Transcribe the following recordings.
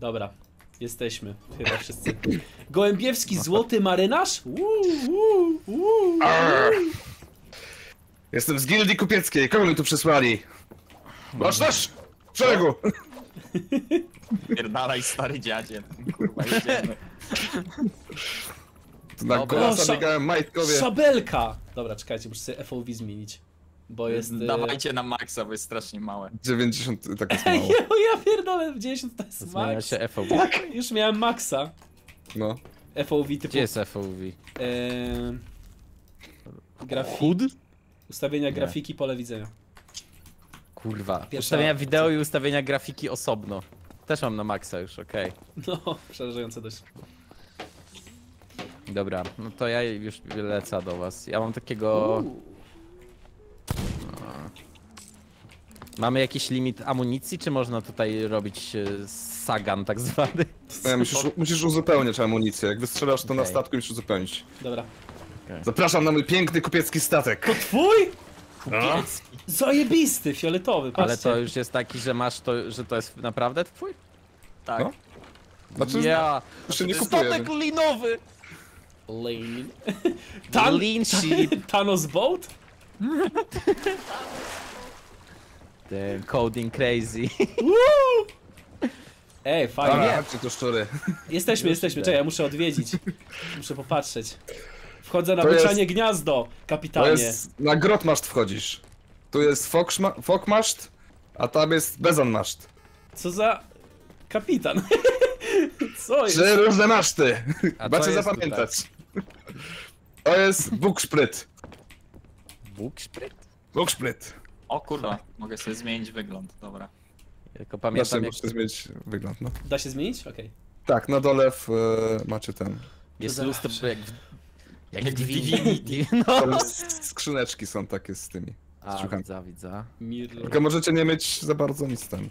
Dobra, jesteśmy chyba wszyscy. Gołębiewski złoty marynarz? Uuu, uuu, uuu. Arr. Jestem z gildii kupieckiej, kogo mi tu przysłali? Masz też! W szeregu! Pierdalaj stary dziadzie. Kurwa, jedziemy. Na Dobra. golasa sza- majtkowie. Szabelka! Dobra, czekajcie, muszę sobie FOV zmienić. Bo jest... e, Dawajcie na maksa, bo jest strasznie małe. 90, tak jest Ej, mało. ja pierdolę, 90 to jest Zmienia max. się FOV. Już miałem maxa. No. FOV typu... Gdzie jest FOV? Eee, grafik, HUD? ustawienia grafiki, pole widzenia. Kurwa. Pierwsza Ustawienia wideo i ustawienia grafiki osobno. Też mam na maksa już, okej. No, przerażające dość. Dobra, no to ja już lecę do was. Ja mam takiego... Uuu. Mamy jakiś limit amunicji, czy można tutaj robić e, sagan tak zwany? Nie, musisz, musisz uzupełniać amunicję. Jak wystrzelasz to na Okej. statku, musisz uzupełnić. Dobra. Zapraszam na mój piękny kupiecki statek. Twój? No. Zajebisty, fioletowy, patrzcie. Ale to już jest taki, że masz to, że to jest naprawdę twój? Tak. No. Znaczy, Ja! jeszcze nie to kupuję. Statek linowy! Lane. Tan... Lean ship. Thanos Boat? Ten coding crazy. Ej, fajnie. Dobra, chodźcie tu szczury. Jesteśmy, jesteśmy. Czekaj, ja muszę odwiedzić. Muszę popatrzeć. Wchodzę na To jest- gniazdo, To kapitanie. jest... Na grotmaszt wchodzisz. Tu jest fokmaszt, a tam jest bezonmaszt. Co za... Kapitan. Co jest? Trzy różne maszty. A Macie jest zapamiętać. To jest bukszpryt. Bukszpryt? Bukszpryt. O kurwa, mogę sobie zmienić wygląd, dobra. Tylko pamiętam jak musicie zmienić wygląd, no. Da się zmienić? Okej. Tak, na dole w, e, macie ten. jest lustro jak w... Jak, Jak Divinity. No. Skrzyneczki są takie z tymi. A, widza, widza. Mirror. Tylko możecie nie mieć za bardzo nic tam.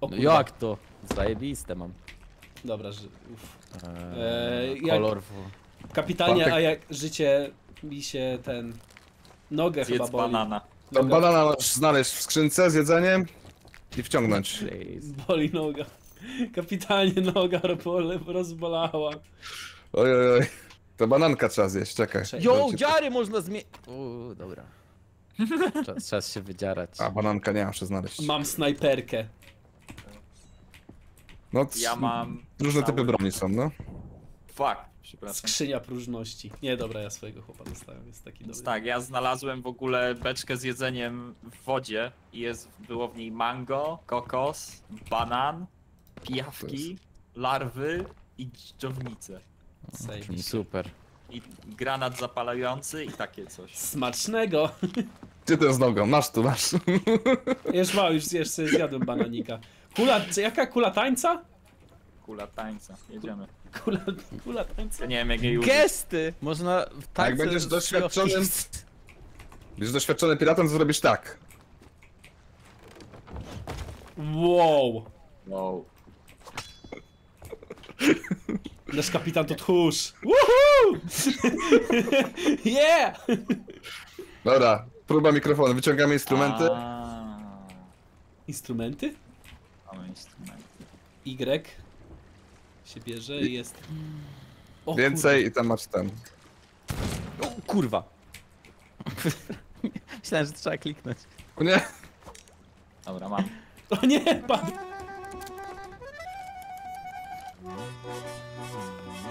O, No jak to? Zajebiste mam. Dobra, że... Uf. Eee, Eee, jak- kolor w... Kapitanie, Bartek- a jak życie mi się ten... Nogę chyba Zjedz boli. banana. Tam Noga banana możesz znaleźć w skrzynce z jedzeniem i wciągnąć. Boli noga. Kapitanie, noga ro- rozbolała. Oj, oj, oj. To bananka trzeba zjeść, czekaj. Jo, Dajcie- dziary można zmienić. Uuu, dobra. Czas, czas się wydzierać. A, bananka nie muszę znaleźć. Mam snajperkę. No, c- Ja mam... Różne cały- typy broni są, no. Fuck, przepraszam. Skrzynia próżności. Nie, dobra, ja swojego chłopa dostałem, jest taki dobry. tak, ja znalazłem w ogóle beczkę z jedzeniem w wodzie i jest, było w niej mango, kokos, banan, pijawki, larwy i dżdżownice. Zajebiście. Super. I granat zapalający i takie coś. Smacznego! Gdzie to z nogą? Masz tu, masz. Już ma, już zjesz, sobie zjadłem bananika. Kula, jaka kula tańca? Kula tańca, jedziemy. Kula, kula tańca? Nie wiem jak jej użyć. Gesty! Można w tańce będziesz z- doświadczonym- Będziesz doświadczony piratem, to zrobisz tak. Wow! Wow. Nasz kapitan to tchórz! Woohoo! yeah! Dobra, próba mikrofonu. Wyciągamy instrumenty. A, Instrumenty? Mamy instrumenty. Y się bierze i jest... O, Więcej i tam masz ten. O, kurwa. Myślałem, że trzeba kliknąć. O nie! Dobra, mam. O nie, padł!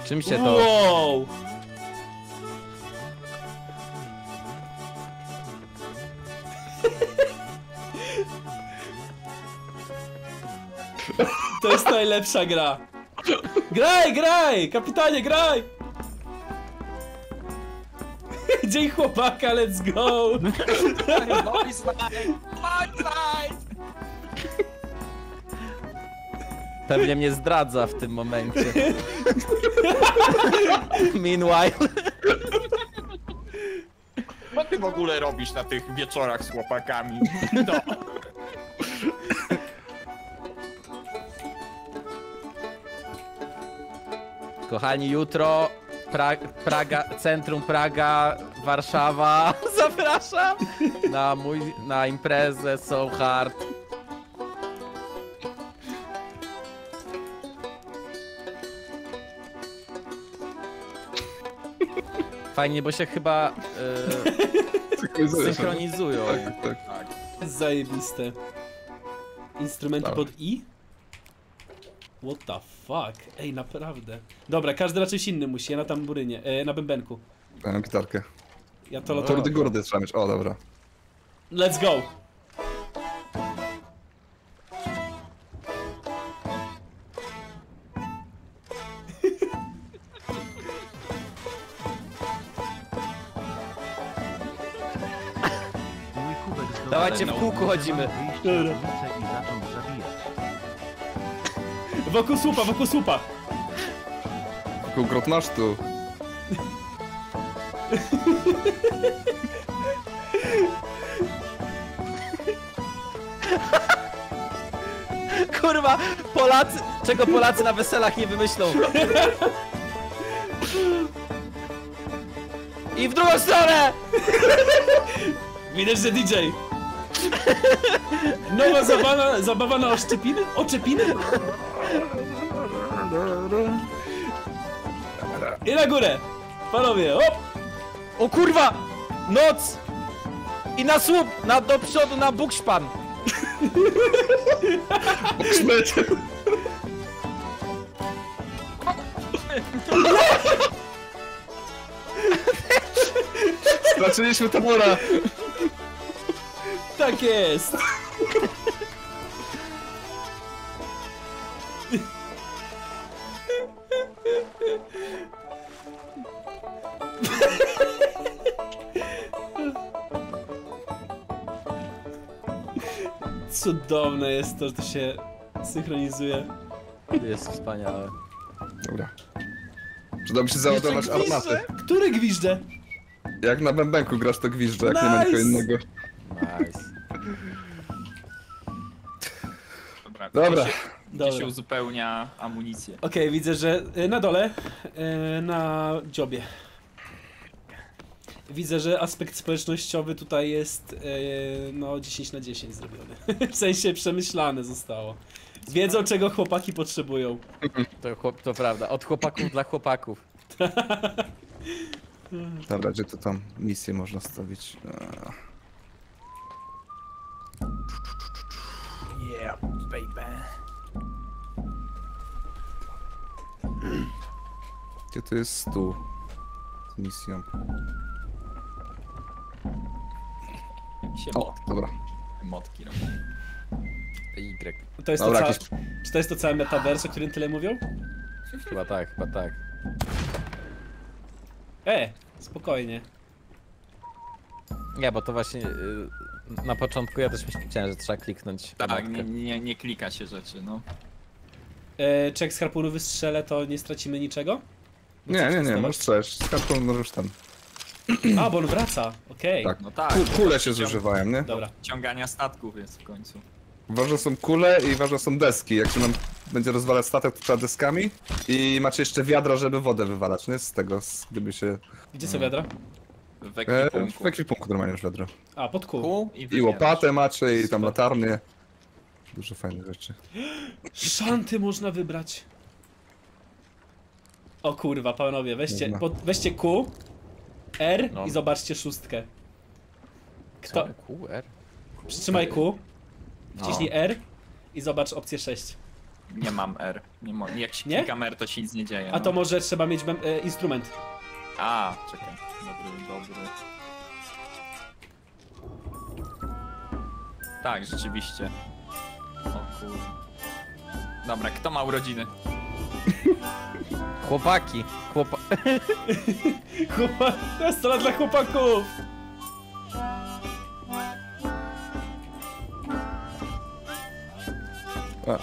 Czym się to... Wow! To jest najlepsza gra. Graj, graj! Kapitanie, graj! Dzień chłopaka, let's go! Boys! Boys! Pewnie mnie zdradza w tym momencie. Meanwhile... Co ty w ogóle robisz na tych wieczorach z chłopakami? No. Kochani, jutro pra Praga, centrum Praga, Warszawa. Zapraszam na, mój, na imprezę So Hard. Fajnie, bo się chyba yy, synchronizują. Tak, tak, tak. Zajebiste. Instrumenty tak. pod I? What the fuck? Ej, naprawdę. Dobra, każdy na czymś innym musi, ja na tamburynie, e, na bębenku. Mam gitarkę. Ja to Tordy lotuję. górdy trzeba mieć. O, dobra. Let's go! Dawajcie, w no. kółku chodzimy. wyjście Wokół słupa, wokół słupa! Jaką grot masz tu? Kurwa, Polacy, czego Polacy na weselach nie wymyślą. I w drugą stronę! Widać, że DJ! Nowa zabawa, zabawa na oszczepiny? Oczepiny? I na górę! Panowie, op! O kurwa! Noc! I na słup! Na, do przodu, na bukszpan! Śmiecie! Straciliśmy tabora! Tak jest! Cudowne jest to, że to się synchronizuje. Jest wspaniałe. Dobra. Przydałoby się załadować armaty. Który gwizdże? Jak na bębenku grasz to gwizdże, jak nie ma nikogo Nice! innego. Nice. Dobra. Dobra. Się, gdzie Dobra. się uzupełnia amunicję? Okej, widzę, że y, na dole, y, na dziobie. Widzę, że aspekt społecznościowy tutaj jest y, no 10 na 10 zrobiony. w sensie przemyślane zostało. Wiedzą czego chłopaki potrzebują. To, chłop, to prawda. Od chłopaków dla chłopaków. Dobra, gdzie to tam misję można stawić? Eee, Yeah, baby. Gdzie to jest stół? Z misją. Się O, motki, dobra. motki robią. Y. To jest Dobra, to jakieś... Czy to jest to całe metaverse, o którym tyle mówią? Chyba tak, chyba tak. E, spokojnie. Nie, bo to właśnie y, na początku ja też myślałem, że trzeba kliknąć Tak, nie, nie, nie klika się rzeczy, no. E, czy jak z harpunu wystrzelę, to nie stracimy niczego? Bo Nie, nie, nie, masz też. Z kartą możesz tam. A, bo on wraca, okej. Tak. No tak. Ku- Kule się zużywają, nie? Dobra. Ciągania statków jest w końcu. Ważne są kule i ważne są deski. Jak się nam będzie rozwalać statek, to trzeba deskami. I macie jeszcze wiadra, żeby wodę wywalać, nie? Z tego, z, gdyby się... Gdzie są wiadra? W E, ekwipunku. w ekwipunku normalnie masz wiadro. A, pod kół. Kół i I łopatę macie, i tam latarnię. Dużo fajnych rzeczy. Szanty można wybrać. O kurwa, panowie, weźcie, pod, weźcie Q, R No. i zobaczcie szóstkę. Kto? QR? Przytrzymaj Q, wciśnij No. R i zobacz opcję 6. Nie mam R. Nie mo- Jak się Nie? klikam R, to się nic nie dzieje. A no. to może trzeba mieć mem- e, instrument. A, czekaj. Dobry, dobry. Tak, rzeczywiście. O kur... Dobra, kto ma urodziny? Chłopaki. Chłopa... Chłopak, strona dla chłopaków! A.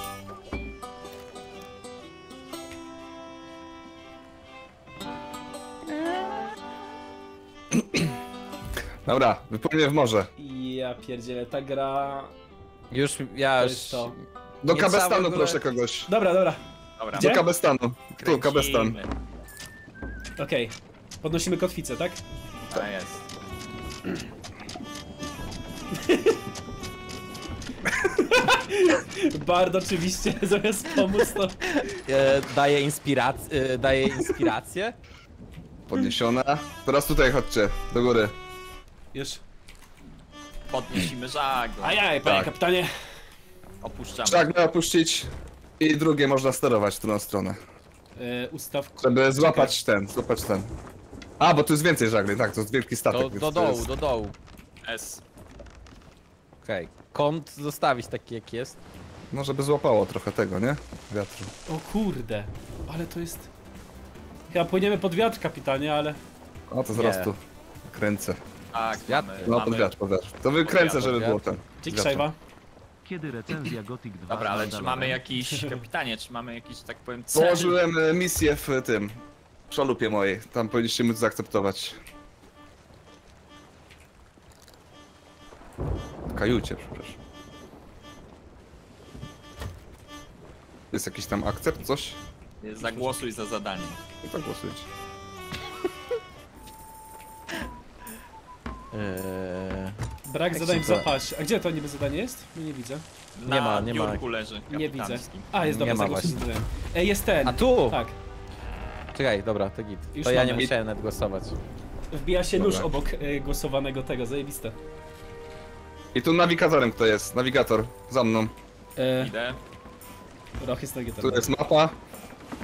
Dobra, wypłynie w morze. Ja pierdzielę, ta gra... Już, ja To już... to. Do Kabestanu ogóle- proszę kogoś. Dobra, dobra, Dobra, Gdzie? Do Kabestanu. Tu, Kabestan. kręcimy. okej. Podnosimy kotwicę, tak? A jest. Bard oczywiście, zamiast pomóc to... E, daje, inspirac... e, daje inspirację. Podniesiona. Teraz tutaj chodźcie, do góry. Już. Podnosimy żagle. Ajaj, panie Tak. kapitanie. Opuszczamy. Żagle opuścić i drugie można sterować w którą stronę. E, ustaw... Żeby złapać ten, złapać ten. A, bo tu jest więcej żagli, tak, to jest wielki statek. Do, do dołu, jest- do dołu. S. Okej. Kąt zostawić taki jak jest. No, żeby złapało trochę tego, nie? Wiatru. O kurde. Ale to jest... Chyba płyniemy pod wiatr, kapitanie, ale... O, to zaraz Nie. tu kręcę. Tak, Wiatr. mamy, No, pod mamy... wiatr, pod wiatr. To wykręcę, żeby było ten. Szajba. Kiedy recenzja Gothic 2 Dobra, ale czy mamy jakiś... Kapitanie, czy mamy jakiś, tak powiem, cel? Położyłem e, misję w tym. W szalupie mojej. Tam powinniście móc zaakceptować. W kajucie, przepraszam. Jest jakiś tam akcept, coś? Zagłosuj za zadanie. No tak głosujcie. Eee, Brak zadań w to- zapasie. A gdzie to niby zadanie jest? No nie widzę. Na ma, nie ma. leży Nie widzę. A, jest Nie dobra, ma zagłosowałem. E, jest ten. A tu! Tak. Czekaj, dobra, to git. Już To ja nie musiałem nawet głosować. Wbija się Dobra. nóż obok e, głosowanego tego, zajebiste. I tu nawigatorem kto jest? Nawigator, za mną. E, Idę. Roch jest nagietą. Tu jest mapa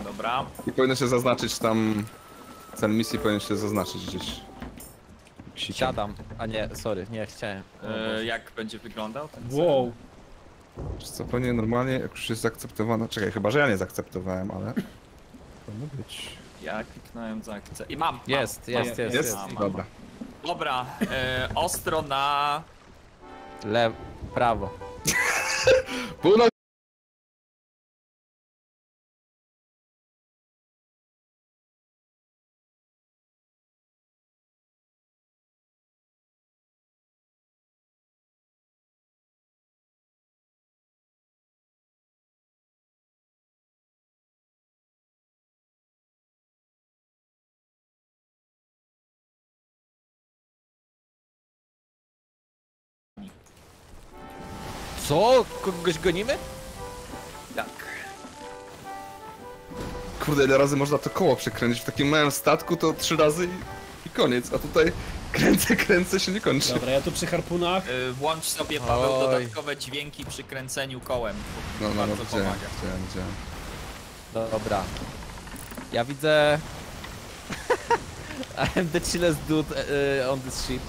Dobra. i powinno się zaznaczyć tam... Cel misji powinien się zaznaczyć gdzieś. Siciam. Siadam. A nie, sorry, nie chciałem. E, jak będzie wyglądał ten cel? Wow. Wiesz Co normalnie, jak już jest zaakceptowane. Czekaj, chyba że ja nie zaakceptowałem, ale. Powinno być. Ja kliknąłem za akcję. I mam. mam. Jest, jest, Jest. jest, Jest? jest. mam, mam. Dobra. Dobra, e, ostro na... Lew, prawo. Północ! Co? Kogoś gonimy? Tak. Kurde, ile razy można to koło przekręcić? W takim małym statku to trzy razy i, i koniec. A tutaj kręcę, kręcę się nie kończy. Dobra, ja tu przy harpunach. E, włącz sobie, Paweł, Oj. dodatkowe dźwięki przy kręceniu kołem. No, no, no, Bardzo widziałem, pomaga. widziałem, widziałem. Dobra. Ja widzę... I'm the chillest dude uh, on this ship.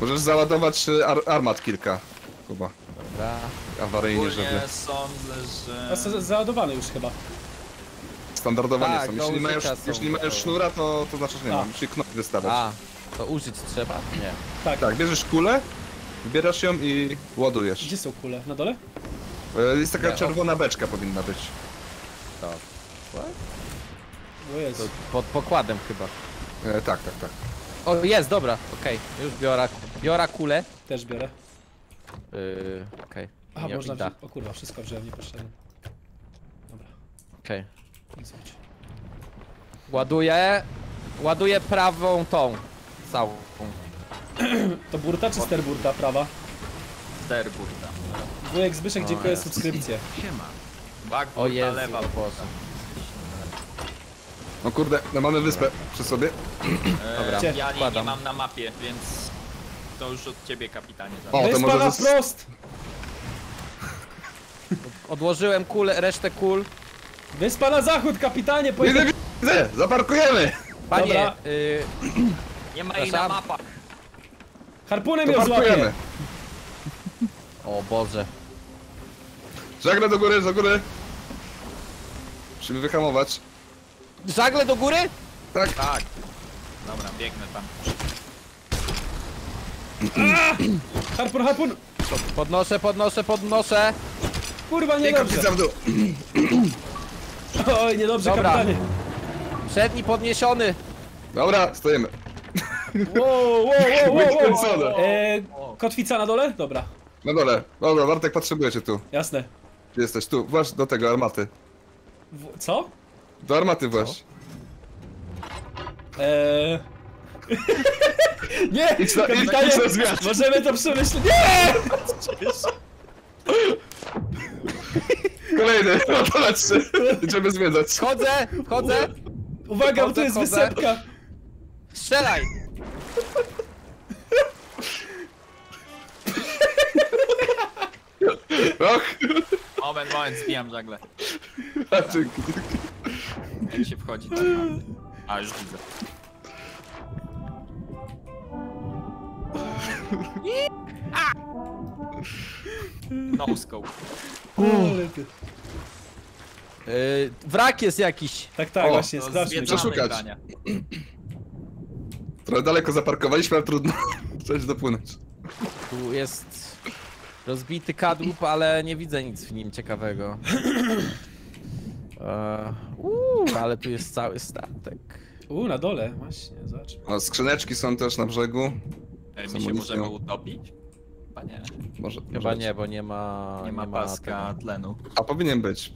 Możesz załadować y, ar armat kilka. Chyba. Dobra. Awaryjnie, żeby. Ogólnie sądzę, A że... za- załadowany już chyba. Standardowanie Tak, są. do Jeśli nie mają, użycia są. jeśli nie mają sznura, to, to znaczy, że nie A. ma. Musi knop wystawiać. A, to użyć trzeba? Nie. Tak. Tak, bierzesz kulę, wybierasz ją i ładujesz. Gdzie są kule? Na dole? E, Jest taka Nie, czerwona beczka powinna być. To. What? O To Jezu. pod pokładem chyba. E, tak, tak, tak. O, jest, dobra, okej. Już biorę, biorę kulę. Też biorę. Yy, okej. Aha, Nie, można da. wziąć. O kurwa, wszystko wziąłem, nie poszedłem. Dobra, Okej. nic być. Ładuję. Ładuję prawą tą. Całą. To burta czy sterburta prawa? Sterburda. Wujek Zbyszek, dziękuję za subskrypcję. Siema. Backburda, O Jezu, lewa Boże. O kurde, no mamy wyspę przy sobie. E, Dobra, ja nie, nie wkładam. mam na mapie, więc to już od ciebie, kapitanie. O, to Wyspa może na zas- wprost! Odłożyłem kulę, resztę kul. Wyspa na zachód, kapitanie! Widzę, Pojedę... widzę! Zaparkujemy! Panie, Dobra. y, Nie ma jej na Przepraszam. mapach. Harpunem To ją złapię! parkujemy. o Boże. Żagle do góry, do góry. Musimy wyhamować. Żagle do góry? Tak. Tak. Dobra, biegnę tam. Harpun, harpun! Podnoszę, podnoszę, podnoszę. Kurwa, I niedobrze! kotwica w dół. Oj, niedobrze, Dobra. kapitanie! Przedni podniesiony. Dobra, stoimy. Wow, wow, wow, wow, wow. Wykręcone. E, kotwica na dole? Dobra, Na dole. Dobra, Bartek potrzebuje cię tu. jasne. Gdzie jesteś? Tu, właź do tego armaty. W, co? Do armaty właź. Eee... nie! Idź na- idź- Kapitanie! idź na zmianę. Możemy to przemyśleć. Nie! Kolejny, no to lecz. Idziemy zwiedzać. Wchodzę, wchodzę. Uwaga, bo tu jest wchodzę. wysepka! Strzelaj! Och! Moment, moment, zbijam żagle. A, dzięki, Jak się wchodzi, tak. A, już widzę. A! No scope. Ale ty. Yy, wrak jest jakiś. Tak, tak, O, właśnie, To sprawdźmy. zwiedzamy Przeszukać. grania. Trochę daleko zaparkowaliśmy, ale trudno. Trzeba się dopłynąć. Tu jest rozbity kadłub, ale nie widzę nic w nim ciekawego. Eee, uuu, ale tu jest cały statek. U, na dole, właśnie, zobacz. O, skrzyneczki są też na brzegu. Ej, My się możemy utopić? Chyba nie. Może, Chyba może nie, bo nie ma. Nie ma paska tego. tlenu. A powinien być.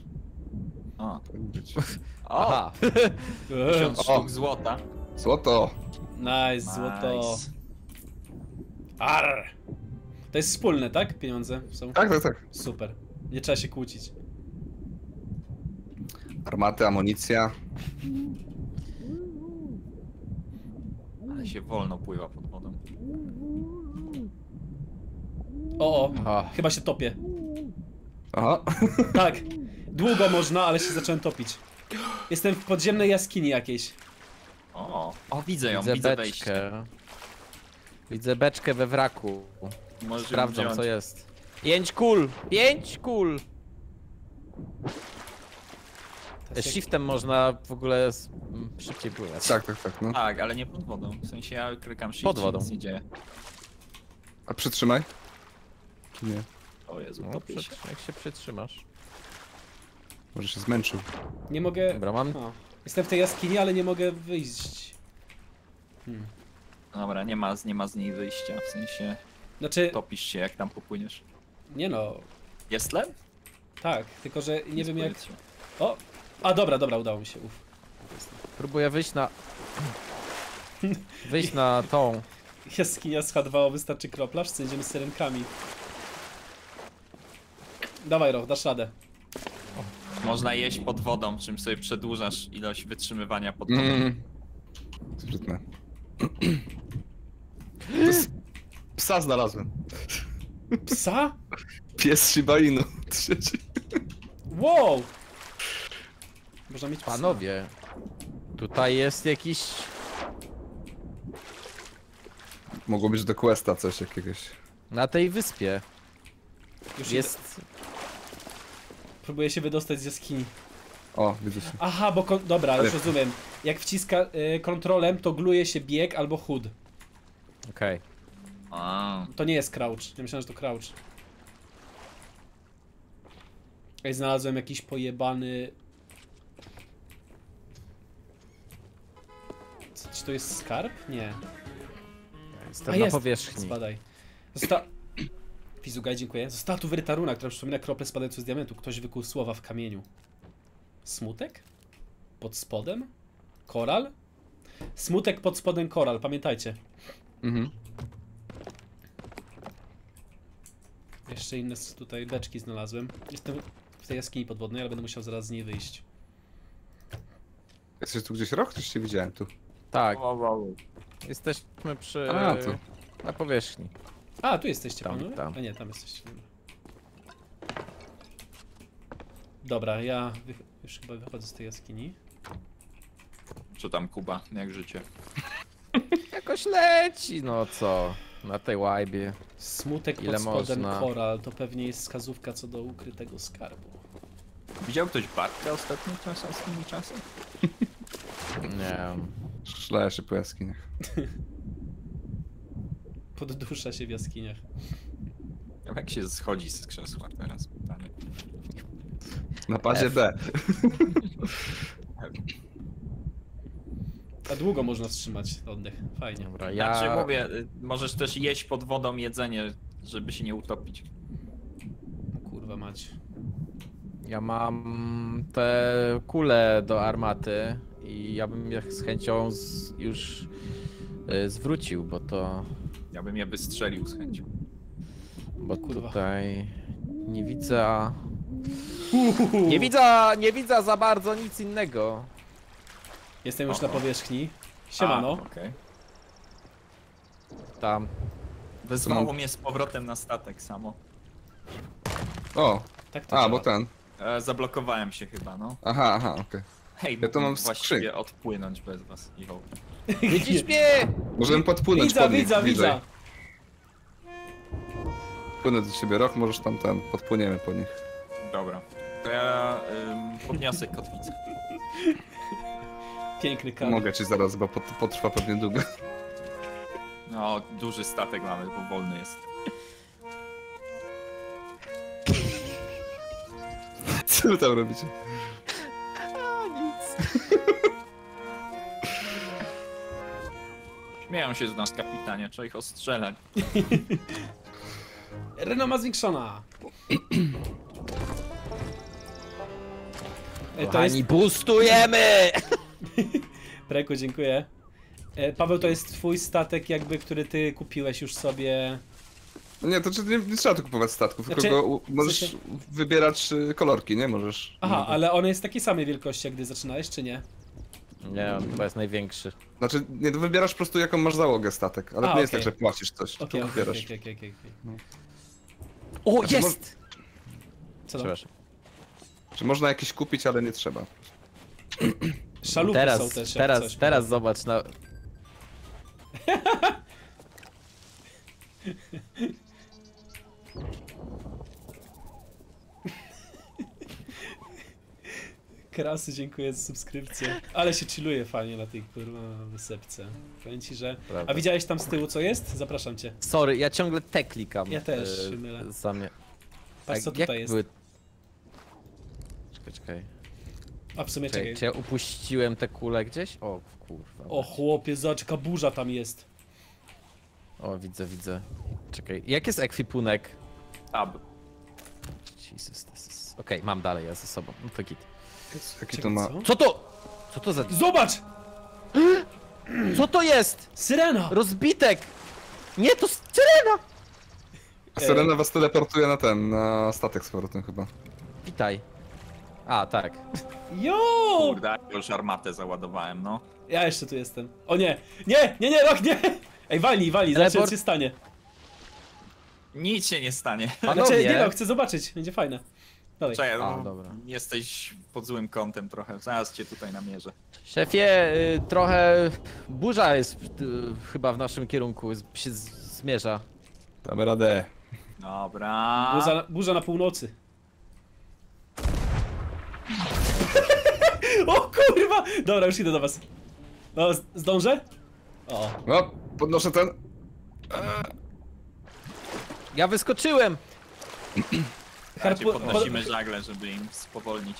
O, Powinien być. o Aha. tysiąc O. sztuk złota. Złoto. Nice, złoto. Nice. Arr! To jest wspólne, tak? Pieniądze są? Tak, tak, tak. Super. Nie trzeba się kłócić. Armaty, amunicja. Ale się wolno pływa pod wodą. O, o, Aha. chyba się topię. Aha. Tak, długo można, ale się zacząłem topić. Jestem w podziemnej jaskini jakiejś. O, o widzę ją, Widzę widzę, beczkę. Widzę beczkę we wraku. Możesz Sprawdzam wziąć. co jest. Pięć kul! Pięć kul! Jak- Shiftem można w ogóle s- m, szybciej pływać. Tak, tak, tak. No. Tak, ale nie pod wodą. W sensie ja klikam shift Pod i wodą. nic nie dzieje. A przytrzymaj. Nie. O Jezu, No, topię się. jak się przytrzymasz. Może się zmęczył. Nie mogę... Dobra, mam. O. Jestem w tej jaskini, ale nie mogę wyjść. Hmm. Dobra, nie ma, z- nie ma z niej wyjścia. W sensie Znaczy, topisz się jak tam popłyniesz. nie no, Jest tlen? tak, tylko że nie wiem jak... O! A dobra, dobra, udało mi się, uff. Próbuję wyjść na. Wyjść na tą. Jaskinia z H2O wystarczy kropla, wszyscy jedziemy z syrenkami. Dawaj, Roch, dasz radę. Można jeść pod wodą, czym sobie przedłużasz ilość wytrzymywania pod wodą. Mm. Sprytne. Psa znalazłem. Psa? Pies Shiba Inu. Trzeci. Wow! Można mieć psa. Panowie. Tutaj jest jakiś. Mogło być do questa coś jakiegoś. Na tej wyspie Już jest... jest. Próbuję się wydostać z jaskini. O, widzę się. Aha, bo... Kon... Dobra, Ale- już rozumiem. Jak wciska y, kontrolem, to gluje się bieg albo chód. Okej. A, To nie jest crouch. Ja myślałem, że to crouch. Ej, znalazłem jakiś pojebany... czy to jest skarb? Nie. Jestem A na jest. powierzchni. Spadaj. Zosta... Fizugaj, dziękuję. Została tu wyryta runa, która przypomina krople spadające z diamentu. Ktoś wykuł słowa w kamieniu. Smutek? Pod spodem? Koral? Smutek pod spodem koral, pamiętajcie. Mhm. Jeszcze inne tutaj beczki znalazłem. Jestem w tej jaskini podwodnej, ale będę musiał zaraz z niej wyjść. Jesteś tu gdzieś rok? Coś cię widziałem tu. Tak, wow, wow. jesteśmy przy. A, tu. Na powierzchni. A, tu jesteście, Tam, panowie? tam. A nie, tam jesteście. Dobra, Dobra ja wych... już chyba wychodzę z tej jaskini. Co tam Kuba, jak życie? Jakoś leci, no co? Na tej łajbie. Smutek Ile pod spodem można? koral, to pewnie jest wskazówka co do ukrytego skarbu. Widział ktoś Bartka ostatnio czas, ostatnimi czasem? Nie wiem. Się po jaskiniach. Poddusza się w jaskiniach. Jak się schodzi z krzesła teraz pytanie. Na padzie D. A długo można wstrzymać oddech. Fajnie. Dobra, ja. Znaczy mówię, y, możesz też jeść pod wodą jedzenie, żeby się nie utopić. Kurwa mać. Ja mam te kule do armaty i ja bym je z chęcią z, już y, zwrócił, bo to. Ja bym je wystrzelił z chęcią. Bo Kurwa. tutaj nie widzę. Nie widzę, nie widzę za bardzo nic innego. Jestem już Oho. na powierzchni. Siemano. A, okej. Tam. Wezwało mam? mnie z powrotem na statek samo. O, Tak to a, działa. bo ten. E, zablokowałem się chyba, no. Aha, aha, okej. Hej, Ja to mam właściwie odpłynąć bez was. Widzisz mnie? Możemy podpłynąć Widza, pod nich, widza, widza. Płynę do ciebie, rok, możesz tam ten, podpłyniemy po nich. Dobra. To ja ym, podniosę kotwicę. Piękny kadr. Mogę ci zaraz, bo pot- potrwa pewnie długo. No, duży statek mamy, bo wolny jest. Co wy tam robicie? Śmieją się z nas kapitanie, trzeba ich ostrzelać. Renoma zwiększona. E, to Kochani, jest... boostujemy! Preku, dziękuję. E, Paweł, to jest twój statek jakby, który ty kupiłeś już sobie... Nie, to czy nie, nie trzeba tu kupować statków, Znaczy, tylko go, w możesz sensie- wybierać y, kolorki, nie? Możesz. Aha, ale on jest takiej samej wielkości, jak gdy zaczynałeś, czy nie? Nie, on chyba jest największy. Znaczy, nie, to wybierasz po prostu jaką masz załogę statek, ale A, to nie jest okej. tak, że płacisz coś, Okej, to okej, wybierasz. okej, okej, okej, okej. O, Znaczy, jest! Co to? Przepraszam. Czy można jakieś kupić, ale nie trzeba. Szalupy Teraz, są też, teraz, coś. teraz zobacz na... Krasy, dziękuję za subskrypcję. Ale się chilluje fajnie na tej kurwa wysepce. Powiem ci, że... Prawda. A widziałeś tam z tyłu co jest? Zapraszam cię. Sorry, ja ciągle te klikam. Ja też e, się mylę. Za mnie. Patrz co tutaj jest. były- Czekaj, czekaj. A w sumie Czekaj, czekaj. czy ja upuściłem te kule gdzieś? O kurwa. O chłopie, zobacz jaka burza tam jest. O, widzę, widzę. Czekaj, jak jest ekwipunek? Tab. Jesus, this is... Okej, mam dalej, ja ze sobą. No to git. To ma... co? To? Co to za... Zobacz! Co to jest? Syrena! Rozbitek! Nie, to syrena! A Serena was teleportuje na ten, na statek z powrotem chyba. Witaj. A, tak. Jo! Kurde, już armatę załadowałem, no. Ja jeszcze tu jestem. O nie! Nie! Nie, nie, rok, nie! Ej, zobaczcie co Teleport. się stanie. Nic się nie stanie. Znaczy, Panowie. nie no, chcę zobaczyć, będzie fajne. Dalej. Czekaj, A, no, dobra. jesteś pod złym kątem trochę. Zaraz cię tutaj namierzę. Szefie, y, trochę burza jest y, chyba w naszym kierunku, się zmierza. Damy radę. Dobra. Burza, burza na północy. o kurwa! Dobra, już idę do was. No, zdążę? O. No, podnoszę ten. Ja wyskoczyłem! Harpu... Podnosimy żagle, żeby im spowolnić.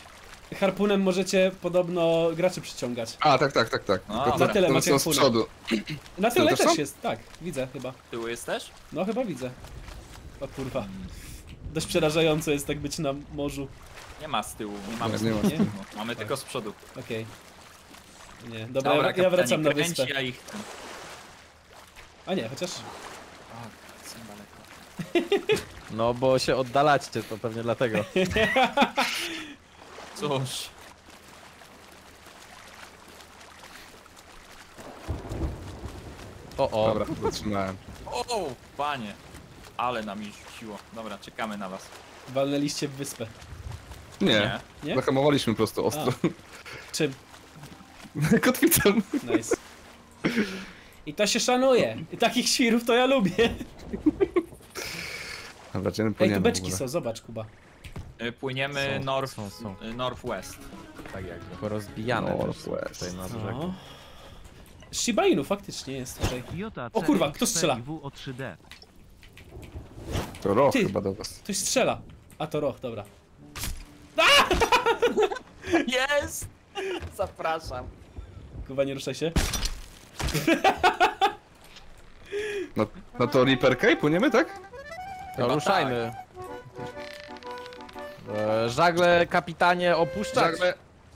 Harpunem możecie podobno graczy przyciągać. A, tak, tak, tak, tak. Tylko na tyle macie są z przodu. Na tyle też też są? jest, tak, widzę chyba. Tyłu jest też? No chyba widzę. O kurwa. Dość przerażające jest tak być na morzu. Nie ma z tyłu, nie mamy Nie, z nie tyłu. ma z tyłu. Mamy tylko z przodu. Okej. Nie, dobra, ja, ja kapitanie, wracam na kręci, wyspę. Ja ich... A nie, chociaż... No bo się oddalacie, to pewnie dlatego. Cóż. O, o. Dobra, zatrzymałem. O, panie. Ale nam już rzuciło. Dobra, czekamy na was. Walnęliście w wyspę. Nie, Nie? Zahamowaliśmy po prostu ostro. Czym? Kotwicą. Nice. I to się szanuje. I takich świrów to ja lubię. Dobra, gdzie my Ej, płyniemy tu w beczki ogóle? są, zobacz Kuba. Y, Płyniemy Są, north, są, są. y, northwest. Tak jakby. Tylko rozbijane No, też są West. tutaj na brzegu. No. Shiba Inu faktycznie jest tutaj. Jota O kurwa, kto strzela? W o 3D. To roch Ty. chyba do was. Ktoś strzela. A to roch, dobra. Jest! Zapraszam. Kuba, nie ruszaj się. No, no to Reaper K płyniemy, tak? No Chyba ruszajmy. E, żagle, kapitanie, opuszczać. Żagle,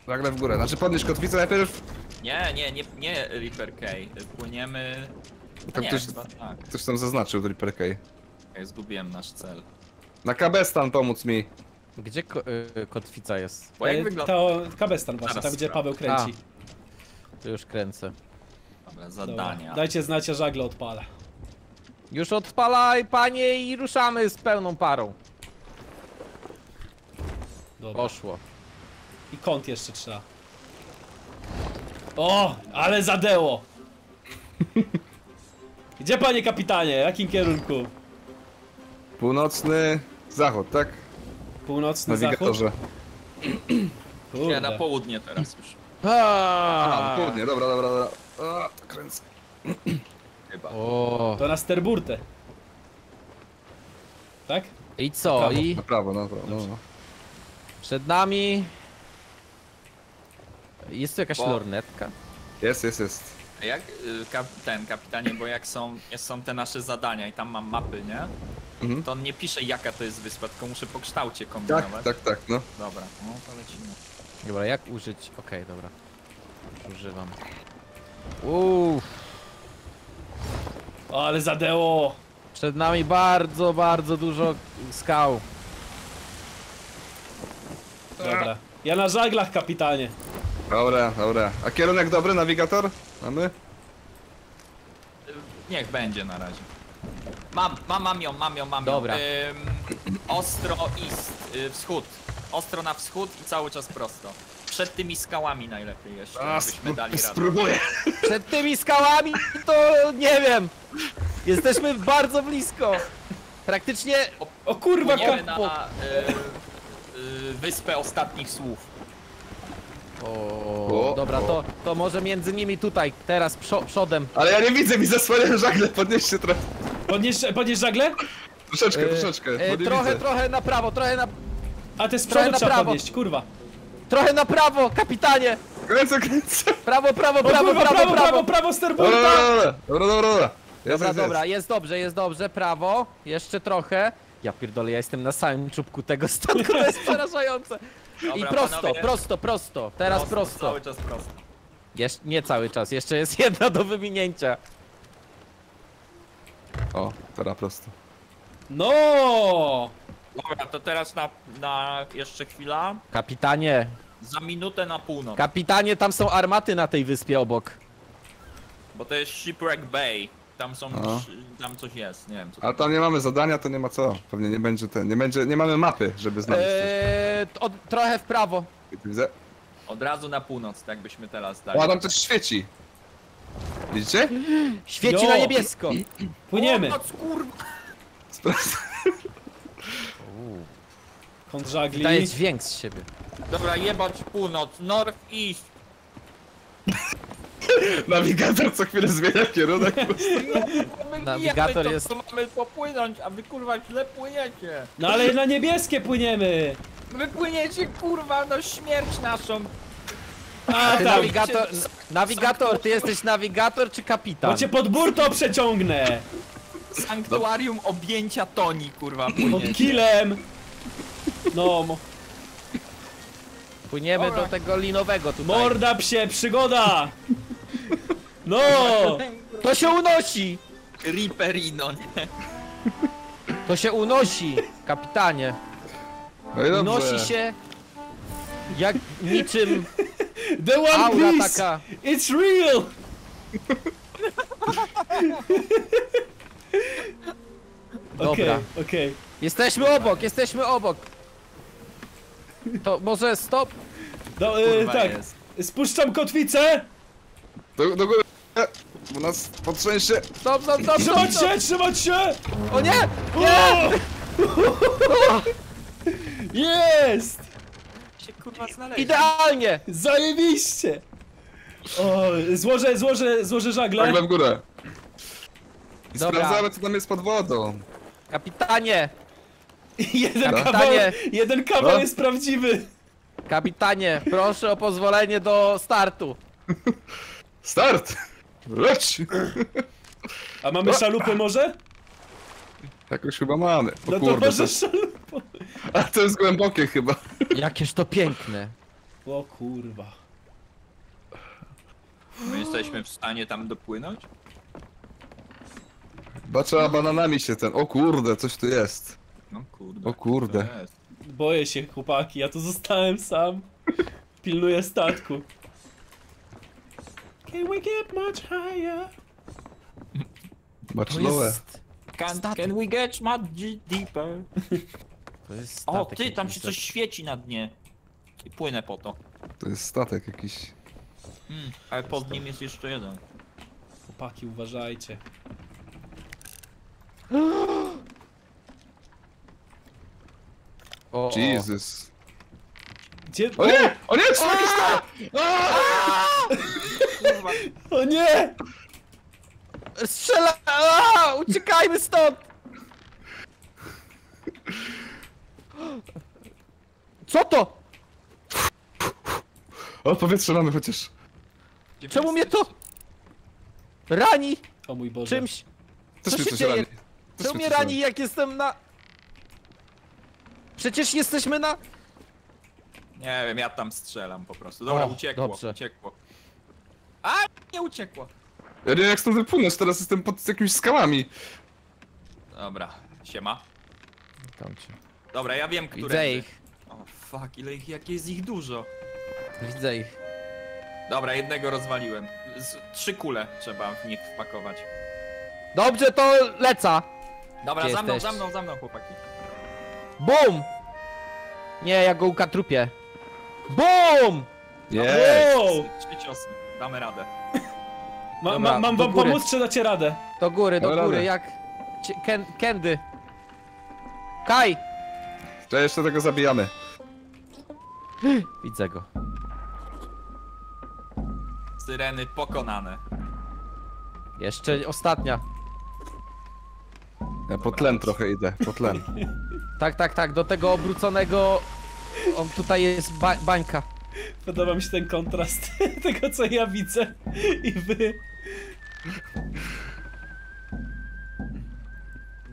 żagle w górę. Znaczy podnieś kotwicę najpierw. Nie, nie, nie, nie Reaper K. Płyniemy... A To nie, ktoś, chyba tak. ktoś tam zaznaczył Reaper K. Okej, zgubiłem nasz cel. Na Kabestan pomóc mi. Gdzie ko y, kotwica jest? Bo jak E, wygląda... To Kabestan właśnie, Zaraz tam gdzie sprawdzę. Paweł kręci. To już kręcę. Dobra, Dobra. zadania. Dajcie znać, a żagle odpala. Już odpalaj, panie, i ruszamy z pełną parą. Dobra. Poszło. I kąt jeszcze trzeba. O, ale zadeło! Gdzie panie kapitanie? W jakim kierunku? Północny zachód, tak? Północny zachód? Nawigatorze. Ja na południe teraz już. A, południe, dobra, dobra, dobra. A, kręcę. Chyba. O. To na sterburtę. Tak? I co? Prawo. I Na prawo, na prawo. No, no. przed nami... Jest tu jakaś Bo- lornetka? Jest, jest, jest. A Jak y, kap, ten kapitanie, bo jak są, jak są te nasze zadania i tam mam mapy, nie? Mhm. To on nie pisze jaka to jest wyspa, tylko muszę po kształcie Tak, kombinować. tak, tak, no. Dobra, no to lecimy. Dobra, jak użyć? Okej, dobra. Już używam. Uuu, O, ale zadeło! przed nami bardzo, bardzo dużo skał. Dobra. Ja na żaglach, kapitanie. Dobra, dobra. A kierunek dobry, nawigator? Mamy? Niech będzie na razie. Mam, mam, mam ją, mam ją, mam Dobra. ją. Ym, ostro east, y, wschód. Ostro na wschód i cały czas prosto. Przed tymi skałami najlepiej jeszcze, A, żebyśmy dali radę. spróbuję. Przed tymi skałami to nie wiem. Jesteśmy bardzo blisko. Praktycznie O kurwa, Płyniemy ka... na y, y, wyspę ostatnich słów. O, O, dobra, o. to, to może między nimi tutaj, teraz przo, przodem. Ale ja nie widzę, mi zasłaniają żagle, podnieście trochę. Podnieś, podnieś żagle? Troszeczkę, E, troszeczkę. e, nie trochę, widzę. trochę na prawo, trochę na, A te z Trochę przodu na trzeba prawo. podnieść, kurwa. Trochę na prawo, kapitanie! Kręcę, kręcę. Prawo, prawo, prawo, prawo, prawo, prawo, prawo Dobra, dobra, dobra, dobra, dobra. Jest, Dobra, jest, dobra, jest. dobrze, jest dobrze, prawo, jeszcze trochę. Ja pierdolę, ja jestem na samym czubku tego statku, to jest przerażające. I Dobra, prosto, panowie. prosto, prosto, teraz prosto. Cały czas prosto. Jeszcze, nie cały czas, jeszcze jest jedna do wyminięcia. O, teraz prosto. No! Dobra, to teraz na, na jeszcze chwila. Kapitanie, Za minutę na północ. kapitanie, tam są armaty na tej wyspie obok. Bo to jest Shipwreck Bay. Tam są, Aha. tam coś jest, nie wiem co. Ale tam nie mamy zadania, to nie ma co. Pewnie nie będzie ten, nie będzie, nie mamy mapy, żeby znaleźć. Eee, od, trochę w prawo. Widzę. Od razu na północ, tak byśmy teraz O, dali. a tam coś świeci. Widzicie? Świeci Jo. na niebiesko. Płyniemy. O, kurwa! Kąt żagli. Daje dźwięk z siebie. Dobra, jebać północ, north, east. Nawigator co chwilę zmienia kierunek. My Nawigator to, jest- co mamy popłynąć, a wy kurwa źle płyniecie. No ale na niebieskie płyniemy! Wy płyniecie kurwa no śmierć naszą. A Ty tam! nawigator, nawigator, ty jesteś nawigator czy kapitan? Bo cię pod burto przeciągnę! Sanktuarium objęcia Toni kurwa Pod płyniecie. kilem! No, mo- Płyniemy do tego linowego tutaj. morda psie, przygoda! No! To się unosi! Riperino, nie? To się unosi, kapitanie. No i dobrze. Unosi się jak niczym The One aura Piece! taka. It's real! Okej, Dobra. okej. Jesteśmy obok, jesteśmy obok. To może stop? No, y, Kurwa tak. jest. Spuszczam kotwicę! Do, do góry. Bo nas potrzęsie. Stop, stop, stop, stop, Trzymać stop. się, trzymać się! O nie! O! Jest! Się kurwa znaleźli. Idealnie! Zajebiście! O, złożę, złożę, złożę żagle. Nagle w górę. I Dobra. sprawdzamy co tam jest pod wodą. Kapitanie! Jeden Kapitanie. kawał, jeden kawał No. jest prawdziwy. Kapitanie, proszę o pozwolenie do startu. Start! Leć! A mamy szalupy może? Jakoś chyba mamy. O No to kurde, może to, szalupy. a to jest głębokie chyba. Jakież to piękne. O kurwa. My jesteśmy w stanie tam dopłynąć? Chyba trzeba bananami się ten... O kurde, coś tu jest. No kurde. O kurde. to jest. Boję się chłopaki, ja tu zostałem sam. Pilnuję statku. Can we get much higher? Masz To lołe. jest... Can, Statek. can we get much deeper? To jest O, statek ty, tam się coś świeci na dnie. I płynę po to. To jest statek jakiś. Hmm, ale pod nim jest jeszcze jeden. Chłopaki, uważajcie. O, o. Jesus. Gdzie? O nie! O nie! Tam! Kurwa. O nie! Strzela! Aaa! Uciekajmy stąd! Co to? O, powietrze mamy chociaż. Gdzie Czemu mnie to rani O mój Boże. czymś? Też Co mnie się coś dzieje? rani. Też Czemu mnie mnie coś rani jak jestem na... Przecież jesteśmy na... Nie wiem, ja tam strzelam po prostu. Dobra, O, uciekło, dobrze. uciekło. A, nie uciekło. Ja nie wiem jak stąd wypłynąć, teraz jestem pod jakimiś skałami. Dobra, siema. Tam cię. Dobra, ja wiem, które. Widzę ich. O fuck, ile ich, jak jest ich dużo. Widzę ich. Dobra, jednego rozwaliłem. Z, trzy kule trzeba w nich wpakować. Dobrze, to leca. Dobra, Gdzie za mną, jesteś? za mną, za mną, chłopaki. Bum! Nie, ja go ukatrupię. Bum! Nie. Wow! Trzy, ciosy, damy radę. Ma, Dobra, ma, mam do wam góry. pomóc, czy dacie radę? Do góry, do Dobra, góry, radę. jak... Cie- Ken, Kendy. Kaj! To jeszcze tego zabijamy. Widzę go. Syreny pokonane. Jeszcze ostatnia. Ja po tlen trochę idę, po tlen. Tak, tak, tak, do tego obróconego... On tutaj jest ba bańka. Podoba mi się ten kontrast tego, co ja widzę i wy.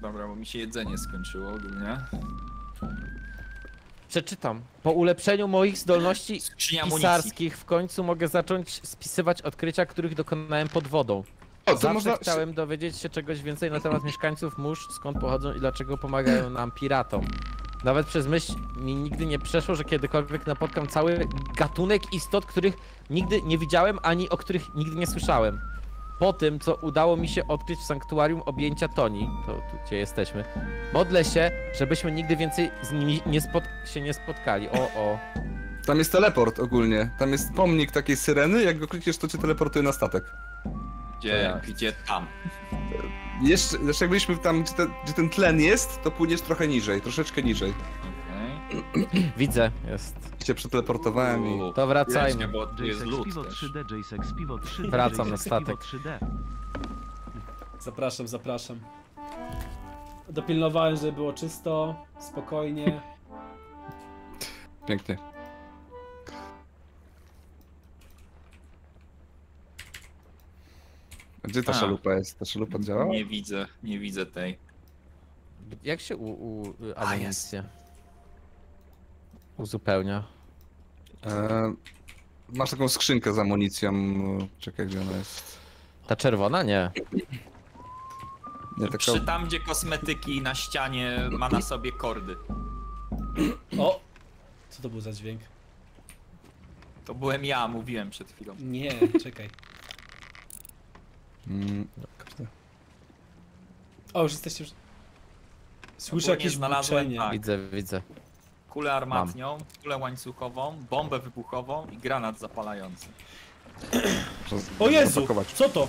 Dobra, bo mi się jedzenie skończyło ogólnie. Przeczytam. Po ulepszeniu moich zdolności pisarskich w końcu mogę zacząć spisywać odkrycia, których dokonałem pod wodą. O, to Zawsze można... chciałem dowiedzieć się czegoś więcej na temat mieszkańców mórz, skąd pochodzą i dlaczego pomagają nam piratom. Nawet przez myśl mi nigdy nie przeszło, że kiedykolwiek napotkam cały gatunek istot, których nigdy nie widziałem, ani o których nigdy nie słyszałem. Po tym, co udało mi się odkryć w sanktuarium objęcia Toni, to tu gdzie jesteśmy, modlę się, żebyśmy nigdy więcej z nimi nie spot się nie spotkali. O, o. Tam jest teleport ogólnie. Tam jest pomnik takiej syreny, jak go klikniesz, to cię teleportuje na statek. Gdzie, ja. gdzie tam? Jeszcze, jeszcze jak byliśmy tam, gdzie, te, gdzie ten tlen jest, to płyniesz trochę niżej, troszeczkę niżej. Okej. Widzę, jest. Cię przeteleportowałem i... To wracajmy. Wiecie, bo tu jest lód Piwo też. 3D, JSX Piwo 3D. Wracam na statek. Piwo 3D. Zapraszam, zapraszam. Dopilnowałem, żeby było czysto, spokojnie. Pięknie. Gdzie ta A. szalupa jest? Ta szalupa działa? Nie widzę, nie widzę tej. Jak się u, u, u A, amunicję uzupełnia? E, masz taką skrzynkę z amunicją. Czekaj, gdzie ona jest? Ta czerwona? Nie. Nie, taka... Przy tam, gdzie kosmetyki na ścianie ma na sobie kordy. O! Co to był za dźwięk? To byłem ja, mówiłem przed chwilą. Nie, czekaj. Mm, O, już jesteście już... Słyszę Ogólnie jakieś znalazłem, buczenie. tak. Widzę, widzę. Kulę armatnią, kulę łańcuchową, bombę wybuchową i granat zapalający. O Jezu! zapakować. Co to?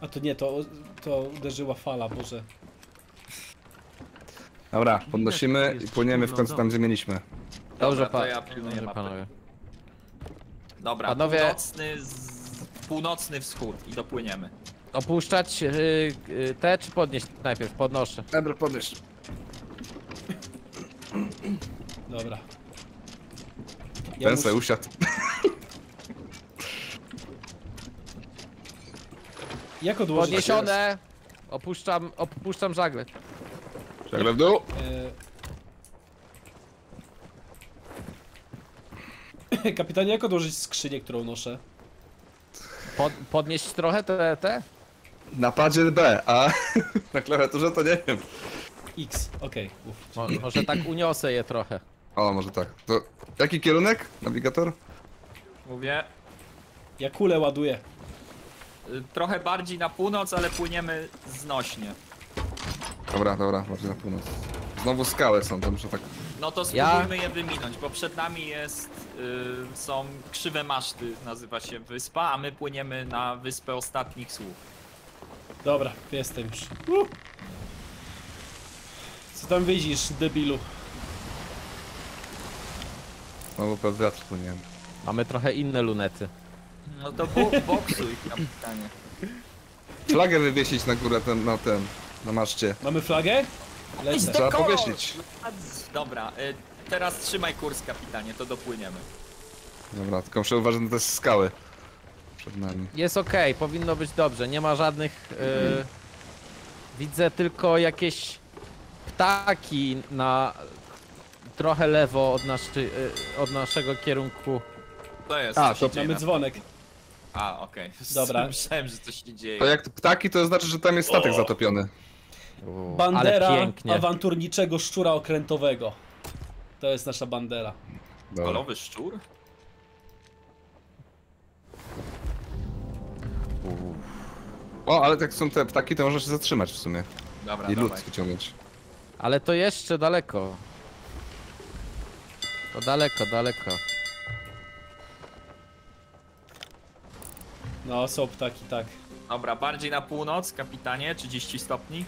A to nie, to, to uderzyła fala, Boże. Dobra, podnosimy i płyniemy w końcu tam, gdzie mieliśmy. Dobrze, Dobra, to pa- ja pilnuję dobrze mapy. panowie. Dobra, Panowie- północny, z... północny wschód i dopłyniemy. Opuszczać y, y, te, czy podnieść najpierw? Podnoszę. Dobra, podnieś. Dobra. Ja Ten muszę... sobie usiadł. Jak odłożyć? Podniesione! Opuszczam, opuszczam żagle. Żagle w dół. E... Kapitanie, jak odłożyć skrzynię, którą noszę? Pod, podnieść trochę te, te? Na padzie B, a na klawiaturze to nie wiem. X, okej. Mo, może tak uniosę je trochę. O, może tak. To jaki kierunek? Nawigator? Mówię, Ja kulę ładuję. Y, Trochę bardziej na północ, ale płyniemy znośnie. Dobra, dobra, bardziej na północ. Znowu skały są, to muszę tak... No to Ja- spróbujmy je wyminąć, bo przed nami jest, y, są krzywe maszty, nazywa się wyspa, a my płyniemy na wyspę ostatnich słów. Dobra, jestem już. Uh. Co tam widzisz, debilu? Znowu pod wiatr płyniemy. Mamy trochę inne lunety. No to bo boksuj, kapitanie. Flagę wywiesić na górę, ten, na ten, na maszcie. Mamy flagę? Lecę. Trzeba powiesić. Dobra, y, teraz trzymaj kurs, kapitanie, to dopłyniemy. Dobra, tylko muszę uważać na te skały. Przed nami. Jest okej, powinno być dobrze, nie ma żadnych... y, widzę tylko jakieś ptaki na... Trochę lewo od, naszy, y, od naszego kierunku. To jest, A, co się to dzieje Mamy na- dzwonek. A, okej. Dobra. Myślałem, że coś się dzieje. To jak ptaki, to znaczy, że tam jest statek O. zatopiony. U, Bandera awanturniczego szczura okrętowego. To jest nasza bandera. Dobra. Kolowy szczur? O, ale jak są te ptaki, to można się zatrzymać w sumie. Dobra, I lód wyciągnąć. Ale to jeszcze daleko. To daleko, daleko. No, są ptaki, tak. Dobra, bardziej na północ, kapitanie, 30 stopni.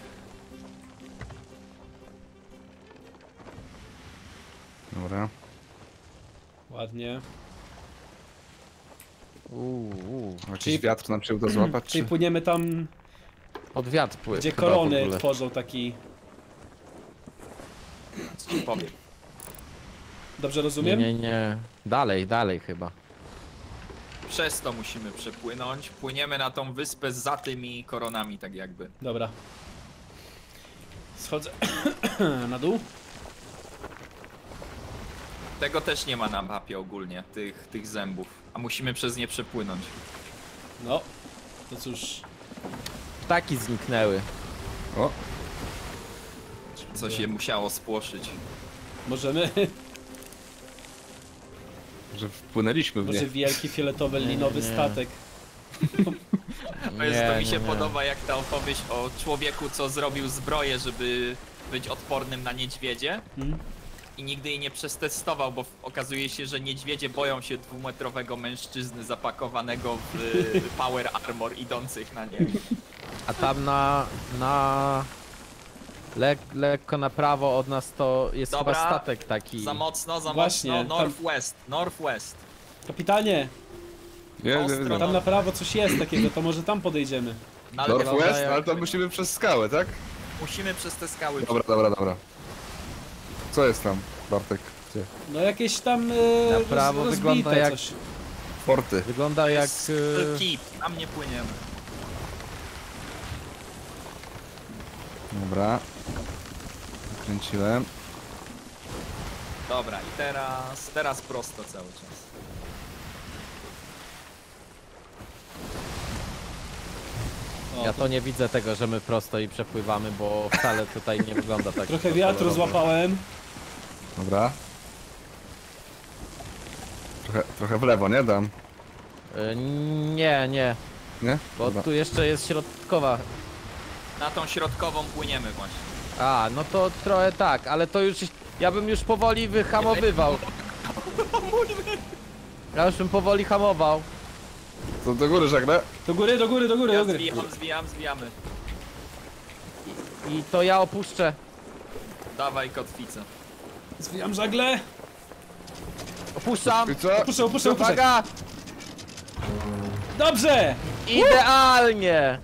Dobra. Ładnie. Uuu, Jakiś Czyli- wiatr nam się uda złapać, Czyli czy... płyniemy tam, od wiatr pływ. gdzie chyba w korony ogóle. tworzą taki... Powiem? Dobrze Nie, rozumiem? nie, nie. Dalej, dalej chyba. Przez to musimy przepłynąć. Płyniemy na tą wyspę za tymi koronami, tak jakby. Dobra. Schodzę na dół. Tego też nie ma na mapie ogólnie, tych, tych zębów. A musimy przez nie przepłynąć. No, to cóż. Ptaki zniknęły. O, Co się musiało spłoszyć. Możemy, że wpłynęliśmy w nie. może wielki fioletowy linowy nie. statek. To, jest, Nie, to mi się nie, nie. podoba jak ta opowieść o człowieku, co zrobił zbroję, żeby być odpornym na niedźwiedzie. Hmm? I nigdy jej nie przetestował, bo okazuje się, że niedźwiedzie boją się dwumetrowego mężczyzny zapakowanego w y, power armor idących na nie. A tam na... na... Le, lekko na prawo od nas to jest Dobra. chyba statek taki. Za mocno, za Właśnie, mocno. tam- Northwest, northwest. Kapitanie, Nie, nie, Ostro. tam na prawo coś jest takiego, to może tam podejdziemy. No, Northwest, ale to musimy przez skałę, tak? musimy przez te skały Dobra, dobra, dobra. Co jest tam, Bartek? Gdzie? No jakieś tam yy, Na prawo roz, wygląda rozbite jak- coś. Porty. Wygląda jak... Y, keep, tam nie płyniemy. Dobra. Kręciłem. Dobra, i teraz, teraz prosto cały czas. O, Ja to nie widzę tego, że my prosto i przepływamy, bo wcale tutaj nie wygląda tak. Trochę wiatru kolorowo. złapałem. Dobra. Trochę, trochę w lewo, nie dam? Y, Nie, nie, Nie? bo Dobra. tu jeszcze jest środkowa. Na tą środkową płyniemy właśnie. A, no to trochę tak, ale to już... Ja bym już powoli wyhamowywał. Ja już bym powoli hamował. To do góry żegnę. Do góry, do góry, do góry, Ja do góry. zwijam, zwijam, zwijamy. I to ja opuszczę. Dawaj kotwicę. Zwijam żagle. Opuszczam. I co? Opuszczę, opuszczę, opuszczę. Uwaga! Dobrze! Idealnie!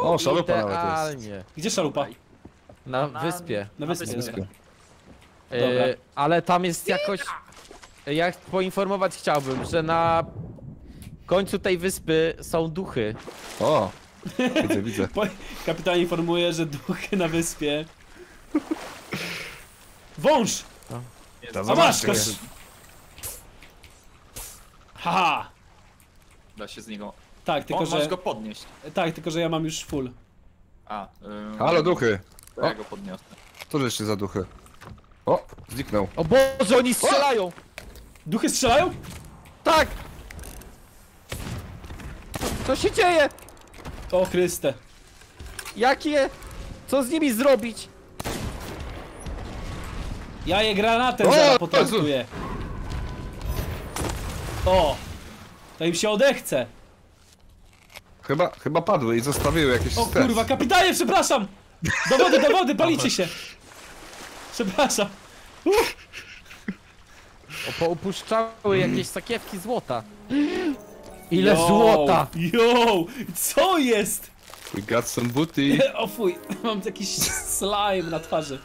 O, szalupa nawet jest. Idealnie. Gdzie szalupa? Na Na- wyspie. Na Na wyspie. wyspie. E, Dobra. ale tam jest jakoś... Ja poinformować chciałbym, że na końcu tej wyspy są duchy. O! Widzę, widzę. Kapitan informuje, że duchy na wyspie. Wąż! Jest. To A masz, kosz... Haha! Da się z niego. Tak, tylko o, że... masz go podnieść. Tak, tylko że ja mam już full. A, ym, Halo, duchy! to Ja go podniosę. Co żeście za duchy? O! Zniknął. O Boże, oni strzelają! Duchy strzelają? Tak! Co się dzieje? O Chryste. Jakie? Co z nimi zrobić? Ja je granatem zaraz potraktuję. O! To im się odechce. Chyba, chyba padły i zostawiły jakieś O stres. kurwa, kapitanie, przepraszam! Do wody, do wody, palicie się! Przepraszam. O, poupuszczały jakieś sakiewki złota. Ile Yo, złota! Yo! Co jest? We got some booty. O fuj, mam jakiś slime na twarzy.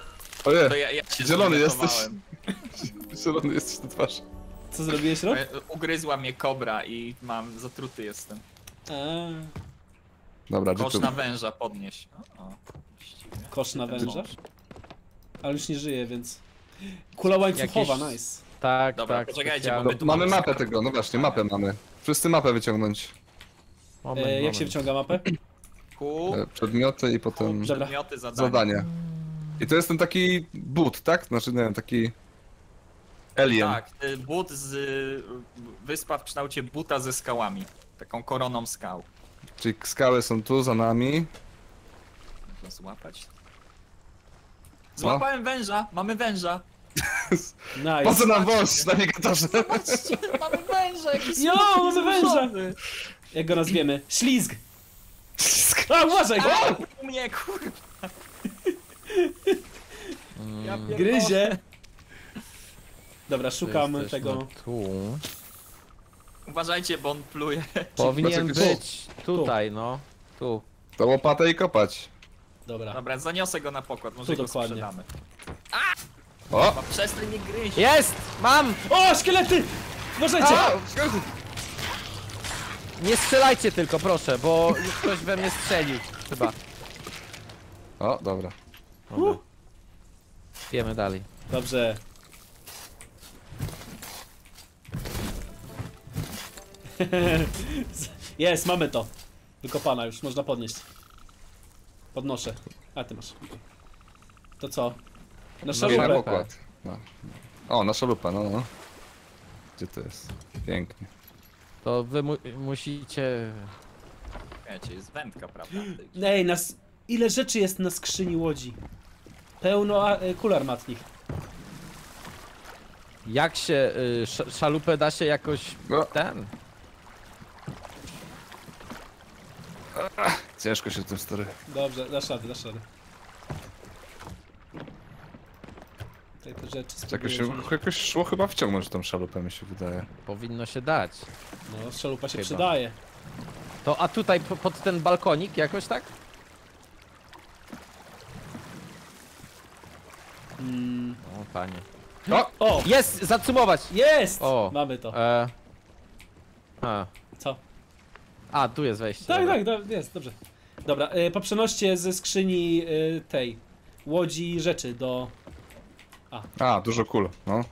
Ojej, To ja, ja się Zielony zorientowałem. zielony jesteś na twarz. Co zrobiłeś, Rob? E, Ugryzła mnie kobra i mam, zatruty jestem. A, Dobra, gdzie Kosz na węża podnieś. O, o. kosz na węża? Ale już nie żyje, więc... Kula łańcuchowa, Jakieś- nice. Tak, Dobra, tak. poczekajcie, specjalnie. No, my tu mamy mamy mapę skarb. tego, no właśnie, mapę mamy. Wszyscy mapę wyciągnąć. Moment, E, jak moment. się wyciąga mapę? Ku, E, Przedmioty i potem Dobra. przedmioty, zadania. zadanie. I to jest ten taki but, tak? Znaczy, nie wiem, taki... Alien. Tak, y, but z y, wyspa w kształcie buta ze skałami. Taką koroną skał. Czyli skały są tu za nami. Można złapać. Złapałem węża, mamy węża. Nice. Po co nam wąż, nawigatorze? Patrzcie, mamy węża, jakiś Jo, mamy węża! Jak go nazwiemy? Ślizg! A, uważaj! A, u mnie, kurwa. Ja pierdolę. Gryzie! Dobra, Tu szukam jesteśmy tego... Tu. Uważajcie, bo on pluje. Powinien Dlaczego- być tutaj, no. Tu. To łopatę i kopać. Dobra. Dobra, zaniosę go na pokład, może Tu go dokładnie. sprzedamy. O! Przestań mnie gryźć. Jest! Mam! O, szkielety! Uważajcie! A! Nie strzelajcie tylko, proszę, bo już ktoś we mnie strzelił. Chyba. O, dobra. Dobra. Wiemy dalej. Dobrze. Jest, mamy to. Wykopana już, można podnieść. Podnoszę. A, ty masz. To co? Na No, pokład. No. O, na szalupę, no, no. Gdzie to jest? Pięknie. To wy mu musicie... Wiecie, jest wędka, prawda? Ej, nas... Ile rzeczy jest na skrzyni łodzi? Pełno y, kul armatnich. Jak się... Y, sz szalupę da się jakoś... No. Ten... Ciężko się tym stary. Dobrze, dasz radę, dasz radę. Tutaj te rzeczy Jakoś, jakoś szło chyba wciągnąć tą szalupę, mi się wydaje. Powinno się dać. No, szalupa się Chyba. przydaje. To a tutaj po- pod ten balkonik jakoś tak? Mm. O panie. O! O! Jest! Zacumować! Jest! O. Mamy to. E... A. Co? a, tu jest wejście. Tak, dobra. tak, do, jest, dobrze. Dobra, y, poprzenoście ze skrzyni y, tej łodzi rzeczy do... A, dużo kul, no.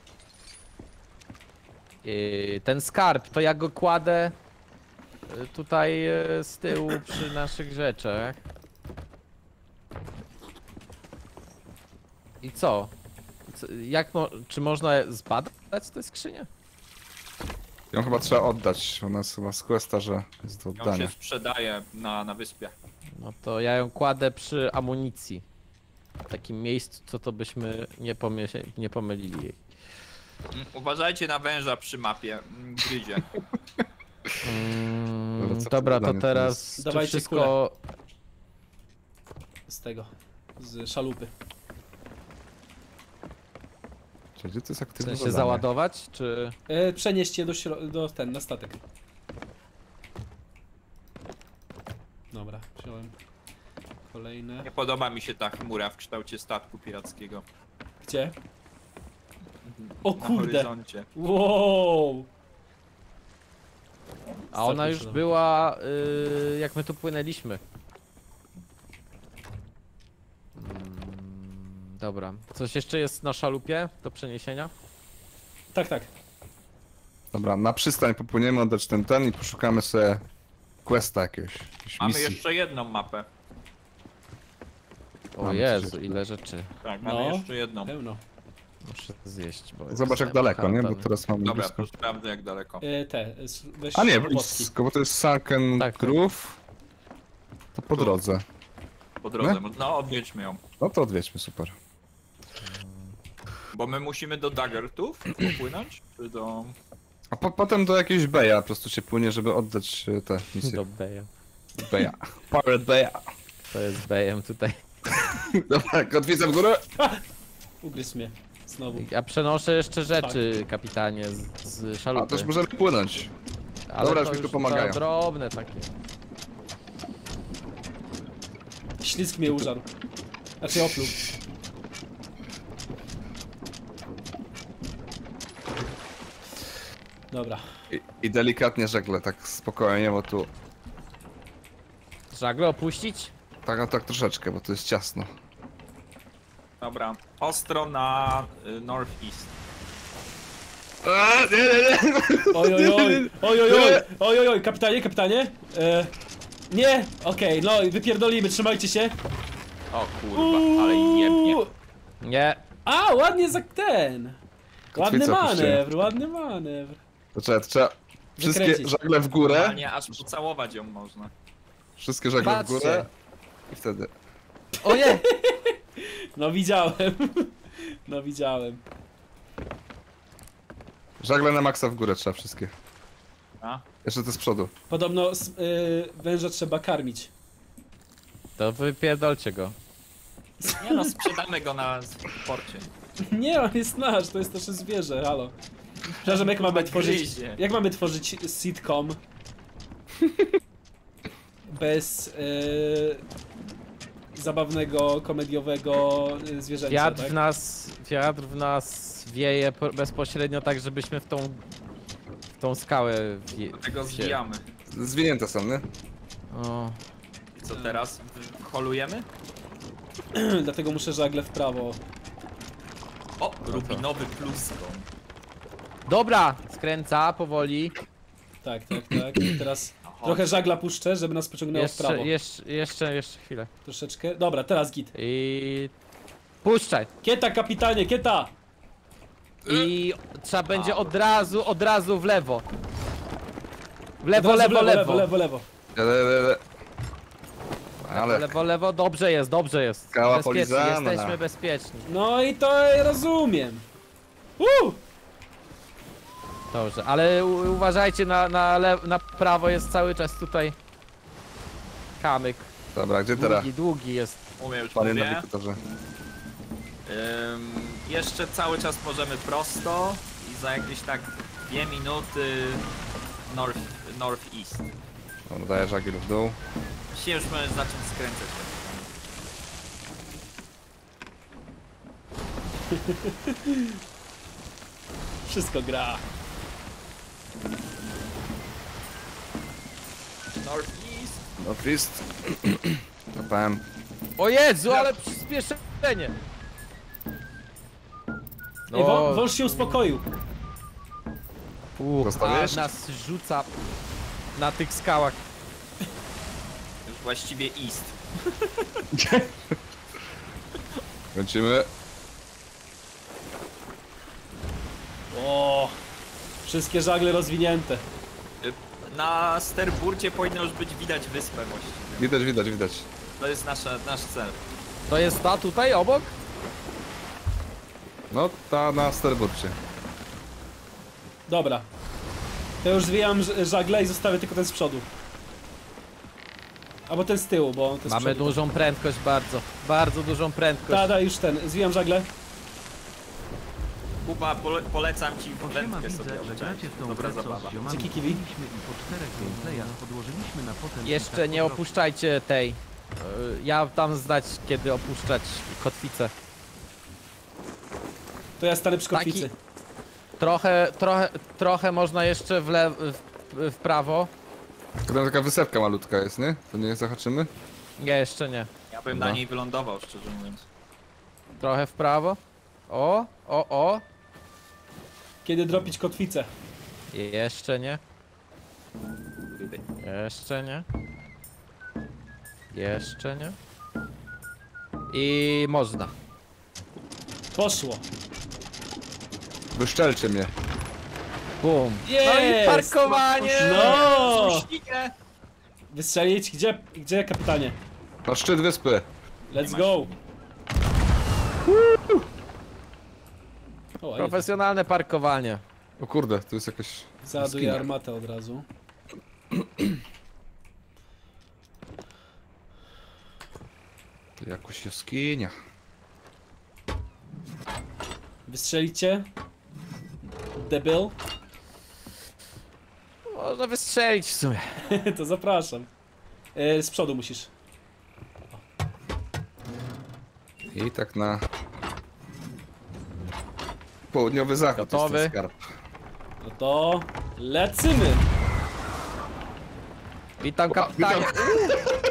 Yy, ten skarb, to ja go kładę y, tutaj y, z tyłu przy naszych rzeczach. I co? co jak mo czy można zbadać tę skrzynię? Ją chyba trzeba oddać. Ona jest chyba z questa, że jest do oddania. się sprzedaje na, na wyspie. No to ja ją kładę przy amunicji. W takim miejscu, co to byśmy nie, nie pomylili jej. Mm, Uważajcie na węża przy mapie. mm, Gryzie. Mm, Dobra, co dobra, zadanie to to teraz czy Dawajcie wszystko... z tego, z szalupy. Czyli Gdzie to jest aktywne zadanie? załadować, czy... Y, przenieść je do, śro- do ten, na statek. Dobra, wziąłem kolejne. Nie podoba mi się ta chmura w kształcie statku pirackiego. Gdzie? O Na kurde! horyzoncie. Wow! A ona już była, y, jak my tu płynęliśmy. Dobra. Coś jeszcze jest na szalupie do przeniesienia? Tak, tak. Dobra, na przystań popłyniemy, oddać ten ten i poszukamy sobie questa jakiegoś, jakiejś Mamy misji. jeszcze jedną mapę. O Mamy Jezu, coś ile rzeczy. Tak, mamy No. jeszcze jedną. Pełno. Muszę zjeść, bo... Zobacz jak jestem daleko, nie? Bo teraz mamy Dobra, blisko. to sprawdzę jak daleko. E, te, s- weź A nie, blisko, bo to jest Sunken Tak, tak. Groove. To po Tu. drodze. Po drodze. No, odwiedźmy ją. No to odwiedźmy, super. Bo my musimy do Daggertów popłynąć? Czy do... A po, potem do jakiegoś Beja po prostu się płynie, żeby oddać e, te misje. Do Beja. Beja. Pirate Beja. To jest Bejem tutaj. Dobra, kotwicę w górę. Ugryzł mnie. Znowu. Ja przenoszę jeszcze rzeczy, kapitanie, z, z A szalupy. też możemy płynąć. Ale Dobra, to już mi tu pomagają. to drobne takie. Ślizg mnie użarł. Znaczy opluł. Dobra. I, I delikatnie żegle, tak spokojnie, bo tu... Żagle opuścić? Tak, no tak troszeczkę, bo to jest ciasno. Dobra. Ostro na y, Northeast. A, nie, nie, nie. Oj, oj, oj, oj, oj, oj, oj, oj, oj, kapitanie, kapitanie. E, nie, okej, no i wypierdolimy, trzymajcie się. O kurwa, ale jebnie. Nie. A, ładnie za ten. Ładny manewr, ładny manewr. To trzeba, to trzeba wszystkie Wykręcić. żagle w górę, Normalnie aż pocałować ją można. wszystkie żagle w górę i wtedy. O nie! No widziałem. No widziałem. Żagle na maksa w górę trzeba wszystkie. A? Jeszcze te z przodu. Podobno s- y, węża trzeba karmić. To wypierdolcie go. Nie no, sprzedamy go na porcie. Nie, on jest nasz, to jest nasze zwierzę, halo. Przepraszam, jak mamy tworzyć... Jak mamy tworzyć sitcom? Bez y, zabawnego, komediowego zwierzęcia, Wiatr tak? w nas, wiatr w nas wieje po- bezpośrednio tak, żebyśmy w tą, w tą skałę wie, Dlatego się- zwijamy. Zwinięte są, nie? O, I co teraz? Holujemy? Dlatego muszę żagle w prawo. O, rubinowy pluską. Dobra, skręca powoli. Tak, tak, tak. I teraz trochę żagla puszczę, żeby nas pociągnęło w prawo. Jeszcze, jeszcze, jeszcze, jeszcze chwilę. Troszeczkę. Dobra, teraz git. I... Puszczaj! Kieta, kapitanie, kieta! I trzeba będzie od razu, od razu w lewo. W Od lewo, razu lewo, w lewo. lewo, lewo, lewo. Le, le, le, le. Lewo, Ale lewo, lewo, dobrze jest, dobrze jest. Skała Bezpieczni, polizana. jesteśmy bezpieczni. No i to rozumiem. Uuu! Dobrze, ale u- uważajcie, na, na, lew, na prawo jest cały czas tutaj kamyk. dobra, gdzie teraz? Długi, długi jest. Umiem już Panie mówię. nawigatorze. Ym, jeszcze cały czas możemy prosto i za jakieś tak dwie minuty north, northeast. Dobra, daję żagiel w dół. Dzisiaj już możemy zacząć skręcać. Wszystko gra. Northeast. No Christ. Zapałem. O Jezu, ale przyspieszenie! Ej, wą- wąż się uspokoił. Uch, a nas rzuca na tych skałach. Już właściwie east. Kręcimy. O, wszystkie żagle rozwinięte. Y, Na sterburcie powinno już być widać wyspę właściwie. Widać, widać, widać. To jest nasza, nasz cel. To jest ta tutaj obok? No, ta na sterburcie. Dobra. To już zwijam żagle i zostawię tylko ten z przodu. Albo ten z tyłu, bo ten z Mamy przodu. dużą prędkość, bardzo. Bardzo dużą prędkość. Tada, już ten. Zwijam żagle. Kuba, pole, polecam ci wędkę sobie że obczaić. Dobra zabawa. Dzięki, Kiwi. kupiliśmy i po czterech gameplayach odłożyliśmy na potem Jeszcze nie kroków. opuszczajcie tej. Y, Ja dam znać, kiedy opuszczać kotwicę. To ja stanę przy Taki- kotwicy. Trochę, trochę, trochę można jeszcze w, lew, w, w prawo. Tylko tam taka wysepka malutka jest, nie? To nie zahaczymy? Nie, jeszcze nie. Ja bym Dobra. na niej wylądował, szczerze mówiąc. Trochę w prawo. O, o, o. Kiedy dropić kotwicę? Jeszcze nie. Jeszcze nie. Jeszcze nie. I można. Poszło. Wyszczelcie mnie. Bum. No i Jest! parkowanie! No! Są świnie! Wystrzelić? Gdzie, gdzie kapitanie? Na szczyt wyspy. Let's go! O, Profesjonalne parkowanie. O kurde, tu jest jakaś... załaduję jaskinia. armatę od razu. Tu jakoś jaskinia. Wystrzelicie? Debil? Można wystrzelić w sumie. to zapraszam. E, z przodu musisz. I tak na... Południowy zachód Gotowy? jest ten skarb. No to lecymy! Witam kapitanie.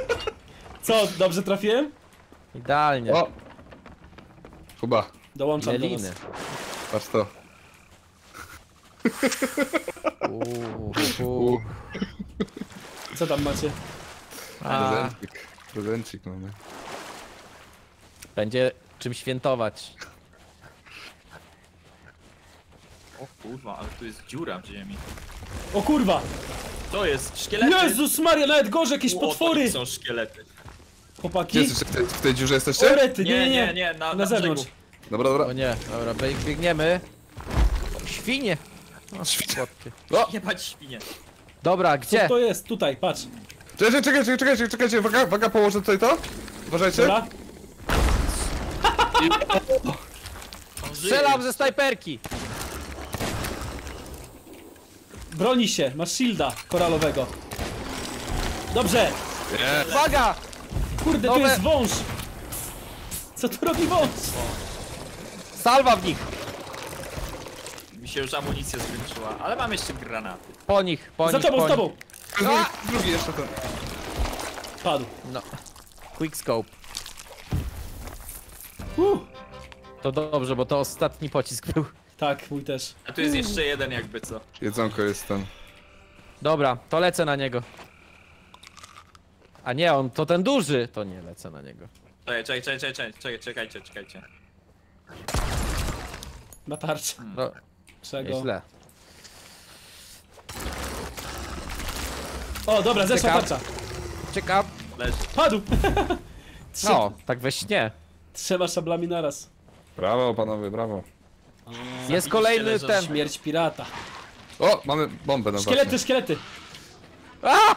Co, dobrze trafiłem? Idealnie. O! Kuba, Dołączam do was. patrz to. Uuu, uuu. Co tam macie? A, Prezencik. Prezencik mamy. będzie czym świętować. O kurwa, ale tu jest dziura w ziemi. O kurwa! To jest szkielety! Jezus Maria, nawet gorzej, jakieś O, potwory! to są szkielety. Chłopaki? Jesteście? W tej, w tej dziurze jesteście? Orety, Nie, nie, nie, na, Na na zewnątrz. brzegu. Dobra, dobra. O nie, dobra, bieg- biegniemy. Świnie. O, Świnie. słodkie. O! Jebać świnie. Dobra, Co gdzie? to jest? Tutaj, patrz. Czekajcie, czekajcie, czekajcie, czekajcie, waga, waga, położę tutaj to. Uważajcie. Dobra? On żyje. Strzelam ze snajperki. Broni się, masz shielda koralowego. Dobrze! Uwaga! Kurde, Nowe- tu jest wąż! Co tu robi wąż? Salwa w nich. Mi się już amunicja skończyła, ale mam jeszcze granaty. Po nich, po Za nich, tobą, po z tobą! Drugi, drugi jeszcze ten. Padł. No. Quick scope. Uh, To dobrze, bo to ostatni pocisk był. Tak, mój też. A tu jest jeszcze jeden jakby co. Jedzonko jest ten. Dobra, to lecę na niego. A nie, on to ten duży. To nie lecę na niego. Czekaj, czekaj, czekaj, czekaj, czekaj, czekajcie, czekajcie. Na tarczę. No, Czego? źle. O, dobra, zeszła Czekam. tarcza. Czekam. Leży. Padł! Trze No, tak we śnie. Trzema szablami naraz. Brawo, panowie, brawo. Jest kolejny leżą ten. Śmierć pirata. O, mamy bombę na Szkielety, szkielety! A!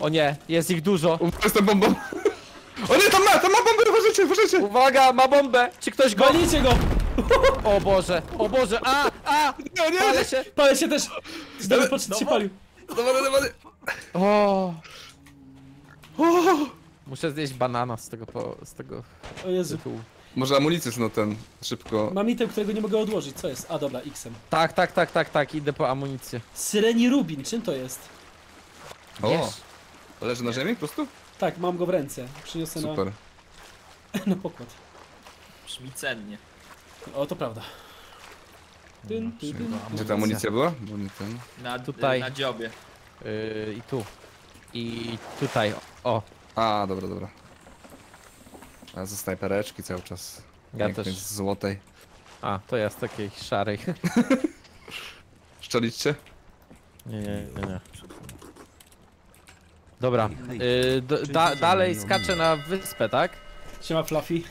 O nie, jest ich dużo. Jestem bombą. O nie, tam ma, tam ma bombę, uważajcie, uważajcie. Uwaga, ma bombę! Czy ktoś go... Walnijcie go! O Boże, o Boże, a, a! Nie, nie, Ale nie. się... Palę się też! Znowu no się palił. Dawaj, dawaj. O! Muszę zjeść banana z tego, po, z tego O Jezu. tytułu. Może amunicję no ten, szybko. Mam item, którego nie mogę odłożyć. Co jest? A dobra, X-em. Tak, tak, tak, tak, tak, idę po amunicję. Syreni Rubin, czym to jest? O, Wiesz? leży na ziemi po prostu? Tak, mam go w ręce. Przyniosę Super. na, na pokład. Brzmi cennie. O, to prawda. Dyn, dyn, dyn. Gdzie ta amunicja była? Bo nie ten. Na, Tutaj. na dziobie. Yy, I tu. I tutaj, o. A, dobra, dobra. A ze snajpereczki cały czas. Ja też. z złotej. A, to ja z takiej szarej. Szczelić cię? Nie, nie, nie, nie. Dobra, yy, d- da, dalej skaczę na wyspę, tak? Siema Fluffy.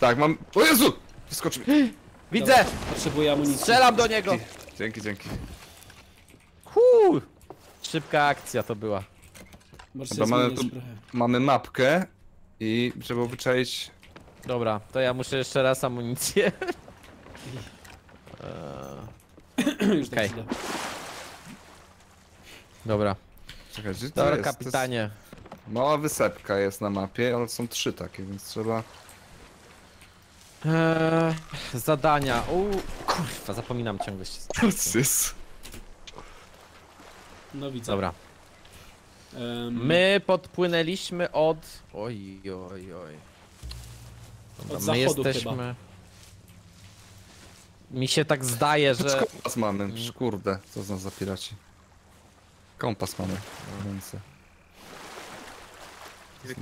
Tak, mam... O Jezu! Wyskocz mi. Widzę! Potrzebuję amunicji. Strzelam do niego! Dzięki, dzięki. Huu! Szybka akcja to była. Możecie Dobra, mamy zmienić tu- trochę. Mamy mapkę i trzeba wyczaić... Dobra, to ja muszę jeszcze raz amunicję. Eee, Już Okej. okay. chwilę. Czekaj, Dobra, gdzie to dobra jest? To jest kapitanie. Mała wysepka jest na mapie, ale są trzy takie, więc trzeba... Eee, zadania. U, kurwa, zapominam ciągle się. No widzę. Dobra, Em, my podpłynęliśmy od... Oj, oj, oj. Dobra, Od my jesteśmy... Mi się tak zdaje, że... Kompas mamy, kurde, co z nas za piraci. Kompas mamy w ręce.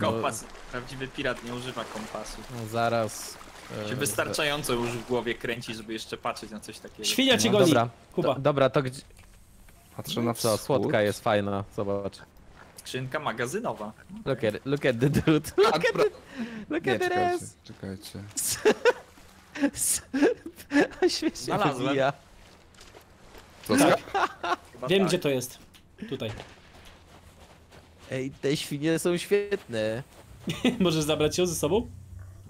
Kompas. Prawdziwy pirat nie używa kompasu. No, zaraz. Się e, wystarczająco już w głowie kręci, żeby jeszcze patrzeć na coś takiego. Świnia cię No goni! dobra. Kuba. Do, dobra, to gdzie... Patrzę na Co, słodka jest fajna, zobacz. Skrzynka magazynowa. Look at, look at the dude. Look at the, look at the czekajcie, rest. czekajcie. Świetnie Znalazłem. wybija. To Tak. Chyba Wiem tak. gdzie to jest. Tutaj. Ej, te świnie są świetne. Możesz zabrać ją ze sobą?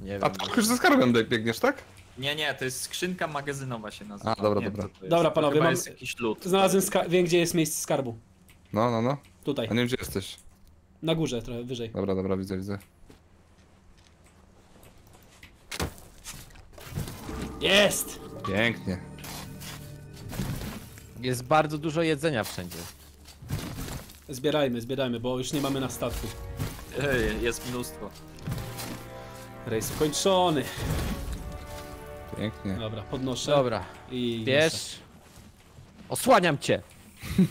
Nie A wiem. ty już ze skarbem bieg- biegniesz, tak? Nie, nie, to jest skrzynka magazynowa się nazywa. A, dobra, nie dobra. co to jest. Dobra, panowie, mam- jest jakiś lód. Znalazłem wiem gdzie jest miejsce skarbu. No, no, no. Tutaj. A nie wiem gdzie jesteś. Na górze, trochę wyżej. Dobra, dobra, widzę, widzę. Jest! Pięknie. Jest bardzo dużo jedzenia wszędzie. Zbierajmy, zbierajmy, bo już nie mamy na statku. Ej, Jest mnóstwo. Rejs ukończony. Pięknie. Dobra, podnoszę. Dobra, I wiesz... Osłaniam cię.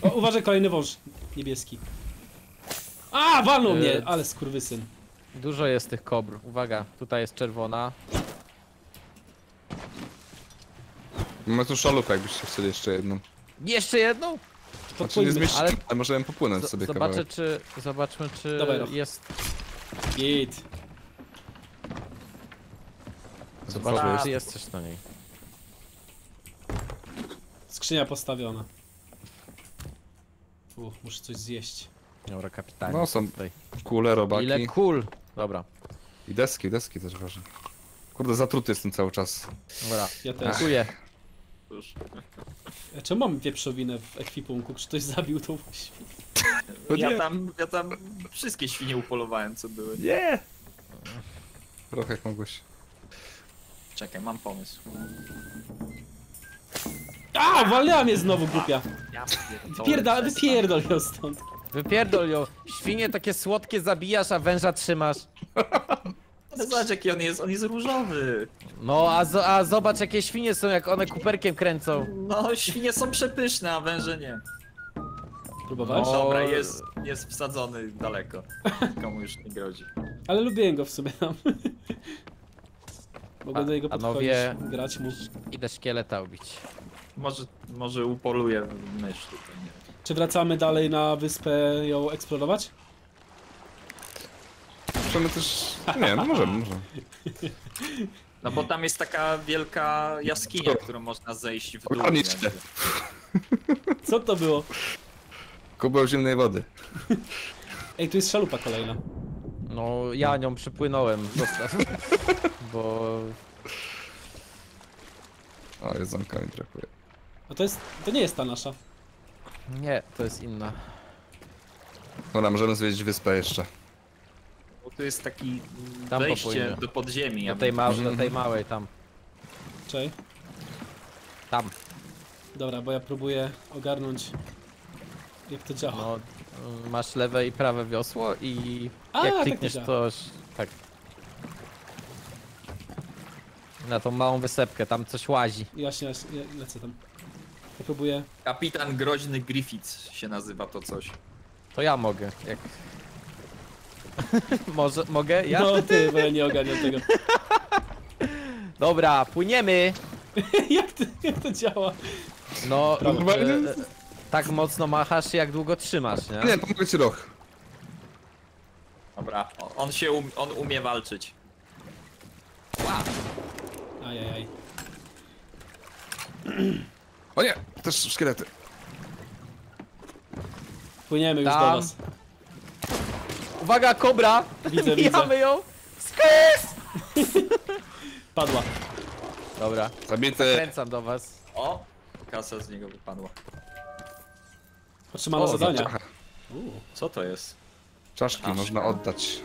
O, uważaj, kolejny wąż niebieski. A, walnął mnie, ale skurwysyn. Dużo jest tych kobr. Uwaga, tutaj jest czerwona. Mamy tu szalupę, jakbyście chcieli jeszcze jedną. Jeszcze jedną? Znaczy nie zmieścimy, ale- ale możemy popłynąć Z sobie zobaczę kawałek. czy... Zobaczmy czy Dawaj, Roch. jest... Git. Zobaczmy czy jest coś na niej. Skrzynia postawiona. U, muszę coś zjeść. Dobra, kapitanie. No, są Tutaj. Kule, robaki. Ile kul? Dobra, I deski, deski też ważne. Kurde, zatruty jestem cały czas. dobra. Ja też. Dziękuję. Czemu mam wieprzowinę w ekwipunku? Czy ktoś zabił tą świnię? No Ja tam, ja tam wszystkie świnie upolowałem, co były. Nie! Trochę jak mogłeś. Czekaj, mam pomysł. A, walnęła mnie znowu głupia. Ja Wypierdol, wypierdol ją stąd. Wypierdol ją. Świnie takie słodkie zabijasz, a węża trzymasz. No Zobacz jaki on jest, on jest różowy. No, a, zo- a zobacz jakie świnie są, jak one kuperkiem kręcą. No, świnie są przepyszne, a węże nie. Próbowałeś? O. Dobra, jest, jest wsadzony daleko. Komu już nie grozi. Ale lubiłem go w sumie tam. Mogę A- do niego podchodzić, panowie- grać mu. Idę szkieleta ubić. Może, może upoluje mysz tutaj, nie wiem. Czy wracamy dalej na wyspę ją eksplorować? Możemy też... Nie, no możemy, możemy. No bo tam jest taka wielka jaskinia, którą można zejść w dół. Cię. Co to było? Kubeł zimnej wody. Ej, tu jest szalupa kolejna. No, ja nią przypłynąłem. Zostaw. Bo... O, jedzonka mi brakuje. A to jest, to nie jest ta nasza. Nie, to jest inna. Dobra, możemy zwiedzić wyspę jeszcze. Bo tu jest taki Tam wejście popłynie. do podziemi. Do tej, ma do tej małej tam. Czej. Tam. Dobra, bo ja próbuję ogarnąć jak to działa. No, masz lewe i prawe wiosło i A, jak tak klikniesz to działa. to... Tak. Na tą małą wysepkę, tam coś łazi. Właśnie, ja, ja lecę tam. Ja próbuję. Kapitan Groźny Griffith się nazywa to coś. To ja mogę, jak... Może, mogę? Ja? No ty, bo ja nie ogarniam tego. Dobra, płyniemy! jak, to, jak to działa? No, Prawo. e, tak mocno machasz, jak długo trzymasz, nie? Nie, pomogę ci roch. Dobra, o- on się um, on umie walczyć. Ajajaj. O nie! Też szkielety. Płyniemy już do Tam. was. Uwaga, kobra! Widzę, widzę. Mijamy ją! Skys! Padła. Dobra, Zabity. kręcam do was. O! Kasa z niego wypadła. Otrzymano O, zadania. Czacha. Uuu. Co to jest? Czaszki można oddać.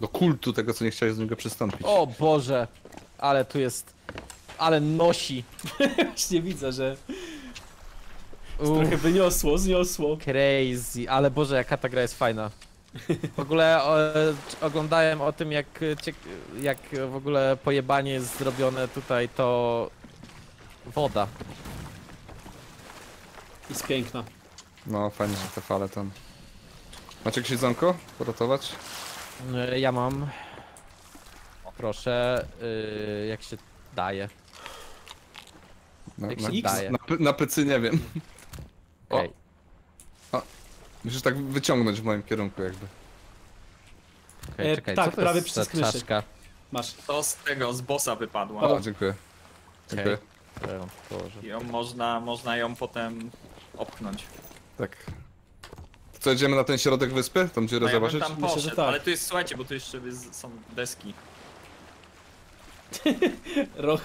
Do kultu tego, co nie chciałeś do niego przystąpić. O Boże! Ale tu jest... Ale nosi. Właśnie widzę, że Uff, trochę wyniosło, zniosło. crazy. Ale Boże, jaka ta gra jest fajna. W ogóle o, oglądałem o tym, jak, cie, jak w ogóle pojebanie jest zrobione tutaj, to... Woda. Jest piękna. No, fajnie, że te fale tam. Macie jakieś jedzonko? Poratować? E, Ja mam... Proszę, yy, jak się daje. Na, Jak na, daje. na, na nie wiem. O. Okej. Musisz tak wyciągnąć w moim kierunku jakby. okej, E, czekaj, tak, co to prawie jest przez za kryszy. czaszka? Masz. To z tego, z bossa wypadła. O, dziękuję. Dziękuję. To ja ją położę. I ją można, można ją potem opchnąć. Tak. To co, jedziemy na ten środek wyspy? Tam gdzie No ja bym zobaczyć? tam Myślę, że poszedł, tak. ale tu jest, słuchajcie, bo tu jeszcze jest, są deski. Roch.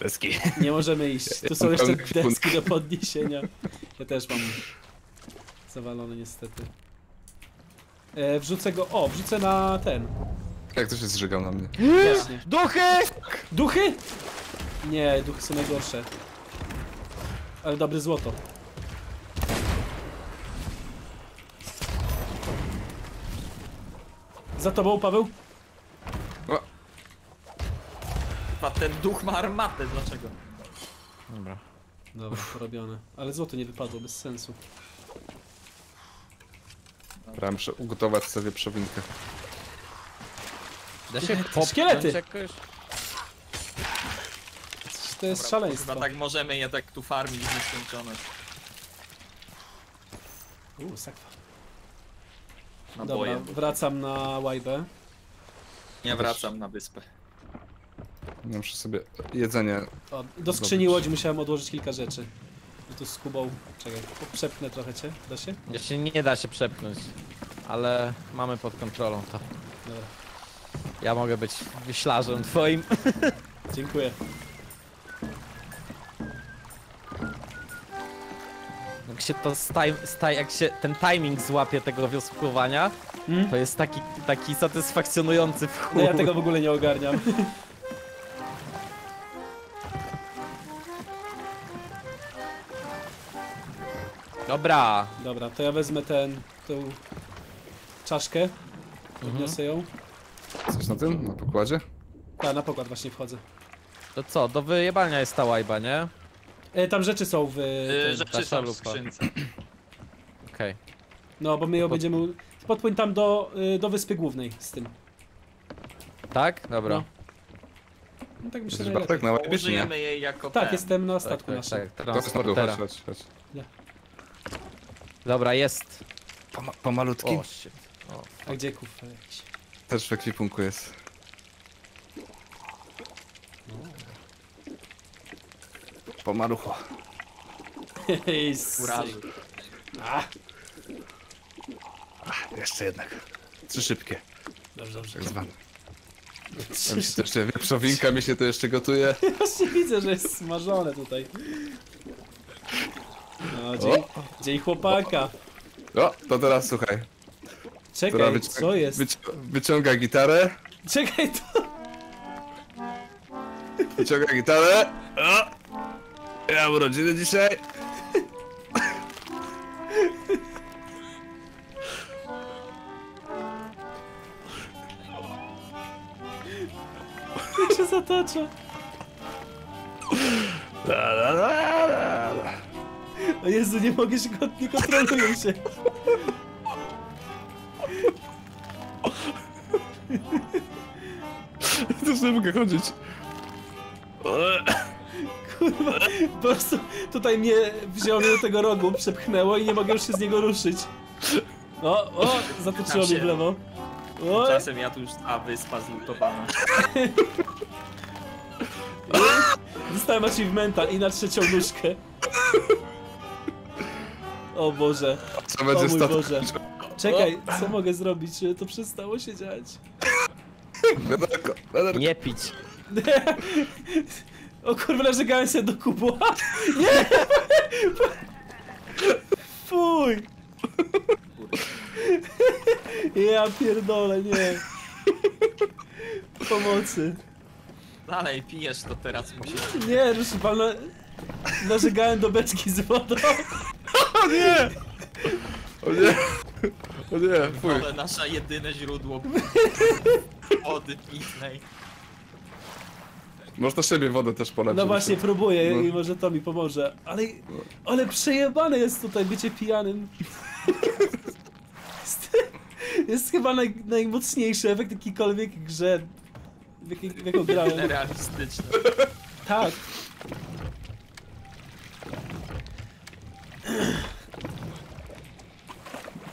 Deski. Nie możemy iść. Ja Tu są jeszcze deski do podniesienia. Ja też mam zawalone niestety. E, wrzucę go. O, wrzucę na ten. Jak to się zżygał na mnie? Właśnie. Duchy! Duchy? Nie, duchy są najgorsze. Ale dobre złoto. Za tobą, Paweł? O, A ten duch ma armatę, dlaczego? Dobra. Dobra, porobione. Ale złoto nie wypadło, bez sensu. dobra, muszę ugotować sobie przewinkę. Da się szkielety! popchnąć jakoś? To jest Dobra, szaleństwo. Chyba tak możemy je tak tu farmić w nieskończoność. Uuu, sakwa. Dobra, wracam na łajbę. Nie wracam na wyspę. Ja muszę sobie jedzenie. O, do skrzyni łodzi musiałem odłożyć kilka rzeczy. I tu z Kubą. Czekaj, przepnę trochę cię. Da się? Jeszcze nie da się przepchnąć. Ale mamy pod kontrolą to. Dobra. Ja mogę być wyślarzem twoim. Dziękuję. Jak się to staj, staj, jak się ten timing złapie tego wioskowania, Hmm? to jest taki, taki satysfakcjonujący w chuj. No ja tego w ogóle nie ogarniam. Dobra. Dobra, to ja wezmę ten, tą czaszkę. Mhm. Podniosę ją. Coś na tym? Na pokładzie? Tak, na pokład właśnie wchodzę. To co, do wyjebania jest ta łajba, nie? E, tam rzeczy są w... Yy, rzeczy są w szalupa. skrzynce. Okej. No, bo my ją będziemy... Podpłyń tam do, y, do wyspy głównej z tym. Tak? Dobra. No. No tak myślę, Jesteś że Bartek na łapie, czy nie? Użyjemy jej jako Tak, ten. jestem na Tak, statku tak, naszym. tak, To jest na dół, transportera. chodź, chodź, chodź. Dobra, jest. Poma pomalutki? O, shit. O. A gdzie jakiś? Też w ekwipunku jest. Pomalucho. Hej. A, Jeszcze jednak. Trzy szybkie, dobrze, dobrze. tak zwane. Ja mi się to jeszcze wieprzowinka mi się to jeszcze gotuje. Właśnie widzę, że jest smażone tutaj. No, dzień, dzień chłopaka. O, to teraz słuchaj. Która Czekaj, wycią co jest? wyci wyciąga gitarę. Czekaj, to... Wyciąga gitarę. O! Ja mam urodziny dzisiaj. Jak się zatacza. La, la, la, la. O Jezu, nie mogę się, go- nie kontroluję się. Też nie mogę chodzić. Kurwa, po prostu tutaj mnie wzięło mnie do tego rogu, przepchnęło i nie mogę już się z niego ruszyć. O, o, zatoczyło mnie w lewo. O, Czasem ja tu już a wyspa zlutowana. dostałem achievementa i na trzecią nóżkę. O Boże, Co o będzie mój statku? Boże. Czekaj, co mogę zrobić, żeby to przestało się dziać? Wiaderko, wiaderko. Nie pić. O kurwa, narzekałem się do kubła. Nie! Fuj! Ja pierdolę, nie. Pomocy. Dalej pijesz, to teraz musisz. Nie, proszę pana. Narzekałem do beczki z wodą. O nie! O nie! O nie, fuj. Ale nasze jedyne źródło wody pitnej. Można siebie wodę też polać. No właśnie, się- próbuję No. i może to mi pomoże. Ale, ale przejebane jest tutaj bycie pijanym. Jest, jest chyba naj, najmocniejszy efekt jakikolwiek grze w, jakiej- w jaką grałem. Realistyczne. Tak.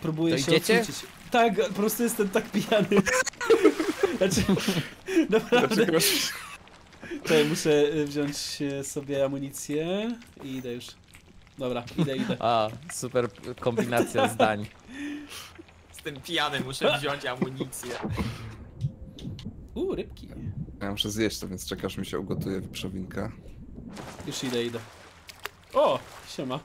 Próbuję To się idziecie? odwrócić. Tak, po prostu jestem tak pijany. Znaczy, naprawdę. Czekaj, muszę y, wziąć e, sobie amunicję i idę już. Dobra, idę, idę. A, super kombinacja zdań. Jestem pijany, muszę wziąć amunicję. Uuu, rybki. Ja muszę zjeść to, więc czekasz mi się ugotuje wieprzowinka. Już idę, idę. O, siema.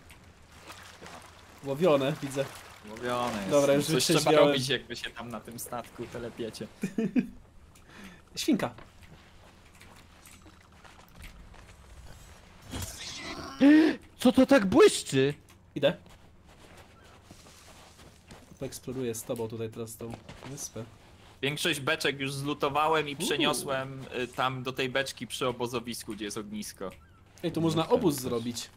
Łowione, widzę. Mówione jest. Dobra, już Coś trzeba wytrzeźwiałem. robić, jakby się tam na tym statku telepiecie. Świnka. Co to tak błyszczy? Idę. Poeksploruję z tobą tutaj teraz tą wyspę. Większość beczek już zlutowałem i przeniosłem y, tam do tej beczki przy obozowisku, gdzie jest ognisko. Ej, tu można obóz zrobić.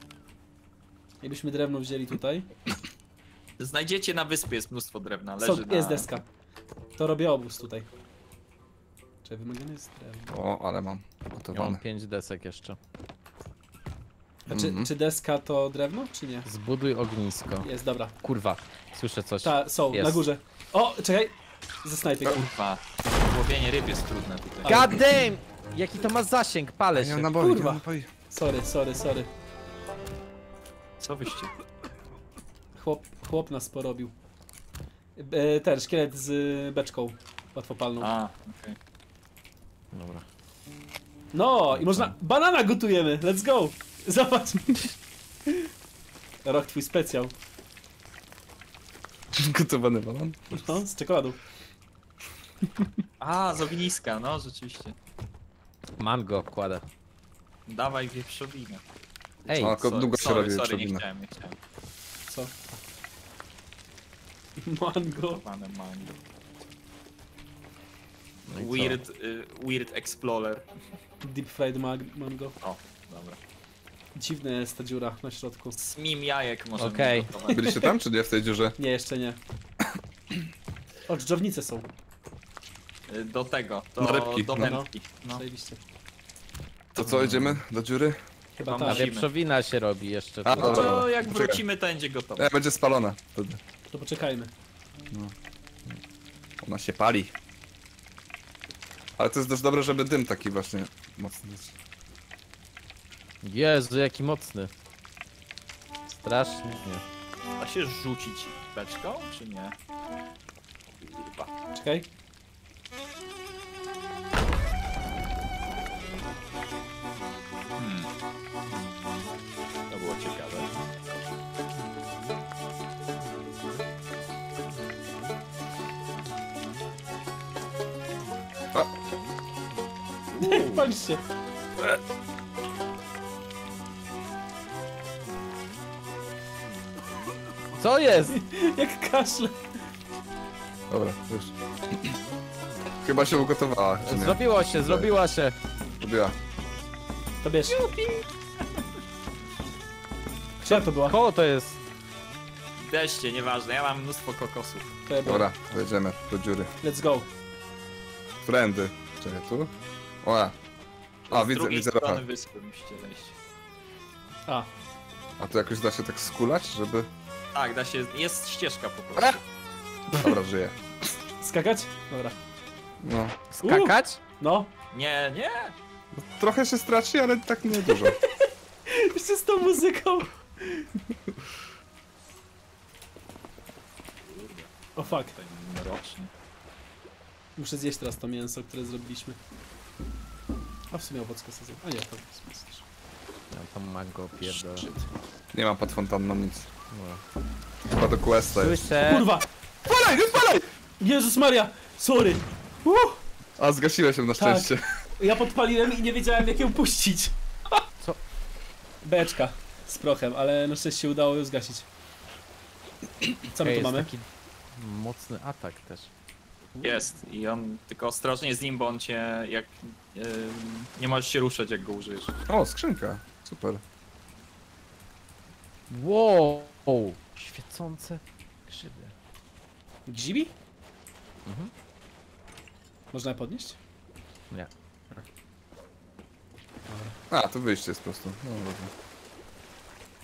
Jakbyśmy drewno wzięli tutaj. Znajdziecie na wyspie, jest mnóstwo drewna, Są, leży na... jest deska. To robię obóz tutaj. Czy wymagane jest drewno? O, ale mam Ja mam gotowane. 5 desek jeszcze. A czy, Mhm. czy deska to drewno, czy nie? Zbuduj ognisko. Jest, dobra. Kurwa, słyszę coś. Ta, są, Jest. na górze. O, czekaj! Ze snajping. Kurwa, łowienie ryb jest trudne tutaj. God damn! Jaki to ma zasięg, palę się. mam naboi, nie kurwa. mam naboi. Sorry, sorry, sorry. Co wyście? Chłop, chłop nas porobił. E, ten, szkielet z beczką łatwopalną. A, okej. Dobra. No, i można... Banana gotujemy, let's go! Zobacz! Rok twój specjał. Gotowany banan? No, z czekoladą. A, z ogniska, no rzeczywiście. Mango kładę. Dawaj wieprzowinę. Ej, O, tylko Sorry, długo się sorry, robi sorry, nie wieprzowina. chciałem, nie chciałem. Co? Mango. Mango. no i co? Weird, y, weird Explorer. Deep fried mag- mango. O, dobra. Dziwna jest ta dziura na środku. Z mim jajek możemy Okej. gotować. Byliście tam, czy nie w tej dziurze? Nie, jeszcze nie. O, dżdżownice są. Y, Do tego, do, Na rybki, do no. wędki. No. Zajebiście. To co, idziemy do dziury? Chyba Mam tak. A nadzieję. wieprzowina się robi jeszcze. A. No to jak Poczekaj. wrócimy, to będzie gotowe. E, będzie spalona wtedy. To poczekajmy. Ona się pali. Ale to jest też dobre, żeby dym taki właśnie mocny jest. Jezu, jaki mocny. Strasznie. Da się rzucić beczką, czy nie? Kurwa. Czekaj. Patrzcie. Co jest? Jak kaszle. Dobra, już. Chyba się ugotowała, czy nie? Zrobiło się, zrobiła się. Zrobiła. To bierz. Czyja to była? Koło to jest. Deszcie, nieważne, ja mam mnóstwo kokosów. To ja. Dobra, wejdziemy do dziury. Let's go. Trendy. Czekaj, tu? O, a. Z widzę, drugiej widzę strony wyspy musicie wejść. A, A tu jakoś da się tak skulać, żeby... Tak, da się, jest ścieżka po prostu. Dobra, żyje. skakać? Dobra. No. Skakać? No. Nie, nie! Trochę się straci, ale tak nie dużo. Jeszcze z tą muzyką. O fuck. To mrocznie. Muszę zjeść teraz to mięso, które zrobiliśmy. A w sumie owockę sezonu. A nie, to jest też. Ja tam mango pierdolę. Nie mam pod fontanną nic. No. Chyba do questa jest. Słyszę. Kurwa! Spalaj, nie spalaj! Jezus Maria! Sorry! Uh, A, zgasiłeś się na Tak. szczęście. ja podpaliłem i nie wiedziałem jak ją puścić. Co? Beczka z prochem, ale na szczęście udało ją zgasić. Co my Ej, tu jest mamy? taki mocny atak też. Jest. I on, tylko ostrożnie z nim, bo on cię, jak... ym, nie możesz się ruszać, jak go użyjesz. O, skrzynka. Super. Wow! Świecące grzyby. Gibi? Mhm. Można je podnieść? Nie. A, to wyjście jest po prostu. No, dobra.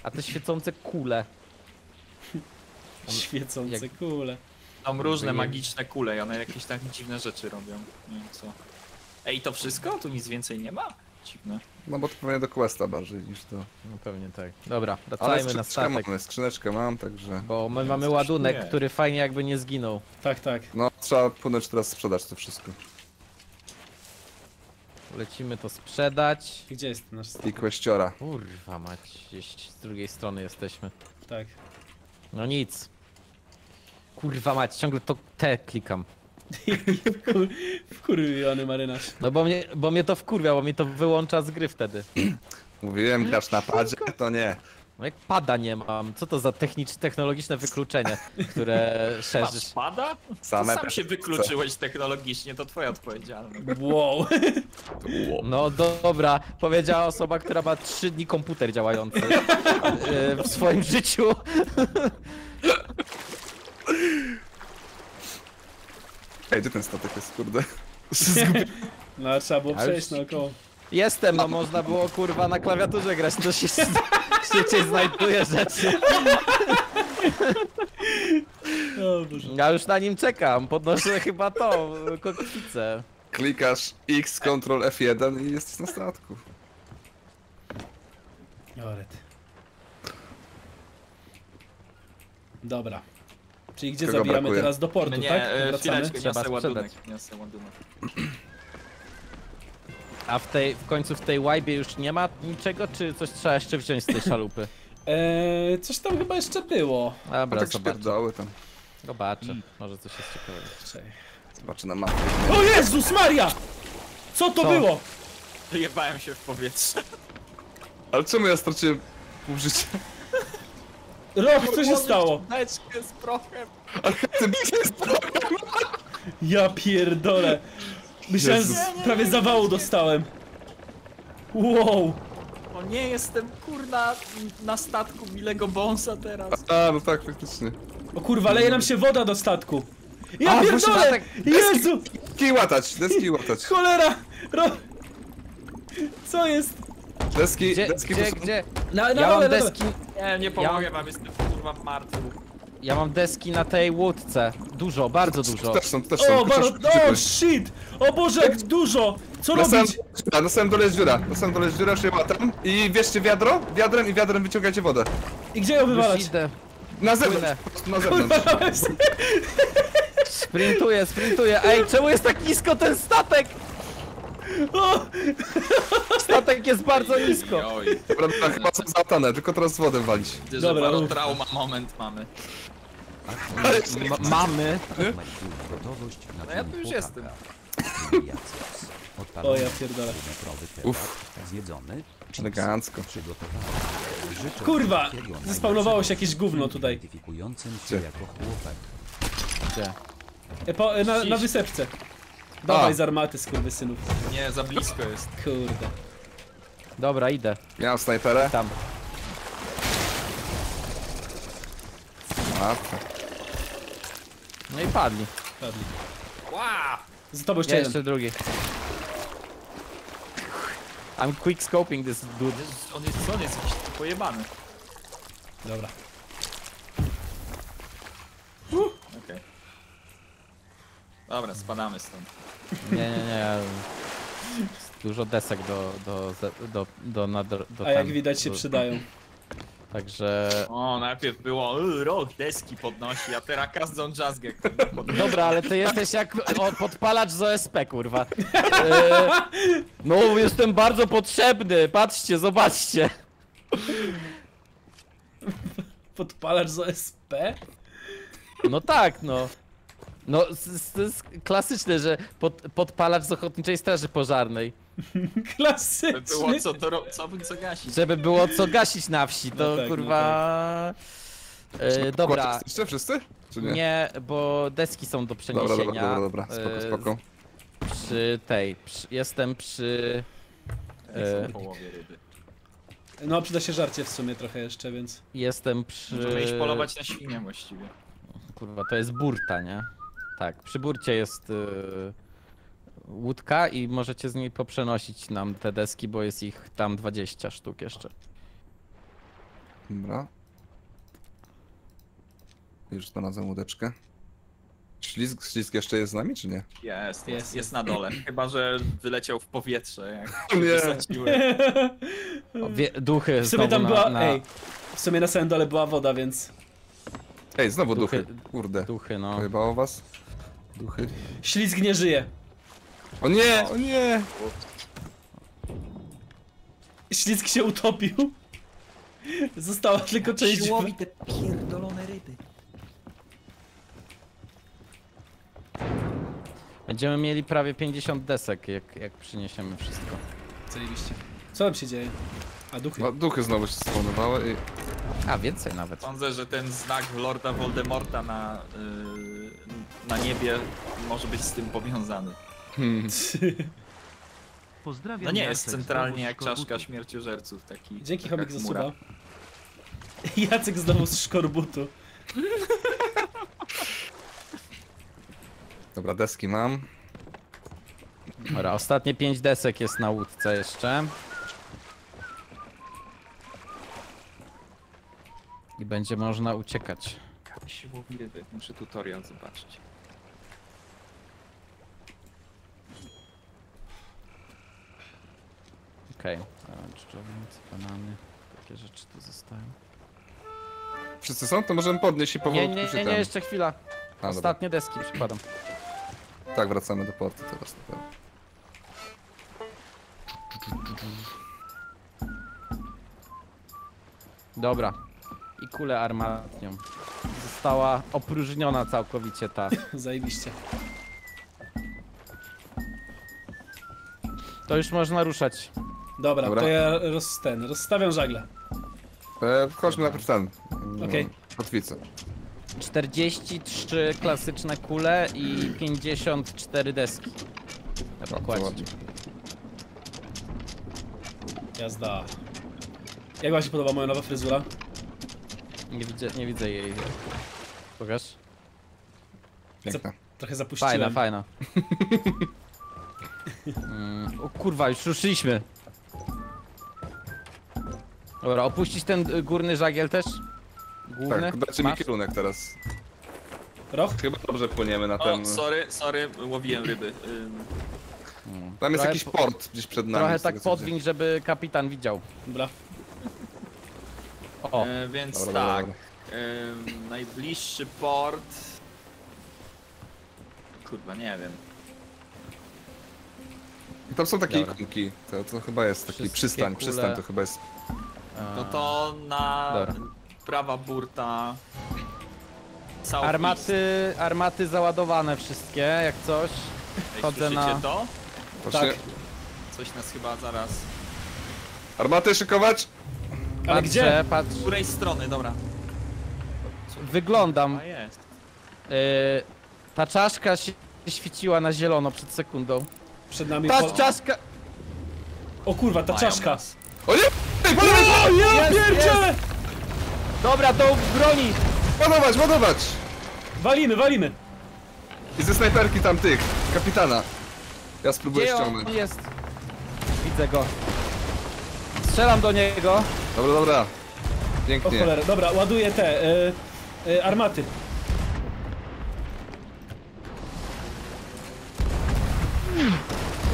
A te świecące kule. Świecące jak- kule. Tam różne Nie. magiczne kule i one jakieś tak dziwne rzeczy robią. Nie wiem co. Ej, to wszystko? Tu nic więcej nie ma? Dziwne. no bo to pewnie do questa bardziej niż to. No pewnie tak. Dobra, wracajmy na skrzyneczkę statek. mamy, skrzyneczkę mam, także... Bo my mamy ładunek, jest. który fajnie jakby nie zginął. Tak, tak. No, trzeba płynąć teraz sprzedać to wszystko. Lecimy to sprzedać. Gdzie jest nasz I statek? kwestiora. Kurwa mać, gdzieś z drugiej strony jesteśmy. Tak. No nic. Kurwa mać, ciągle to T klikam. Wkur... Wkurwiony marynarz. No bo mnie, bo mnie to wkurwia, bo mnie to wyłącza z gry wtedy. Mówiłem, grasz na padzie, to nie. No jak pada nie mam, co to za technicz, technologiczne wykluczenie, które szerzysz? Masz pada? Same sam się wykluczyłeś technologicznie, to twoja odpowiedzialność. Wow. No dobra, powiedziała osoba, która ma 3 dni komputer działający e, w swoim życiu. Ej, gdzie ten statek jest, kurde? No trzeba było przejść naokoło. Jestem, no można było kurwa na klawiaturze grać, to się szybciej znajduje rzeczy. O Boże. Ja już na nim czekam, podnoszę chyba to, kokpicę. Klikasz X, Ctrl F1 i jesteś na statku. Joret. Dobra. Czyli gdzie Kogo zabijamy brakuje? teraz do portu, No nie, tak? e, Wracamy? chwileczkę, Trzeba niosę ładunek. sprzedać. Niosę ładunek. A w tej, w końcu w tej łajbie już nie ma niczego, czy coś trzeba jeszcze wziąć z tej szalupy? Eee, coś tam chyba jeszcze było. No Dobra, tak zobaczę. śpierdały tam. Zobaczę, może coś jest ciekawego. Zobaczę na mapie. O Jezus Maria! Co to Co? było? Wyjebałem się w powietrze. Ale czemu ja straciłem pół życia? Rok, co się stało? Beczkę z prochem. Ty bliżej jest Ja pierdolę. Myślałem, Jezus. że prawie zawału dostałem. Wow. O nie, jestem kurna na statku Milego Bonsa teraz. A, no tak, faktycznie. O kurwa, leje nam się woda do statku. Ja A, muszę pierdolę! statek- Jezu! Deski łatać, deski łatać. Cholera! Ro... Co jest? Deski, Gdzie, deski gdzie, są- gdzie? Na, na Ja dole, mam na dole. deski, Nie, nie pomogę wam, jestem kurwa martwy. ja mam deski na tej łódce. Dużo, bardzo dużo. Też są, też są. O, baro... o shit! O Boże, jak dużo! Co Na samym, robić? na samym dole jest dziura, na samym dole jest dziura, już je łatam. I bierzcie wiadro, wiadrem i wiadrem wyciągajcie wodę. I gdzie ją Już wywalać? idę. Na zewnątrz, Płynę. po prostu na zewnątrz. Sprintuję, sprintuję. Ej, czemu jest tak nisko ten statek? O! Statek jest bardzo nisko. Oj, Dobra, dobra, chyba są załatane, tylko teraz wodę walić. widzę, Dobra, mów. trauma moment mamy. Ma mamy. Gotowość na No ja tu już jestem. O ja pierdolę. Uff. Zjedzony. Elegancko. Przygotowany. Życzę Kurwa, wszystkiego zespawnowało się jakieś gówno tutaj. identyfikującym Gdzie? się jako chłopak. Gdzie? E, po, e, na, na wysepce. Dawaj A. z armaty, skurwysynów. Nie, za blisko jest. Kurde. Dobra, idę. Miałem snajperę. Tam. Matka. No i padli. Padli. Wow! Za tobą jeszcze jeden. jeszcze drugi. I'm quick scoping this dude. Jezus, On jest, co on jest jakiś pojebany. Dobra. Okej. Dobra, spadamy stąd. Nie, nie, nie. Dużo desek do, do, do, do, do, do, do A jak widać się do- przydają. Także... O, najpierw było y, rok deski podnosi, a teraz każdą jazzgę podnosi. Dobra, ale ty jesteś jak o, podpalacz z OSP, kurwa. E, no, jestem bardzo potrzebny. Patrzcie, zobaczcie. Podpalacz z OSP? No tak, no. No, to jest klasyczne, że pod, podpalacz z Ochotniczej Straży Pożarnej. Klasyczny. Było co, ro- co, co gasić. Żeby było co gasić na wsi, to No tak, no kurwa... E, dobra, Jesteście wszyscy? Czy nie? nie, bo deski są do Dobra, przeniesienia. dobra, dobra, dobra. Spoko, E, spoko. Przy tej, przy, jestem przy... Jestem E, w połowie ryby. No przyda się żarcie w sumie trochę jeszcze, więc... jestem przy... Możemy iść polować na świnie właściwie. Kurwa, to jest burta, nie? Tak, przy burcie jest... y, łódka i możecie z niej poprzenosić nam te deski, bo jest ich tam 20 sztuk jeszcze. Dobra. Już znalazłem łódeczkę. Ślizg, ślizg jeszcze jest z nami, czy nie? Jest, jest, Jest. na dole. Chyba, że wyleciał w powietrze, jak wysadziły. O, wie, duchy W sumie znowu tam na, była, na ej, w sumie na samym dole była woda, więc... Ej, znowu Duchy- duchy. Kurde. duchy, no. Pojebało was? Duchy. Ślizg nie żyje. O nie, o nie! Ślizg się utopił. Została tylko część... Siłowi te pierdolone ryby. Będziemy mieli prawie 50 desek, jak, jak przyniesiemy wszystko. Zajebiście. Co tam się dzieje? A duchy. No, duchy znowu się spawnowały i... A, więcej nawet. Sądzę, że ten znak Lorda Voldemorta na, yy, na niebie może być z tym powiązany. Hmm. Pozdrawiam No nie jest centralnie jak czaszka śmierciożerców, taki Dzięki chomik za suba. Jacek znowu z szkorbutu. Dobra, deski mam. Dobra, ostatnie 5 desek jest na łódce jeszcze. I będzie można uciekać. Siłowi ryby, muszę tutorial zobaczyć. Okej. Okay. Czczownicy, banany. Takie rzeczy tu zostają. Wszyscy są? To możemy podnieść i powoli Nie, nie, nie, nie, jeszcze chwila. A, dobra. Ostatnie deski przykładam. Tak, wracamy do portu teraz. na pewno. Dobra. I kulę armatnią. Została opróżniona całkowicie ta. Zajebiście. To już można ruszać. Dobra, Dobra. to ja roz, ten, rozstawiam żagle. E, chodźmy najpierw ten. mm, Okej. Kotwicę. 43 klasyczne kule i 54 deski. Na Bardzo pokładzie. ładnie. Jazda. Jak wam się podoba moja nowa fryzura? Nie widzę, nie widzę jej. Pokaż. Piękna. Trochę zapuściłem. Fajna, fajna. Mm, o kurwa, już ruszyliśmy. Dobra, opuścić ten y, górny żagiel też? Główny? Tak, dajcie mi Masz? kierunek teraz. Roch? Chyba dobrze płyniemy na ten... O, sorry, sorry, łowiłem ryby. Ym, Mm. Tam jest Trochę jakiś po- port gdzieś przed nami. Trochę z tak tego, co podwiń, żeby kapitan widział. Dobra. O, e, więc Dobra, dobra, tak, dobra. ym, najbliższy port... Kurwa, nie wiem. Tam są takie Dobra. ikonki. To, to chyba jest taki Wszystkie przystań. kule- Przystań to chyba jest... No to na Dobra. prawa burta... Armaty, armaty załadowane wszystkie, jak coś. Chodzę Ej, na- to? Właśnie... Tak. Coś nas chyba zaraz... Armaty szykować! Ale Patrzę, gdzie? patrz. Z której strony, dobra. Wyglądam. A jest. Yy, ta czaszka się świeciła na zielono przed sekundą. Przed nami Ta po... czaszka! O kurwa, ta Mają czaszka. nas. O nie! Ej, ładować! O ja Jest, pierdzielę! Dobra, do broni! Ładować, ładować! Walimy, walimy. I ze snajperki tam tych, kapitana. Ja spróbuję Gdzie on ściągnąć. jest? Widzę go. Strzelam do niego. Dobra, dobra. O Pięknie. cholera, dobra, ładuję te y, y, armaty.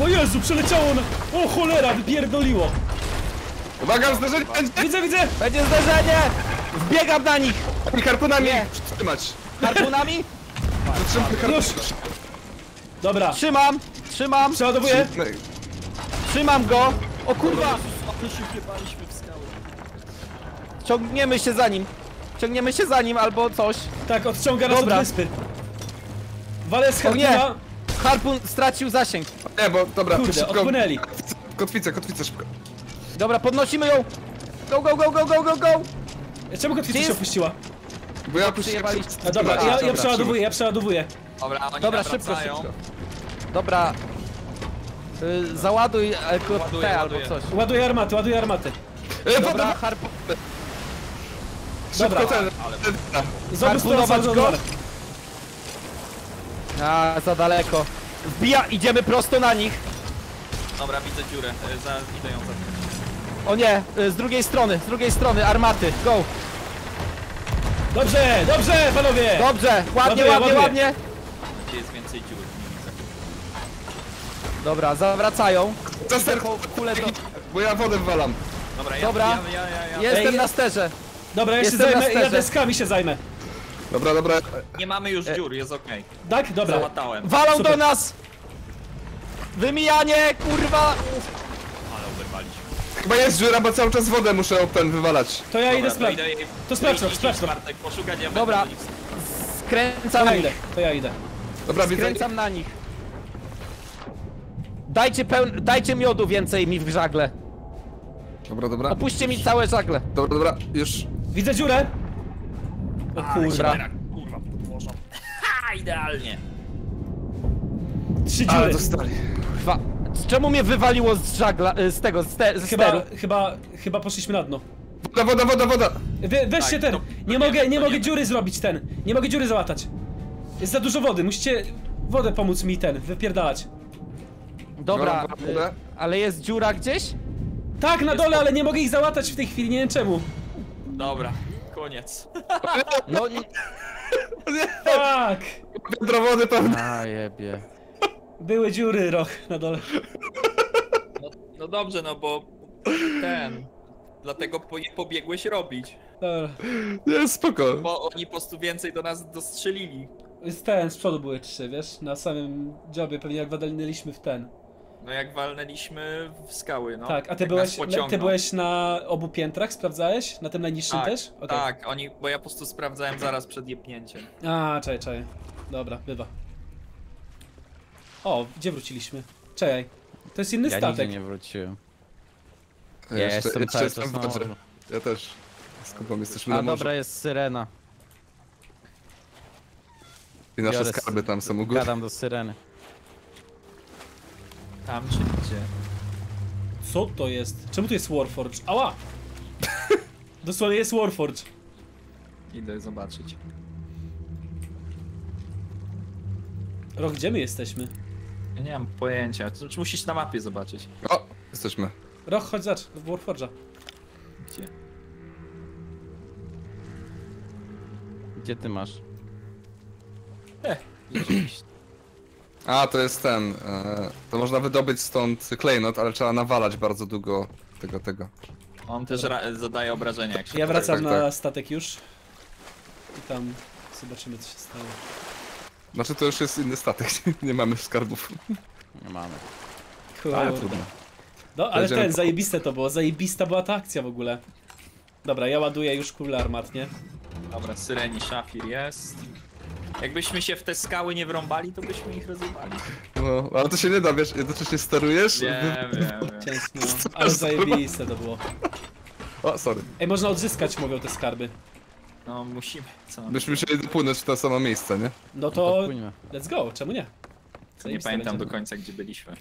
O Jezu, przeleciało na... O cholera, wypierdoliło. Uwaga, zderzenie będzie! Widzę, widzę! Będzie zderzenie! Wbiegam na nich! I harpunami Nie. trzymać. Harpunami? Trzymaj harpunami. Już. Dobra, Trzymam! Trzymam! przeładowuję. Trzymam go! O kurwa! Ciągniemy się za nim! Ciągniemy się za nim albo coś. Tak, odciąga nas od Dobra. wyspy. Walę z O nie! harpuna. Harpun stracił zasięg. Nie, bo dobra, Kurde, szybko. odpłynęli. Kotwicę, kotwicę szybko. Dobra, podnosimy ją! Go, go, go, go, go, go, go! Czemu kotwica się jest? opuściła? Bo ja puściłem Przyjebaliście. A dobra, ja, ja dobra, przeładowuję, ja przeładowuję. Dobra, oni Dobra, szybko, nawracają. szybko. Dobra. Y, załaduj jako Ładuję, T albo ładuję. coś. Ładuję armaty, ładuję armaty. E, Dobra, Dobra, harpun... szybko dobra. ten. Ale Z obu stron Harpunować są go? załadowane. A, za daleko. Wbija, idziemy prosto na nich. Dobra, widzę dziurę, e, za, idę ją zatknąć. O nie, y, z drugiej strony, z drugiej strony, armaty, go. Dobrze, dobrze, panowie! Dobrze, ładnie, Ładuję, ładnie, ładuję. ładnie. Gdzie jest więcej dziur? Dobra, zawracają. Chester, Kulę do... bo ja wodę wywalam. Dobra, ja, Dobra. ja, ja, ja, ja. Jestem Ej, na sterze. Dobra, ja się Jestem na zajmę, ja sterze. deskami się zajmę. Dobra, dobra. Nie mamy już dziur, jest okej. Tak? Dobra. Załatałem. Walą Super. do nas! Wymijanie, kurwa! Ale. Chyba jest dziura, bo cały czas wodę muszę ten wywalać. To ja idę sprawdzić. To sprawdź to, sprawdź to. Bartek, poszukać, ja Dobra. będę do nich- Skręcam ja idę, nich. to ja idę. Dobra, widzę. Skręcam na nich. Dajcie, pełn... Dajcie miodu więcej mi w żagle. Dobra, dobra. Opuśćcie mi całe żagle. Dobra, dobra, już. Widzę dziurę. O kurwa. Kurwa, podłożą. Ha, idealnie. Trzy Ale dziury. dostali. Kurwa. Czemu mnie wywaliło z żagla, y, z tego, z te, ze Chyba, steru? chyba, chyba poszliśmy na dno. Woda, woda, woda, woda. Wy, weźcie Tak, ten. to- Nie to mogę, nie to mogę dziury zrobić ten. Nie mogę dziury załatać. Jest za dużo wody, musicie wodę pomóc mi ten, wypierdalać. Dobra, Dobra, y, ale jest dziura gdzieś? Tak, na dole, ale nie mogę ich załatać w tej chwili, nie wiem czemu. Dobra, koniec. No nie... Tak! Wiadro wody pewnie. A jebie. Były dziury, roch, na dole. No, no dobrze, no bo ten... Dlatego po, pobiegłeś robić. Dobra. Nie, spoko. Bo oni po prostu więcej do nas dostrzelili. Z ten, z przodu były trzy, wiesz? Na samym dziobie, pewnie jak wadalnęliśmy w ten. No jak walnęliśmy w skały, no. tak, a ty byłeś, ty byłeś na obu piętrach, sprawdzałeś? Na tym najniższym tak, też? Okej. Tak, oni, bo ja po prostu sprawdzałem zaraz przed jepnięciem. A, czekaj, czekaj. Dobra, bywa. O, gdzie wróciliśmy? Czekaj. To jest inny Ja statek. nigdzie nie wróciłem. Ja Ja jeszcze, jestem jeszcze cały jestem czas na. Ja też. Z Kubą jesteśmy A na morzu. dobra, jest syrena. I nasze biorę skarby tam są u góry. Gadam do syreny. Tam czy gdzie? Co to jest? Czemu tu jest Warforge? Ała! Dosłownie jest Warforge. Idę zobaczyć. Rok, gdzie my jesteśmy? Ja nie mam pojęcia. To, czy musisz na mapie zobaczyć. O, jesteśmy. Rok, chodź zacz, w Warforge'a. Gdzie? Gdzie ty masz? Rzeczywiście. A, to jest ten. E, to można wydobyć stąd klejnot, ale trzeba nawalać bardzo długo tego, tego. On też ra- zadaje obrażenia jak się Ja wracam tak, na tak. statek już. I tam zobaczymy, co się stało. Znaczy to już jest inny statek, nie mamy skarbów. Nie mamy. Ale trudno. No, ale ten, po- zajebiste to było, zajebista była ta akcja w ogóle. Dobra, ja ładuję już kulę armatnie. Dobra, Syreni Szafir jest. Jakbyśmy się w te skały nie wrąbali, to byśmy ich rozjebali. No, ale to się nie da, wiesz, jednocześnie sterujesz. Wiem, wiem, wiem. Ciężko, ale zajebiste to było. O, sorry. Ej, można odzyskać, mówią te skarby. No musimy. Co? Byśmy musieli dopłynąć w to samo miejsce, nie? No To płyńmy. let's go, czemu nie? Nie Zajebiste pamiętam do końca, gdzie byliśmy.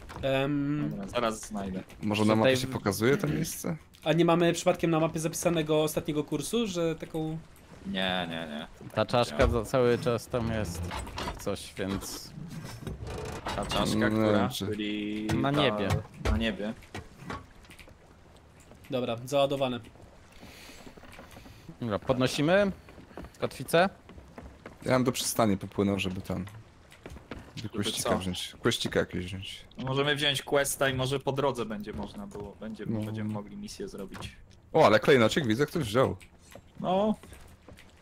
Dobra, zaraz znajdę. Może na Tutaj mapie się w- pokazuje to miejsce? a nie mamy przypadkiem na mapie zapisanego ostatniego kursu, że taką... Nie, nie, nie. Ta czaszka za cały czas tam jest. Coś, więc... Ta czaszka, Nie która wiem, czy- byli... Na ta- niebie. Na niebie. Dobra, załadowane. Dobra, podnosimy. Kotwicę. Ja bym do przystani popłynął, żeby tam... Żeby kłeścika co? wziąć. Jakieś wziąć. Możemy wziąć questa i może po drodze będzie można było. Będzie, No. Będziemy mogli misję zrobić. O, ale klejnocik widzę, ktoś wziął. No,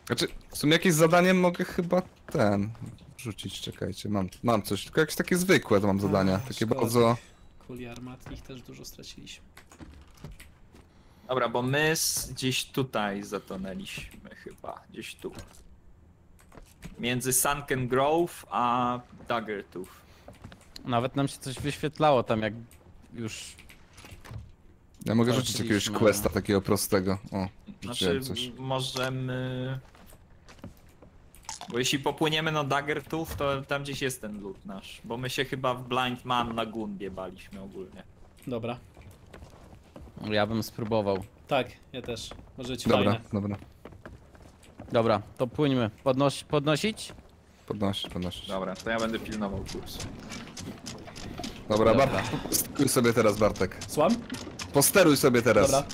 Znaczy, w sumie jakieś zadanie mogę chyba ten... Rzucić, czekajcie, mam, mam coś, tylko jakieś takie zwykłe to mam zadania, A, takie szkoda. bardzo... Kuli armatnich też dużo straciliśmy. Dobra, bo my s- gdzieś tutaj zatonęliśmy chyba. Gdzieś tu. Między Sunken Grove a Daggertooth. Nawet nam się coś wyświetlało tam, jak już... Ja mogę rzucić jakiegoś questa takiego prostego. O, Znaczy, rzuciłem coś. m- możemy... Bo jeśli popłyniemy na Daggertooth, to tam gdzieś jest ten loot nasz. Bo my się chyba w Blind Man Lagoon biebaliśmy ogólnie. Dobra. Ja bym spróbował. Tak, ja też. Może być Dobra, fajne. dobra. Dobra, to płyńmy. Podnoś, podnosić? Podnosić, podnosić. Dobra, to ja będę pilnował kursu. Dobra, Dobra. Bartek, posteruj sobie teraz, Bartek. Słucham? Posteruj sobie teraz. Dobra.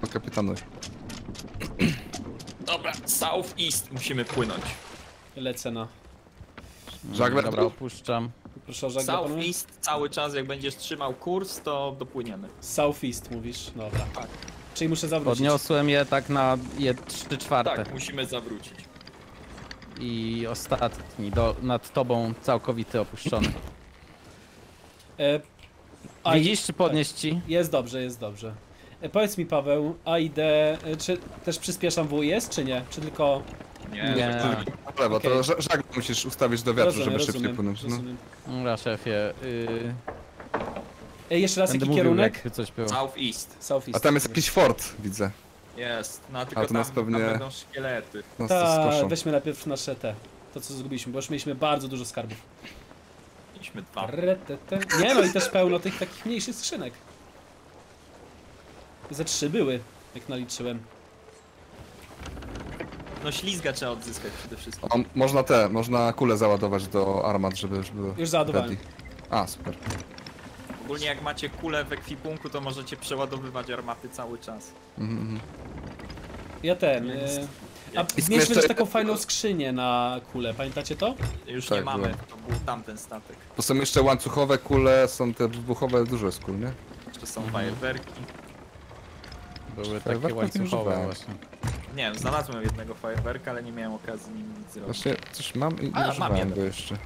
Po kapitanuj. Dobra, South East musimy płynąć. Lecę na... Żagle Dobra, tu? opuszczam. Proszę o żagle, South panowie. East cały czas, jak będziesz trzymał kurs, to dopłyniemy. Southeast mówisz, dobra. Tak. Czyli muszę zawrócić. Podniosłem je tak na je 3 czwarte. Tak, musimy zawrócić. I ostatni, do, nad tobą całkowity opuszczony. E, a Widzisz, czy podnieść ci? Jest dobrze, jest dobrze. E, powiedz mi Paweł, A i D, e, czy też przyspieszam W jest, czy nie? Czy tylko... Nie, Nie. Lewo, to ża- żagle musisz ustawić do wiatru, rozumiem, żeby szybciej płynąć. No. rozumiem. Dobra, szefie. Yy, E, jeszcze raz, będę jaki mówił, kierunek? jakby coś było. South East. Southeast. A tam jest jakiś fort, widzę. Jest. No tylko to tam, nas pewnie- tam będą szkielety. Nas Ta, skoszą. weźmy najpierw nasze te. To co zgubiliśmy, bo już mieliśmy bardzo dużo skarbów. Mieliśmy dwa. Retete. Nie no i też pełno tych takich mniejszych skrzynek. Ze trzy były, jak naliczyłem. No ślizga trzeba odzyskać przede wszystkim. O, można te, można kule załadować do armat, żeby już były Już załadowałem. ready. A, super. Ogólnie jak macie kulę w ekwipunku, to możecie przeładowywać armaty cały czas. Mhm, mhm. Ja ten. E, a Jak- mieliśmy jeszcze- też taką fajną skrzynię na kulę, pamiętacie to? Już Tak, nie mamy, to był tamten statek. To są jeszcze łańcuchowe kule, są te wybuchowe, dużo jest kul, nie? Jeszcze są fajerwerki. Były Fajerwerków takie nie łańcuchowe używałem. właśnie. Nie wiem, znalazłem jednego fajerwerka, ale nie miałem okazji nim nic zrobić. Właśnie coś mam i A, nie mam używałem jeden. go jeszcze.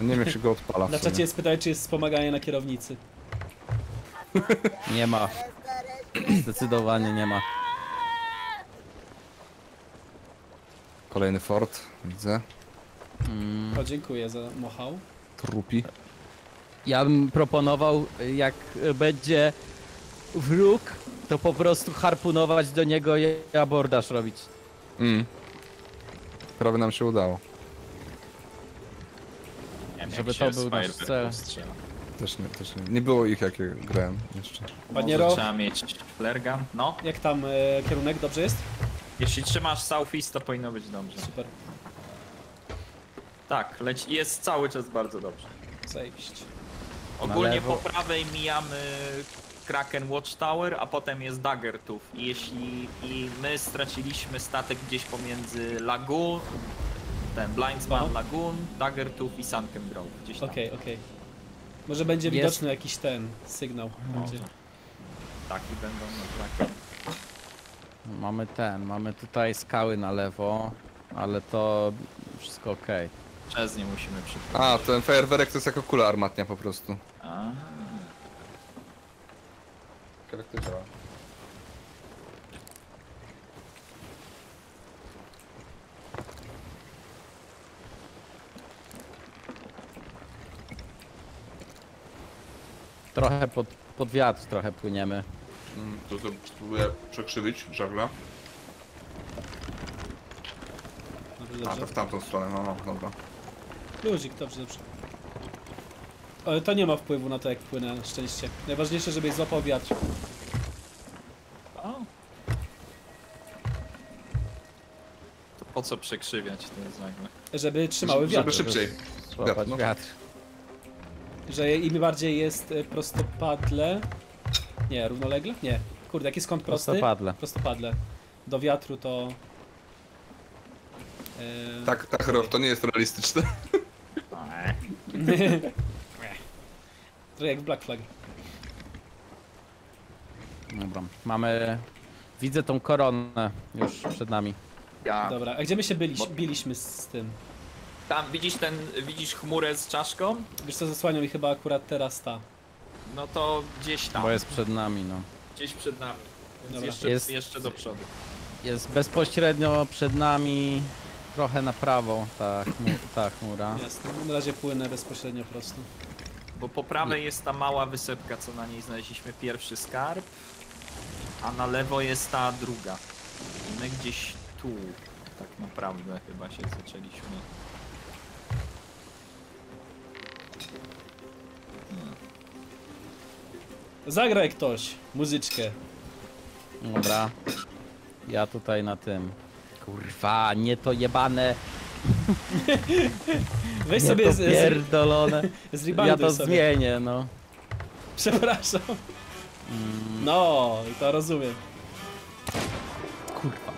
Nie wiem jak się go odpala w Na sumie. czacie jest pytanie, czy jest wspomaganie na kierownicy. Nie ma. Zdecydowanie nie ma. Kolejny fort, widzę. Mm. O, dziękuję za mochał. Trupi. Ja bym proponował, jak będzie wróg, to po prostu harpunować do niego i abordaż robić. Mm. Prawie nam się udało. Nie wiem, Żeby jak to się z był nasz cel. Też nie, też nie. Nie było ich jak ja grałem jeszcze. Paniero? Może trzeba mieć flare gun. No, Jak tam e, kierunek, dobrze jest? jeśli trzymasz southeast, to powinno być dobrze. Super, Tak, leci, jest cały czas bardzo dobrze. zajebiście. Ogólnie lewo. po prawej mijamy Kraken Watchtower, a potem jest Daggertooth. I jeśli i my straciliśmy statek gdzieś pomiędzy Lagoon, ten Blindsman Aha. Lagoon, Daggertooth i Sunken Grove. Gdzieś tam. Okej, okej. Może będzie Jest- widoczny jakiś ten sygnał. Będzie. Taki będą na Kraken. Mamy ten, mamy tutaj skały na lewo, ale to wszystko ok. Przez nie musimy A, przypomnieć. ten fajerwerek to jest jako kula armatnia po prostu. A. To działa? Trochę pod, pod wiatr trochę płyniemy. Mm, to, to spróbuję przekrzywić żagla. Dobrze, A, to dobrze. w tamtą stronę, no, no dobra. Luzik, dobrze, dobrze. Ale to nie ma wpływu na to, jak płynę, na szczęście. Najważniejsze, żebyś złapał wiatr. O. To po co przekrzywiać to jest nagle? Żeby trzymały Żeby wiatr. szybciej. Złapać Wiatr, no. wiatr. Że im bardziej jest e, prostopadle... Nie, równolegle? Nie. Kurde, jaki jest kąt prosty? Prostopadle. Prostopadle. Do wiatru to... E... Tak, tak, Rob, to nie jest realistyczne. Trochę jak w Black Flag. Dobra, mamy... Widzę tą koronę już przed nami. Ja. Dobra, a gdzie my się byliś, biliśmy z tym? Tam widzisz ten, widzisz chmurę z czaszką? Wiesz co, zasłania mi chyba akurat teraz ta. No to gdzieś tam, Bo jest przed nami, no. gdzieś przed nami. Więc jeszcze, Jest- jeszcze do przodu. Jest bezpośrednio przed nami, trochę na prawo ta, chmu, ta chmura. Jasne, na razie płynę bezpośrednio prosto. Bo po prawej jest ta mała wysepka, co na niej znaleźliśmy pierwszy skarb, a na lewo jest ta druga. I my gdzieś tu, tak naprawdę chyba się zaczęliśmy. Zagraj ktoś muzyczkę. Dobra. Ja tutaj na tym. Kurwa, nie to jebane Weź Nie sobie to z, z, pierdolone. z Ja to sobie. zmienię, no. Przepraszam. No, i to rozumiem. Kurwa.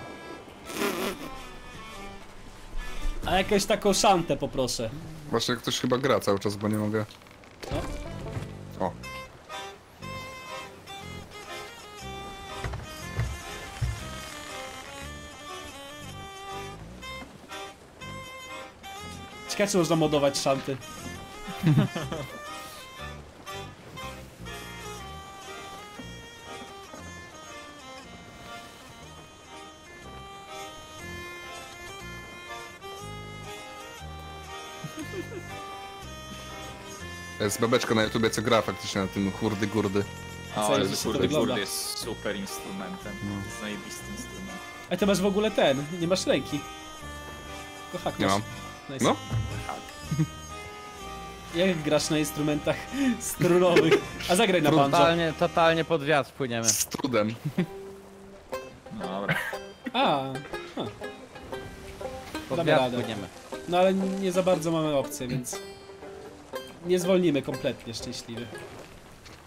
A jakąś taką szantę poproszę. Właśnie ktoś chyba gra cały czas, bo nie mogę... O. Ciekawe, czy można modować szanty. Jest babeczka na YouTubie, co gra faktycznie na tym hurdy gurdy. Jak to kurde, wygląda? kurde jest super instrumentem. Zajebisty instrument. A ty masz w ogóle ten, nie masz ręki. Tylko hak Nie masz. mam. Nice. No. Jak grasz na instrumentach strunowych? A zagraj na banjo. Totalnie, totalnie pod wiatr płyniemy. Z trudem. No dobra. A, Pod Damy wiatr radę. płyniemy. no ale nie za bardzo mamy opcję, więc... Nie zwolnimy kompletnie szczęśliwie.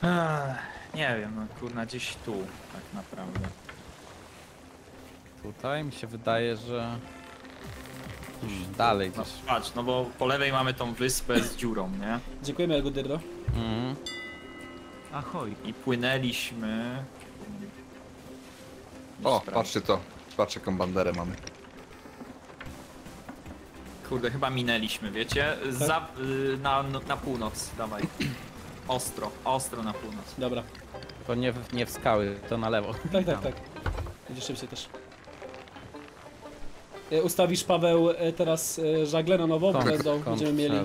Ech, Nie wiem, no kurna gdzieś tu tak naprawdę. Tutaj mi się wydaje, że... Hmm, dalej No gdzieś. patrz, no bo po lewej mamy tą wyspę z dziurą, nie? Dziękujemy Elgodyrro. Mhm. Ahoj. I płynęliśmy... O, Sprawdź. patrzcie to. Patrzcie jaką banderę mamy. Kurde, chyba minęliśmy, wiecie? Za, y, na, na północ, dawaj. Ostro, ostro na północ. Dobra. To nie, w- nie w skały, to na lewo. Tak, tak, tak. Będzie szybciej też. E, Ustawisz Paweł e, teraz e, żagle na nowo, bo Kąt- będą, kąt będziemy mieli,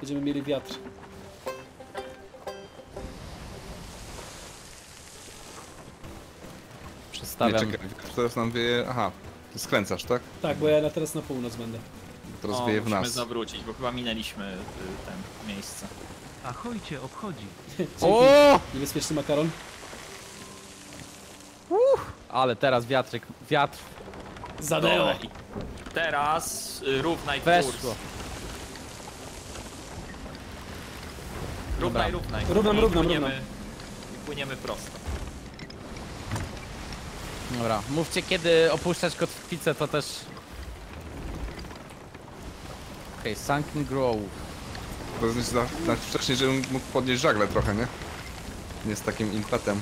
będziemy mieli wiatr. Nie, Przestawiam. czekaj, teraz nam wieje... Aha, ty skręcasz, tak? Tak, bo ja na teraz na północ będę. Teraz o, wieje w musimy nas. zawrócić, bo chyba minęliśmy y, ten miejsce. Ahoj cię obchodzi. O! Niebezpieczny makaron. Ale teraz wiatrzyk, wiatr Dobra, i Teraz y, równaj kurs. weszło. Równaj, Dobra. równaj. Równam, I równam, płyniemy, równam. I płyniemy prosto. Dobra, mówcie kiedy opuszczać kotwicę, to też... Okej, Sunken Grove. To jest na, na wcześniej, żebym mógł podnieść żagle trochę, nie? Nie z takim impetem.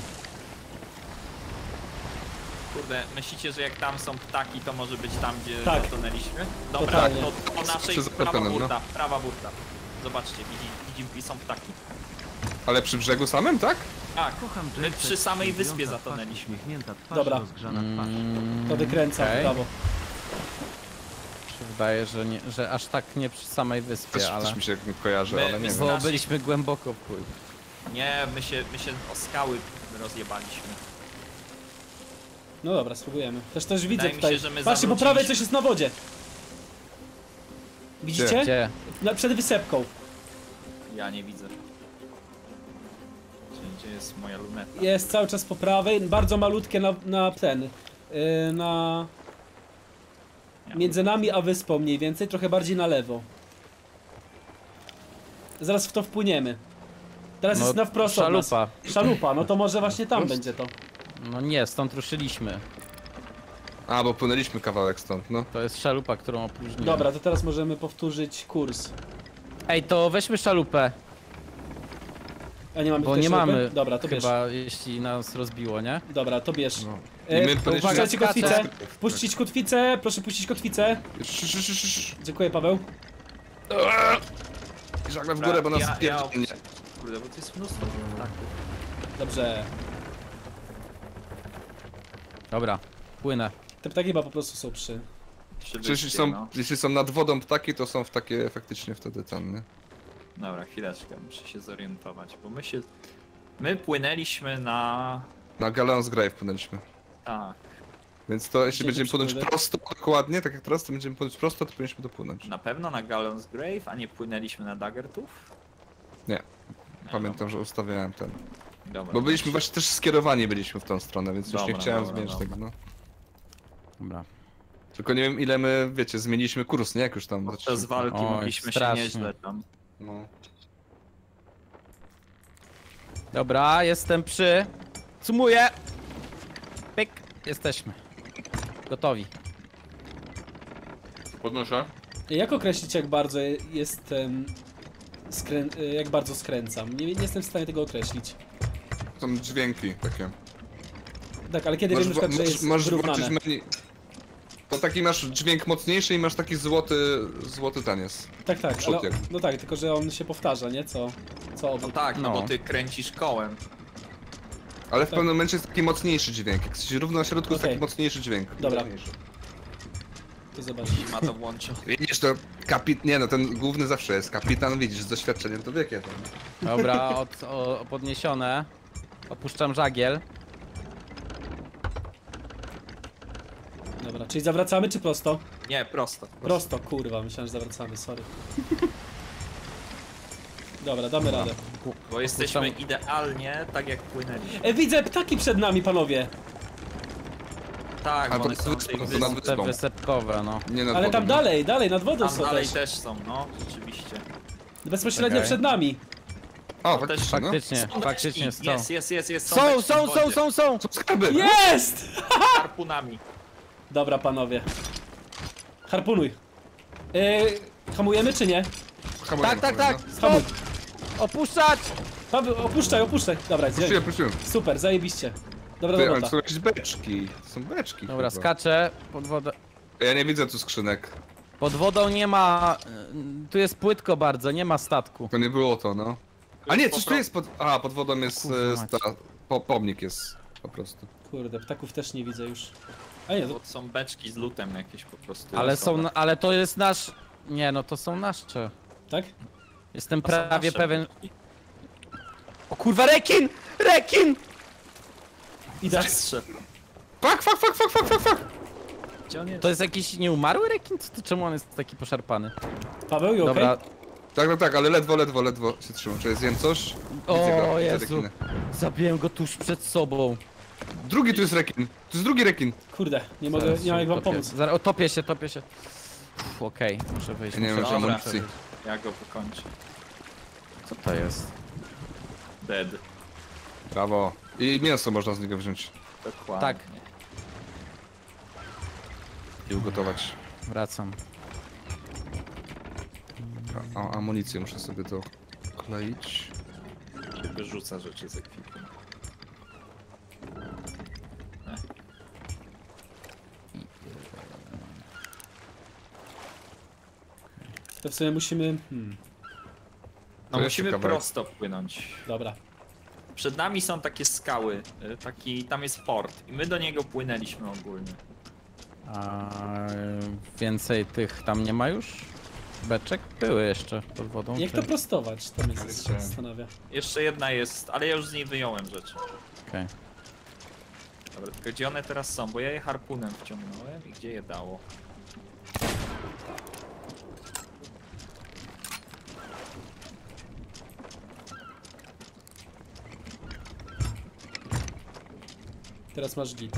Kurde, myślicie, że jak tam są ptaki, to może być tam, gdzie Tak. zatonęliśmy? Dobra, Totalnie. to po naszej Przez prawa no. burta, prawa burta. Zobaczcie, widzi, widzi, są ptaki. Ale przy brzegu samym, tak? Tak, Kocham My przy samej wyspie zatonęliśmy. Dobra. Mm, To wykręca okej. w prawo. Wydaje, że, nie, że aż tak nie przy samej wyspie, Też, ale... też mi się kojarzy, My- ale nie my wiem. zna- Bo byliśmy głęboko w pływ. Nie, my się, my się o skały rozjebaliśmy. No dobra, spróbujemy. Też też widzę Wydaje mi tutaj. się, że my Patrzcie, po zawróciliśmy. prawej coś jest na wodzie. Widzicie? Gdzie? Na, przed wysepką. Ja nie widzę. Gdzie, gdzie jest moja luneta? Jest cały czas po prawej, bardzo malutkie na, na ten. Yy, na... Ja Między nami a wyspą mniej więcej, trochę bardziej na lewo. Zaraz w to wpłyniemy. Teraz jest na wprost od nas. No, Szalupa. Szalupa, no to może właśnie tam będzie to. No nie, stąd ruszyliśmy. A, bo płynęliśmy kawałek stąd, no. To jest szalupa, którą opróżniłem. Dobra, to teraz możemy powtórzyć kurs. Ej, to weźmy szalupę, A nie mamy bo nie szalupy? mamy Dobra, to bierz. chyba, jeśli nas rozbiło, nie? Dobra, to bierz. no. E, I my płynęliśmy... Puszczajcie Uwaga, kotwicę. Puścić kotwicę, proszę puścić kotwicę. Sz, sz, sz, sz, sz. Dziękuję Paweł. I Żagle w górę, bo nas ja. Kurde, bo to jest mnóstwo ptaków. Dobrze. Dobra, płynę. Te ptaki chyba po prostu są przy. Jeśli są, no. jeśli są nad wodą ptaki, to są w takie faktycznie wtedy tam, nie? Dobra, chwileczkę, muszę się zorientować, bo my się... My płynęliśmy na... Na Galeon's Grave płynęliśmy. Tak, Więc to jeśli Gdzie będziemy płynąć prosto, dokładnie, tak jak teraz, to będziemy płynąć prosto, to powinniśmy dopłynąć. na pewno na Gallon's Grave, a nie płynęliśmy na Daggertooth? Nie. Nie, Pamiętam, że ustawiałem ten. Dobra, Bo byliśmy właśnie też skierowani byliśmy w tą stronę, więc już nie Dobra, chciałem dobra, zmieniać dobra. tego, no. Dobra. Tylko nie wiem ile my, wiecie, zmieniliśmy kurs, nie? Jak już tam Podczas walki Oj, mogliśmy strasznie. się nieźle tam. No. Dobra, jestem przy. Sumuję. Pyk. Jesteśmy. Gotowi. Podnoszę. Jak określić, jak bardzo jestem... Skrę... Jak bardzo skręcam? Nie, nie jestem w stanie tego określić. Są dźwięki takie. Tak, ale kiedy wiem na przykład, że jest możesz wyrównane. menu. To taki masz dźwięk mocniejszy i masz taki złoty, złoty taniec. Tak, tak, przód ale, no tak, tylko że on się powtarza, nie? Co, co No tak, no, No. bo ty kręcisz kołem. Ale w Tak. pewnym momencie jest taki mocniejszy dźwięk. Jak jesteś równo na środku, jest Okej. taki mocniejszy dźwięk. Dobra. Mocniejszy. To zobacz. Ma to włączone. Widzisz, to kapit... Nie no, ten główny zawsze jest. Kapitan, widzisz, z doświadczeniem to wie kiedy. Dobra, od, o, podniesione. Opuszczam żagiel. Dobra, czyli zawracamy czy prosto? Nie, prosto. Prosto, kurwa, myślałem, że zawracamy, sorry. Dobra, damy radę. Bo jesteśmy idealnie tak jak płynęliśmy. E, widzę ptaki przed nami, panowie! Tak, A bo to one są tej Te wyspą. wysepkowe, no. Nie nad Ale tam wodą, no. dalej, dalej, nad wodą Tam są dalej też. też są, no, rzeczywiście. Bezpośrednio przed nami. O, faktycznie, no. Faktycznie, Są faktycznie są. Jest, jest, jest, jest. Są, są, są, są, są! Skarby? Jest! Harpunami. Dobra, panowie. Harpunuj. E, hamujemy czy nie? Hamujemy, Tak, tak, tak! hamujemy, Hamuj. Stop! Opuszczać! Paweł, opuszczaj, opuszczaj. Dobra, no. Puściłem, puściłem. Super, zajebiście. Dobra Ty, ale robota. są jakieś beczki. Są beczki Dobra, chyba. skaczę. Pod wodę. Ja nie widzę tu skrzynek. Pod wodą nie ma... y, Tu jest płytko bardzo, nie ma statku. To nie było to, no. A nie, coś tu jest pod... A, pod wodą jest Kurwa e, sta... po, pomnik jest po prostu. Kurde, ptaków też nie widzę już. A nie, to są beczki z lutem jakieś po prostu. Ale są, losowe. ale to jest nasz... Nie, no to są nasze. tak? Jestem To są prawie nasze pewien... beczki. O kurwa, rekin! Rekin! Idę. Zastrzel. Fuck, fuck, fuck, fuck, fuck, fuck, fuck! Gdzie on jest? To jest jakiś nieumarły rekin? To, to czemu on jest taki poszarpany? Paweł, i okej? Dobra. Tak, tak, tak, ale ledwo, ledwo, ledwo się trzymam. Czy zjem coś? O, Widzę go, widzę Jezu. rekiny. Zabiłem go tuż przed sobą. Drugi tu jest rekin. Tu jest drugi rekin. Kurde, nie mogę, Zaraz nie mam się jak wam utopię. pomóc. Zaraz, o, topię się, topię się. Uff, Okej, muszę wyjść. Ja nie muszę wiem, czy Dobra. amunicji. Ja go wykończę. Co to jest? Dead. Brawo. I mięso można z niego wziąć Dokładnie. Tak. i ugotować. Wracam. A, a amunicję muszę sobie to kleić. Się wyrzuca rzeczy z ekwipunku. To w sumie musimy... Hmm, No musimy kawałek. prosto płynąć. dobra. Przed nami są takie skały, y, taki, tam jest port i my do niego płynęliśmy ogólnie. A więcej tych tam nie ma już? Beczek? Były jeszcze pod wodą. Jak czy- to prostować? To mnie zastanawia. Jeszcze jedna jest, ale ja już z niej wyjąłem rzeczy. Okej. Dobra, tylko gdzie one teraz są? Bo ja je harpunem wciągnąłem i gdzie je dało? Teraz masz git.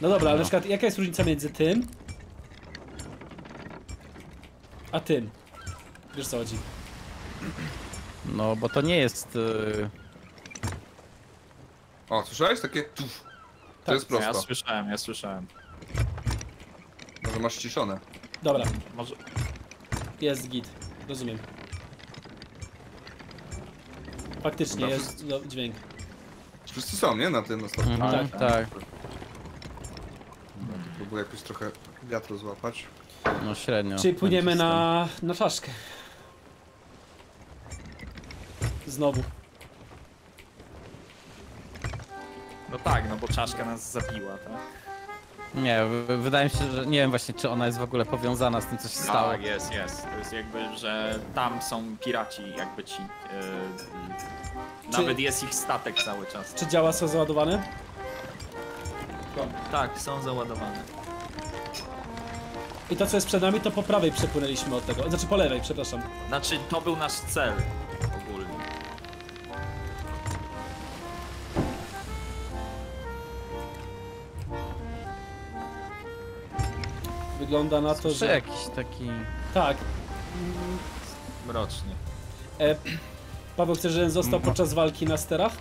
No dobra, ale na przykład jaka jest różnica między tym... A tym? Wiesz co chodzi? No bo to nie jest... y, O, słyszałeś? Takie... Tuf. To Tak. jest Ja prosto. słyszałem, ja słyszałem. Może masz ściszone. Dobra, Może... jest git. Rozumiem. Faktycznie Dobra, jest no, dźwięk. Wszyscy są, nie? Na tym ostatnim. Mhm, Tak. tak. Dobra, to Próbuję jakoś trochę wiatru złapać. No średnio. Czyli płyniemy na, na czaszkę. Znowu. No tak, no bo czaszka nas zabiła, tak? Nie, wydaje mi się, że nie wiem właśnie, czy ona jest w ogóle powiązana z tym, co się stało. Tak, jest, jest. To jest jakby, że tam są piraci, jakby ci. Yy, Czy- Nawet jest ich statek cały czas. Czy działa są załadowane? Tak, są załadowane. I to co jest przed nami, to po prawej przepłynęliśmy od tego. Znaczy po lewej, przepraszam. Znaczy, to był nasz cel Wygląda na to, Słyszę że... jakiś taki... Tak. Mrocznie. E, Paweł, chcesz, żebym został podczas walki na sterach?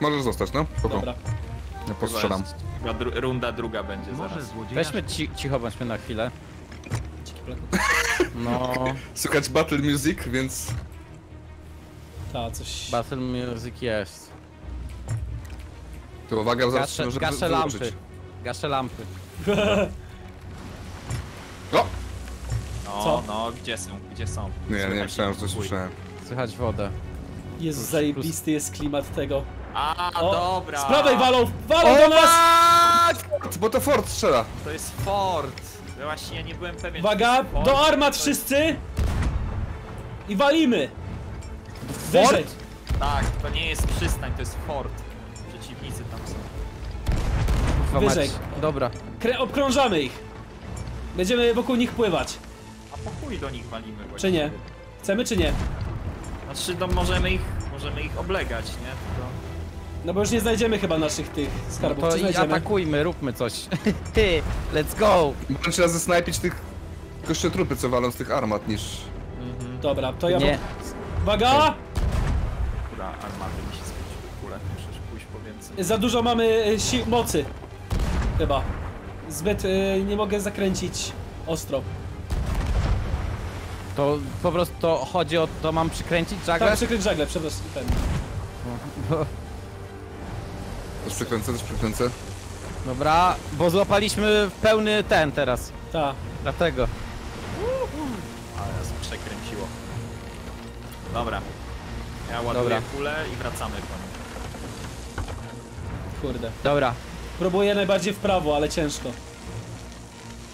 Możesz zostać, no? Spoko. Dobra. Ja postrzelam. Chyba dru runda druga będzie Może zaraz. złodzieja... Weźmy ci, cicho bądźmy na chwilę. Dziki. No, Słychać battle music, więc... Ta, coś... battle music jest. To uwaga, zaraz Gaszę, może gaszę lampy. Gaszę lampy. O! No, Co? no, gdzie są? Gdzie są? Nie, nie, Słychać myślałem, że coś słyszałem. Słychać wodę. Jest Plus- zajebisty jest klimat tego. A, O, dobra. Z prawej walą! Walą do nas! Bo to Ford strzela. To jest Ford. Ja Właśnie ja nie byłem pewien. czy Uwaga, to jest Ford, do czy armat to jest- wszyscy! I walimy! Wyżej! Tak, to nie jest przystań, to jest Ford. Przeciwnicy tam są. Kurwa Wyżej. Dobra. Obkrążamy ich. Będziemy wokół nich pływać. A po chuj do nich walimy właściwie. Czy nie? Chcemy czy nie? Znaczy, no możemy ich, możemy ich oblegać, nie? Tylko... No bo już nie znajdziemy chyba naszych tych No skarbów. to Czy i znajdziemy? atakujmy, róbmy coś. Ty, let's go! Bo trzeba zesnajpić tych kościotrupy, co walą z tych armat, niż... Dobra, to ja... Nie. Uwaga! Kura, armaty mi się skończyły kule. Muszę pójść po więcej. Za dużo mamy y, si mocy. Chyba. Zbyt y, nie mogę zakręcić ostro. To po prostu to chodzi o to mam przykręcić żagle? Tak, przykręć żagle, przepraszam. Ten. Też przekręcę, też przekręcę. Dobra, bo złapaliśmy pełny ten teraz. Ta. Dlatego. Ale nas przekręciło. Dobra. Ja ładuję Dobra. kulę i wracamy po nim. Kurde. Dobra. Próbuję najbardziej w prawo, ale ciężko.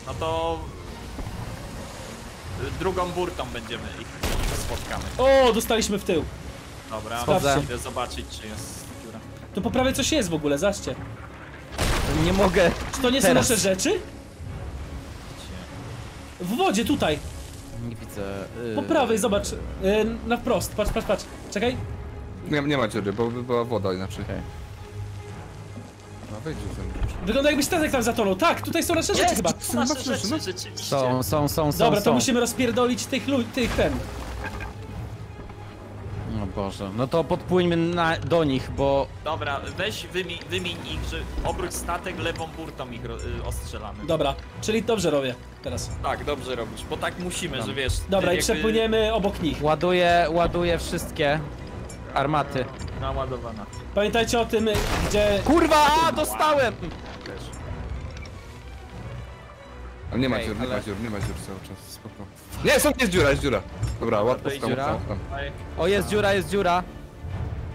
No to... Drugą burtą będziemy ich spotkamy. O, dostaliśmy w tył. Dobra, Sprawdźcie. idę zobaczyć czy jest dziura. To po prawej coś jest w ogóle, zobaczcie. Nie mogę. Czy to nie są Teraz. nasze rzeczy? W wodzie, tutaj. Nie widzę. Yy... Po prawej, zobacz. Y, na wprost, patrz, patrz, patrz. Czekaj. Nie, nie ma dziury, bo by była woda inaczej. Okej. No wejdź ze mną. Wygląda jakby statek tam zatonął. Tak, tutaj są nasze rzeczy chyba. Nasze Zobaczysz, rzeczy, no. rzeczywiście. Są, są, są, są. Dobra, to są. musimy rozpierdolić tych ludzi, tych ten. O Boże. No to podpłyńmy na, do nich, bo. Dobra, weź wymień, wymień ich, że obróć statek lewą burtą ich ro- y, ostrzelamy. Dobra, czyli dobrze robię teraz. Tak, dobrze robisz, bo tak musimy, że wiesz... Dobra, i jakby przepłyniemy obok nich. Ładuję, ładuję wszystkie armaty. Naładowana. Pamiętajcie o tym, gdzie... Kurwa, a, dostałem! Też. Ale nie ma dziur, nie ale- ma dziur, nie ma dziur cały czas, spoko. Nie, są, jest dziura, jest dziura. Dobra, łatwo i tam, dziura? tam, tam. O, jest dziura, jest dziura.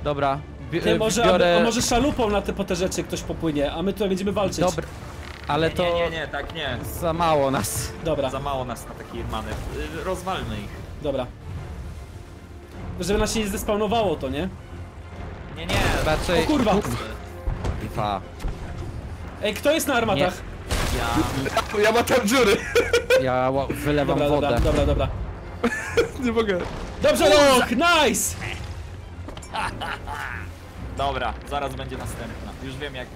Dobra. Bi Ty, może, biorę... a może szalupą na te, po te rzeczy ktoś popłynie, a my tutaj będziemy walczyć. Dobra. Ale nie, to nie, nie, nie, tak nie. za mało nas. Dobra, Za mało nas na taki manewr. Y, Rozwalmy ich. dobra. Żeby nas się nie zespawnowało to, nie? Nie, nie. Raczej... O kurwa! Kurwa. Ej, kto jest na armatach? Ja... Ja mam tam dziury! Ja wylewam Dobra, wodę. dobra, dobra, dobra. Nie mogę. Dobrze, Rock! Nice! Dobra, zaraz będzie następna. Już wiem jak...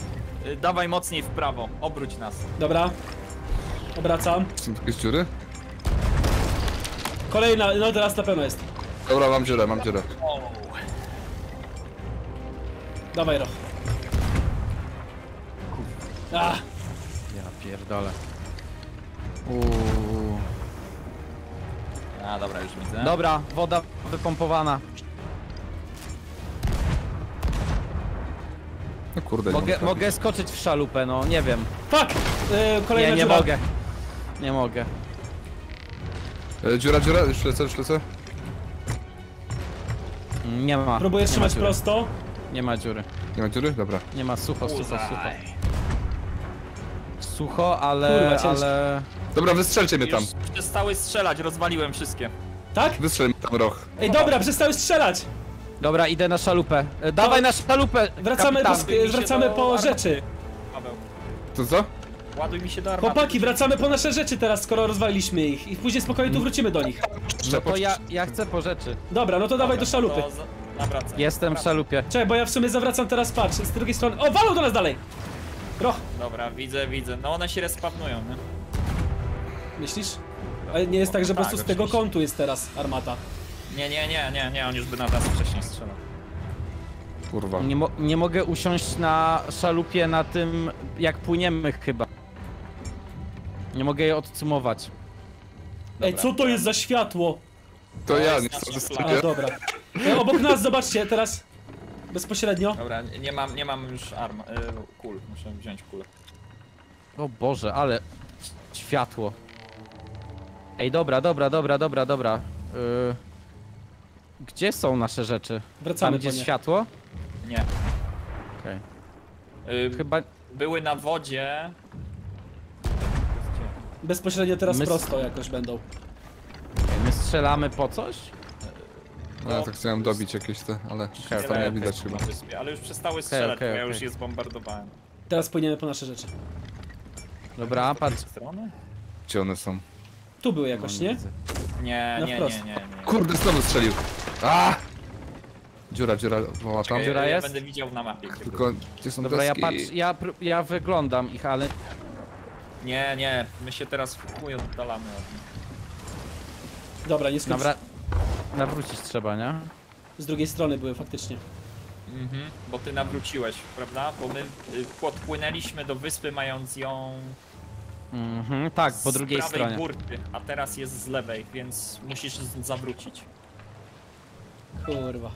Y, Dawaj mocniej w prawo, obróć nas. Dobra. Obracam. Są jakieś dziury? Kolejna, no teraz na pewno jest. Dobra, mam dziurę, mam dziurę. O, Dawaj, Roch. Ah, Ja pierdolę. Uuu. A, dobra, już widzę. Dobra, woda wypompowana. No kurde, nie Mogę, mogę. mogę skoczyć w szalupę, no nie wiem. fuck! Yy, kolejna Nie, nie dziura. mogę. Nie mogę. E, Dziura, dziura, już lecę, już lecę. Nie ma. Próbuję nie ma trzymać dziury. prosto. Nie ma dziury. Nie ma dziury? Dobra. Nie ma sucho, sucho, sucho. Sucho, ale. Kurwa, ale. Dobra, wystrzelcie mnie tam. Już przestały strzelać, rozwaliłem wszystkie. Tak? Wystrzel mnie tam roch. Ej, dobra, przestały strzelać! Dobra, idę na szalupę. E, Dawaj na szalupę! Wracamy kapitan. się wracamy do po armaty. rzeczy. Paweł, To co? ładuj mi się do armaty. Chłopaki, wracamy po nasze rzeczy teraz, skoro rozwaliliśmy ich. I później spokojnie tu wrócimy do nich. No to ja, ja chcę po rzeczy. Dobra, no to dawaj do szalupy. To za- Nawracam. Jestem w szalupie. Czekaj, bo ja w sumie zawracam teraz, patrz, z drugiej strony. O, walą do nas dalej! Roch, Dobra, widzę, widzę. No one się respawnują, nie? Myślisz? Ale nie jest tak, że po Tak, prostu z tego oczywiście. kątu jest teraz armata. Nie, nie, nie, nie, nie, on już by na nas wcześniej strzelał. Kurwa. Nie, mo nie mogę usiąść na szalupie na tym, jak płyniemy chyba. Nie mogę je odcumować. Ej, co to jest za światło? To ja, nie chcę. A, dobra. E, obok nas, zobaczcie, teraz bezpośrednio. Dobra, nie nie mam, nie mam już arma, y, kul, muszę wziąć kulę. O Boże, ale światło. Ej, dobra, dobra, dobra, dobra, dobra. Yy... Gdzie są nasze rzeczy? Tam, Wracamy gdzie po jest nie. Y, światło? Nie. Okej. Y, Chyba... były na wodzie. Bezpośrednio teraz My- prosto jakoś będą. My strzelamy po coś? No, ja tak chciałem dobić jakieś te, ale Okej, tam nie widać chyba. ale już przestały strzelać, okej, bo ja już je zbombardowałem. Teraz płyniemy po nasze rzeczy. Dobra, patrz. Gdzie one są? Tu były jakoś, nie? widzę. Nie, nie, nie, wprost. nie, nie. Kurde, znowu strzelił. A! Dziura, dziura, woła tam. Dziura ja, ja jest? będę widział na mapie. Tylko, gdzie są Dobra, ja patrz, ja, ja wyglądam ich, ale Nie, nie, my się teraz w chuj oddalamy od nich. Dobra, nie skończ. nawra- nawrócić trzeba, nie? Z drugiej strony były faktycznie. Mhm, bo ty nawróciłeś, prawda? Bo my y, podpłynęliśmy do wyspy mając ją Mhm, tak, po drugiej z prawej stronie. górki, a teraz jest z lewej, więc musisz z- zawrócić. Kurwa.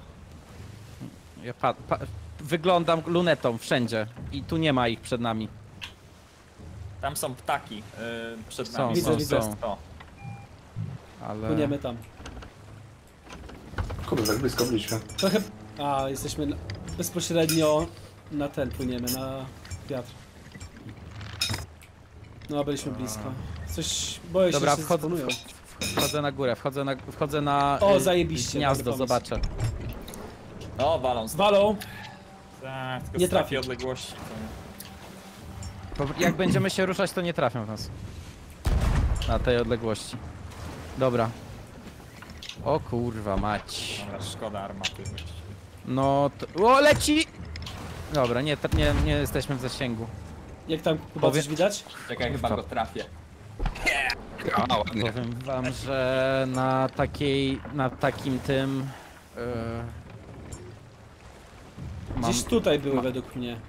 Ja pa- pa- wyglądam lunetą wszędzie i tu nie ma ich przed nami. Tam są ptaki y, przed Są, nami. Widzę. jest to. Ale... Płyniemy tam. Kurde, tak blisko byliśmy. Trochę... A, jesteśmy na- bezpośrednio na ten płyniemy, na wiatr. No, byliśmy blisko. Coś... Boję Dobra, się, że się wchodzę, spanują. wchodzę na górę, wchodzę na, wchodzę na O, y, zajebiście, gniazdo, dobry pomysł. zobaczę. O, balon. Walą! Tak, tylko Nie z takiej trafi. odległości. To... Po- Jak będziemy się ruszać, to nie trafią w nas. Na tej odległości. Dobra. O kurwa mać. Dobra, szkoda armaty właściwie. No to... O, leci! Dobra, nie, nie, nie jesteśmy w zasięgu. Jak tam, Kuba, Powie- coś widać? Czekaj, chyba go trafię. A, ładnie. Powiem wam, że na takiej, na takim tym... Yy, mam Gdzieś tutaj były ma- według mnie.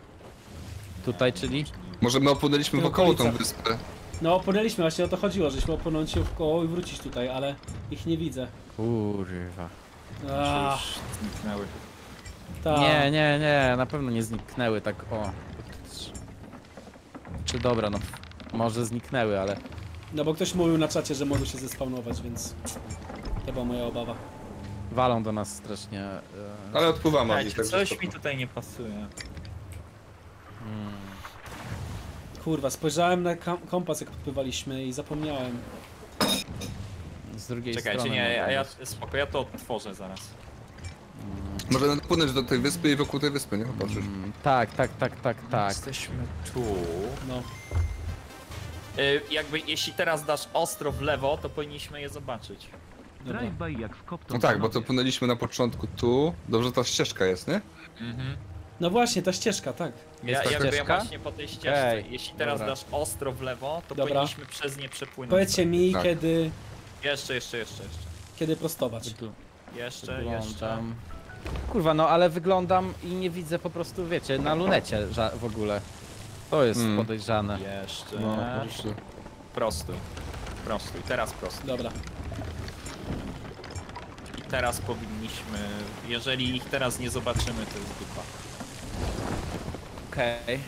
tutaj, czyli... Może my opłynęliśmy wokoło tą okolicach. wyspę. No, opłynęliśmy, właśnie o to chodziło, żeśmy opłynąć się w koło i wrócić tutaj, ale ich nie widzę. Kurwa. Już zniknęły. ta. Nie, nie, nie, na pewno nie zniknęły tak o. Czy dobra, no może zniknęły, ale No bo ktoś mówił na czacie, że mogą się zespawnować, więc to była moja obawa. walą do nas strasznie. e, Ale odpływamy od nich, Słuchajcie, także coś spoko. mi tutaj nie pasuje. mm, Kurwa, spojrzałem na kam- kompas jak podpływaliśmy i zapomniałem. Z drugiej Czekajcie, strony. nie, mogą ja, ja spoko, ja to odtworzę zaraz. Możemy dopłynąć do tej wyspy i wokół tej wyspy, nie? Popatrzysz. Mm, tak, tak, tak, tak, tak. Jesteśmy tu. No. Y, jakby jeśli teraz dasz ostro w lewo, to powinniśmy je zobaczyć. Drive-by jak w No tak, bo to płynęliśmy na początku tu. Dobrze ta ścieżka jest, nie? Mhm. No właśnie, ta ścieżka, tak. Ja, taka jakby ja ścieżka? właśnie po tej ścieżce, Okej, jeśli teraz dobra. dasz ostro w lewo, to Dobra. powinniśmy przez nie przepłynąć. Powiedzcie mi, Tak. kiedy, Jeszcze, jeszcze, jeszcze, jeszcze. kiedy prostować. Tu Jeszcze, jeszcze. wyglądam. Kurwa, no ale wyglądam i nie widzę po prostu, wiecie, na lunecie w ogóle. To jest Mm. podejrzane. Jeszcze. No, proszę. Prostuj. Prostuj, teraz prostuj. Dobra. I teraz powinniśmy, jeżeli ich teraz nie zobaczymy, to jest dupa. Okej.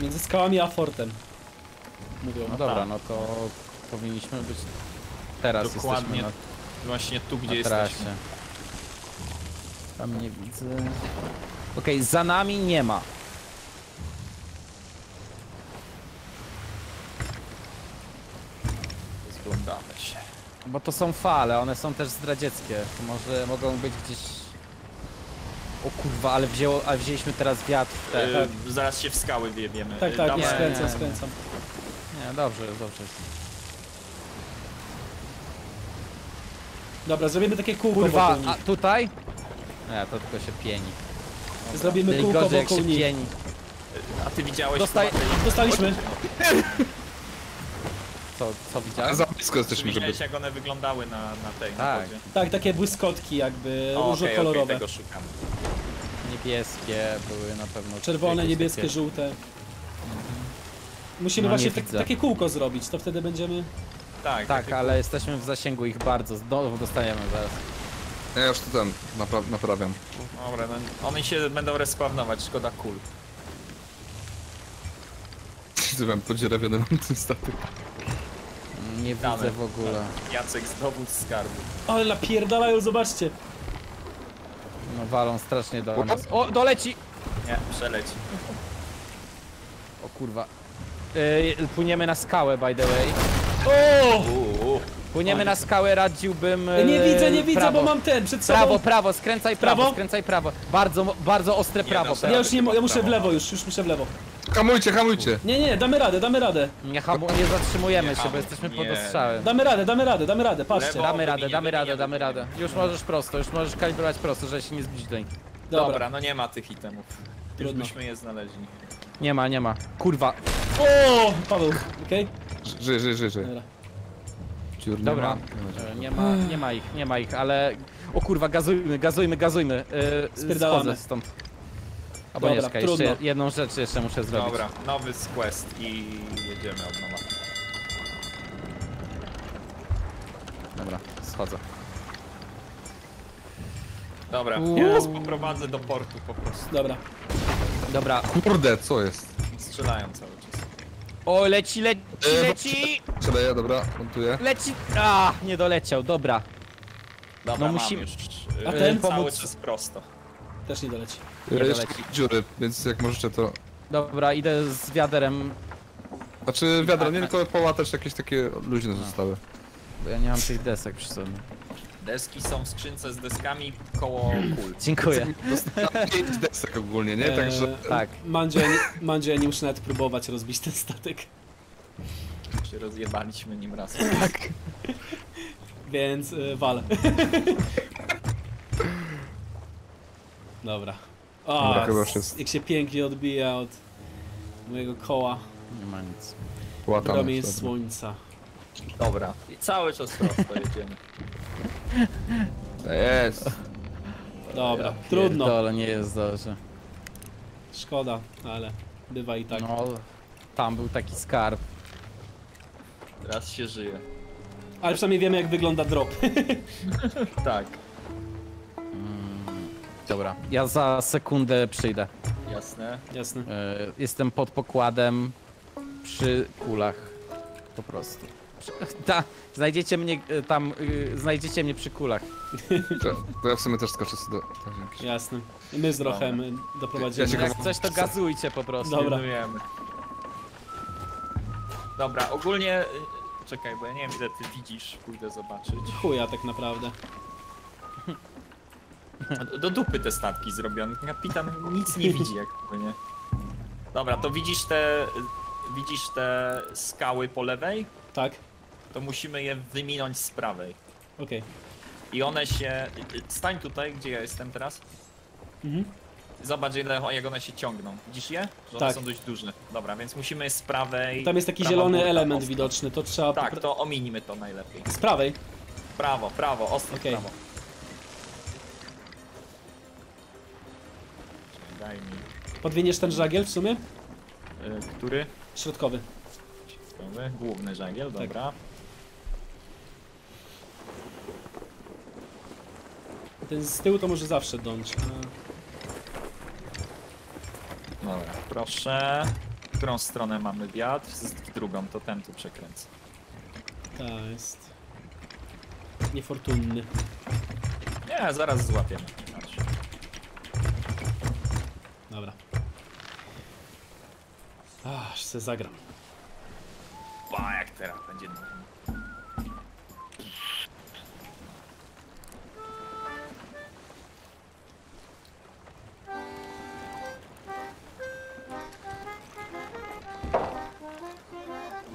Między skałami a fortem. Mówią. No dobra, tak. no to powinniśmy być teraz Dokładnie jesteśmy na Właśnie tu, gdzie jesteśmy. trasie. Tam nie widzę. Okej, za nami nie ma. Zglądamy się. Bo to są fale, one są też zdradzieckie. To może mogą być gdzieś. O kurwa, ale, wzięło, ale wzięliśmy teraz wiatr w te. Y, zaraz się w skały wiebiemy. Tak, Y, tak, dawaj. nie, skręcam, skręcam. Nie, dobrze, jest, dobrze. jest. Dobra, zrobimy takie kółko Kurwa, wokół a nich. tutaj? Nie, to tylko się pieni. Zrobimy kółko Najgorzej jak wokół się nich. pieni. A ty widziałeś tej- Dostaliśmy. Co, co widziałem? Za blisko jesteśmy, żeby... widziałeś jak one wyglądały na, na tej Tak. na wodzie? Tak, takie błyskotki jakby, O, okej, różokolorowe. tego szukam. Niebieskie były na pewno. Czerwone, jakieś niebieskie, takie- żółte. Musimy No, właśnie nie tak, takie kółko zrobić, to wtedy będziemy... Tak, Tak, ale jesteśmy w zasięgu ich bardzo. Znowu dostajemy zaraz. Ja już to ten napra naprawiam. Dobra, no, one się będą respawnować, szkoda kul. Byłem podzierawiony mam ten statek. Nie Dane. widzę w ogóle. Jacek zdobół z skarbu. Ale napierdalają, zobaczcie. No walą strasznie do nas. O, doleci! Nie, przeleć. O kurwa. Yy, płyniemy na skałę, by the way. O! Płyniemy na skałę, radziłbym. Ja nie widzę, nie widzę, prawo. bo mam ten przed sobą. Prawo, prawo, skręcaj prawo, Prawo? skręcaj prawo. Bardzo, bardzo ostre Nie prawo. Ja już nie mo- ja muszę w lewo już, już muszę w lewo. Hamujcie, hamujcie! Nie, nie, damy radę, damy radę. Nie, hamu, nie zatrzymujemy Nie się, hamuj, bo jesteśmy pod nie. ostrzałem. Damy radę, damy radę, damy radę, patrzcie. Lewo. Damy radę, damy radę, damy radę. Już możesz prosto, już możesz kalibrować prosto, żeby się nie zbliżyć do nich. Dobra. Dobra, no nie ma tych itemów. Już Trudno. byśmy je znaleźli. Nie ma, nie ma. Kurwa. O! Paweł, okej? Żyj, żyj, żyj, żyj. Dobra. Dziur nie Dobra. ma. E, Nie ma, nie ma ich, nie ma ich, ale... O kurwa, gazujmy, gazujmy, gazujmy. Yy, Spierdalamy. schodzę stąd. Albo Dobra, nie, czekaj, trudno. jeszcze jedną rzecz jeszcze muszę zrobić. Dobra, nowy quest i jedziemy od nowa. Dobra, schodzę. Dobra, Uuu. ja nas poprowadzę do portu po prostu. Dobra. Dobra. Kurde, co jest? Strzelają cały czas. O, leci, leci, E, leci! Przeleję, dobra, montuję. Leci! A, nie doleciał, dobra. Dobra, No mam musimy- już. A ten cały pomóc? czas prosto. Też nie doleci. Nie Ja jeszcze doleci. dziury, więc jak możecie to... Dobra, idę z wiaderem, Znaczy wiadra, nie tylko połatać jakieś takie luźne zostały. bo ja nie mam tych desek przy sobie. Deski są w skrzynce z deskami koło kul. Dziękuję. Pięć desek ogólnie, nie? Także... Eee, Tak. Mandzio, ja nie, muszę nawet próbować rozbić ten statek. Się rozjebaliśmy nim raz. Więc y, walę. Dobra. O, Dobra, chyba już jest. jak się pięknie odbija od mojego koła Nie ma nic. Łatamy. promień dobra. słońca. Dobra. I cały czas prosto jedziemy. Jest. Dobra, trudno. Ale nie jest dobrze. Szkoda, ale bywa i tak. No, tam był taki skarb. Teraz się żyje. Ale przynajmniej wiemy jak wygląda drop. Tak, Dobra, ja za sekundę przyjdę. jasne. Jasne. E, Jestem pod pokładem przy kulach. Po prostu. Ta, znajdziecie mnie e, tam, y, znajdziecie mnie przy kulach. To, to ja w sumie też skoczę sobie do... jakiś- Jasne. I my z Rochem doprowadzimy. Ja się Jak coś to gazujcie po prostu. Dobra. Pilnujemy. Dobra, ogólnie... y, Czekaj, bo ja nie wiem ile ty widzisz, pójdę zobaczyć. Chuja tak naprawdę. Do, do dupy te statki zrobione. Kapitan nic nie widzi jak płynie. Dobra, to widzisz te... Widzisz te skały po lewej? Tak? To musimy je wyminąć z prawej. Okej. I one się... Stań tutaj, gdzie ja jestem teraz. Mhm. Zobacz ile, jak one się ciągną. Widzisz je? Że one Tak. są dość duże. Dobra, więc musimy z prawej... Tam jest taki zielony element ostro. widoczny, to trzeba... Tak, to ominimy to najlepiej. Z prawej. Prawo, prawo, ostro Okej. prawo. Daj mi... Podwiniesz ten żagiel w sumie? Y, który? Środkowy. Środkowy, Główny żagiel, Tak. Ten z tyłu to może zawsze dąć. a- Dobra, proszę. W którą stronę mamy wiatr? Z drugą, to ten tu przekręcę. Ta jest... Niefortunny. Nie, zaraz złapiemy. Patrz. Dobra. Aż se zagram. Ba, jak teraz będzie...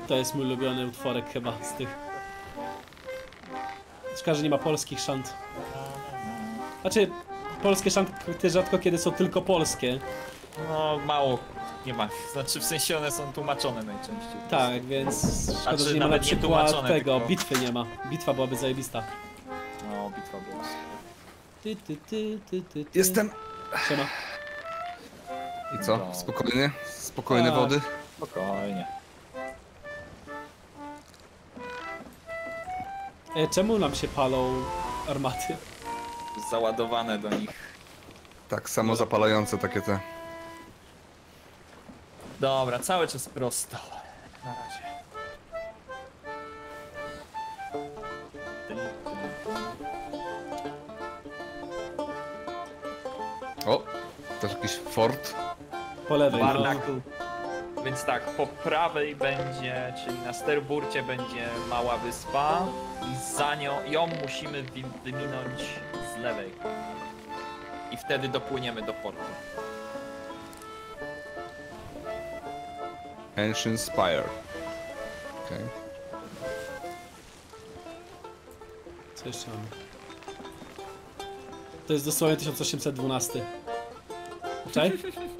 To jest mój ulubiony utworek chyba z tych. Szkoda, że nie ma polskich szant. Znaczy, polskie szanty rzadko kiedy są tylko polskie. No, mało nie ma. Znaczy w sensie one są tłumaczone najczęściej. Tak, więc szkoda, Znaczy, że nie ma na nawet nie przykład tłumaczone, tego, tylko- bitwy nie ma. Bitwa byłaby zajebista. No, bitwa była. Ty, ty, ty, ty, ty, ty. Jestem. Siema. I co? No. Spokojnie? Spokojne Tak. wody? Spokojnie. E, czemu nam się palą armaty? Załadowane do nich. Tak, samo zapalające takie te. Dobra, cały czas prosto. Na razie. O! Też jakiś fort. Po lewej, no. Barnacle. Więc tak, po prawej będzie, czyli na sterburcie będzie mała wyspa i za nią, ją musimy wi- wyminąć z lewej. I wtedy dopłyniemy do portu. Ancient Spire. Okej. Co jeszcze mamy? To jest dosłownie 1812. Czekaj.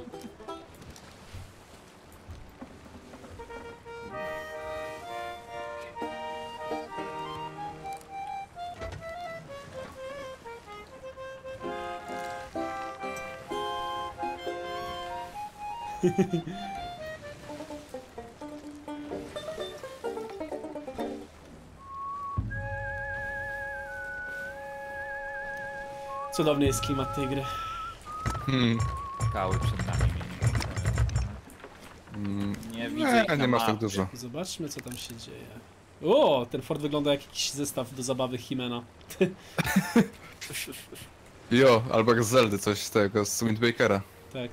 Cudowny jest klimat tej gry. Hmm. Skały przed nami. Mm, Nie widzę Nie, ich na nie masz tak mapie. dużo. Zobaczmy co tam się dzieje. O, ten fort wygląda jak jakiś zestaw do zabawy Himena. Jo, albo jak z Zeldy, coś z tego, z Windbakera. Tak.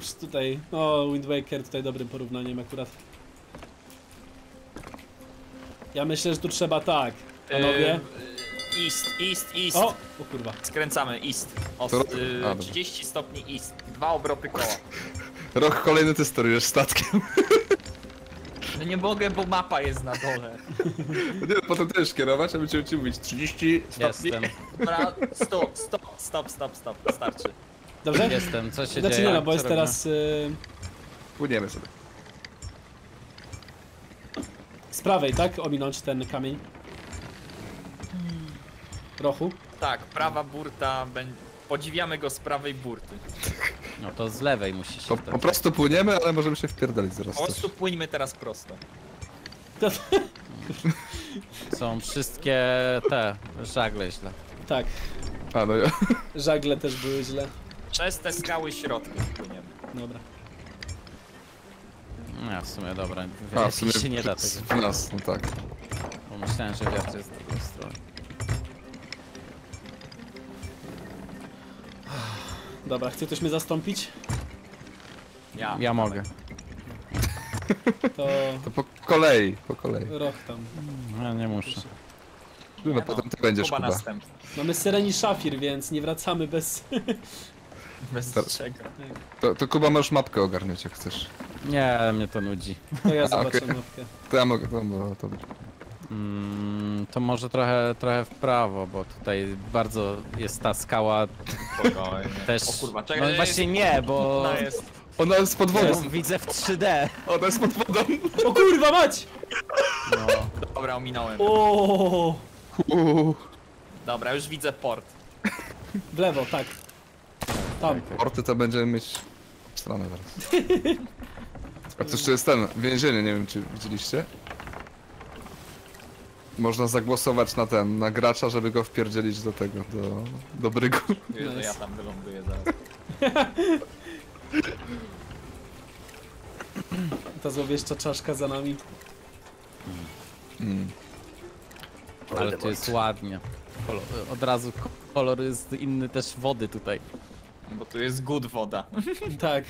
Już tutaj, no Wind Waker tutaj dobrym porównaniem akurat. Ja myślę, że tu trzeba tak, panowie. Eee, East, east, east. O, o kurwa. Skręcamy east. O, To- y, a, dobra. 30 stopni east. Dwa obroty koła. Rok kolejny ty sterujesz statkiem. No nie mogę, bo mapa jest na dole. Nie, potem też kierować, a będziemy ci mówić 30 stopni. Jestem, Dobra, stop, stop, stop, stop, stop. Starczy. Dobrze? jestem, co się Znaczy dzieje? nie no, bo Co jest robimy? teraz y, Płyniemy sobie. z prawej, tak? Ominąć ten kamień. Rochu. Tak, prawa burta. bę- Podziwiamy go z prawej burty. No to z lewej musi się Po, prostu płyniemy, ale możemy się wpierdolić zaraz Po też. prostu płyńmy teraz prosto. To, Są wszystkie te żagle źle. tak, A no ja. żagle też były źle. Przez te skały środkiem płyniemy. Dobra. No w sumie dobra, A, w sumie się nie da tego. w nas, no tak. Bo myślałem, że wiatr jest z drugiej strony. Dobra, chce ktoś mnie zastąpić? Ja. Ja mogę. To To po kolei, po kolei. roch tam. Ja nie muszę. No, no. potem ty będziesz, Kuba Kuba. następny. Mamy Sereni Szafir, więc nie wracamy bez... Bez To- czego. To, to Kuba możesz mapkę ogarniać jak chcesz. Nie, mnie to nudzi. To ja zobaczę okej. mapkę. To ja mogę, to, no, to, Mm, to może trochę, trochę w prawo, bo tutaj bardzo jest ta skała Spokojnie. też... O kurwa, czekaj, no właśnie nie, bo... Ona jest. Ona jest pod wodą! Jest, widzę w 3D. Ona jest pod wodą! O kurwa mać! No. Dobra, ominąłem. O, Uuu. Dobra, już widzę port. W lewo, tak. Tam. Porty to będziemy mieć stronę zaraz. A to jeszcze jest ten, więzienie, nie wiem czy widzieliście? Można zagłosować na ten, na gracza, żeby go wpierdzielić do tego, do, do brygu. Jezu, Nice. ja tam wyląduję zaraz. Ta złowieszcza czaszka za nami. Mm. Ale tu jest ładnie. Kolor, od razu ko- kolor jest inny też wody tutaj. Bo tu jest good woda. Tak.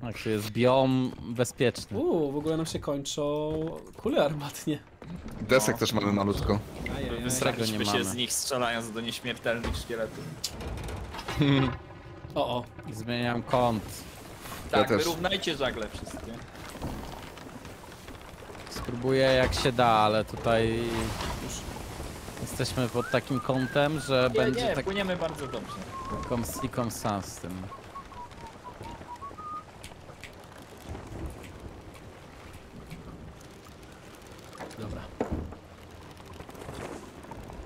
Tak, tu jest biom bezpieczny. Uuu, w ogóle nam się kończą kule armatnie. Desek No. też mamy malutko. Wysraliśmy się mamy. z nich strzelając do nieśmiertelnych szkieletów. O, o. Zmieniam kąt. Tak, też. wyrównajcie żagle wszystkie. Spróbuję jak się da, ale tutaj już jesteśmy pod takim kątem, że Nie, będzie nie, tak płyniemy bardzo dobrze. Kom, I kom z tym. Dobra.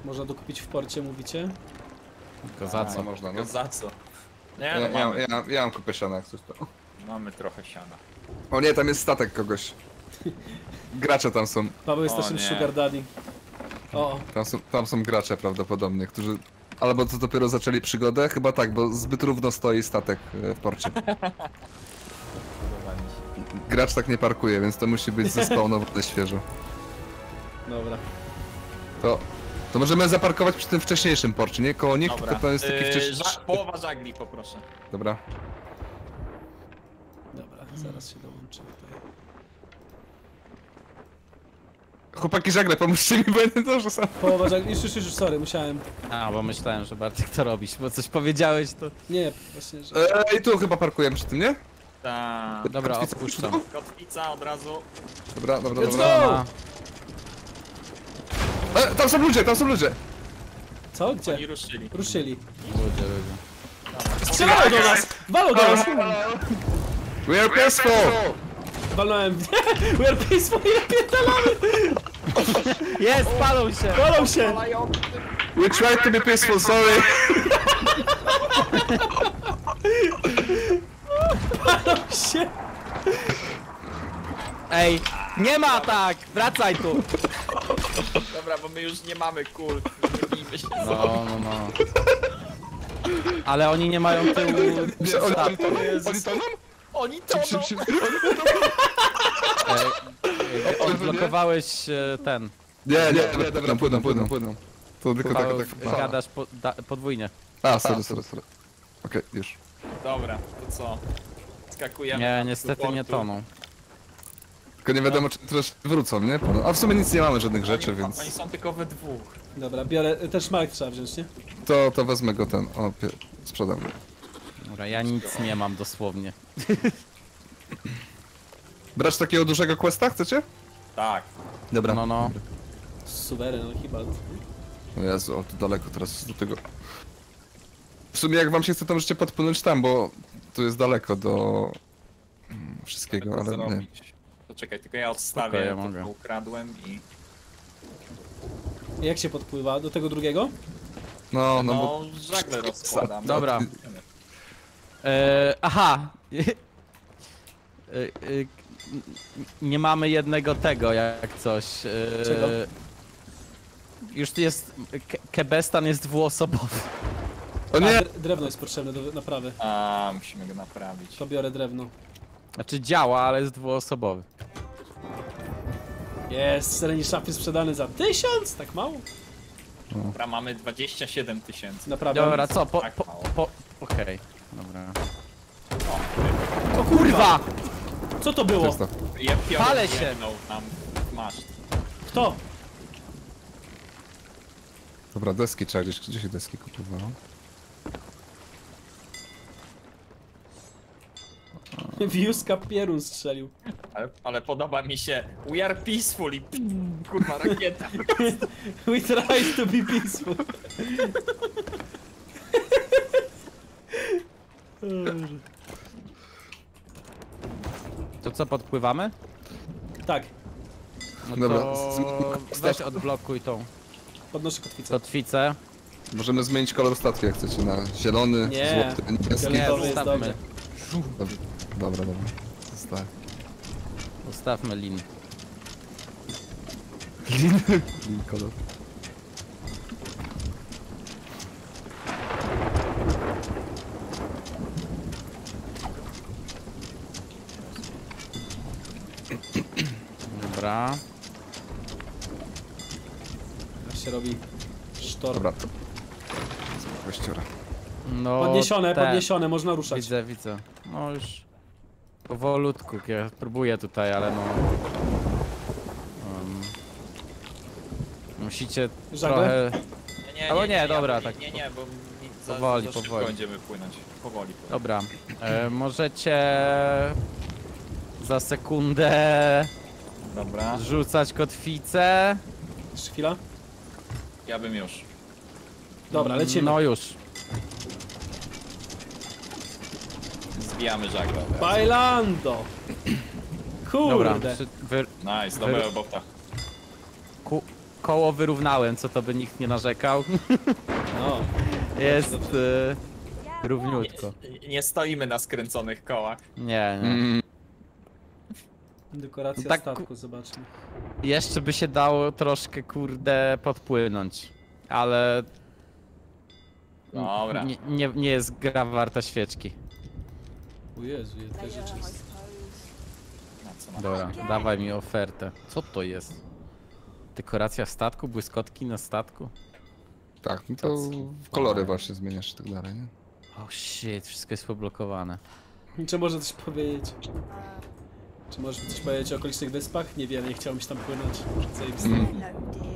Można dokupić w porcie, mówicie? Tylko za co? można, no. Tylko za co? Nie, Ja, no ja, ja, ja mam kupę siana, jak coś to. mamy trochę siana. O nie, tam jest statek kogoś. Gracze tam są. Paweł jest O naszym sugar daddy. O, Tam są, tam są gracze prawdopodobnie, którzy Albo to dopiero zaczęli przygodę? Chyba tak, bo zbyt równo stoi statek e, w porcie. Gracz tak nie parkuje, więc to musi być zespawnowane świeżo. dobra. To, to możemy zaparkować przy tym wcześniejszym porcie, nie? Koło nich, Dobra, tylko to jest taki yy, wcześniejszy... ża- połowa żagli poproszę. Dobra. Dobra, zaraz się dołączę tutaj. Chłopaki żagle, pomóżcie mi, bo ja nie zdążę sam. Połowa żag... Już, już, już, sorry, musiałem. A, bo myślałem, że Bartek to robisz, bo coś powiedziałeś, to... Nie, właśnie, że... E, I tu chyba parkujemy przy tym, nie? Ta Dobra, Kotwica odpuszczam. przy kotwica od razu. Dobra, dobra, Let's dobra. go! E, tam są ludzie, tam są ludzie! Co? Gdzie? Oni ruszyli. Ruszyli. ludzie, ludzie. Strzelają do nas! Walą do nas! We are peaceful! Walnąłem. We are peaceful i napierdalamy! Jest, palą się! Walą się! We tried to be peaceful, sorry! się! Ej, nie ma tak! Wracaj tu! Dobra, bo my już nie mamy kul. Wybijmy się. No, no, no. Ale oni nie mają tyłu oni, oni toną? Oni to Ej, Odblokowałeś e, ten. nie, nie, nie, dobra, płyną, płyną, płyną. To tylko tak, Paweł, tak. Gadasz po, da, podwójnie. A, sorry, sorry, sorry. Okej, już. Dobra, to co? Skakujemy. Nie, do niestety nie portu. toną. Tylko nie wiadomo, czy też wrócą, nie? A w sumie nic nie mamy, żadnych rzeczy, Oni, więc... oni są tylko we dwóch. Dobra, biorę. Też Mark trzeba wziąć, nie? To, to wezmę go ten, o, pie- sprzedam. Dobra, ja nic nie mam dosłownie. Brać takiego dużego questa, chcecie? Tak. Dobra. No, no. Suweren, no chyba. O Jezu, o, to daleko teraz do tego. W sumie jak wam się chce, to możecie podpłynąć tam, bo tu jest daleko do wszystkiego, ale nie. zrobić. To czekaj, tylko ja odstawię, Spoko, ja to, mogę. ukradłem i... Jak się podpływa? Do tego drugiego? No, no, No, bo... żagle rozkładam. Dobra. E, aha! E, e, nie mamy jednego tego, jak coś. E, Czego? Już jest. Ke Kebestan jest dwuosobowy. O A, nie! dre- drewno jest potrzebne do naprawy. A, musimy go naprawić. To biorę drewno. Znaczy działa, ale jest dwuosobowy. Jest, sereni szafy sprzedany za tysiąc? Tak mało? Dobra, mamy 27 tysięcy. Naprawdę. Dobra, co? Po. Tak po, mało. po Okej. Dobra. O kurwa! Kurwa! Co to było? Jest to. Je piorun Palę się. jedną Tam masz. Kto? Dobra, deski trzeba gdzieś, gdzie się deski kupowało? Wiuska pierun strzelił. Ale, ale podoba mi się We are peaceful i pum, kurwa rakieta. We try to be peaceful. To co, podpływamy? tak, No Dobra, to z- weź odblokuj tą podnoszę kotwicę. kotwicę. Możemy zmienić kolor statku, jak chcecie, na zielony, Nie. złoty, niebieski. Nie, jest zostawmy. dobrze. Dobra, dobra. dobra. Zostań. Zostawmy lin. Green kolor. Dobra. Jak się robi sztorm. Dobra, to... Kościora. No, Podniesione, te- podniesione, można ruszać. Widzę, widzę. No już powolutku, ja próbuję tutaj, ale no... Um, musicie Żagle? trochę... Nie, nie, Albo nie, ja- dobra, nie, tak. Nie, nie, bo mi za, Powoli, za powoli. będziemy płynąć. Powoli. powoli. Dobra, e, możecie za sekundę Dobra, rzucać kotwicę. Jeszcze chwila. ja bym już. Dobra, lecimy. No już. Zbijamy żagle. Bailando! Dobra, Kurde. przy, wy, Nice, dobra robota. ku, koło wyrównałem, co to by nikt nie narzekał. No, Jest e, równiutko. Nie, nie stoimy na skręconych kołach. Nie, nie. Mm, dekoracja Tak, statku, zobaczmy. Jeszcze by się dało troszkę, kurde, podpłynąć. Ale Dobra. nie, nie, nie jest gra warta świeczki. O Jezu, jest. Co nam- Dobra, dawaj mi ofertę. Co to jest? Dekoracja statku? Błyskotki na statku? tak, no to w kolory właśnie zmieniasz i tak dalej, nie? Oh shit, wszystko jest poblokowane. Czy może coś powiedzieć? Czy możesz coś powiedzieć o okolicznych wyspach? Nie wiem, nie chciałbym się tam płynąć. Zajebiste. Mm.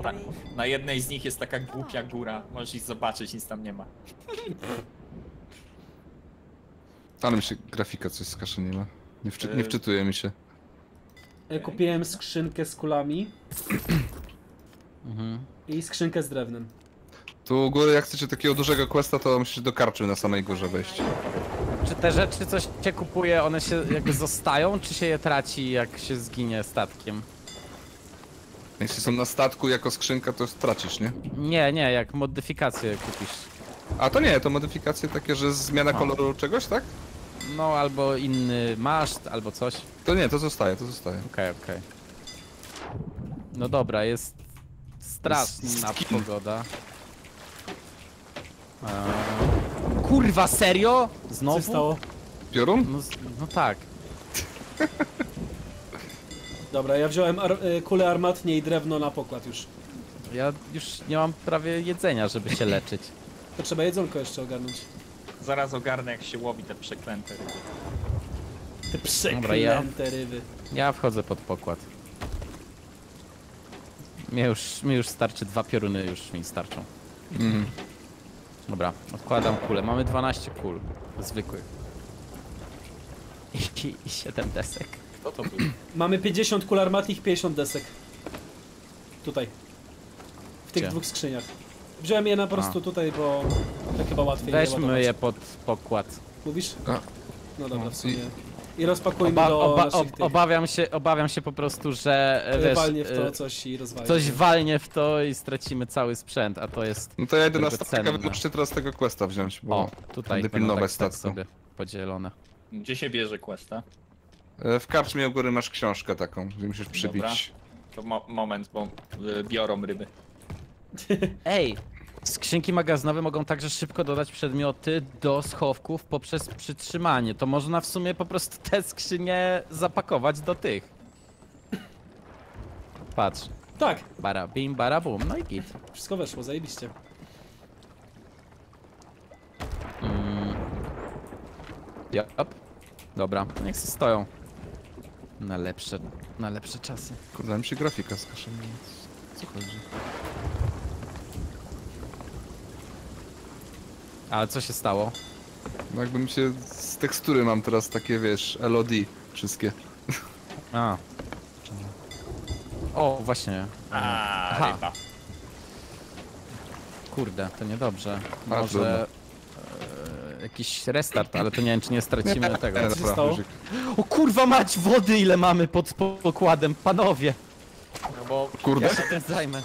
Ta, na jednej z nich jest taka głupia góra. Możesz iść zobaczyć, nic tam nie ma. Ale mi się grafika coś skaszeniła. Nie, wczy, nie Y- wczytuje mi się. Ja kupiłem skrzynkę z kulami Mhm. i skrzynkę z drewnem. Tu u góry, jak chcecie takiego dużego questa, to musisz do karczy na samej górze wejść. Czy te rzeczy, coś się kupuje, one się jakby zostają, czy się je traci, jak się zginie statkiem? Jeśli są na statku jako skrzynka, to stracisz, nie? Nie, nie, jak modyfikację kupisz. A to nie, to modyfikacje takie, że zmiana koloru czegoś, tak? No, albo inny maszt, albo coś. To nie, to zostaje, to zostaje. Okej, okej. No dobra, jest straszna pogoda. Eee... Kurwa, serio? Co Znowu? się stało? Piorun? No, no tak. Dobra, ja wziąłem ar y, kulę armatnie i drewno na pokład już. Ja już nie mam prawie jedzenia, żeby się leczyć. To trzeba jedzonko jeszcze ogarnąć. Zaraz ogarnę, jak się łowi te przeklęte ryby. Te Dobra, ja- przeklęte ryby. Ja wchodzę pod pokład. Mnie już, mi już starczy, dwa pioruny już mi starczą. Mhm. Dobra, odkładam kulę. Mamy 12 kul. Zwykłych. I, i 7 desek. Kto to był? Mamy 50 kul armatnych, 50 desek. Tutaj. W tych Gdzie? dwóch skrzyniach. Wziąłem je na po prostu A. tutaj, bo tak chyba łatwiej Weźmy ładować. je pod pokład. Mówisz? A. No dobra, w sumie. I- rozpakujmy Oba, do oba, ob, tych... obawiam, się, obawiam się po prostu, że e, wiesz, walnie w to e, coś i rozwali. coś walnie w to i stracimy cały sprzęt, a to jest... No to ja idę na cenne. musicie teraz tego questa wziąć, bo... O, tutaj będę pilnować tak, tak statku. sobie podzielone. Gdzie się bierze questa? E, W karczmie u góry masz książkę taką, gdzie musisz przybić. Dobra. To mo moment, bo y, biorą ryby. Ej! Skrzynki magazynowe mogą także szybko dodać przedmioty do schowków poprzez przytrzymanie. To można w sumie po prostu te skrzynie zapakować do tych. Patrz. Tak, Bara bim, bara bum. No i git. wszystko weszło, zajebiście. Mm. Yep. Dobra, niech se stoją. Na lepsze, na lepsze czasy. Kurde, mi się grafika skaszeniła. Co chodzi? Ale co się stało? No jakby mi się z tekstury mam teraz takie, wiesz, LOD wszystkie. A. O, właśnie. A, Aha. ryba. Kurde, to niedobrze. A, Może e, jakiś restart, ale to nie wiem, czy nie stracimy tego. Co się stało? O kurwa mać, wody ile mamy pod pokładem, panowie! No bo Kurde. Ja się tym zajmę.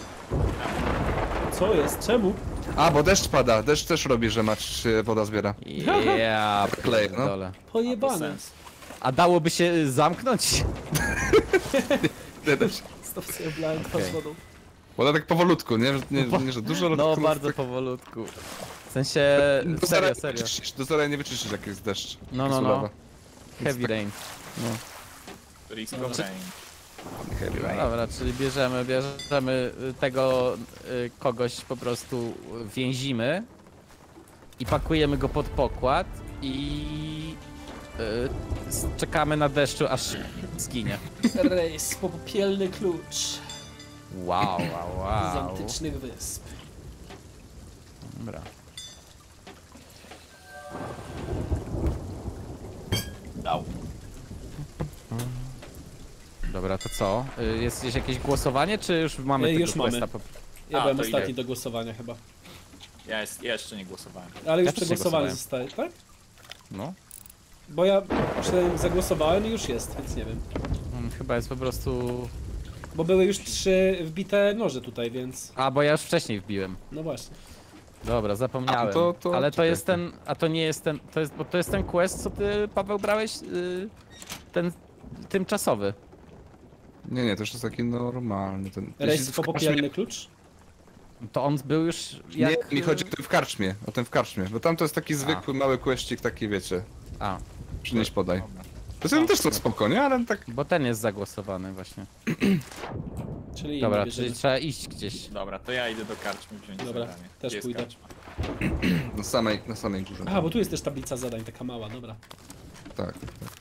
Co jest? Czemu? A, bo deszcz pada. Deszcz też robi, że macz się woda zbiera. Ja Kleje, no. dole. to Pojebane. A dałoby się y, zamknąć? Stop sobie oblałem twarz Okej. wodą. Woda tak powolutku, nie, że- nie, nie że dużo, No, tylko bardzo tak... powolutku. W sensie, Do serio, zera, serio. wyczyścisz, do zera nie wyczyścisz jak jest deszcz. No, jak no, jest no. ulawa. Heavy rain. Risk Dobra. of rain. No dobra, czyli bierzemy, bierzemy y, tego y, kogoś po prostu więzimy i pakujemy go pod pokład i y, czekamy na deszczu aż zginie. Rejs, popielny klucz Wow, wow, z wow. antycznych wysp. Dobra. Dał. Dobra, to co? Y, Jest gdzieś jakieś głosowanie, czy już mamy E, już mamy. po- Ja A, byłem ostatni idę. do głosowania chyba. Ja, jest, ja jeszcze nie głosowałem. Ale już Ja przegłosowany zostaje, tak? No, Bo ja zagłosowałem i już jest, więc nie wiem. mm, chyba jest po prostu Bo były już trzy wbite noże tutaj, więc... A, bo ja już wcześniej wbiłem. No właśnie. Dobra, zapomniałem. A, to- to Ale to czekaj. jest ten, a to nie jest ten, to jest, bo to jest ten quest, co ty, Paweł, brałeś? Yy, ten tymczasowy. Nie, nie, to już jest taki normalny. Ten... Rejs Jeśli po popierny klucz? To on był już jak... Nie, mi chodzi o ten w karczmie, o ten w karczmie, bo tam to jest taki zwykły, mały questik, taki wiecie, A, przynieś podaj. To są też to spoko, nie? Ale tak... bo ten jest zagłosowany właśnie. Czyli Dobra, czyli trzeba iść gdzieś. Dobra, to ja idę do karczmy wziąć Dobra, zadanie. też Gdzie jest pójdę. karczma? Na samej, na samej górze. Aha, bo tu jest też tablica zadań, taka mała, dobra. Tak.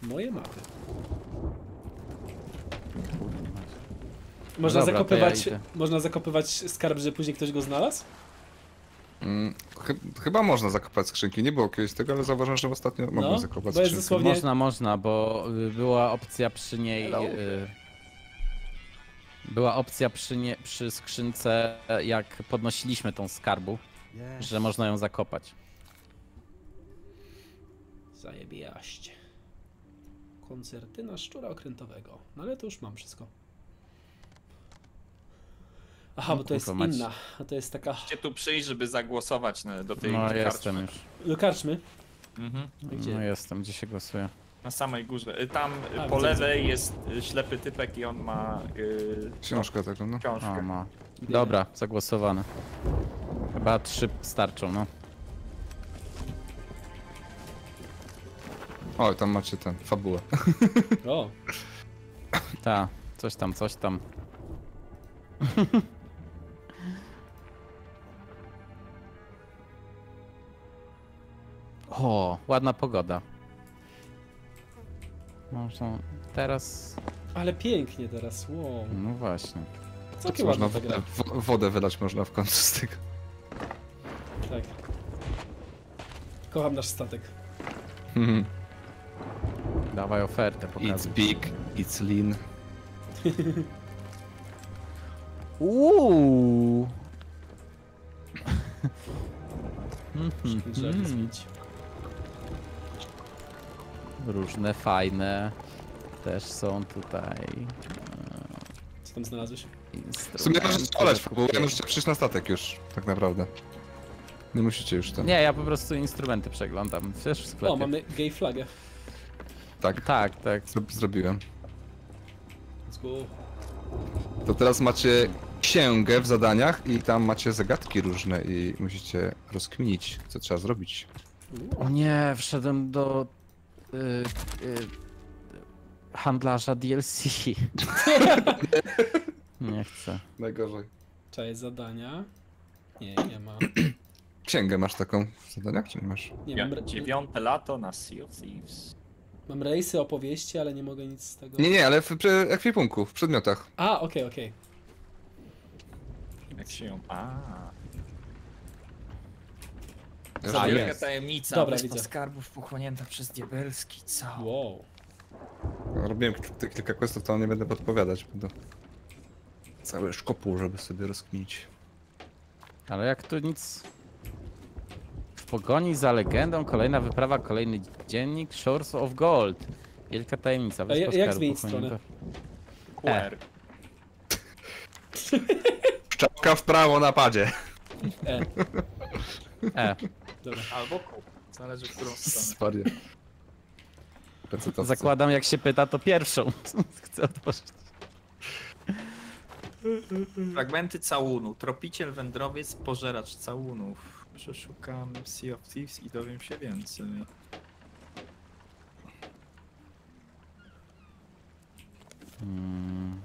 Moje mapy. Można dobra, zakopywać, ja można zakopywać skarb, że później ktoś go znalazł? Mm, chy- chyba można zakopać skrzynki, nie było kiedyś tego, ale zauważyłem, że ostatnio mogłem No, zakopać bo jest skrzynki. dosłownie- Można, można, bo y, była opcja przy niej. Y, była opcja przy, nie, przy skrzynce, jak podnosiliśmy tą skarbu, że można ją zakopać. Zajebiaście. Koncertyna szczura okrętowego. No ale to już mam wszystko. Aha, bo to jest kurwa inna. A to jest taka... Gdzie tu przyjść, żeby zagłosować na, do tej No karczmy? jestem już. No karczmy. Mhm. Gdzie? No jestem, gdzie się głosuje. Na samej górze. Y, Tam y, A, po widzę, lewej jest y, ślepy typek i on ma y, Książka tego, no. książkę. O, ma. Dobra, zagłosowane. Chyba trzy starczą, no. O, tam macie ten, fabułę. O, Ta, coś tam, coś tam. o, ładna pogoda. Można teraz. ale pięknie teraz. Wow. No właśnie. Całkiem Można ładna wodę, wo- wodę wylać można w końcu z tego. Tak. Kocham nasz statek. Mhm. Dawaj ofertę, It's pokazuj. big, it's lean. Uuu. Drzewo Mm. Różne fajne też są tutaj. Co tam znalazłeś? W sumie możecie do fabułę, kupienia. możecie przyjść na statek już, tak naprawdę. Nie musicie już tam. Nie, ja po prostu instrumenty przeglądam. Też w sklepie. O, mamy gay flagę. Tak, Tak, tak. zro- zrobiłem. Let's go. To teraz macie księgę w zadaniach i tam macie zagadki różne i musicie rozkminić, co trzeba zrobić. O nie, wszedłem do y, y, handlarza DLC. nie chcę. Najgorzej. Czaje zadania. Nie, nie ma. Księgę masz taką w zadaniach, czy nie masz? Nie, mam, re- dziewiąte lato na Sea of Thieves. mam rejsy, opowieści, ale nie mogę nic z tego... Nie, nie, ale w ekwipunku, w przedmiotach. A, okej, okej. Jak się ją... A. Co już- jest? Tajemnica, Dobra, wyspa widzę. skarbów pochłonięta przez diabelski cał. Wow. Robiłem k- te kilka questów, to nie będę podpowiadać. Będę cały szkopuł, żeby sobie rozkminić. Ale jak tu nic... W pogoni za legendą, kolejna wyprawa, kolejny dziennik, Shores of Gold. Wielka tajemnica. A ja- wyspa jak skarbu zmienić pochłonięta. QR. Szczapka w prawo na padzie. E, E, dobra. Albo Q. Zależy w którą stronę. Zakładam, jak się pyta, to pierwszą chcę otworzyć. Fragmenty całunu. Tropiciel, wędrowiec, pożeracz całunów. Przeszukam Sea of Thieves i dowiem się więcej. Hmm.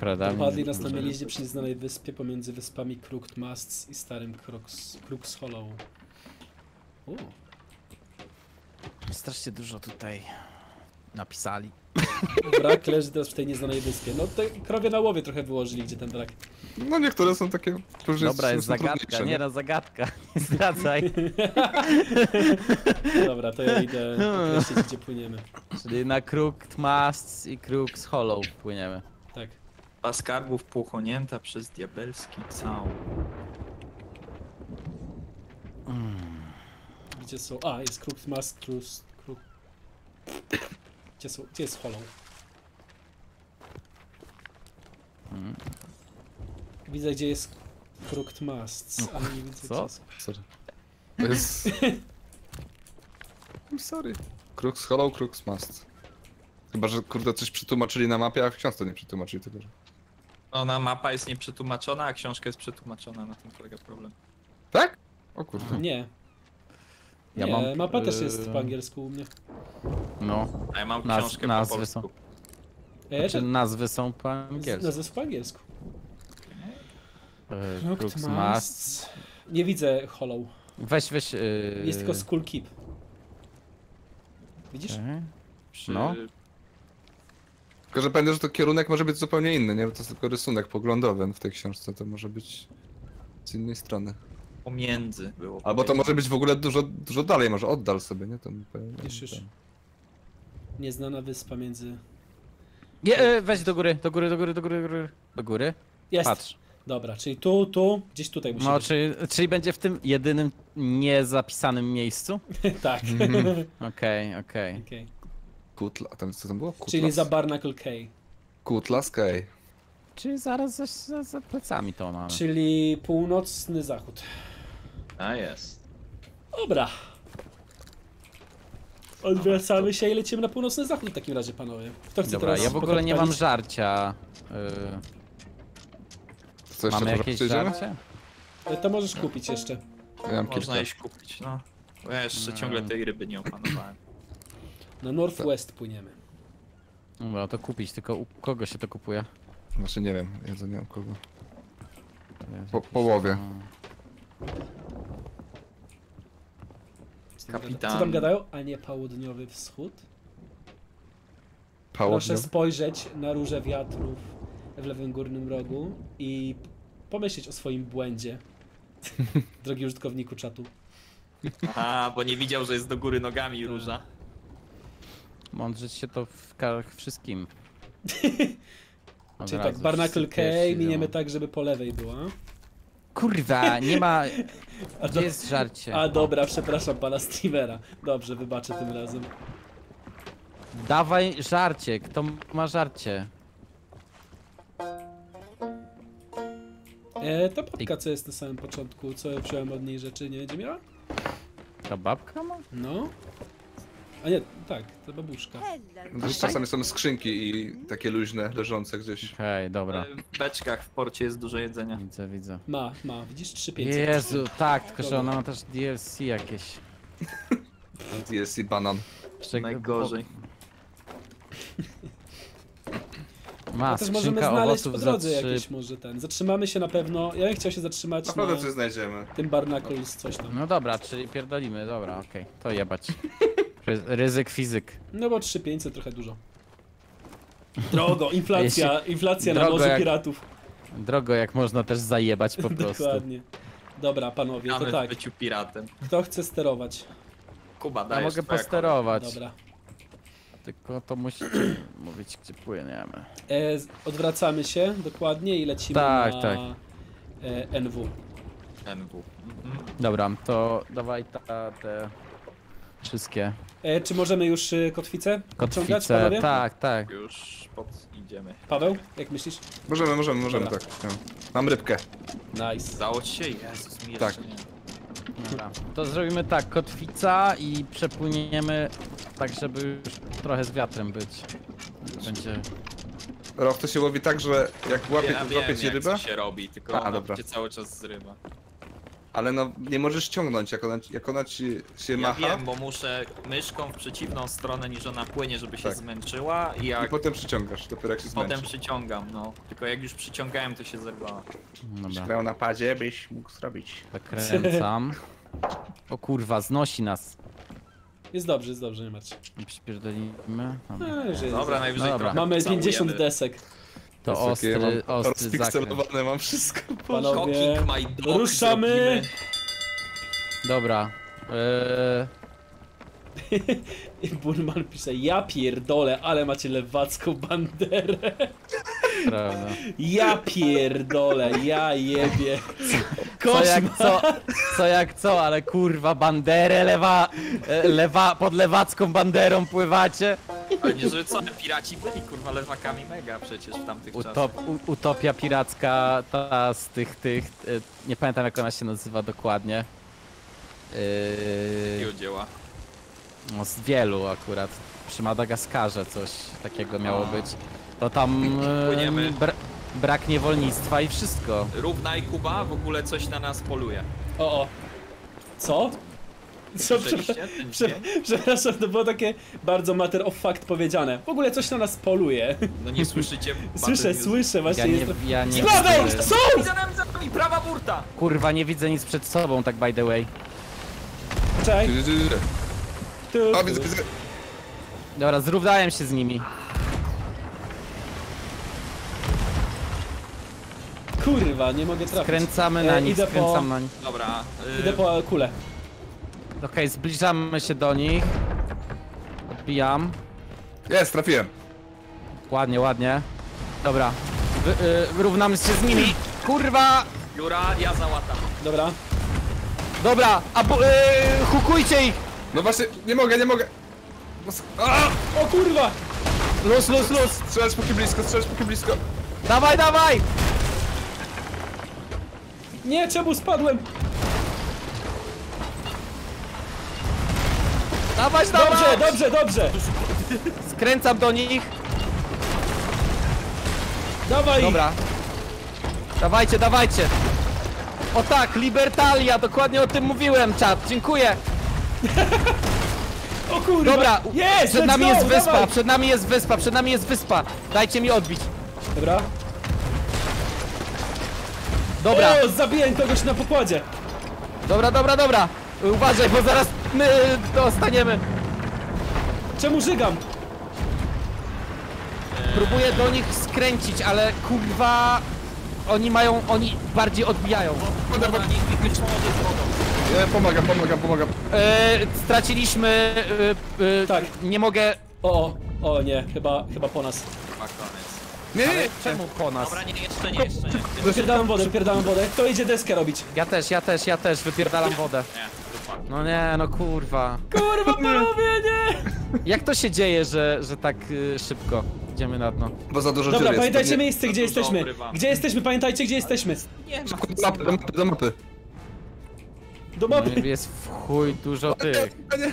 Pradawnie Dopadli nas na mieliźnie przy nieznanej wyspie pomiędzy wyspami Crooked Masts i starym Crooks, Crooks Hollow. O, Strasznie dużo tutaj napisali. brak leży teraz w tej nieznanej wyspie. No te krowie na łowie trochę wyłożyli, gdzie ten brak. No niektóre są takie... to już Dobra, jest zagadka, trudniejsze, nie no, zagadka. Nie zdradzaj. Dobra, to ja idę określić, gdzie płyniemy. Czyli na Crooked Masts i Crooks Hollow płyniemy. Tak. A skarbów pochłonięta przez diabelski cał. Gdzie są... A, jest Crooked Mast, Crooked... Crook... Gdzie, są... gdzie jest Hollow? Widzę, gdzie jest Crooked Masts, ale nie widzę Co? gdzie- Sorry. To jest... I'm sorry. Crux Hollow, Crux Must. Chyba, że kurde coś przetłumaczyli na mapie, a w książce nie przetłumaczyli tego, że... Ona mapa jest nieprzetłumaczona, a książka jest przetłumaczona, na tym polega problem. Tak? O kurde. Nie. Ja nie, mam, mapa też yy, jest po angielsku u mnie. No, A ja mam Naz- książkę po nazwy polsku. są. E, czy nazwy są po angielsku. Nazwa jest po angielsku. E, Crux Mast. Masts. Nie widzę Hollow. Weź, weź... Yy... Jest tylko Skull Keep. Widzisz? Przy... No. Tylko, że pamiętaj, że to kierunek może być zupełnie inny, nie? Bo to jest tylko rysunek poglądowy w tej książce, to może być z innej strony. Pomiędzy było. Albo to może być w ogóle dużo, dużo dalej, może oddal sobie, nie? Ten, już. ten. Nieznana wyspa między... Nie, e, weź do góry, do góry, do góry, do góry, do góry. Do góry? Jest! Patrz. Dobra, czyli tu, tu, gdzieś tutaj musi No, być. czyli, czyli będzie w tym jedynym niezapisanym miejscu? tak. Okej, okej. Okej. Kutla, a tam co tam było? Kutlas? Czyli za Barnacle Cay. Kutlas Kej. Czyli zaraz za, za, za plecami to mamy. Czyli północny zachód. A jest. Dobra. Odwracamy się i lecimy na północny zachód w takim razie, panowie. Kto chce Dobra, teraz ja w ogóle nie mam żarcia. Yy, Co jeszcze mamy jakieś żarcie? E, To możesz kupić jeszcze. Ja mam Można kilka. iść kupić, no. Bo ja jeszcze ciągle tej ryby nie opanowałem. Na Northwest płyniemy. Dobra, to kupić, tylko u kogo się to kupuje? Znaczy nie wiem, jedzenie u kogo. Po połowie. Kapitan. Co tam gadają? A nie południowy wschód? Proszę spojrzeć na róże wiatrów w lewym górnym rogu i pomyśleć o swoim błędzie. Drogi użytkowniku czatu. A, bo nie widział, że jest do góry nogami róża. Mądrzyć się to w ka- wszystkim. Czyli tak, Barnacle pierwsi miniemy tak, żeby po lewej była. Kurwa, nie ma... A, do... jest żarcie? A dobra, przepraszam pana streamera. Dobrze, wybaczę tym razem. Dawaj żarcie, kto ma żarcie? E, ta babka, co jest na samym początku, co ja wziąłem od niej rzeczy, nie będzie miała? Ta babka ma? No. A nie, tak, to babuszka. Też czasami są skrzynki i takie luźne, leżące gdzieś. Okej, dobra. W beczkach w porcie jest dużo jedzenia. Widzę, widzę. Ma, ma, widzisz? 3500. Jezu, tak, tylko że ona ma też DLC jakieś. Jest i banan. Najgorzej. Ma A też możemy skrzynka znaleźć po owoców za drodze trzy... jakieś może ten. Zatrzymamy się na pewno. Ja bym chciał się zatrzymać Na na pewno coś znajdziemy. tym Barnacles coś tam. No dobra, czyli pierdolimy, dobra, okej. To jebać. Ry- Ryzyk fizyk. No bo 3500 trochę dużo. Drogo, inflacja, inflacja na Drogo morzu jak- piratów. Drogo jak można też zajebać po prostu. Dokładnie. Dobra, panowie, to Mamy w tak. byciu piratem. Kto chce sterować? Kuba, Ja dajesz mogę twoja posterować. Dobra. Tylko to musicie mówić gdzie płyniemy. E, odwracamy się dokładnie i lecimy Tak, na tak. E, NW. NW. Mhm. Dobra, to dawaj ta, te wszystkie E, czy możemy już y, kotwicę odciągać, kotwice. panowie? Tak, tak. Już pod idziemy. Paweł, jak myślisz? Możemy, możemy, możemy, Dobra. tak. No. Mam rybkę. Nice. Udało ci się? Jezus mi Tak. jeszcze nie. Dobra. To zrobimy tak, kotwica i przepłyniemy tak, żeby już trochę z wiatrem być. Będzie. Roch to się łowi tak, że jak łapie, Ja wiem, łapie ci jak rybę, to się robi, tylko A, ona dobra. cię cały czas zrywa. Ale no nie możesz ciągnąć, jak ona, jak ona ci się Ja macha wiem, bo muszę myszką w przeciwną stronę niż ona płynie, żeby się Tak. zmęczyła i i jak potem przyciągasz, dopiero jak się potem zmęczy. przyciągam, no. Tylko jak już przyciągałem, to się zerwała. Dobra, Grał na padzie, byś mógł zrobić. zakręcam. O kurwa, znosi nas. Jest dobrze, jest dobrze, nie martw się. Przypierdolimy. Dobra. Że jest Dobra, najwyżej No dobra. trochę Mamy pocałujemy. 50 desek. To takie, ostry, mam ostry rozpikselowane mam wszystko. Panowie, Cooking my dog ruszamy! zrobimy. Dobra. Eee, Burman pisze, ja pierdolę, ale macie lewacką banderę. prawda. Ja pierdolę, ja jebie. Co jak co, co jak co, ale kurwa banderę lewa, e, lewa, pod lewacką banderą pływacie. Ale nie, że co, piraci byli kurwa lewakami mega przecież w tamtych czasach. Utop, u, utopia piracka, ta z tych, tych, y, nie pamiętam jak ona się nazywa dokładnie. Yy, Jakiego dzieła? No z wielu akurat. Przy Madagaskarze coś takiego miało być. To tam Płyniemy. bra brak niewolnictwa i wszystko. Równaj Kuba, w ogóle coś na nas poluje. O, o. Co? Co? Słyszeliście Przepraszam, ten prze, dźwięk? przepraszam, to było takie bardzo matter of fact powiedziane. W ogóle coś na nas poluje. No nie słyszycie? Słyszę, Battle słyszę, właśnie Ja nie, jest... ja nie Z widzę, Są! News. Za nami, za nami, prawa burta! kurwa nie widzę nic przed sobą tak by the way. Czekaj. Tu, A, widzę, widzę. Dobra, zrównałem się z nimi. Kurwa, nie mogę trafić. Skręcamy E, na nich, idę po- skręcam na nich. Dobra, y, Idę po kulę. Okej, zbliżamy się do nich. Odbijam. Jest, trafiłem. Ładnie, ładnie. Dobra. Wy, y, równamy się z nimi. Kurwa! Jura, ja załatam. Dobra. Dobra, a bo, y, hukujcie ich! No właśnie, nie mogę, nie mogę. A! O kurwa! Luz, luz, luz! Strzelać póki blisko, strzelać póki blisko. Dawaj, dawaj! Nie, czemu spadłem? Dobrze, dawaj! dobrze, dobrze! Skręcam do nich. Dawaj! Dobra. Dawajcie, dawajcie. O tak, Libertalia, dokładnie o tym mówiłem, czat. Dziękuję. O kurwa! Dobra, Jest! przed let's nami go, jest wyspa, dawaj! przed nami jest wyspa, przed nami jest wyspa. Dajcie mi odbić. Dobra. Dobra, O, zabiję kogoś na pokładzie! dobra, dobra, dobra. Uważaj, bo zaraz my dostaniemy. Czemu żygam? Próbuję do nich skręcić, ale kurwa... Oni mają, oni bardziej odbijają. Dobra, niech mi wytrzyma z wodą. Ja pomagam, pomagam, pomagam. E, straciliśmy... E, e, Tak. Nie mogę... O, o, o nie, chyba, chyba po nas. Chyba koniec. Nie, nie, Ale nie. czemu po nas? Dobra, nie, jeszcze nie, jeszcze nie. Wypierdalam wodę, wypierdalam wodę. Kto idzie deskę robić? Ja też, ja też, ja też wypierdalam wodę. Nie. No nie, no kurwa. Kurwa, panowie, nie! Jak to się dzieje, że, że tak y, szybko idziemy na dno? Bo za dużo Dobra, dziur jest. pamiętajcie Pewnie- miejsce, gdzie dużo jesteśmy. obrywamy. Gdzie jesteśmy, pamiętajcie, gdzie jesteśmy. Nie ma Do mapy, do mapy, do mapy. Do No, mapy. jest w chuj dużo tych. Nie, nie.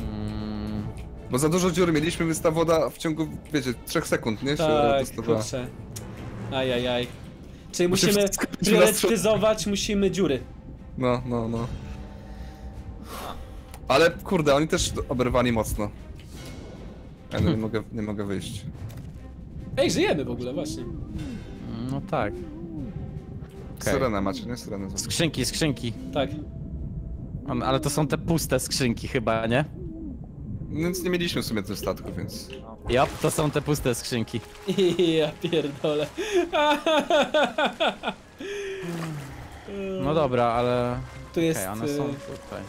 Mm, Bo za dużo dziur mieliśmy, więc ta woda w ciągu, wiecie, 3 sekund, nie? Się Tak, dostawała. kurczę. Ajajaj. Czyli musimy wszystko na priorytetyzować, musimy dziury. No, no, no. Ale kurde, oni też oberwali mocno. Ja nie mogę, nie mogę wyjść. Ej, żyjemy w ogóle, właśnie. no tak. Syrena macie, nie? Syrena. są. Skrzynki, skrzynki. Tak. On- Ale to są te puste skrzynki chyba, nie? Więc nie mieliśmy w sumie tych statków, więc... Jop, to są te puste skrzynki. Ja pierdolę. No dobra, ale... Tu jest... Okej, one są y, tutaj.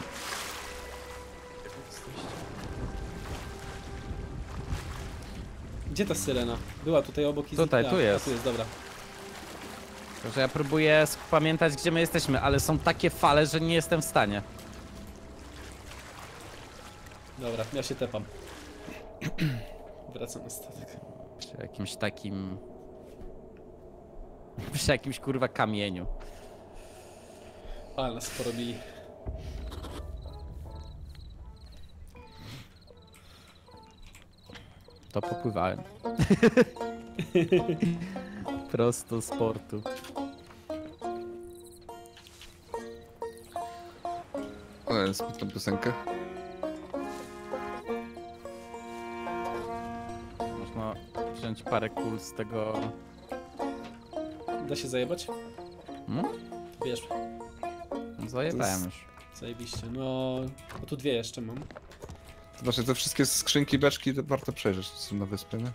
Gdzie ta syrena? Była tutaj obok i Tutaj, zniknęła. tu jest. A, tu jest, dobra. Także ja próbuję pamiętać, gdzie my jesteśmy, ale są takie fale, że nie jestem w stanie. Dobra, ja się tepam. Wracam na statek. Przy jakimś takim... Przy jakimś kurwa kamieniu. Ale nas porobili. To popływałem. Prosto z portu. Jest tą piosenkę. Można wziąć parę kul z tego... Da się zajebać? Hmm? Wiesz, Zajebałem już. zajebiście. No, no tu dwie jeszcze mam. To znaczy, te wszystkie skrzynki, beczki, to warto przejrzeć, co są na wyspie, nie?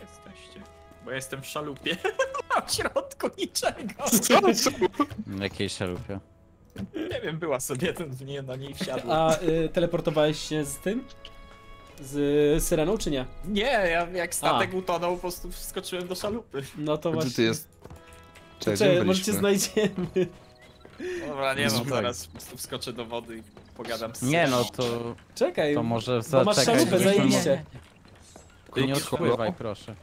Jesteście. Bo ja jestem w szalupie. A w środku niczego. Jakiej szalupie. Nie wiem, była sobie ten w nie, na niej wsiadła. A y, teleportowałeś się z tym? Z syreną, czy nie? Nie, ja jak statek utonął, po prostu wskoczyłem do szalupy. No to Gdzie właśnie. ty jest? Cześć, może cię znajdziemy. Dobra, nie no, zaraz po prostu wskoczę do wody i pogadam z Nie no, to, Czekaj, to może bo masz zaczekaj. szalupę, żebyśmy zajebiście. mogli- Nie Kruk z hollow. odpływaj, proszę.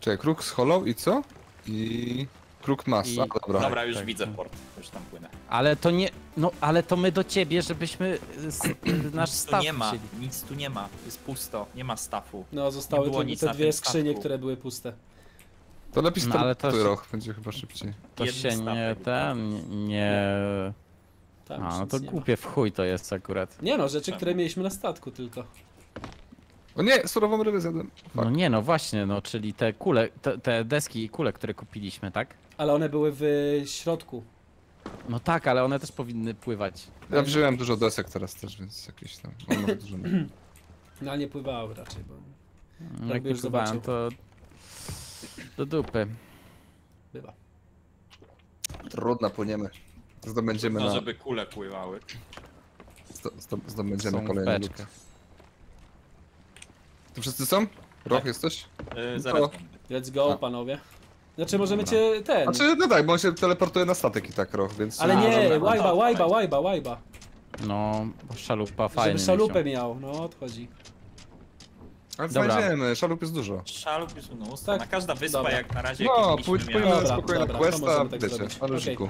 Czekaj, kruk z hollow i co? I... Kruk mas, I- a dobra. Dobra, już tak, widzę tak. port, już tam płynę. Ale to nie, no ale to my do ciebie, żebyśmy z, nasz Nic tu staw nie ma, wzięli. nic tu nie ma, jest pusto, nie ma stafu. No, zostały Nie było tu nic te na dwie tym skrzynie, statku. które były puste. To lepiej No, ale to się- roch, będzie chyba szybciej. To Jeden się nie, statek. ten, nie... Tam A, już no nic to nie ma. głupie w chuj to jest akurat. Nie no, rzeczy, które mieliśmy na statku tylko. O nie, surową rybę zjadłem. No nie, no właśnie, no czyli te kule, te, te deski i kule, które kupiliśmy, tak? Ale one były w środku. No tak, ale one też powinny pływać. Ja wziąłem dużo desek teraz też, więc jakieś tam... No, może dużo nie. No ale nie pływały raczej, bo No, Jak by już nie pływałem, zobaczył. To do dupy. bywa. Trudno, płyniemy. Zdobędziemy No, na... żeby kule pływały. zdo- zdo- Zdobędziemy Są kolejny lód. Tu wszyscy są? Roch Tak. jesteś? Yy, zaraz No. będę. Let's go, A. panowie. Znaczy możemy Dobra. cię ten... Znaczy, no tak, bo on się teleportuje na statek i tak, Roch, więc... Ale nie, łajba, łajba, łajba, łajba. No, szalupa fajnie Żeby szalupę miał, no odchodzi. Ale Dobra. znajdziemy, szalup jest dużo. Szalub jest mnóstwo, Tak. na każda wyspa Dobra. jak na razie No, jakie pójdź, mieliśmy, pójdźmy miała- na Dobra, spokojnie dobra, to questa, możemy tak wiecie, zrobić. na luziku.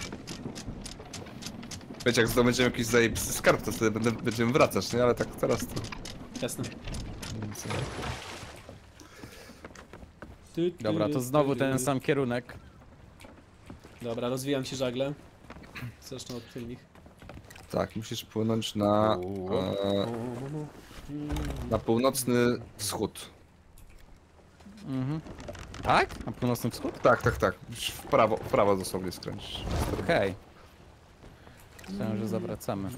Wiecie, jak zdobędziemy jakiś zajebisty skarb, to wtedy będę, będziemy wracać, nie? Ale tak teraz to... Jasne. Dobra, to znowu ten sam kierunek. Dobra, rozwijam ci żagle. Zresztą od tylnych. Tak, musisz płynąć na... E, na północny wschód. Mhm. Tak? Na północny wschód? Tak, tak, tak. W prawo, w prawo dosłownie skręcić. Okej. Myślałem, że zawracamy.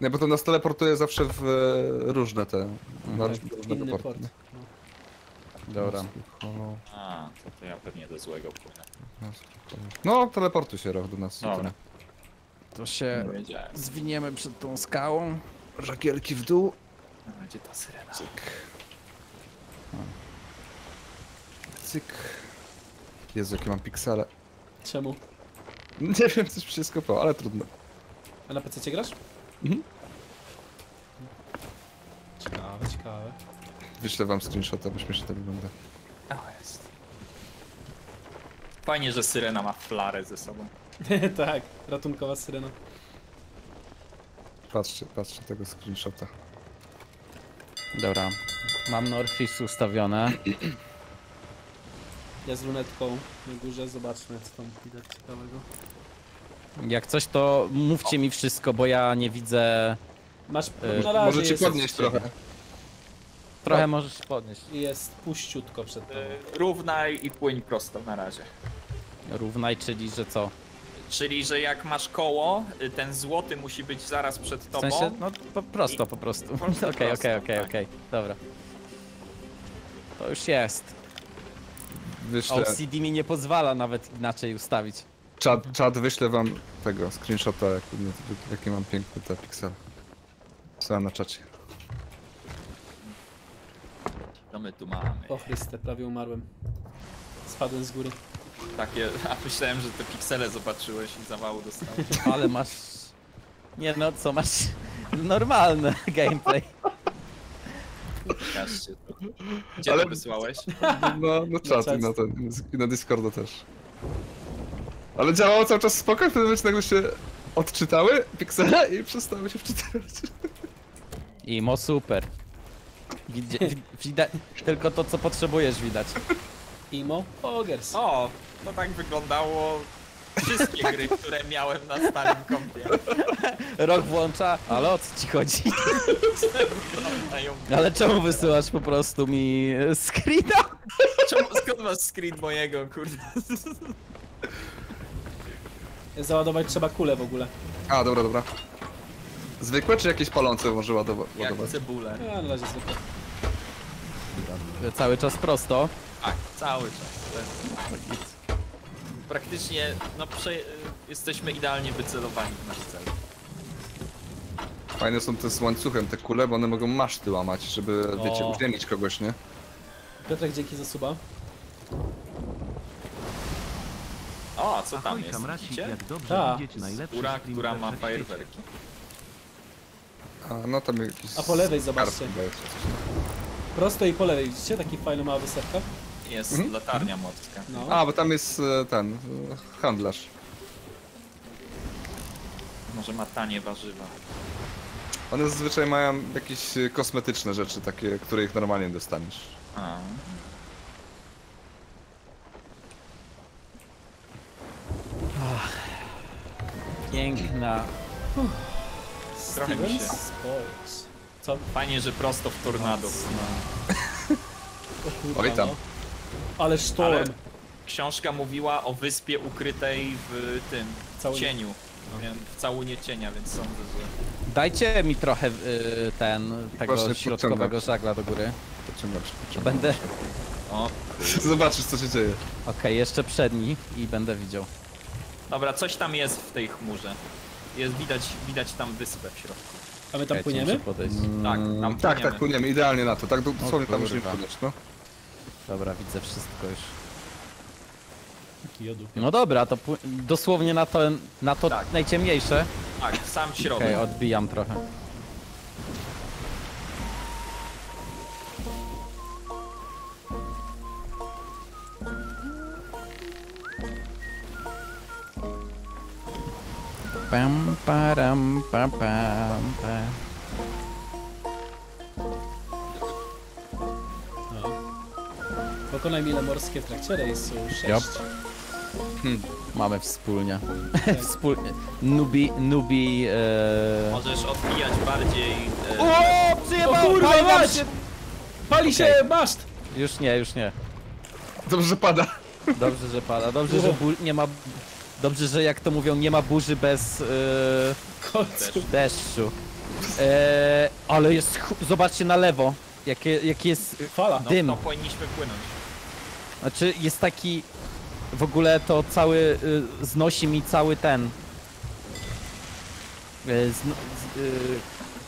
Nie, bo to nas teleportuje zawsze w e, różne te... Na Mhm. różne, różne Inny porty, port. nie? Dobra. A, to, to ja pewnie do złego płynę. No, teleportuj się Roch do nas. Dobra. To się wiedziałem. zwiniemy przed tą skałą. Żagielki w dół. A, Gdzie ta syrena? Cyk. Jezu, jakie mam piksele. Czemu? Nie wiem, coś mi się skopało, ale trudno. A na PC grasz? Mhm. Ciekawe, ciekawe. Wyślę wam screenshota, bo śmiesznie to wygląda. O, jest. Fajnie, że syrena ma flarę ze sobą. tak, ratunkowa syrena. Patrzcie, patrzcie tego screenshota. Dobra. Mam Norfish ustawione. Ja z lunetką na górze, zobaczmy co tam widać ciekawego. Jak coś, to mówcie mi wszystko, bo ja nie widzę. Masz, E, na razie Może ci jest, podnieść trochę. Trochę możesz podnieść. jest puściutko przed tobą. Yy, równaj i płyń prosto na razie. Równaj, czyli że co? Czyli, że jak masz koło, y, ten złoty musi być zaraz przed W tobą. sensie, no po prosto, po prostu. Po prostu Okej, okej, okej, tak. okej. Dobra. To już jest. Wyślę, OCD mi nie pozwala nawet inaczej ustawić. czat, czat wyślę wam tego screenshota, jak, jakie mam piękne te piksele. Wysłałem na czacie. To my tu mamy. O Chryste, prawie umarłem. Spadłem z góry. Takie, a myślałem, że te piksele zobaczyłeś i zawału dostałeś. Ale masz... Nie no, co masz? Normalny gameplay. Pokażcie to. Gdzie Ale- to wysłałeś? No, no czat czat. i na, ten, i na Discorda też. Ale działało cały czas spoko, w pewnym momencie nagle się odczytały piksele i przestały się wczytywać. Imo super. Widać, tylko to co potrzebujesz widać. Imo Ogers. O, to tak wyglądało wszystkie gry, które miałem na starym kompie. Rok włącza, ale o co ci chodzi? Wyglądają. Ale czemu wysyłasz po prostu mi e, screena? Czemu, skąd masz screen mojego, kurde? Załadować trzeba kulę w ogóle. A, dobra, dobra. Zwykłe czy jakieś palące może ładowa- Jak ładować? cebulę. A, na razie zwykle. Cały czas prosto. Tak, cały czas. Praktycznie, no prze... jesteśmy idealnie wycelowani w nasz cel. Fajne są te z łańcuchem, te kule, bo one mogą maszty łamać, żeby, wiecie, O. uziemić kogoś, nie? Piotrek, dzięki za suba. O, co tam Ahoj jest? kamraci, Widzicie? jak dobrze Ta. widzieć najlepszy stream która ma fajerwerki. A, no tam jakiś... A po lewej zobaczcie. Prosto i po lewej, widzicie? Taki fajny mała wysepka? Jest Mhm. latarnia morska. No. A, bo tam jest e, ten, e, handlarz. Może ma tanie warzywa. One zazwyczaj mają jakieś e, kosmetyczne rzeczy, takie, które ich normalnie dostaniesz. A. Piękna. Trochę mi się. Co? Fajnie, że prosto w tornado. O Oj tam. no. Ale sztorm. Ale książka mówiła o wyspie ukrytej w tym Cały- cieniu. Wiem, W całunie cienia, więc sądzę, że. Dajcie mi trochę y, ten, tego Właśnie środkowego żagla do góry. Pociągasz, pociągasz. Będę... O. Zobaczysz, co się dzieje. Okej, jeszcze przedni i będę widział. Dobra, coś tam jest w tej chmurze. Jest widać, widać tam wyspę w środku. A my tam płyniemy? Tak, tam Tak, płyniemy. tak, płyniemy, idealnie na to. Tak, dosłownie tam kurwa. płynąć, no. Dobra, widzę wszystko już. No dobra, to pły- dosłownie na to, na to Tak. najciemniejsze. Tak, sam Okej, środek. odbijam trochę. Pam, param, pam, pam, pam. Pokonaj mile morskie w trakcie rejsu. 6. Yep. Mamy wspólnie. wspólnie. Nubi, nubi... E... Możesz odbijać bardziej. E, O, O przyjebał! kurwa, mać! się! Pali się Okej. maszt! Już nie, już nie. Dobrze, że pada. Dobrze, że pada. Dobrze, że bu- nie ma... Dobrze, że jak to mówią, nie ma burzy bez e, deszczu. E, ale jest... Zobaczcie na lewo. Jakie, jaki jest Fala. no, dym. to powinniśmy płynąć. Znaczy jest taki... W ogóle to cały... Y, znosi mi cały ten... Y, zno, z, y,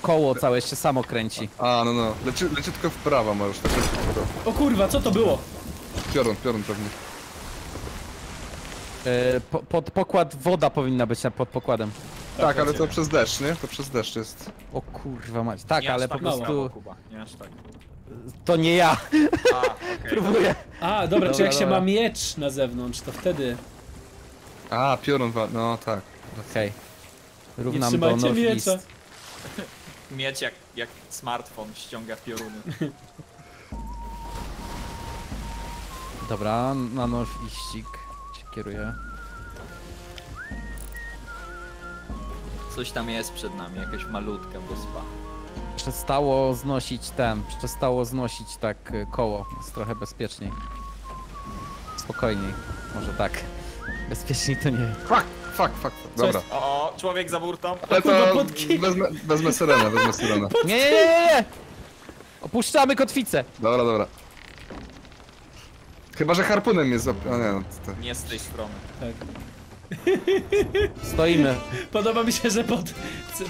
koło całe się samo kręci. A, no, no. Leci, leci tylko w prawo możesz, tak tylko. O kurwa, co to było? Piorun, piorun pewnie. Y, po, pod pokład woda powinna być na pod pokładem. Tak, ale to przez deszcz, nie? To przez deszcz jest. O kurwa mać. Tak, nie ale aż po tak mało, prostu Kuba. Nie aż tak. To nie ja. A, okej. Próbuję. A, dobra, czy Dobra, jak się ma miecz na zewnątrz, to wtedy... A, piorun, wa- no tak. Okej. Nie Równam do trzymajcie miecza. Mieć jak, jak smartfon ściąga pioruny. Dobra, na Northeastik się kieruję. Coś tam jest przed nami, jakaś malutka wyspa. Przestało znosić ten, przestało znosić tak y, koło. Jest trochę bezpieczniej. Spokojniej. Może tak. Bezpieczniej to nie. Fuck, fuck, fuck. Dobra. jest? O, o, człowiek za burtą. Ale to wezmę, wezmę syrenę, wezmę syrenę. Nie, nie, nie, nie, nie! Opuszczamy kotwicę. Dobra, dobra. Chyba, że harpunem złap... A nie, no to... Nie z tej strony. Tak. Stoimy. Podoba mi się, że pod,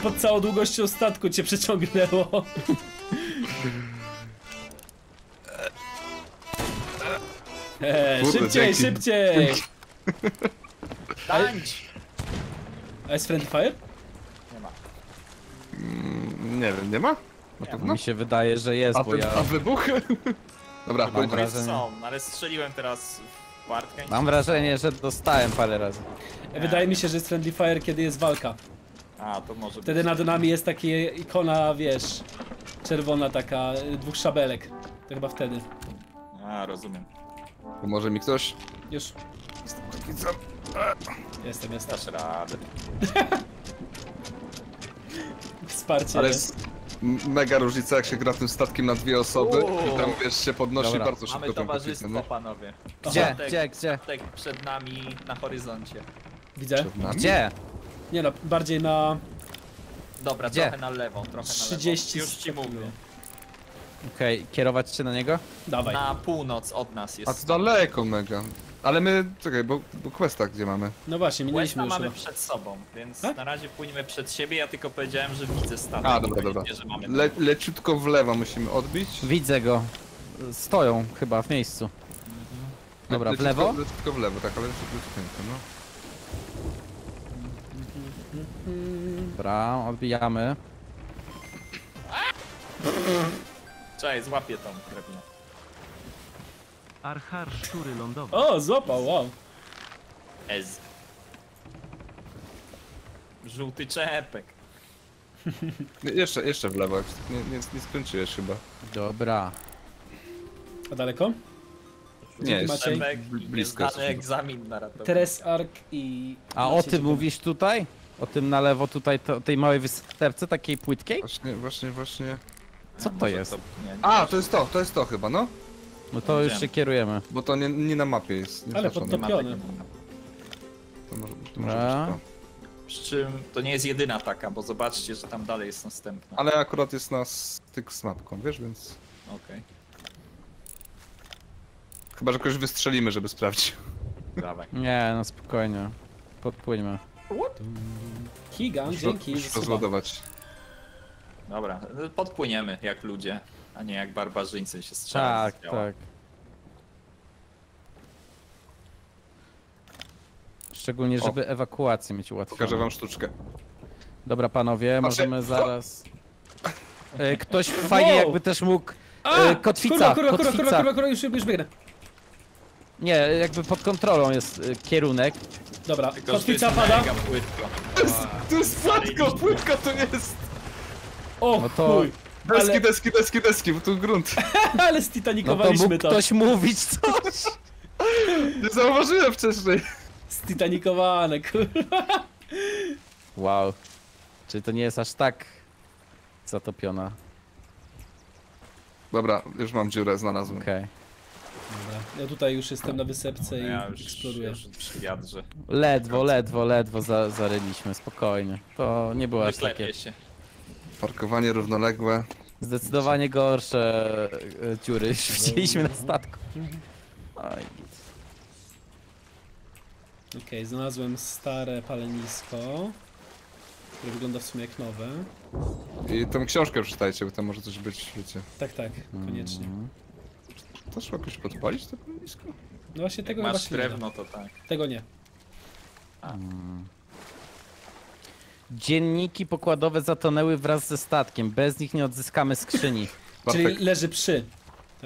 pod całą długością statku cię przeciągnęło. Eee, Kurde, szybciej, dzięki. szybciej! Tańcz! A jest friendly fire? Nie ma. Mm, Nie wiem, nie ma? Na pewno? Mi się wydaje, że jest, A, bo wy, ja a wybuch? Dobra, Mam wrażenie. Są, ale strzeliłem teraz w Bartka mam wrażenie, że dostałem parę razy. Wydaje mi się, że jest friendly fire, kiedy jest walka. A, to może Wtedy być. nad nami jest taka ikona, wiesz, czerwona taka, y, dwóch szabelek. To chyba wtedy. A, rozumiem. Pomoże mi ktoś? Już, Kotwicą. jestem, jestem. Dasz radę. Wsparcie. Ale jest. Mega różnica, jak się gra tym statkiem na dwie osoby Uuu. i tam, wiesz, się podnosi Dobra. bardzo szybko Mamy kotwicę, towarzystwo, nie? panowie. Gdzie, Statek- gdzie, gdzie? Statek przed nami na horyzoncie. Widzę. Przed nami? Gdzie? Nie no, bardziej na Dobra, Gdzie? trochę na lewo, trochę na 30 lewo. Już ci stopni. mówię. Okej, kierować się na niego? Dawaj. Na północ od nas A jest. to daleko mega. Ale my, czekaj, bo, bo questa gdzie mamy? No właśnie, minęliśmy Questa już mamy chyba. przed sobą, więc Tak? na razie płyniemy przed siebie, ja tylko powiedziałem, że widzę statek. A, dobra, dobra. powiedzicie, Że mamy Le, leciutko w lewo musimy odbić. Widzę go. Stoją chyba w miejscu. Dobra, w Leci lewo? Tylko, leci tylko w lewo, tak, ale leciutko, no. Dobra, odbijamy. Czekaj, złapię tą drewno. Archar szczury lądowe. O, złapał, wow. Ez. Żółty czepek. Jeszcze, jeszcze w lewo, jak nie, nie, nie skończyłeś chyba. Dobra. A daleko? Nie, Maciej? Czepek blisko jest. egzamin na ratowanie. Teres Ark i... A o tym mówisz tutaj? O tym na lewo tutaj, to, tej małej występce, takiej płytkiej? Właśnie, właśnie, właśnie. Co to jest? nie, nie A, to jest to, to jest to chyba, no. No to już się kierujemy. Bo to nie, nie na mapie jest. Nie Ale zaznaczone. takiego. To może, to może Dobra. być to. Przy czym to nie jest jedyna taka, bo zobaczcie, że tam dalej jest następna. Ale akurat jest na styk z mapką, wiesz, więc... Okej, Chyba, że kogoś wystrzelimy, żeby sprawdzić. dawaj. Nie, no spokojnie. Podpłyńmy. Higan, dzięki. Muszę za suba. rozładować. Dobra, podpłyniemy jak ludzie, a nie jak barbarzyńcy się strzelają. Tak, tak. Szczególnie, O. żeby ewakuację mieć ułatwioną. Pokażę wam sztuczkę. Dobra panowie, Patrzę. możemy zaraz... E, Ktoś fajnie Wow. jakby też mógł... E, kotwica, Kurwa, kurwa, kurwa, kotwica. kurwa, kurwa, kurwa, już, już biegnę. Nie, jakby pod kontrolą jest e, kierunek. Dobra, Tylko, to kotwica jest pada. mega płytko. To jest płatko, płytko to jest! O No to- chuj. Deski, Ale, deski, deski, deski, bo tu grunt. ale No to stitanikowaliśmy mógł to. ktoś mówić coś. Nie zauważyłem wcześniej. Stitanikowane, kurwa. Wow. Czyli to nie jest aż tak zatopiona. Dobra, już mam dziurę, znalazłem. Okej. Dobra, ja tutaj już jestem na wysepce i Ja już, eksploruję. już przy. Ledwo, ledwo, ledwo za, zaryliśmy, spokojnie. To nie było aż takie się. Parkowanie równoległe. zdecydowanie gorsze e, dziury widzieliśmy na statku. Oj, Okej, znalazłem stare palenisko, które wygląda w sumie jak nowe. I tą książkę przeczytajcie, bo tam może coś być, wiecie. Tak, tak, koniecznie. Mm. To trzeba jakoś podpalić to blisko? No właśnie tego Jak chyba masz się nie da. drewno, to tak. Tego nie. Dzienniki pokładowe zatonęły wraz ze statkiem. Bez nich nie odzyskamy skrzyni. Czyli Bartek, leży przy.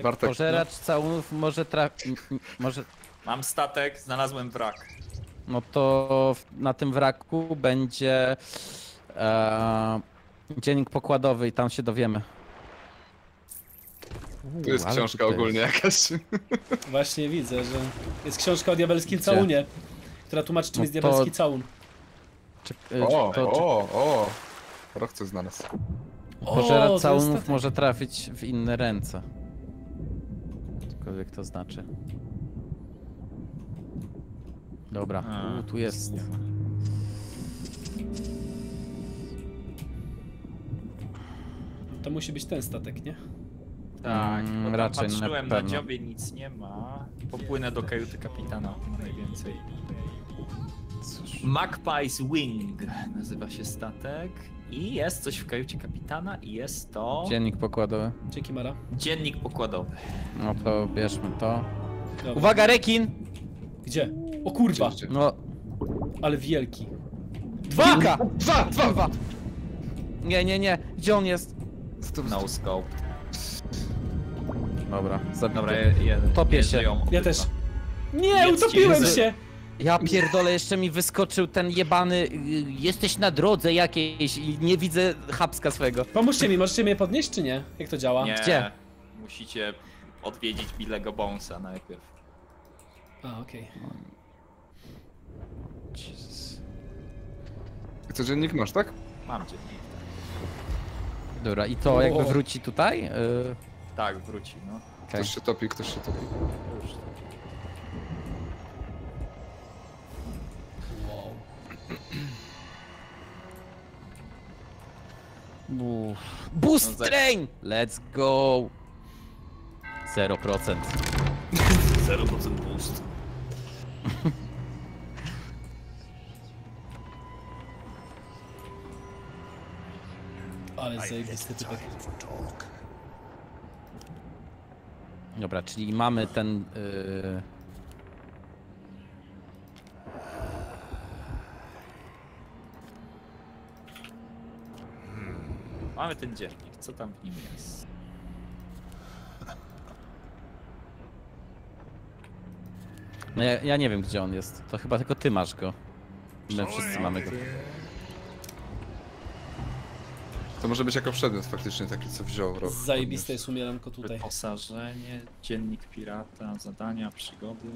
Bartek, Pożeracz całunów może trafić. Może. Mam statek, znalazłem wrak. No to na tym wraku będzie. E, dziennik pokładowy i tam się dowiemy. tu jest ale książka tutaj ogólnie jest. jakaś. Właśnie widzę, że jest książka o diabelskim Gdzie? całunie, która tłumaczy czym No jest to- diabelski całun. Czek- e, O, to, o, o. Rochce znalazł. Jest całunów może trafić w inne ręce. Cokolwiek to znaczy. Dobra, A, u, tu jest. To musi być ten statek, nie? Tak, Mm, bo tam raczej na patrzyłem na pewno. dziobie, nic nie ma. Popłynę do kajuty kapitana, ma najwięcej. Magpie's Wing nazywa się statek. I jest coś w kajucie kapitana i jest to Dziennik pokładowy. Dzięki Mara. dziennik pokładowy. No to bierzmy to. Dobra. Uwaga, rekin! Gdzie? O kurwa, Gdzie, gdzie? No, ale wielki. dwa! Dwa, dwa, dwa! Nie, nie, nie. Gdzie on jest? No scope. Dobra, zabity. Dobra, je- jeden. Topię się. ją Ja też. Nie, utopiłem się! Ja pierdolę, jeszcze mi wyskoczył ten jebany... y, Jesteś na drodze jakiejś i nie widzę chapska swego. Pomóżcie mi, możecie mnie podnieść czy nie? Jak to działa? Nie, Gdzie? musicie odwiedzić Billego Bonesa najpierw. A, okej. I co, dziennik masz, tak? Mam dziennik. Dobra, i to jakby O. wróci tutaj? Y, Tak, wróci, no. Ktoś się topi, ktoś się topi. Już. Uff. Boost No train! Let's go! 0%. 0% boost. Ale zajebisty typek. Dobra, czyli mamy ten... y, mamy ten dziennik. Co tam w nim jest? No ja, ja nie wiem gdzie on jest. To chyba tylko ty masz go. My wszyscy mamy go. To może być jako przedmiot faktycznie taki, co wziął rok. Zajebiste jest umieranko tutaj. Wyposażenie, dziennik pirata, zadania, przygody,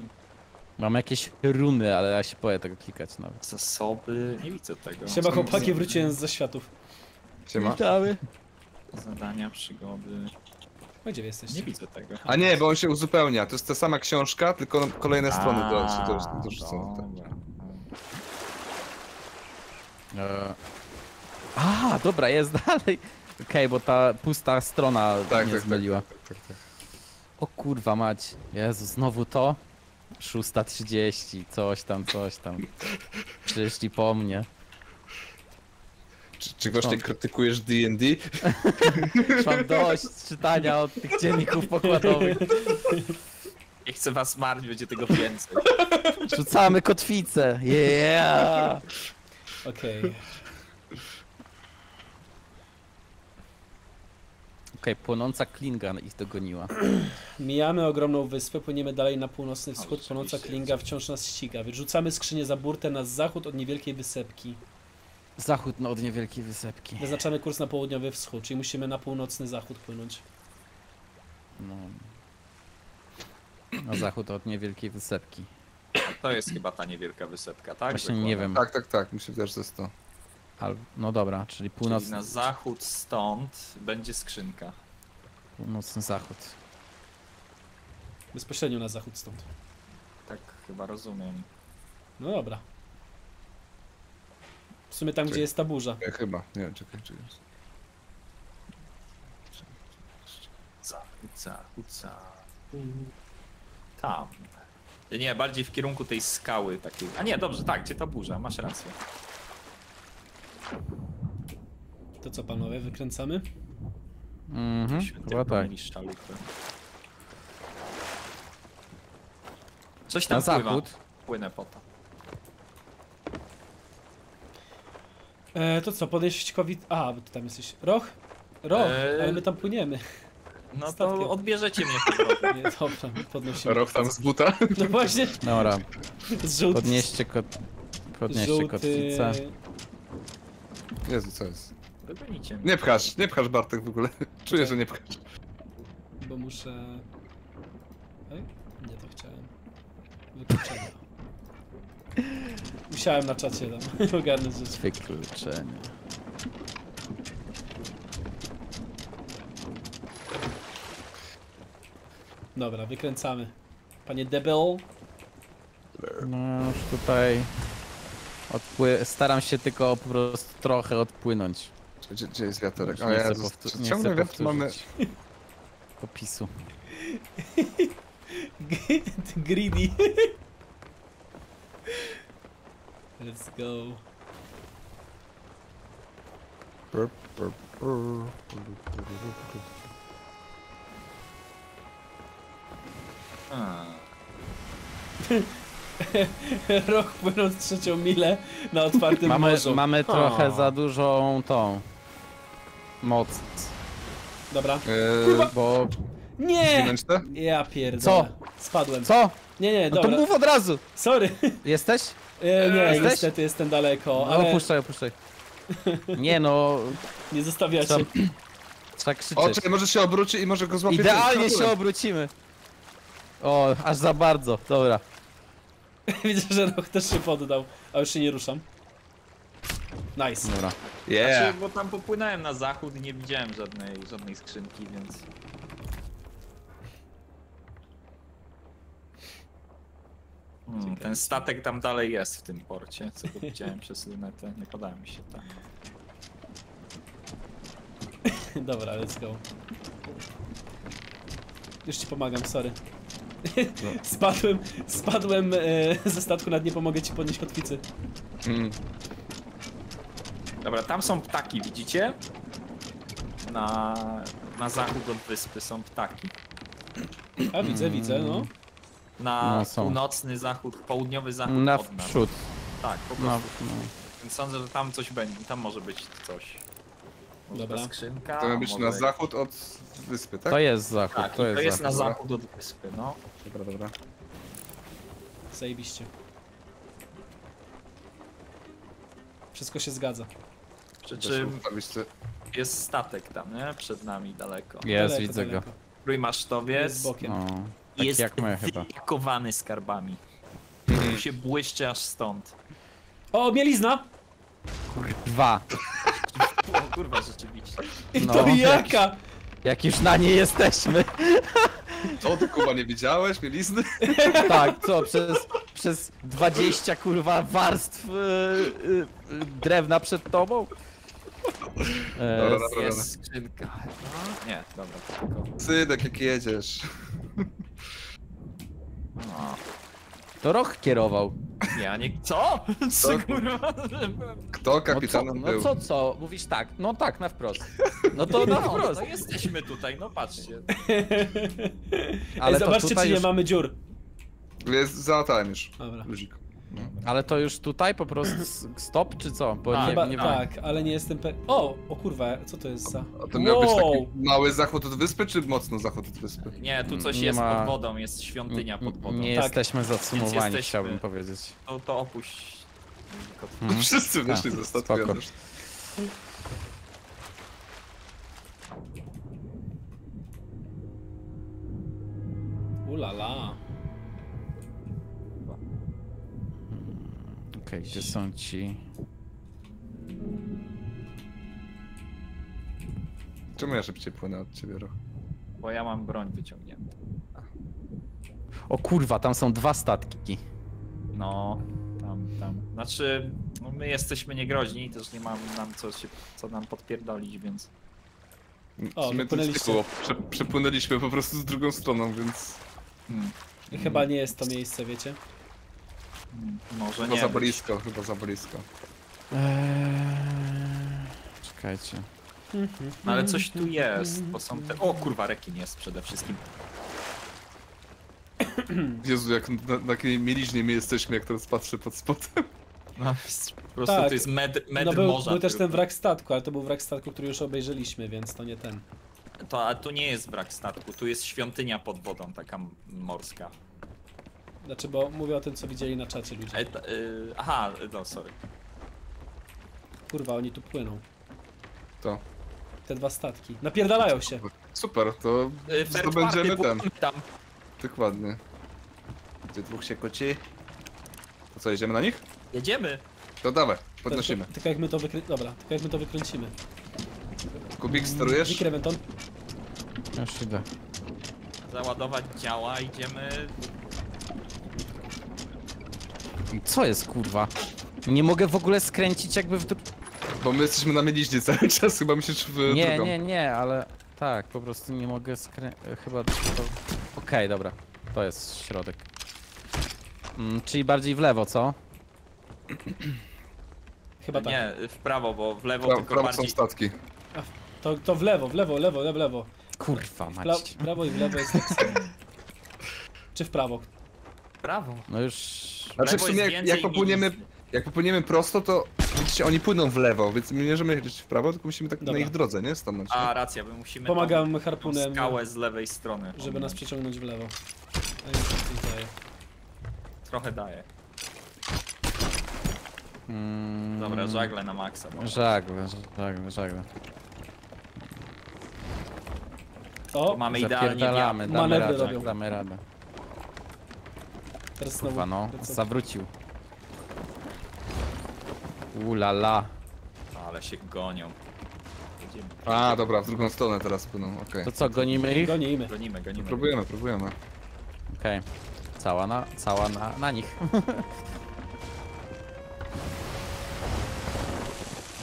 Mam jakieś runy, ale ja się boję tego klikać nawet. zasoby. Nie widzę tego. Siema chłopaki, wróciłem z zaświatów. Siema. Witamy. Zadania, przygody. No, Gdzie wy Nie jesteście? widzę tego. A nie, bo on się uzupełnia. To jest ta sama książka, tylko kolejne strony do, A, do, do, dorzucone. tak. dobra. E... A, dobra, jest dalej. Okej, bo ta pusta strona Tak, mnie tak, zmyliła. tak, tak, tak. O kurwa mać. Jezu, znowu to? 6.30, coś tam, coś tam. Przyszli po mnie. Czy, czy właśnie Co? krytykujesz D&D? Już mam dość czytania od tych dzienników pokładowych. Nie chcę was martwić, będzie tego więcej. Rzucamy kotwicę. Yeah! Okej. Okej, płonąca klinga ich dogoniła. Mijamy ogromną wyspę, płyniemy dalej na północny wschód, płonąca klinga wciąż nas ściga. Wyrzucamy skrzynię za burtę na zachód od niewielkiej wysepki. Zachód no, od niewielkiej wysepki. Wyznaczamy kurs na południowy wschód, czyli musimy na północny zachód płynąć. No. Na zachód od niewielkiej wysepki. To jest chyba ta niewielka wysepka, tak? Właśnie nie wiem. Tak, tak, tak. Mi się to jest to. Al... No dobra, czyli Czyli północny, na zachód stąd będzie skrzynka. północny zachód. Bezpośrednio na zachód stąd. Tak chyba rozumiem. No dobra. W sumie tam, gdzie jest ta burza. Ja chyba. Nie wiem, czekaj, czekaj. Zachód, zachód. Tam. Nie, bardziej w kierunku tej skały takiej. A nie, dobrze, tak, gdzie ta burza, masz rację. To co panowie, wykręcamy? Mhm, Święty chyba tak. Coś Na tam pływa. zachód. Płynę po to. E, to co, podejść kowit... A, bo ty tam jesteś. Roch? Roch, Eee. ale my tam płyniemy. No Statkiem. to odbierzecie mnie po drodze. Nie, dobra, podnosimy. Rok tam z buta? No właśnie, Dobra, zżółty... podnieście kot... Podnieście żółty... kotwicę. Jezu, co jest? Mnie. Nie pchasz, nie pchasz Bartek w ogóle. Czuję, że nie pchasz. Bo muszę... Ej? Nie to chciałem. Wykluczenie. Musiałem na czacie tam ogarnąć rzeczy. Wykluczenie. Dobra, wykręcamy. Panie Debel. No już tutaj... Odpły... Staram się tylko po prostu trochę odpłynąć. Gdzie, gdzie jest wiaterek? Chcę Jezus, powtó- nie ciągle wiatr mamy... Popisu. Greedy. Let's go. Rok płynąc trzecią milę na otwartym Mamy, morzu. mamy trochę za dużą tą... Moc. Dobra. Eee, Bo... Nie! Ja pierdolę. Co? Spadłem. Co? Nie, nie, No to dobra. mów od razu! Sorry. Jesteś? E, nie, Jesteś? niestety jestem daleko, No ale opuszczaj, opuszczaj. Nie no, nie zostawiacie. trzeba, trzeba krzyczeć. O, czekaj, może się obróci i może go złapie... Idealnie się obrócimy. O, aż za bardzo, dobra. Widzę, że Roch też się poddał, a już się nie ruszam. Nice. Dobra. Yeah. Znaczy, bo tam popłynąłem na zachód i nie widziałem żadnej, żadnej skrzynki, więc... Hmm, ten statek tam dalej jest w tym porcie, co go widziałem przez lunetę. Nie podałem mi się tam. Dobra, let's go. Już ci pomagam, sorry. spadłem, spadłem e, ze statku, nad nie pomogę ci podnieść kotwicy. Mm. Dobra, tam są ptaki, widzicie? Na, na zachód od wyspy są ptaki. A widzę, widzę, no. Na No, są. północny zachód, południowy zachód Na od nas. wprzód. Tak, po No, prostu. no. Więc sądzę, że tam coś będzie, tam może być coś. Może Dobra. skrzynka. To ma być może- na zachód od wyspy, tak? To jest zachód, Tak, to jest, jest na zachód. zachód od wyspy, no. Dobra, dobra. Zajebiście. Wszystko się zgadza. Przy czym ustawić te... jest statek tam, nie? Przed nami daleko. Jest, Daleko, widzę daleko. go. Jest Trójmasztowiec bokiem. O, tak jest jak my chyba. wypakowany skarbami. Tu się błyszczy aż stąd. O, mielizna! Dwa. O, kurwa, rzeczywiście. I No, to jak- jaka! Jak już na nie jesteśmy. Co ty, Kuba, nie widziałeś mielizny? Tak, co, przez, przez 20 kurwa warstw y, y, y, drewna przed tobą? E, Dobra, dobra. Jest skrzynka. Nie, dobra, to tylko... Sydek, jak jedziesz. O, to Roch kierował. ja nie... Co? Co kurwa? Kto No co, kapitanem no był? co, co? Mówisz tak, no tak, na wprost. No to na No, wprost. to jesteśmy tutaj, no patrzcie. Ale to zobaczcie, czy nie już, mamy dziur. Jest załatałem już. Dobra. Luzik. Ale to już tutaj po prostu stop, czy co? Bo A, nie, Chyba, nie tak, ale nie jestem pewien. O, o kurwa, co to jest za... A to miał być Wow! taki mały zachód od wyspy, czy mocno zachód od wyspy? Nie, tu coś Nie jest ma- pod wodą, jest świątynia pod wodą. nie Tak. jesteśmy zacumowani, jesteśmy. chciałbym powiedzieć. To, to opuść. Mhm. Wszyscy wyszli A, ze statku. spoko. ja też. Ulala. Okej, gdzie są ci? Czemu ja szybciej płynę od ciebie, Roch? Bo ja mam broń wyciągniętą. O kurwa, tam są dwa statki. No, tam, tam. Znaczy, no my jesteśmy niegroźni i też nie mam nam co, się, co nam podpierdolić, więc... O, to wypłynęliście. było. Prze przepłynęliśmy po prostu z drugą stroną, więc... Hmm, I chyba nie jest to miejsce, wiecie? Może Chyba nie za być. blisko, chyba za blisko. Eee, czekajcie. No, ale coś tu jest, bo są te... O kurwa, rekin jest przede wszystkim. Jezu, jak na, na takiej mieliźnie my jesteśmy, jak teraz patrzę pod spodem. No, po prostu Tak. to jest metr, metr No był, morza. był też tylko. ten wrak statku, ale to był wrak statku, który już obejrzeliśmy, więc to nie ten. To, a tu nie jest wrak statku, tu jest świątynia pod wodą, taka m- morska. Znaczy, bo mówię o tym, co widzieli na czacie ludzie. E, y, aha, no sorry. Kurwa, oni tu płyną. To. Te dwa statki. Napierdalają się. Super, to Y, third zdobędziemy party, ten. Tam. Dokładnie. Gdzie dwóch się koci? To co, jedziemy na nich? Jedziemy. To dawaj, podnosimy. Tylko, tylko jak my to wykrę... Dobra, tylko jak my to wykręcimy. Kubik, sterujesz? Nick Reventon. Już idę. Załadować działa, idziemy. Co jest kurwa? Nie mogę w ogóle skręcić jakby w dru... Bo my jesteśmy na mieliźnie cały czas, chyba myślisz w Nie, drugą. nie, nie, ale tak, po prostu nie mogę skręcić. Chyba to... Okej, dobra. To jest środek. Mm, czyli bardziej w lewo, co? Chyba tak. Nie, w prawo, bo w lewo Pra, tylko prawo są bardziej. statki. To, to w lewo, w lewo, w lewo, w lewo. Kurwa, mać. w prawo i w lewo jest tak samo. Czy w prawo? Prawo. No już... Znaczy w Lewo sumie jest jak, więcej jak popłyniemy, jak popłyniemy prosto, to widzicie, oni płyną w lewo, więc my nie możemy jechać w prawo, tylko musimy tak Dobra. na ich drodze, nie? Stanąć. A, racja, my musimy Pomagam tą, tą harpunem, skałę z lewej strony. żeby nas przeciągnąć w lewo. A nie coś daje. Trochę daje. Mm, Dobra, żagle na maksa. bo- Żagle, żagle, żagle. O, Mamy idealnie Zapierdalamy, wiatr. damy Manewry radę, robią. damy radę. Teraz znowu. Kurwa no, lecą. zawrócił. Ulala. Ale się gonią. Jedziemy. A, dobra, w drugą stronę teraz płyną, okej. To co, gonimy ich? Okej. Gonimy. Gonimy, gonimy. Próbujemy, próbujemy. Cała na, cała na, na nich.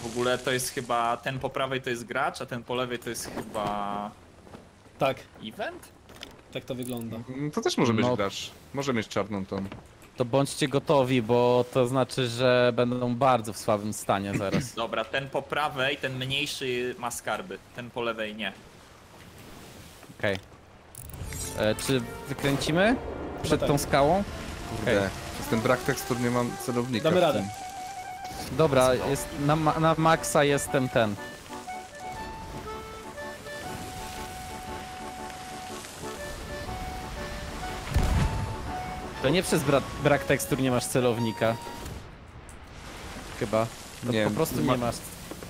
W ogóle to jest chyba, ten po prawej to jest gracz, a ten po lewej to jest chyba Tak, event? Tak to wygląda. Mm, To też może być No. gracz. Może mieć czarną tą. To bądźcie gotowi, bo to znaczy, że będą bardzo w słabym stanie zaraz. Dobra, ten po prawej, ten mniejszy ma skarby, ten po lewej nie. Okej. E, Czy wykręcimy? Przed tak. tą skałą? Kurde, Okej. przez ten brak tekstur nie mam celownika. Damy w radę. tym. Dobra, jest, na, na maksa jestem ten. To nie przez bra brak tekstur nie masz celownika. Chyba. To Nie, po prostu ma- nie masz.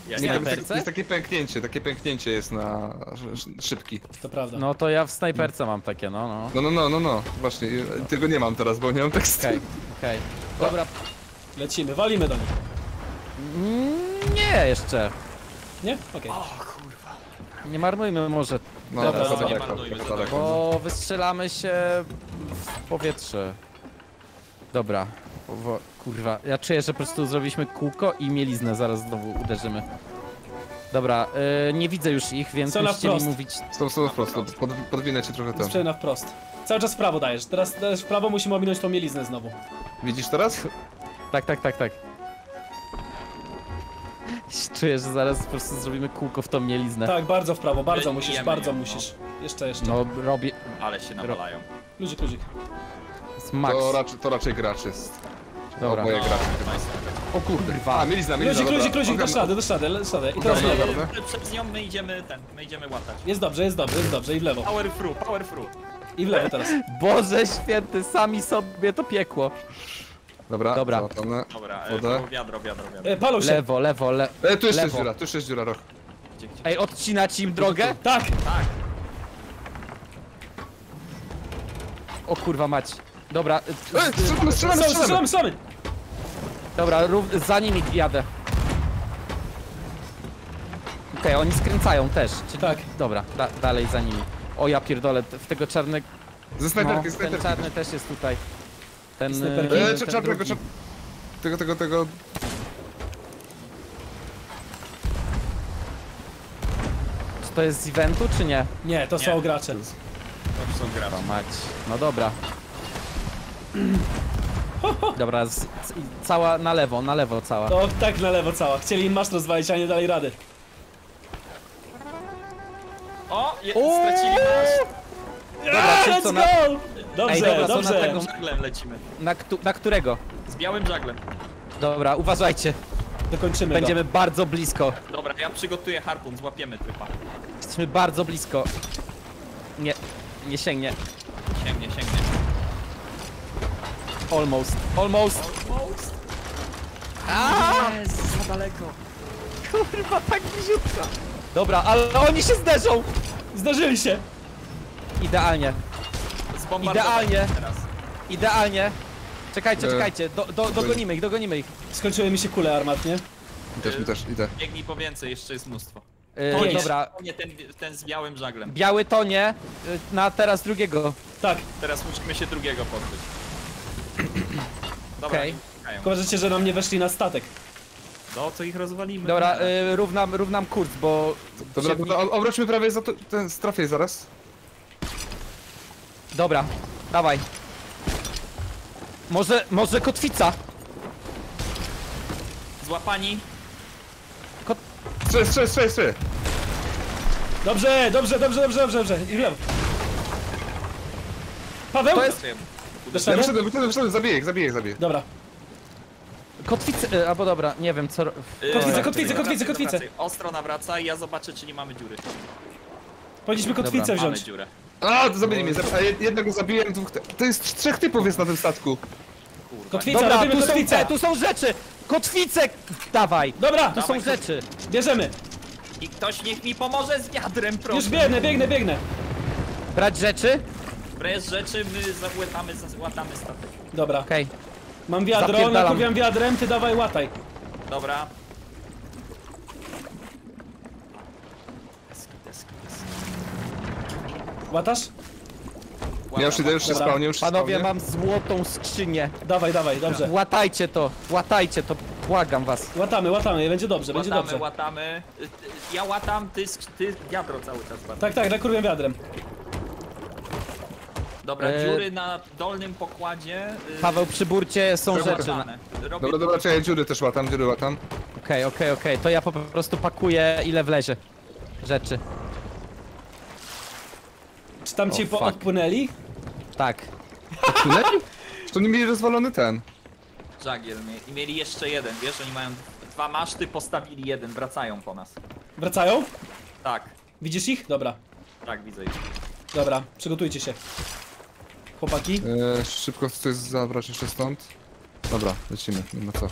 Ja Nie, jest, snajperce? jest takie pęknięcie, takie pęknięcie jest na sz- szybki. To prawda. No to ja w snajperce mam takie, no no. No, no, no, no, no, właśnie, y, tego nie mam teraz, bo nie mam tekstu. Okej, okej. Dobra. Lecimy, walimy do nich. Mm, Nie jeszcze. Nie? Okej. Nie marnujmy może, No, Dobra, za dobra, daleko, marnujmy za za daleko. bo wystrzelamy się w powietrze. Dobra. Powo- Kurwa, ja czuję, że po prostu zrobiliśmy kółko i mieliznę, zaraz znowu uderzymy. Dobra, y, nie widzę już ich, więc na musicie mi wprost. mówić. Są, są wprost, pod, podwinę cię trochę tam. Strzelę na wprost. Cały czas w prawo dajesz. Teraz dajesz w prawo, musimy ominąć tą mieliznę znowu. Widzisz teraz? Tak, tak, tak, tak. Czuję, że zaraz po prostu zrobimy kółko w tą mieliznę. Tak, bardzo w prawo, bardzo musisz, ją, bardzo no. musisz. Jeszcze, jeszcze. No, robię Ale się nawalają. Luzik, luzik. Z max. To raczej, to raczej gracz jest. Dobra. Oboje. O kurde. Kurwa. A, mielizna, mielizna, Luzik, luzik, luzik, dasz radę, dasz radę, dasz radę. I teraz Dobra, lewo. dobra. Przez nią my idziemy ten, my idziemy łatać. Jest dobrze, jest dobrze, jest dobrze. I w lewo. Power through, power through. I w lewo teraz. Boże święty, sami sobie to piekło. Dobra, Dobra. załatwione. Dobra, e, Wodę. to wiadro, wiadro, wiadro. E, palą się. Lewo, lewo, le... E, tu jeszcze jest Lewo. dziura, tu jeszcze jest dziura. Gdzie, gdzie? Ej, odcinać im drogę? Tak! Tak, O kurwa mać. Dobra, y, E, strzelamy, strzelamy, Strzelamy, dobra, rów, za nimi jadę. Okej, oni skręcają też. Czyli... Tak. Dobra, da, dalej za nimi. O ja pierdolę, w tego czarnego... Ze No, snajperki, z ten czarny też jest tutaj. Ten, Snajperki? E, ten cza- czarnego. Tego, tego, tego... Czy to jest z eventu, czy nie? Nie, to są Nie. gracze. to są gracze. No dobra. Dobra, z, z, cała na lewo, na lewo cała. To tak na lewo cała. Chcieli im maszt rozwalić, a nie dali rady. O, je, O! stracili nasz. Dobra, czyli let's co, na- go! Dobrze, Ej, dobra, co na dobrze. tego- Żaglem lecimy. Na, któ- na którego? Z białym żaglem. Dobra, uważajcie. Dokończymy Będziemy bardzo blisko. Dobra, ja przygotuję harpun, złapiemy typa. Jesteśmy bardzo blisko. Nie, nie sięgnie. Sięgnie, sięgnie. Almost. Almost. Almost. Jest, za daleko. kurwa, tak bliziutko. Dobra, ale oni się zderzą. go. Zdarzyli się. Idealnie, Idealnie. teraz. idealnie. Czekajcie, E. czekajcie, do, do, dogonimy ich, dogonimy ich. Skończyły mi się kule armatnie. Mi też, mi też, idę. Biegnij po więcej, jeszcze jest mnóstwo. Yy, dobra, to nie ten, ten z białym żaglem. biały tonie y, na teraz drugiego. Tak, Teraz musimy się drugiego pozbyć. Dobra, Okej. okay. uważajcie, że nam nie weszli na statek. No to ich rozwalimy. Dobra, y, równam, równam kurs, bo... Dobra, się- dobra, obróćmy prawie za to, ten strafię zaraz. Dobra, dawaj. Może, może kotwica? Złapani. Strzel, strzel, strzel, strzel! Dobrze, dobrze, dobrze, dobrze, dobrze, dobrze. I w lewo. Paweł? To jest- Ja radę? wyszedłem, wyszedłem, wyszedłem, zabiję ich, zabiję ich, zabiję. Dobra. Kotwica, y, albo dobra, nie wiem co... ro- Yy, Kotwice, kotwice, kotwice, kotwice. Ostro nawraca i ja zobaczę, czy nie mamy dziury. Powinniśmy kotwicę Dobra, Mamy wziąć. dziurę. A, to zabili mnie, a jed- jednego zabiłem, dwóch... te- To jest trzech typów jest na tym statku. Kurwa. Kotwica, Dobra, robimy tu są, kotwicę. te, tu są rzeczy! Kotwice! Dawaj! Dobra, Tu są Dawaj, rzeczy! bierzemy. I ktoś niech mi pomoże z wiadrem, proszę. Już biegnę, biegnę, biegnę. Brać rzeczy? Bez rzeczy my załatamy, załatamy statek. Dobra, Okej. mam wiadro, Zapierdalam. nakupiam wiadrem, ty dawaj łataj. Dobra. Deski, deski, deski. Łatasz? Ja już idę, już się Dobra. spełnię, już się Panowie, spełnię. mam złotą skrzynię. Dawaj, dawaj, dobrze. Łatajcie to, łatajcie to, błagam was. Łatamy, łatamy, będzie dobrze, będzie Łatamy, dobrze. łatamy. Y, ty- Ja łatam, ty, sk- ty wiadro cały czas łatam. Tak, tak, nakurwiam wiadrem. Dobra, E, dziury na dolnym pokładzie. y, Paweł, przy burcie są Dobra. rzeczy. na-. Robię Dobra, dobra, czekaj, dziury też łatam, dziury łatam. Okej, okej, okej, to ja po prostu pakuję ile wlezie. Rzeczy. Czy tam ci O, po fuck. odpłynęli? Tak. Tuneli? To nie mieli rozwalony ten. żagiel mie- i mieli jeszcze jeden, wiesz, oni mają dwa maszty, postawili jeden, wracają po nas. Wracają? Tak, Widzisz ich? Dobra, tak, widzę ich. dobra, przygotujcie się. Chłopaki? E, szybko chcę zabrać jeszcze stąd. Dobra, lecimy, nie ma co.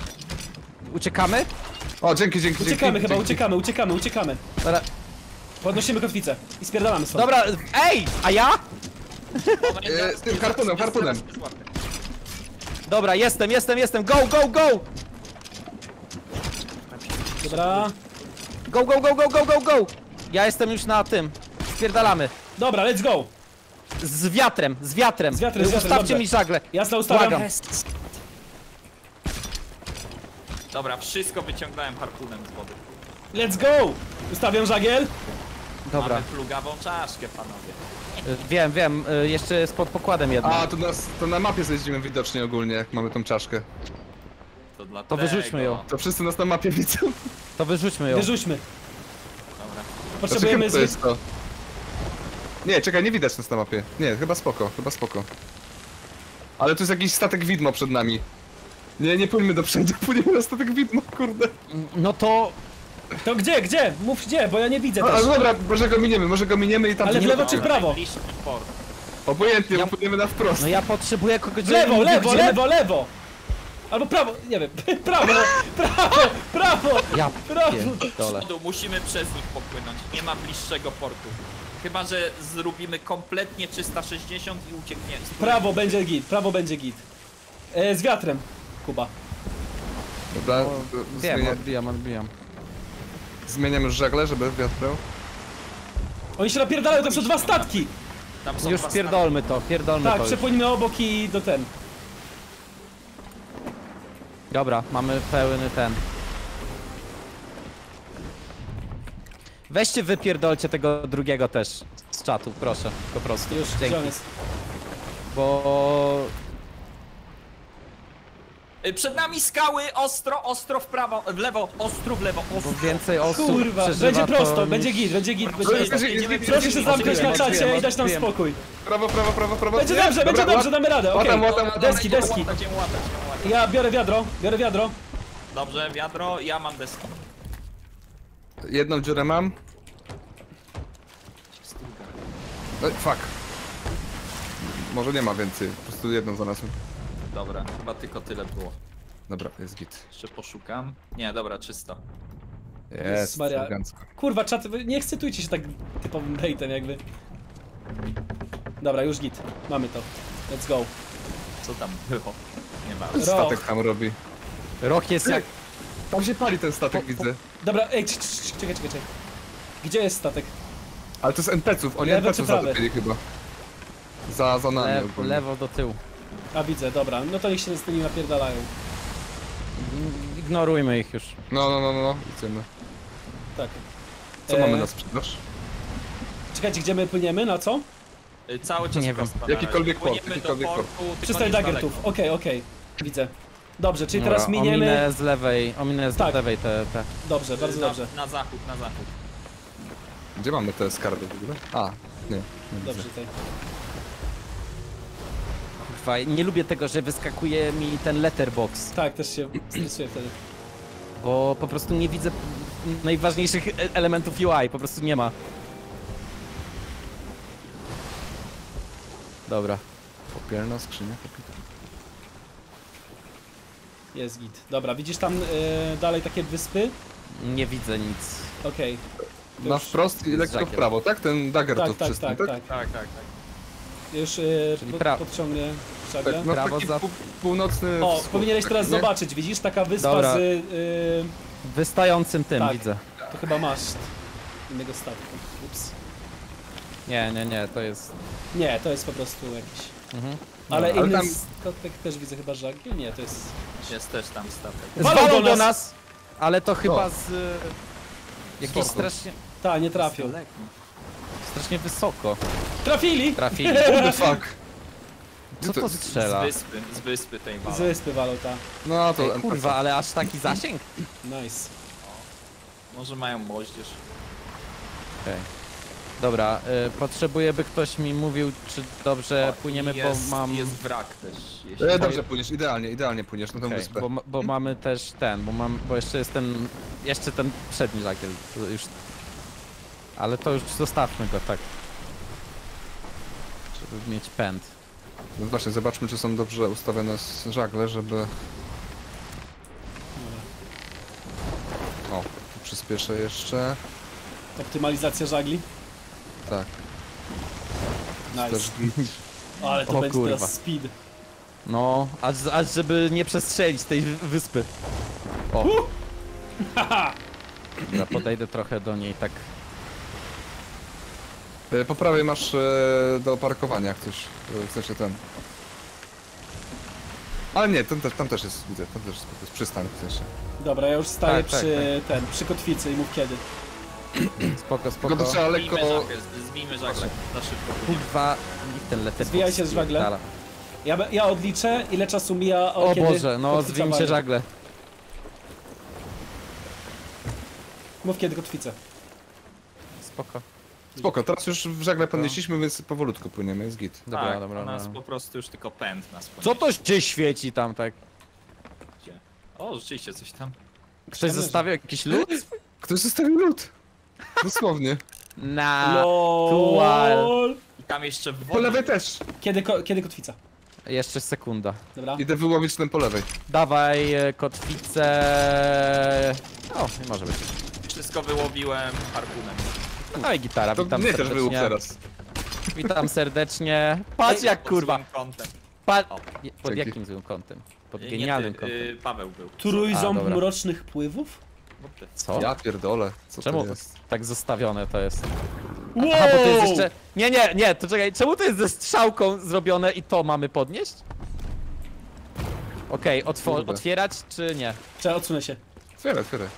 Uciekamy? O, dzięki, dzięki, Uciekamy dzięki, chyba, dzięki. uciekamy, uciekamy, uciekamy. Dobra, Podnosimy kotwicę i spierdalamy stąd. dobra, ej! A ja? E, z tym harpunem, harpunem. Dobra, jestem, jestem, jestem, go, go, go! Dobra. Go, go, go, go, go, go, go! Ja jestem już na tym. Spierdalamy. Dobra, let's go. Z wiatrem, z wiatrem. Z wiatrem, z wiatrem, Ustawcie dobrze. mi żagle. Jasno ustawiam. Błagam. Dobra, wszystko wyciągnąłem harpunem z wody. Let's go. Ustawiam żagiel. Dobra, Mamy plugawą czaszkę, panowie. y, wiem, wiem, y, jeszcze jest pod pokładem jedno. A, to, nas, to na mapie zjeździmy widocznie ogólnie, jak mamy tą czaszkę. To dlatego. To wyrzućmy ją. To wszyscy nas na mapie widzą. To wyrzućmy ją. Wyrzućmy. Dobra. Potrzebujemy to zwy... jest to. Nie, czekaj, nie widać nas na mapie. Nie, chyba spoko, chyba spoko. Ale tu jest jakiś statek widmo przed nami. Nie, nie płyńmy do przodu, płyniemy na statek widmo, kurde. No to... To gdzie, gdzie? Mów gdzie, bo ja nie widzę No, też. ale dobra, może go miniemy, może go miniemy i tam... Ale w lewo czy w prawo? Najbliższy port. Obojętnie, Ja- bo płyniemy na wprost. No ja potrzebuję kogoś... W lewo, żeby lewo, gdzie- lewo, lewo. Albo prawo, nie wiem. Prawo, prawo, prawo, Ja prawo. pierdolę. Przodu musimy przez nich popłynąć. Nie ma bliższego portu. Chyba, że zrobimy kompletnie 360 i uciekniemy. Prawo będzie git, prawo będzie git. E, z wiatrem, Kuba. Dobra, O, Wiem, zmienia, odbijam, odbijam. zmieniam już żagle, żeby wiatr brał. Oni się napierdalają, to są dwa statki. Tam są Już dwa pierdolmy to, pierdolmy Tak, to przepłyniemy obok i do ten. Dobra, mamy pełny ten. Weźcie wypierdolcie tego drugiego też z czatu, proszę, po prostu. Już, Dzięki. Bo... Y, Przed nami skały, ostro, ostro w prawo, w lewo, ostro w lewo, bo ostro. więcej osób Kurwa, przeżywa będzie to prosto, niż- będzie git, będzie git. Proszę, Będzie git. się zamknąć na czacie i dać nam spokój. Prawo, prawo, prawo, prawo. Będzie dobrze, będzie dobrze, damy radę, okej. Łatam, łatam, łatam. Deski, deski. Będziemy będziemy. Ja biorę wiadro, biorę wiadro. Dobrze, wiadro, ja mam deski. Jedną dziurę mam. Ej, fuck. Może nie ma więcej, po prostu jedną znalazłem. Dobra, chyba tylko tyle było. Dobra, jest git. Jeszcze poszukam. Nie, dobra, czysto. Jest, Maria. elegancko. Kurwa, czat, wy nie ekscytujcie się tak typowym baitem jakby. Dobra, już git. Mamy to. Let's go. Co tam było? Nie ma. Statek tam robi. Rok jest jak... Tam się pali ten statek, Po- po- widzę. Dobra, ej, cz- cz- cz- czekaj, czekaj, czekaj. Gdzie jest statek? Ale to jest NPC-ów, oni NPC-ów zatopili chyba. Za, za nami Le ogólnie. lewo do tyłu. A widzę, dobra. No to niech się z tymi napierdalają. Ignorujmy ich już. No, no, no, no, no, idziemy. Tak. Co E, mamy na sprzedaż? Czekajcie, gdzie my płyniemy? Na co? Y, Cały czas Nie wiem. Jakikolwiek port, jakikolwiek port. Przystań Daggertów. Okej, okej. Widzę. Dobrze, czyli Dobra, teraz miniemy... Ominę z lewej, ominę z Tak. lewej te, te. Dobrze, bardzo na, dobrze. Na zachód, na zachód. Gdzie mamy te skarby w ogóle? A, nie, nie widzę. Dobrze tutaj. Kurwa, nie lubię tego, że wyskakuje mi ten letterbox, Tak, też się stresuję wtedy. bo po prostu nie widzę najważniejszych e- elementów UI, po prostu nie ma. Dobra. Popielna skrzynia. popielna. Jest git. Dobra, widzisz tam y, dalej takie wyspy? Nie widzę nic. Okej. To Na już- wprost i lekko w żakiem. prawo, tak? Ten dagger Tak, to tak, wszystkim, tak, tak. Tak, tak, tak. Już y, Czyli po, pra- podciągnie żagle. Tak, no Prawo taki za- pół, północny O, wschód, powinieneś teraz nie? zobaczyć, widzisz? Taka wyspa Dobra. z... Y, Wystającym tym Tak. widzę. to chyba masz innego statku. Ups. Nie, nie, nie, to jest... Nie, to jest po prostu jakiś... Mhm. Ale ale inny tam- statek też widzę chyba żagiel? Nie, to jest... Jest też tam statek. Walą Zwalą do do nas. ale to chyba O. z... Jakieś Spoko. strasznie, Ta, nie trafią. Daleko. strasznie wysoko Trafili! trafili. What the fuck? Co to Z strzela? wyspy, z wyspy tej Z walą. wyspy walą, ta. No to Ej, kurwa, ale aż taki zasięg? Nice. Może mają moździerz. Okej. Dobra, y, potrzebuję, by ktoś mi mówił, czy dobrze O, płyniemy, jest, bo mam... Jest wrak też. Jeśli E, dobrze płyniesz, idealnie, idealnie płyniesz na tą Okej, wyspę. bo, ma- bo mamy też ten, bo mam, bo jeszcze jest ten, jeszcze ten przedni żagiel, to już... Ale to już zostawmy go, tak. Żeby mieć pęd. No właśnie, zobaczmy, czy są dobrze ustawione s- żagle, żeby... O, tu przyspieszę jeszcze. Optymalizacja żagli. Tak, Nice. ale to O będzie kurwa. teraz speed. No, aż, aż żeby nie przestrzelić tej wy- wyspy. O. Dobra, podejdę trochę do niej, tak. E, Po prawej masz e, do parkowania jak. E, W sensie ten. Ale nie, tam, też- tam też jest, widzę, tam też jest, to jest przystań w sensie. Dobra, ja już staję Tak, tak, przy ten, przy kotwicy i mów kiedy. Spoko, spoko. Tylko to trzeba lekko... Zbijmy żagle. Za szybko. Kurwa, niech ten letter Zwijaj się z żagle. Ja, ja odliczę, ile czasu mija O kiedy Boże, no kotwica zwij mi się żagle. Mów kiedy kotwicę. Spoko. Spoko, teraz już w żagle podnieśliśmy, więc powolutku płyniemy, jest git. Dobra, tak, dobra. nas po prostu już tylko pęd nas Co to się świeci tam tak? Gdzie? O, rzeczywiście coś tam. Ktoś zostawił jakiś lód? Ktoś zostawił lód. Dosłownie. Na. LOL. I tam jeszcze w Po lewej też. Kiedy, ko kiedy kotwica? Jeszcze sekunda. Dobra. Idę wyłowić ten po lewej. Dawaj e, kotwicę. O, nie może być. Wszystko wyłowiłem harpunem. Dawaj gitara, To witam mnie też wyłów serdecznie. teraz. Witam serdecznie. Patrz jak Pod kurwa. złym kątem. Pa... Pod Dzięki. jakim złym kątem? Pod Nie, genialnym ty, kątem. y, Paweł był. A, Trójząb dobra. mrocznych pływów? What the- Co? Ja pierdolę. Co Czemu to jest? Tak zostawione to jest? Wow! Aha, bo to jest jeszcze... Nie, nie, nie, to czekaj, czemu to jest ze strzałką zrobione i to mamy podnieść? Okej, otwo- Kurde. otwierać czy nie? Czekaj, odsunę się. Otwieraj, otwieraj.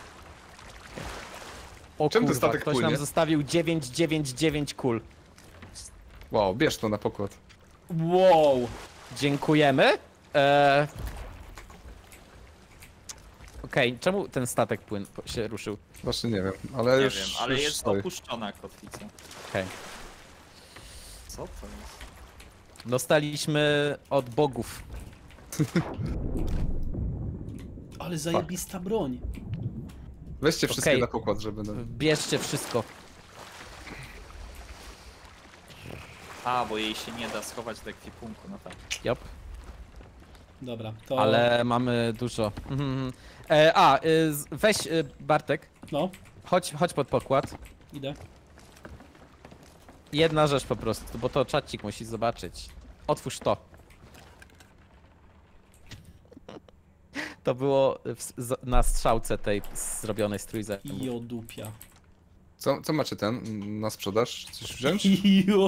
O Czym ten kurwa, statek ktoś płynie? nam zostawił 999 kul. Wow, bierz to na pokład. Wow! Dziękujemy. Eee... Okej, czemu ten statek płyn się ruszył? Właśnie nie wiem, ale Nie już wiem, ale już jest stoi. opuszczona kotwica. Okej. Co to jest? Dostaliśmy od bogów. Ale zajebista broń. Weźcie wszystkie Okej. na pokład, żeby... No... Bierzcie wszystko. A, bo jej się nie da schować do ekwipunku, no tak. Jop. Dobra, to... Ale mamy dużo. Mhm. E, a, y, z- weź y, Bartek, No, chodź, chodź pod pokład. idę. Jedna rzecz po prostu, bo to czacik musi zobaczyć. Otwórz to. To było w, z, na strzałce tej zrobionej z trójzębów. Jodupia. Co, co macie ten na sprzedaż? Coś wziąć?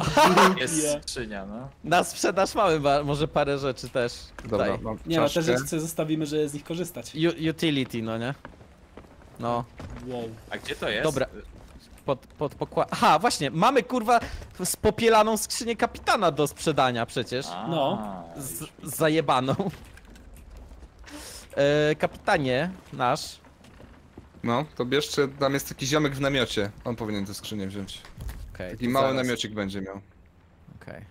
Jest skrzynia, no. Na sprzedaż mamy ba- może parę rzeczy też. Dobra, Tutaj. mam Nie no, czaszkę. też chcę zostawimy, że z nich korzystać. U- utility, no nie? No, Wow. A gdzie to jest? Dobra. pod, pod pokład. Aha, właśnie, mamy kurwa spopielaną skrzynię kapitana do sprzedania przecież. A, No. Z, zajebaną. E, kapitanie nasz. No, to bierzcie, tam jest taki ziomek w namiocie. On powinien tę skrzynię wziąć. Okay, Taki mały namiocik będzie miał. Okay.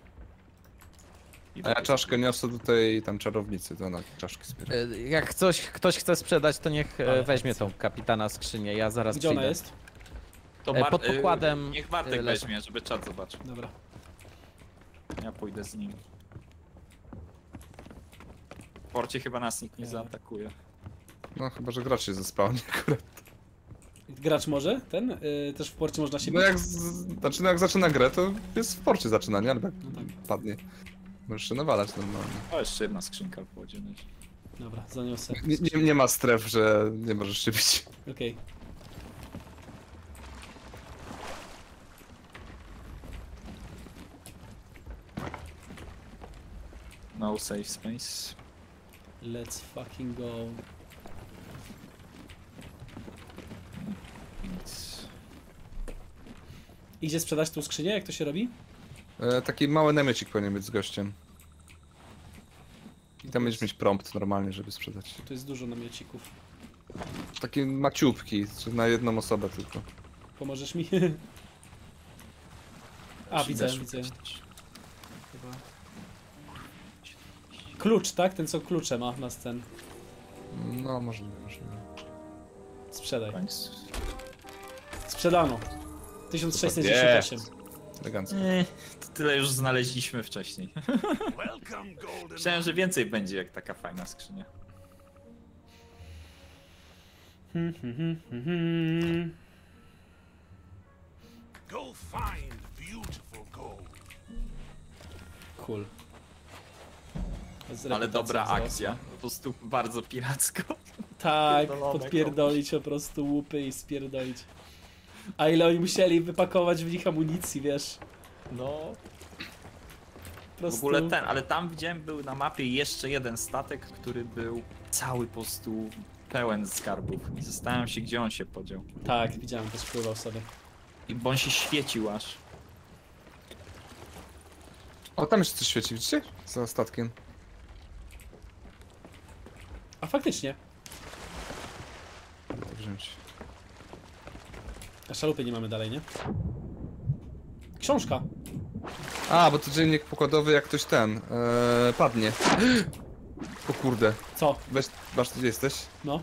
A ja czaszkę niosę tej tam czarownicy, to ona czaszki zbiera. E, Jak coś, ktoś chce sprzedać, to niech e, Ale weźmie tą kapitana skrzynię. Ja zaraz Gdzie ona przyjdę. jest? To e, Bar- pod pokładem, y, Niech Bartek y, leży. weźmie, żeby czat zobaczył. Dobra. Ja pójdę z nim. W porcie chyba nas nikt nie Nie. zaatakuje. No chyba, że gracz się zespałnie akurat. Gracz może? Ten? Y, też w porcie można się No bić? jak, z, znaczy, no jak zaczyna grę, to jest w porcie zaczyna, nie? Ale jak No tak. padnie. Możesz się nawalać normalnie. O, jeszcze jedna skrzynka w wodzie. leży. Dobra, zaniosę. Nie, nie, nie ma stref, że nie możesz się bić. Okej. No safe space. Let's fucking go. Idzie sprzedać tą skrzynię? Jak to się robi? E, taki mały namiocik powinien być z gościem. I tam będziesz mieć prompt normalnie, żeby sprzedać. Tu jest dużo namiocików. Takie maciubki, czy na jedną osobę tylko. Pomożesz mi? A, widzę, widzę. Chyba. Klucz, tak? Ten co klucze ma na ten. No, możliwe, możliwe. Sprzedaj. Końc. Sprzedano. 1668. Elegancko. Eh, to tyle już znaleźliśmy wcześniej. Myślałem, że więcej będzie jak taka fajna skrzynia. Hmm, hmm, hmm, hmm, hmm. Go find beautiful gold. Cool. Ale dobra wzrosła. akcja. Po prostu bardzo piracko. Tak, podpierdolić po prostu łupy i spierdolić. A ile oni musieli wypakować w nich amunicji, wiesz? No. Po W prostu... ogóle ten, ale tam widziałem, był na mapie jeszcze jeden statek, który był cały po prostu pełen skarbów. I zastanawiam się, gdzie on się podział. Tak, widziałem, też pływał sobie. I bo on się świecił aż. O, tam jeszcze coś świeci, widzicie? Za statkiem. A faktycznie. To wziąć. A szalupy nie mamy dalej, nie? Książka. A, bo to dziennik pokładowy, jak ktoś ten, e, padnie. O kurde. Co? Weź, masz, gdzie jesteś? No.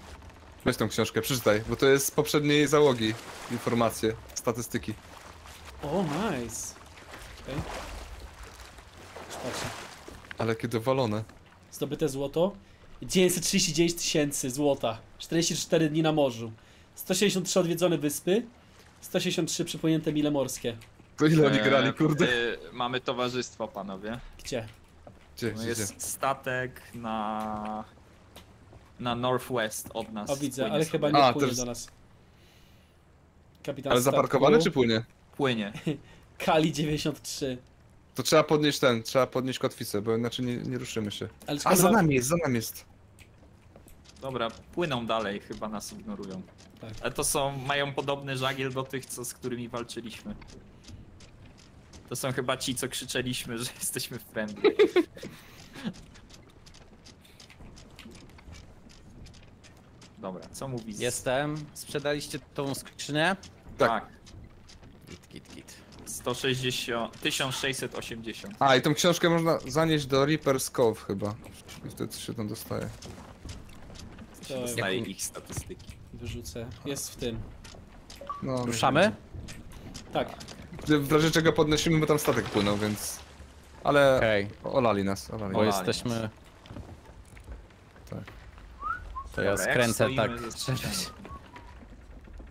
Weź tą książkę, przeczytaj, bo to jest z poprzedniej załogi. Informacje, statystyki. O, nice. Patrzę. Ale kiedy walone. Zdobyte złoto. 939 tysięcy złota. 44 dni na morzu. 163 odwiedzone wyspy. 163 przypłynięte mile morskie. To ile oni Eee, grali, kurde? y, mamy towarzystwo, panowie. Gdzie? Gdzie, No gdzie, jest gdzie? statek na... na northwest od nas. O, widzę, Płynie ale sobie. chyba nie A, płynie też- do nas. Kapitan Ale statku, zaparkowany czy płynie? Płynie. Kali 93. To trzeba podnieść ten, trzeba podnieść kotwicę, bo inaczej nie, nie ruszymy się. Ale A, za nami jest, za nami jest. Dobra, płyną dalej, chyba nas ignorują. Tak. Ale to są, mają podobny żagiel do tych, co, z którymi walczyliśmy. To są chyba ci, co krzyczeliśmy, że jesteśmy friendly. Dobra, co mówi? z- Jestem. Sprzedaliście tą skrzynię? Tak. Git, git, git. 160, 1680. A, i tą książkę można zanieść do Reaper's Cove chyba. I wtedy się tam dostaje. To Dostaje ich statystyki. wyrzucę. Jest w tym. No, Ruszamy? Tak. W razie czego podnosimy, bo tam statek płynął, więc... Ale Okej. olali nas, olali. Bo Olali jesteśmy... Tak. To ja Dobra, jak skręcę stoimy tak.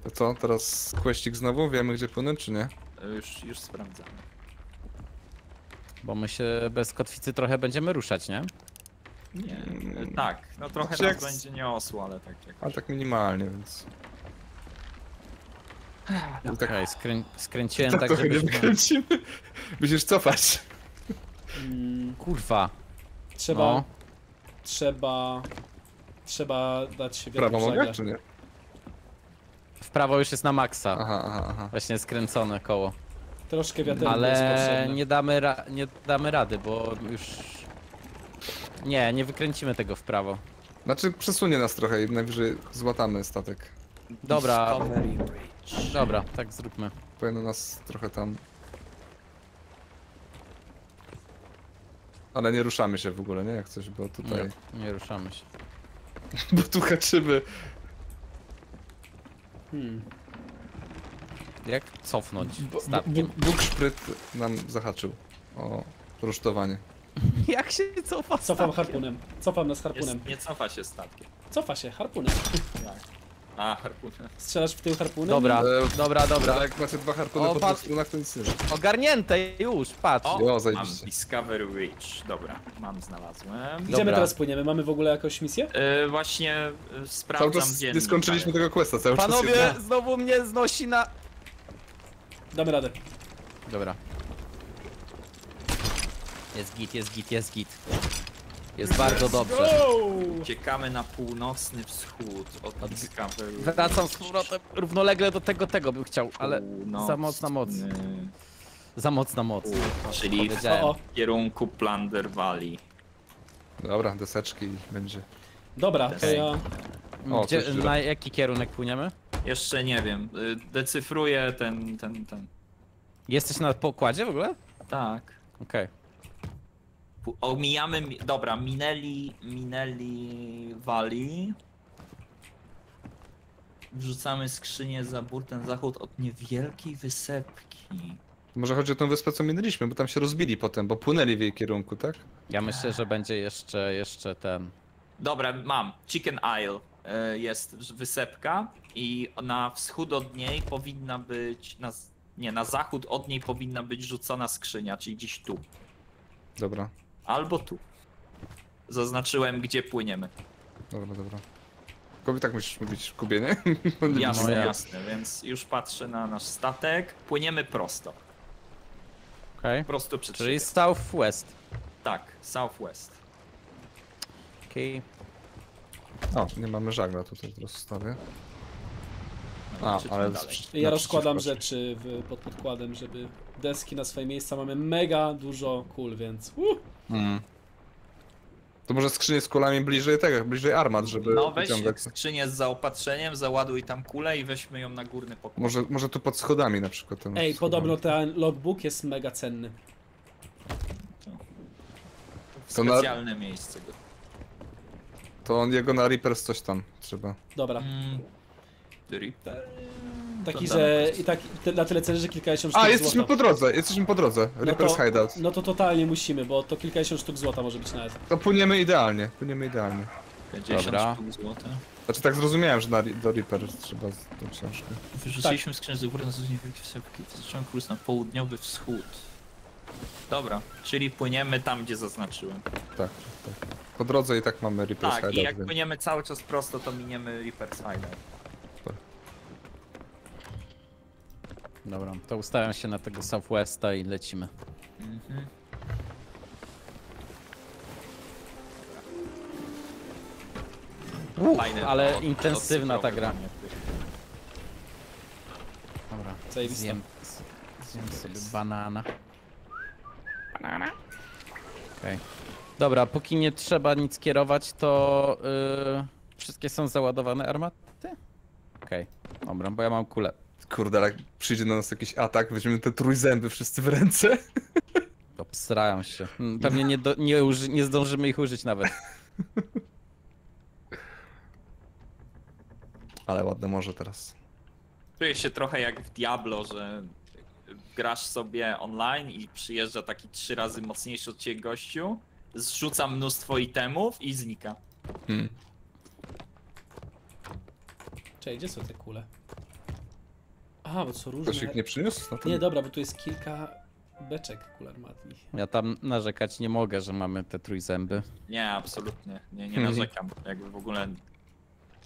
To co, teraz questik znowu? Wiemy gdzie płynąć, czy nie? Już, już sprawdzamy. Bo my się bez kotwicy trochę będziemy ruszać, nie? Nie, e, tak, no trochę Znaczy nas jak- będzie niosło, ale tak jak... Ale tak minimalnie, więc... Okej, Tak, skrę... skręciłem tak tak, trochę nie żebyśmy... wykręcimy. Musisz cofać. Mm, Kurwa. trzeba. No. Trzeba. Trzeba dać się Prawo wiatr w mogę, czy nie? W prawo już jest na maksa. Aha, aha, aha. Właśnie skręcone koło. Troszkę wiaterku jest Ale nie damy, ra... nie damy rady, bo już... Nie, nie wykręcimy tego w prawo. Znaczy przesunie nas trochę i najwyżej złatamy statek. Dobra, dobra, tak zróbmy. Powinno nas trochę tam... Ale nie ruszamy się w ogóle, nie? Jak coś, bo tutaj... Nie, nie ruszamy się. Bo tu haczymy. Hmm. Jak cofnąć Bóg szpryt nam zahaczył o rusztowanie. Jak się cofa Cofam statkiem? harpunem. Cofam nas harpunem. Jest, nie cofa się statkiem. Cofa się, harpunem. A, harpunem. Strzelasz w tył harpunem? Dobra, E, dobra, dobra. Jak macie dwa harpuny O, po dwóch stronach, to nic nie da. Ogarnięte już, patrz. O, Jo, mam. Discovery Ridge. Dobra, mam, znalazłem. Gdzie my teraz płyniemy? Mamy w ogóle jakąś misję? E, właśnie Cały sprawdzam czas dziennik. nie skończyliśmy ale- tego questa, cały czas Panowie, znowu mnie znosi na... Damy radę. Dobra. Jest git, jest git, jest git. Jest bardzo dobrze. Uciekamy na północny wschód od Discovery Wracam z powrotem równolegle do tego, tego bym chciał, ale Północny, za mocna moc. Za mocna moc. Czyli w Powiedziałem. Kierunku Plunder Valley. Dobra, deseczki będzie. Dobra, to ja... O, Gdzie, coś na jaki kierunek płyniemy? Jeszcze nie wiem, y, decyfruję ten, ten, ten. Jesteś na pokładzie w ogóle? Tak. Okej. Omijamy, mi- dobra, minęli, minęli Valley. Wrzucamy skrzynię za burtę zachód od niewielkiej wysepki. Może chodzi o tą wyspę, co minęliśmy, bo tam się rozbili potem, bo płynęli w jej kierunku, tak? Ja myślę, że będzie jeszcze, jeszcze ten... Dobra, mam. Chicken Isle e, jest wysepka i na wschód od niej powinna być, na, nie, na zachód od niej powinna być rzucona skrzynia, czyli gdzieś tu. Dobra, Albo tu. Zaznaczyłem, gdzie płyniemy. dobra, dobra. Tylko tak musisz mówić Kubie, nie? Jasne, No ja- jasne, więc już patrzę na nasz statek. Płyniemy prosto. Okej. Prosto przed Czyli siebie. southwest. Tak, southwest. Okej. O, nie mamy żagla tutaj teraz wstawię. Dobra, A, ale Ja rozkładam rzeczy w, pod podkładem, żeby deski na swoje miejsca. Mamy mega dużo kul, więc... Uh, Mm. To może skrzynie z kulami bliżej tego, bliżej armat, żeby No weź wyciągać. skrzynię z zaopatrzeniem, załaduj tam kulę i weźmy ją na górny pokój. Może, może tu pod schodami na przykład. Ten Ej, schowamy. podobno ten logbook jest mega cenny. To na- specjalne miejsce go. To on jego na Reapers coś tam trzeba. Dobra. Mm. Reaper. Taki, że i tak te, na tyle ceny, że kilkadziesiąt sztuk A, jesteśmy złota. po drodze, jesteśmy po drodze. No Reapers to- Hideout. No to totalnie musimy, bo to kilkadziesiąt sztuk złota może być nawet. To płyniemy idealnie, płyniemy idealnie. 50 Dobra. sztuk złota. Znaczy tak zrozumiałem, że na, do Reapers trzeba z- tą książkę. Wyrzuciliśmy Tak. skrzynkę z góry na zupełnie wysepki. Zacząłem kurs na południowy wschód. Dobra, czyli płyniemy tam, gdzie zaznaczyłem. Tak, tak. Po drodze i tak mamy Reapers Tak, i Hideout. jak więc- płyniemy cały czas prosto, to miniemy Reaper's Hideout. Dobra, to ustawiam się na tego southwesta i lecimy. Mhm. Fajne ale to intensywna ta gra. Dobra, zjem, zjem sobie banana. Banana. Okej. Dobra, póki nie trzeba nic kierować, to yy, wszystkie są załadowane armaty? Okej, dobra, bo ja mam kulę. Kurde, jak przyjdzie do nas jakiś atak, weźmiemy te trójzęby wszyscy w ręce. Obsrają się. Mm, Pewnie nie, do, nie, uży, nie zdążymy ich użyć nawet. Ale ładne morze teraz. Czuję się trochę jak w Diablo, że grasz sobie online i przyjeżdża taki trzy razy mocniejszy od ciebie gościu, zrzuca mnóstwo itemów i znika. Hmm. Czekaj, gdzie są te kule? Aha, bo co różne... Ktoś ich nie przyniósł? No to... Nie, dobra, bo tu jest kilka beczek kul armatnych. Ja tam narzekać nie mogę, że mamy te trójzęby. Nie, absolutnie. Nie, nie narzekam. Jakby w ogóle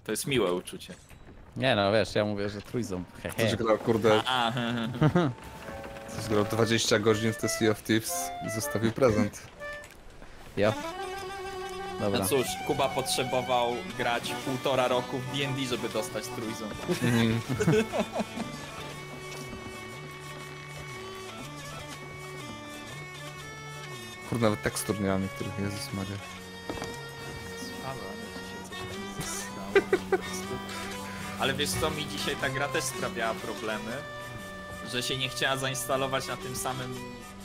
to jest miłe uczucie. Nie no, wiesz, ja mówię, że trójząb. Ktoś Hehe. grał, kurde, A, ktoś grał 20 godzin w te Sea of Thieves i zostawił prezent. Ja. Dobra. no cóż, Kuba potrzebował grać półtora roku w D&D, żeby dostać trójząb. Mhm. Kurde, nawet tekstur nie mam niektórych, Jezus Maria. Ale wiesz co, mi dzisiaj ta gra też sprawiała problemy, że się nie chciała zainstalować na tym samym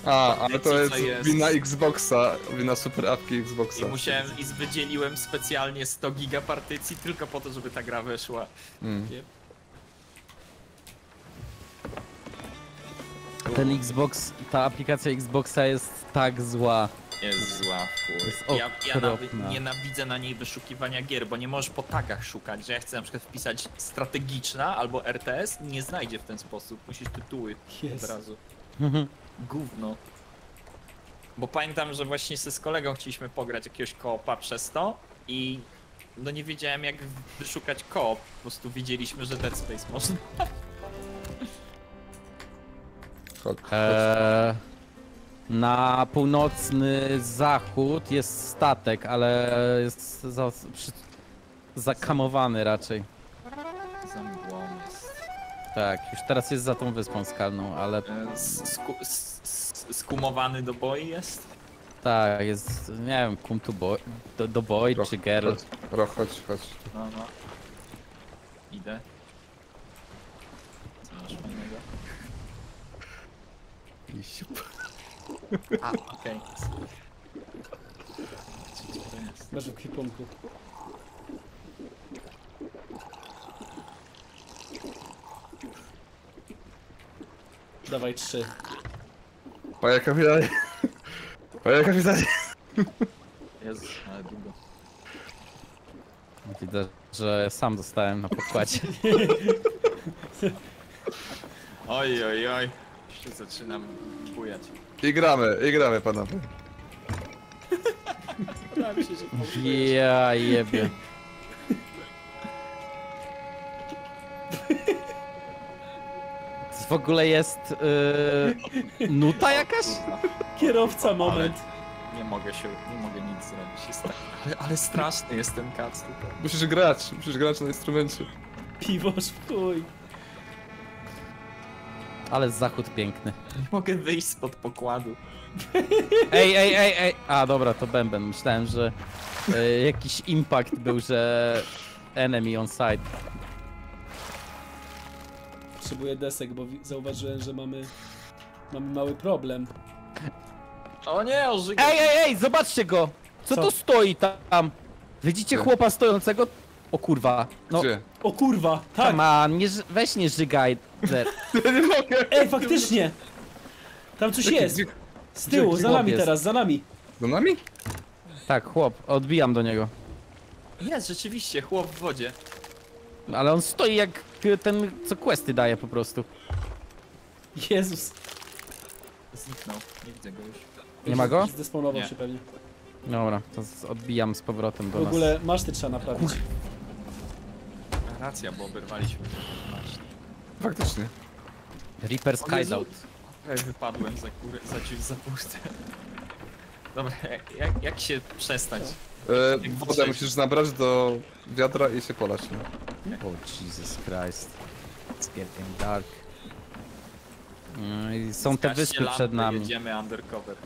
A, ale to jest, jest? wina Xboxa, wina super apki i Xboxa. musiałem i wydzieliłem specjalnie 100 giga partycji tylko po to, żeby ta gra weszła. Mm. Ten Xbox, ta aplikacja Xboxa jest tak zła. Jest zła, Jest. Ja, ja nawet nienawidzę na niej wyszukiwania gier, bo nie możesz po tagach szukać, że ja chcę na przykład wpisać strategiczna albo RTS, nie znajdzie w ten sposób. Musisz tytuły Jest. od razu. Gówno. Bo pamiętam, że właśnie ze z kolegą chcieliśmy pograć jakiegoś koopa przez to i no nie wiedziałem jak wyszukać koop. Po prostu widzieliśmy, że Dead Space można. Eee, na północny zachód jest statek, ale jest za, przy, zakamowany raczej. Tak, już teraz jest za tą wyspą skalną, ale E, Sku, skumowany do boi jest? tak, jest, nie wiem, come to boy, do, do boy Roch, czy girl. Chodź, Roch, chodź, chodź. No, no. Idę. Co masz fajnego? A, okej. Gdzie to jest? Masz w kwipunku. Dawaj trzy. Panie kapitanie. Panie kapitanie. Jezu, ale długo. Widzę, że sam zostałem na pokładzie. Oj, oj, oj. Już się zaczynam bujać. I gramy, i gramy panowie. Się, że Ja jebie. To w ogóle jest yy, nuta jakaś? Kierowca, moment. Nie mogę się, nie mogę nic zrobić. Jest tak, ale, ale straszny jest ten kac tutaj. Musisz grać, musisz grać na instrumencie. Piwoż w chuj. Ale zachód piękny. Nie mogę wyjść spod pokładu. Ej, ej, ej, ej. A dobra, to bęben. Myślałem, że y, jakiś impact był, że enemy on site. Potrzebuję desek, bo zauważyłem, że mamy... Mamy mały problem. O nie, ożyga. Ej, ej, ej, zobaczcie go! Co, Co? to stoi tam? Widzicie Gdzie? chłopa stojącego? O kurwa. No, Gdzie? O kurwa, tak! come on, nie, weź nie żygaj. Zer. Ja nie mogę. Ej, faktycznie! Tam coś jest! gdzie- Z tyłu, gdzie za nami jest? teraz, za nami! Do nami? Tak, chłop, odbijam do niego. Jest, rzeczywiście, chłop w wodzie. Ale on stoi jak ten, co questy daje po prostu. Jezus. Zniknął, nie widzę go już. Nie ma go? Zdesponował Nie. się pewnie. Dobra, to odbijam z powrotem do W nas. ogóle maszty trzeba naprawić. Racja, bo oberwaliśmy. Faktycznie. Reaper's O Jezu. Hideout. Ej, Wypadłem za górę, za za puste. Dobra, jak, jak, jak się przestać? E, wodę musisz nabrać do wiadra i się polać. No. Oh Jesus Christ. It's getting dark. No i są te Zgaście wyspy lampy, przed nami. Jedziemy undercover.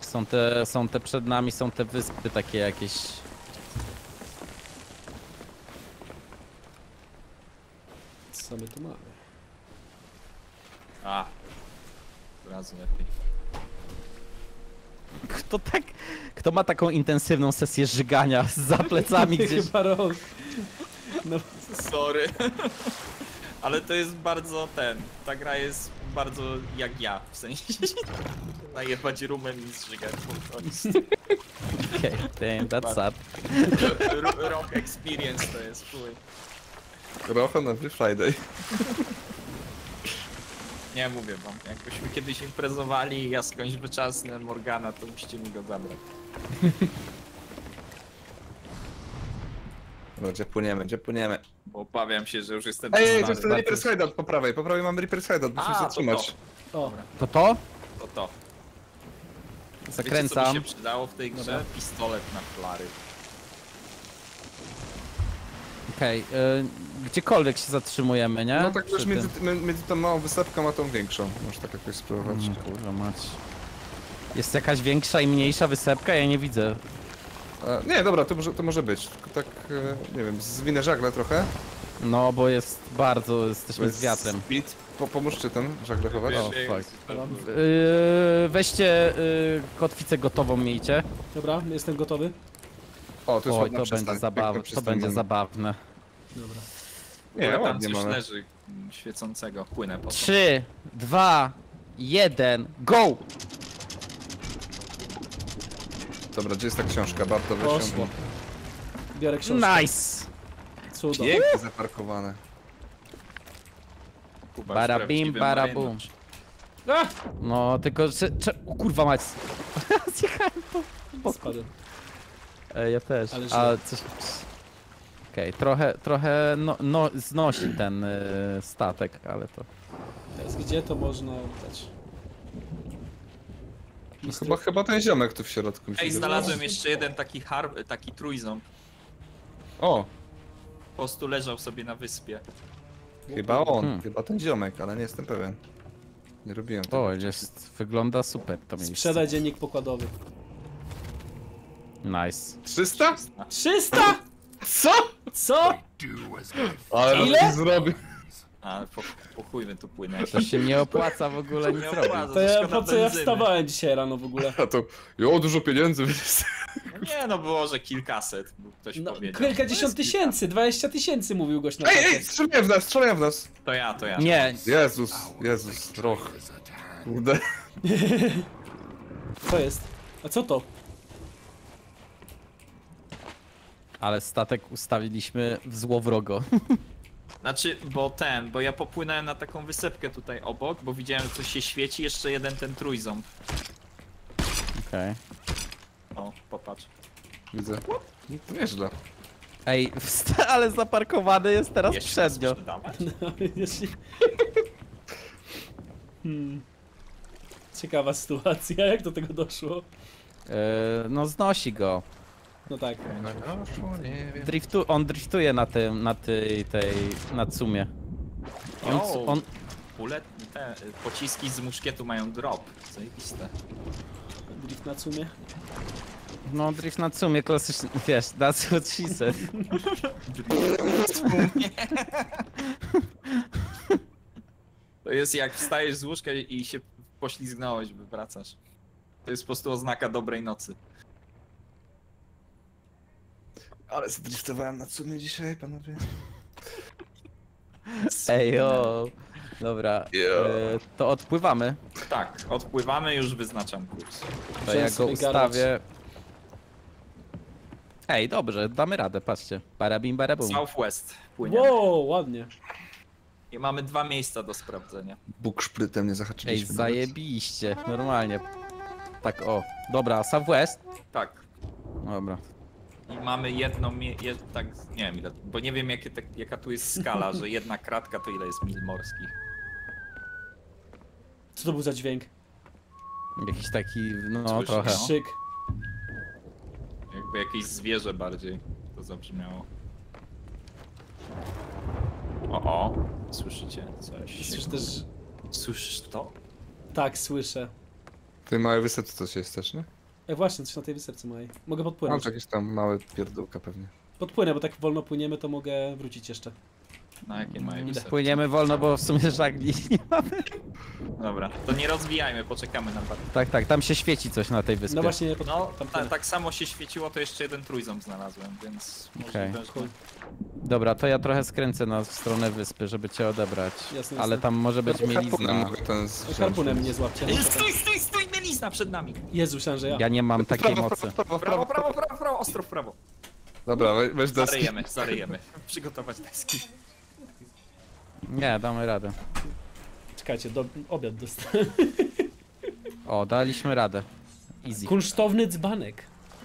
Są te, są te przed nami, są te wyspy takie jakieś. Co my tu mamy? A. Razu lepiej. Kto tak. Kto ma taką intensywną sesję żygania za plecami gdzieś? Chyba rok. No, Sorry. Ale to jest bardzo ten. Ta gra jest bardzo jak ja, w sensie. Najebać rumem i zżygać po prostu. Okay, damn, that's. R- Rock experience to jest, chuj. Rocha na Free Friday. Nie mówię wam, jakbyśmy kiedyś imprezowali i ja skądś wyczasnę Morgana, to musicie mi go zabrać. Dobra, gdzie płyniemy, gdzie płyniemy? Bo obawiam się, że już jestem Ej, ej, to jest ten Reaper's Hideout po prawej, po prawej mamy Reaper's Hideout, musimy A, się to zatrzymać. o, To to? To to. Wiecie, co Zakręcam. by się przydało w tej grze? Dobra. Pistolet na flary. Okej, y, gdziekolwiek się zatrzymujemy, nie? No tak Przy też między, tym. między tą małą wysepką a tą większą. Możesz tak jakoś spróbować. Mm, kurwa mać. Jest jakaś większa i mniejsza wysepka? Ja nie widzę. A, nie, dobra, to może, to może być. Tylko tak, e, nie wiem, zwinę żagle trochę. No, bo jest bardzo, jesteśmy jest z wiatrem. Speed. Po, pomóżcie ten żagle chować. O, fuck. Yy, weźcie yy, kotwicę gotową miejcie. Dobra, jestem gotowy. O, to jest Oj, ładna to będzie piękna. To będzie mamy. zabawne. Dobra. Nie, tam ładnie coś mamy. leży mm, świecącego, płynę po to. 3, 2, 1, go! Dobra, gdzie jest ta książka? Warto Poszło. Biorę książkę. Nice! Cudo. Pięknie zaparkowane. Kuba, Bara bim, prawdziwy bara marynarz. bum. A! No, tylko, że, cze- o kurwa mać. Zjechałem to. Spadłem. E, ja też. Ale A źle. coś... Okej, trochę, trochę no, no, znosi ten y, statek, ale to... Teraz gdzie to można oddać? No, chyba, chyba ten ziomek tu w środku mi się Ej, wydaje. znalazłem jeszcze jeden taki har... taki trójząb. O, Po prostu leżał sobie na wyspie. chyba on. Hmm. Chyba ten ziomek, ale nie jestem pewien. Nie robiłem tego. O, jest, wygląda super to miejsce. Sprzedaj dziennik pokładowy. Nice. 300? 300? Co? Co? Ale Ile? to zrobię. A, po, po chuj my tu płynęli. To się nie opłaca w ogóle nic Nie robić. opłaca. To ja, po co ja wstawałem dzisiaj rano w ogóle? A to, jo, dużo pieniędzy. Nie no, było, że kilkaset, bo ktoś No, powiedział. kilkadziesiąt tysięcy, 20 tysięcy mówił gość na Ej, ej, strzelają w nas, strzelają w nas. To ja, to ja. Nie, Jezus, Jezus, hand. Kurde. Co jest? A co to? Ale statek ustawiliśmy w złowrogo. Znaczy, bo ten, bo ja popłynąłem na taką wysepkę tutaj obok, bo widziałem, że coś się świeci, jeszcze jeden ten trójząb. Okej. O, popatrz. Widzę. Nieźle. Ej, wsta- ale zaparkowany jest teraz Jeszcze przednio. No, jeśli... Hmm. Ciekawa sytuacja, jak do tego doszło? Yy, no znosi go. No tak. nie wiem. Driftu on driftuje na tym, na tej, tej, na sumie. On, Jo. on, te y, pociski z muszkietu mają drop. Zajebiste. Drift na sumie. no drift na sumie klasyczny, wiesz, that's what she said. To jest jak wstajesz z łóżka i się poślizgnąłeś, wywracasz. To jest po prostu oznaka dobrej nocy. Ale zadriftowałem na sumie dzisiaj, panowie. Ej, o. Dobra, e, to odpływamy. Tak, odpływamy, już wyznaczam kurs. To ja go ustawię. Ej, dobrze, damy radę, patrzcie. Barabim, barabum. Southwest płyniemy. Wow, ładnie. I mamy dwa miejsca do sprawdzenia. Bóg szprytem nie Ej, zahaczyliśmy. nawet. zajebiście, normalnie. Tak, o. Dobra, Southwest. Tak. Dobra. I mamy jedno, mie- jed, tak, nie wiem ile, bo nie wiem jakie, tak- jaka tu jest skala, że jedna kratka to ile jest mil morskich. Co to był za dźwięk? Jakiś taki, no Słyszysz, trochę. Krzyk. Jakby jakieś zwierzę bardziej to zabrzmiało. O, o, słyszycie coś? Słyszę też... Słyszysz to? Tak, słyszę. Ty małe wysepce coś jest też, nie? Ej, właśnie, coś na tej wysepce mojej. Mogę Mam podpłynąć. tu jakieś tam małe pierdółka pewnie. Podpłynę, bo tak wolno płyniemy, to mogę wrócić jeszcze. Na jakie mają Idę. wysepki? Płyniemy wolno, bo w sumie żagli nie mamy. Dobra, to nie rozwijajmy, poczekamy na parę. Tak, tak, tam się świeci coś na tej wyspie. No właśnie, nie pod... No, tam ta, tak samo się świeciło, to jeszcze jeden trójząb znalazłem, więc Okej. możliwe, że... Chuj. Dobra, to ja trochę skręcę na stronę wyspy, żeby cię odebrać. Jasne, Ale jasne. tam może być Harpunem mielizna. mogę ten z- Harpunem mnie złapcie. Ej, Stój, stój, stój, przed nami! Jezu, myślałem, że ja. Ja nie mam takiej Prawo, mocy. prawo, prawo, Prawo, prawo. prawo, ostro w prawo. Dobra, we- weź deski. Zaryjemy, zaryjemy. Przygotować deski. Nie, damy radę. Czekajcie, do... obiad dostałem. O, daliśmy radę. Easy. Kunsztowny dzbanek.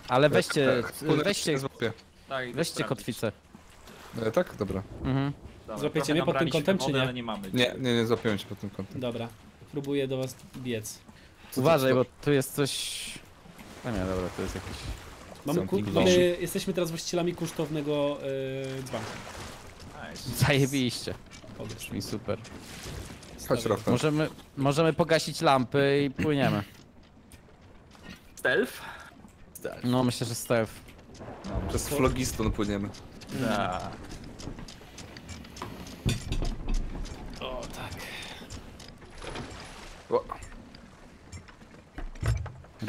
Ale weźcie, Harpunem weźcie, się złapię. Tak, idę weźcie sprawdzić. kotwicę. E, tak? Dobra. Mhm. Dobra, Złapiecie trochę mnie pod tym nabraliśmy kątem, czy wody, nie? ale nie mamy. Nie, nie, nie złapiłem cię pod tym kątem. Dobra. Próbuję do was biec. Co Uważaj, to- bo tu jest coś... A nie, dobra, to jest jakiś... Mamy, ku... Something Mamy... Jesteśmy teraz właścicielami kunsztownego yy, dzbanka. Nice. Zajebiście. Brzmi super. Chodź, Rafał. Możemy, możemy pogasić lampy i płyniemy. Stealth? No, myślę, że Stef. Przez flogiston płyniemy. Da. O, tak. O,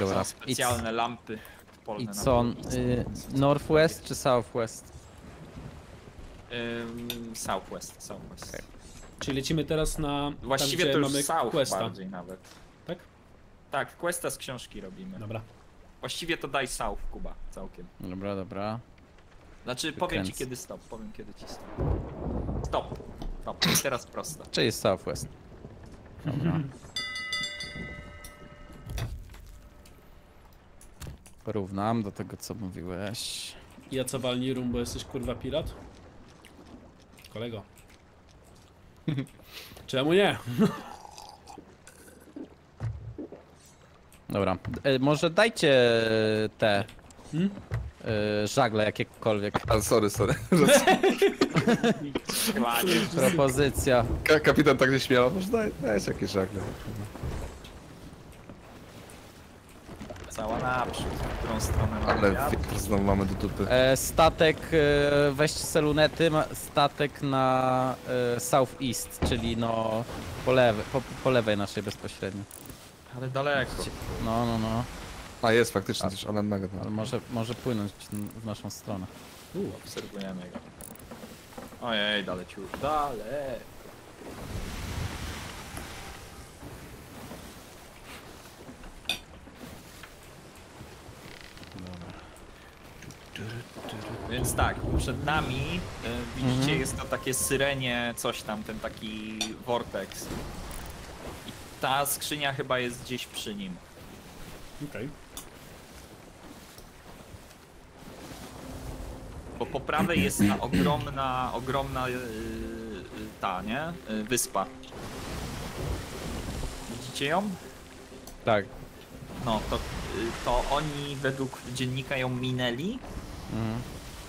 Dobra. Są specjalne lampy polne I na co? Y, northwest czy southwest? Ym, Southwest, Southwest. Okej. Czyli lecimy teraz na... Właściwie tam, to gdzie już mamy South questa. bardziej nawet. Tak? Tak, questa z książki robimy. Dobra. Właściwie to daj South, Kuba, całkiem. Dobra, dobra. Znaczy, powiem ci Wykręcę. kiedy stop, powiem kiedy ci stop. Stop. Stop. Teraz prosto. Czy jest southwest? Dobra. Porównam do tego, co mówiłeś. Ja co walni rum, bo jesteś kurwa pirat? Kolego. Czemu nie? Dobra. E, może dajcie te Hmm? e, żagle jakiekolwiek. a, sorry, sorry. Propozycja. Ka- Kapitan tak się śmiał, może daj, dajesz jakieś żagle. Cała naprzód. W którą stronę mamy Ale wiatr? wiatr znowu mamy do dupy. E, statek, e, weźcie selunety, ma, statek na e, southeast, czyli no po, lewej, po, po lewej naszej bezpośrednio. Ale daleko. No, no, no. A jest faktycznie coś Alan Magnet. Ale może, może płynąć w naszą stronę. U, obserwujemy go. Ojej, daleciu. Dalej. Więc tak, przed nami, e, widzicie, jest to takie syrenie, coś tam, ten taki vortex. I ta skrzynia chyba jest gdzieś przy nim. Okej. Bo po prawej jest ta ogromna, ogromna yy, ta, nie? Yy, wyspa. Widzicie ją? Tak. No, to, yy, to oni według dziennika ją minęli Mhm.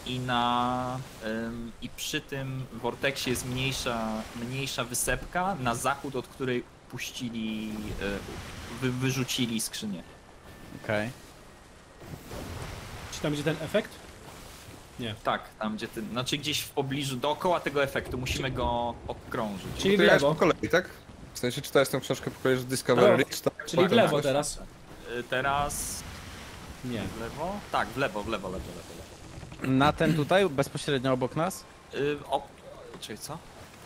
i na ym, i przy tym vorteksie jest mniejsza, mniejsza wysepka na zachód, od której puścili, yy, wy, wyrzucili skrzynię. Okej. Czy tam gdzie ten efekt? Nie. Tak, tam gdzie ty, znaczy gdzieś w pobliżu, dookoła tego efektu, musimy go obkrążyć. Czyli w To ja po lewo. kolei, tak? W sensie czytałeś tę książkę po kolei, że Discovery No, Ridge, tak? Czyli w Potem lewo coś. teraz. Y, Teraz Nie. w lewo? Tak, w lewo, w lewo, lewo, lewo. Na ten tutaj, bezpośrednio obok nas? Y, o, czyli co?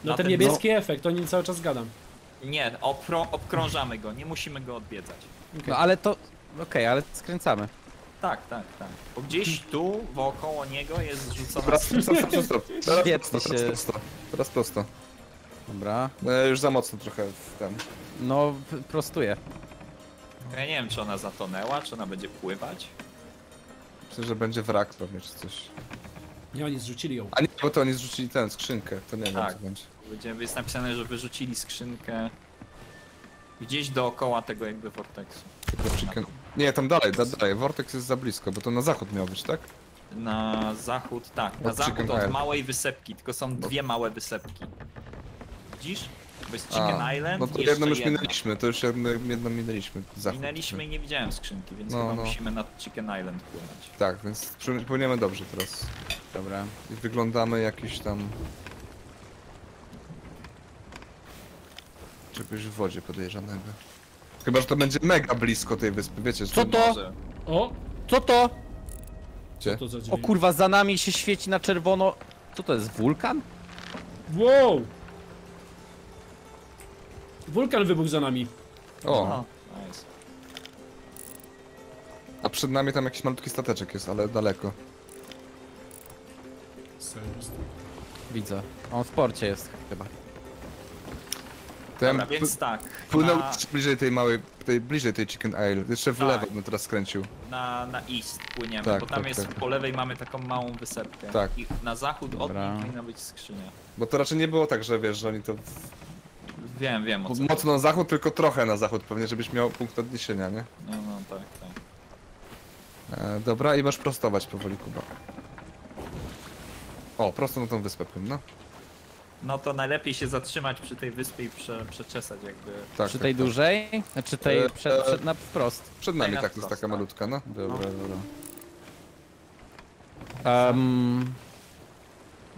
No Na ten niebieski efekt, o nim cały czas gadam. Nie, opro, obkrążamy go, nie musimy go odwiedzać. No ale to... Okej, ale skręcamy. Tak, tak, tak. Bo gdzieś tu, wokoło niego jest zrzucona... Teraz stop, stop, stop, stop. Teraz Świetnie prosto, teraz się- prosto. Teraz prosto. Dobra. E, już za mocno trochę w ten. No, p- prostuję. Ja nie wiem, czy ona zatonęła, czy ona będzie pływać. Myślę, że będzie wrak pewnie czy coś. Nie, oni zrzucili ją. A nie, bo to oni zrzucili tę skrzynkę, to nie wiem Tak. co będzie. Będzie, jest napisane, że wyrzucili skrzynkę gdzieś dookoła tego jakby vortexu. Tylko chicken... Nie, tam dalej, da, dalej. Vortex jest za blisko, bo to na zachód miał być, tak? Na zachód, tak, na Od zachód Chicken od małej wysepki, tylko są dwie małe wysepki. Widzisz? Bo jest Chicken A, Island No to jedną już jedna. minęliśmy, to już jedno, jedną minęliśmy. Zachód. Minęliśmy i nie widziałem skrzynki, więc No, chyba no. musimy na Chicken Island płynąć. Tak, więc płyniemy dobrze teraz. Dobra. I wyglądamy jakiś tam... Czegoś w wodzie podejrzanego. Chyba, że to będzie mega blisko tej wyspy, wiecie, że Co to? Może. O! Co to? Gdzie? To za O kurwa, za nami się świeci na czerwono. Co to jest, wulkan? Wow! Wulkan wybuchł za nami. O, O, nice. a przed nami tam jakiś malutki stateczek jest, ale daleko. Widzę. On w porcie jest chyba. To ja Dobra, więc tak. płynął Na, bliżej tej małej, tej, bliżej tej Chicken Isle. Jeszcze w Tak. lewo bym teraz skręcił. na, na east płyniemy, Tak, bo tam tak, jest tak. po lewej mamy taką małą wysepkę. Tak. I na zachód od Dobra. niej powinna być skrzynia. Bo to raczej nie było tak, że wiesz, że oni to w... Wiem, wiem o co. mocno na zachód, tylko trochę na zachód pewnie, żebyś miał punkt odniesienia, nie? No, no, tak, tak. E, dobra, i masz prostować powoli, Kuba. O, prosto na tą wyspę płyn, no. No to najlepiej się zatrzymać przy tej wyspie i prze, przeczesać jakby. Tak, Przy tak, tej tak. dużej? Znaczy tej E, przed, e, przed, na wprost. Przed nami na tak, to jest wprost, taka tak. malutka, no. Dobra, dobra. Um,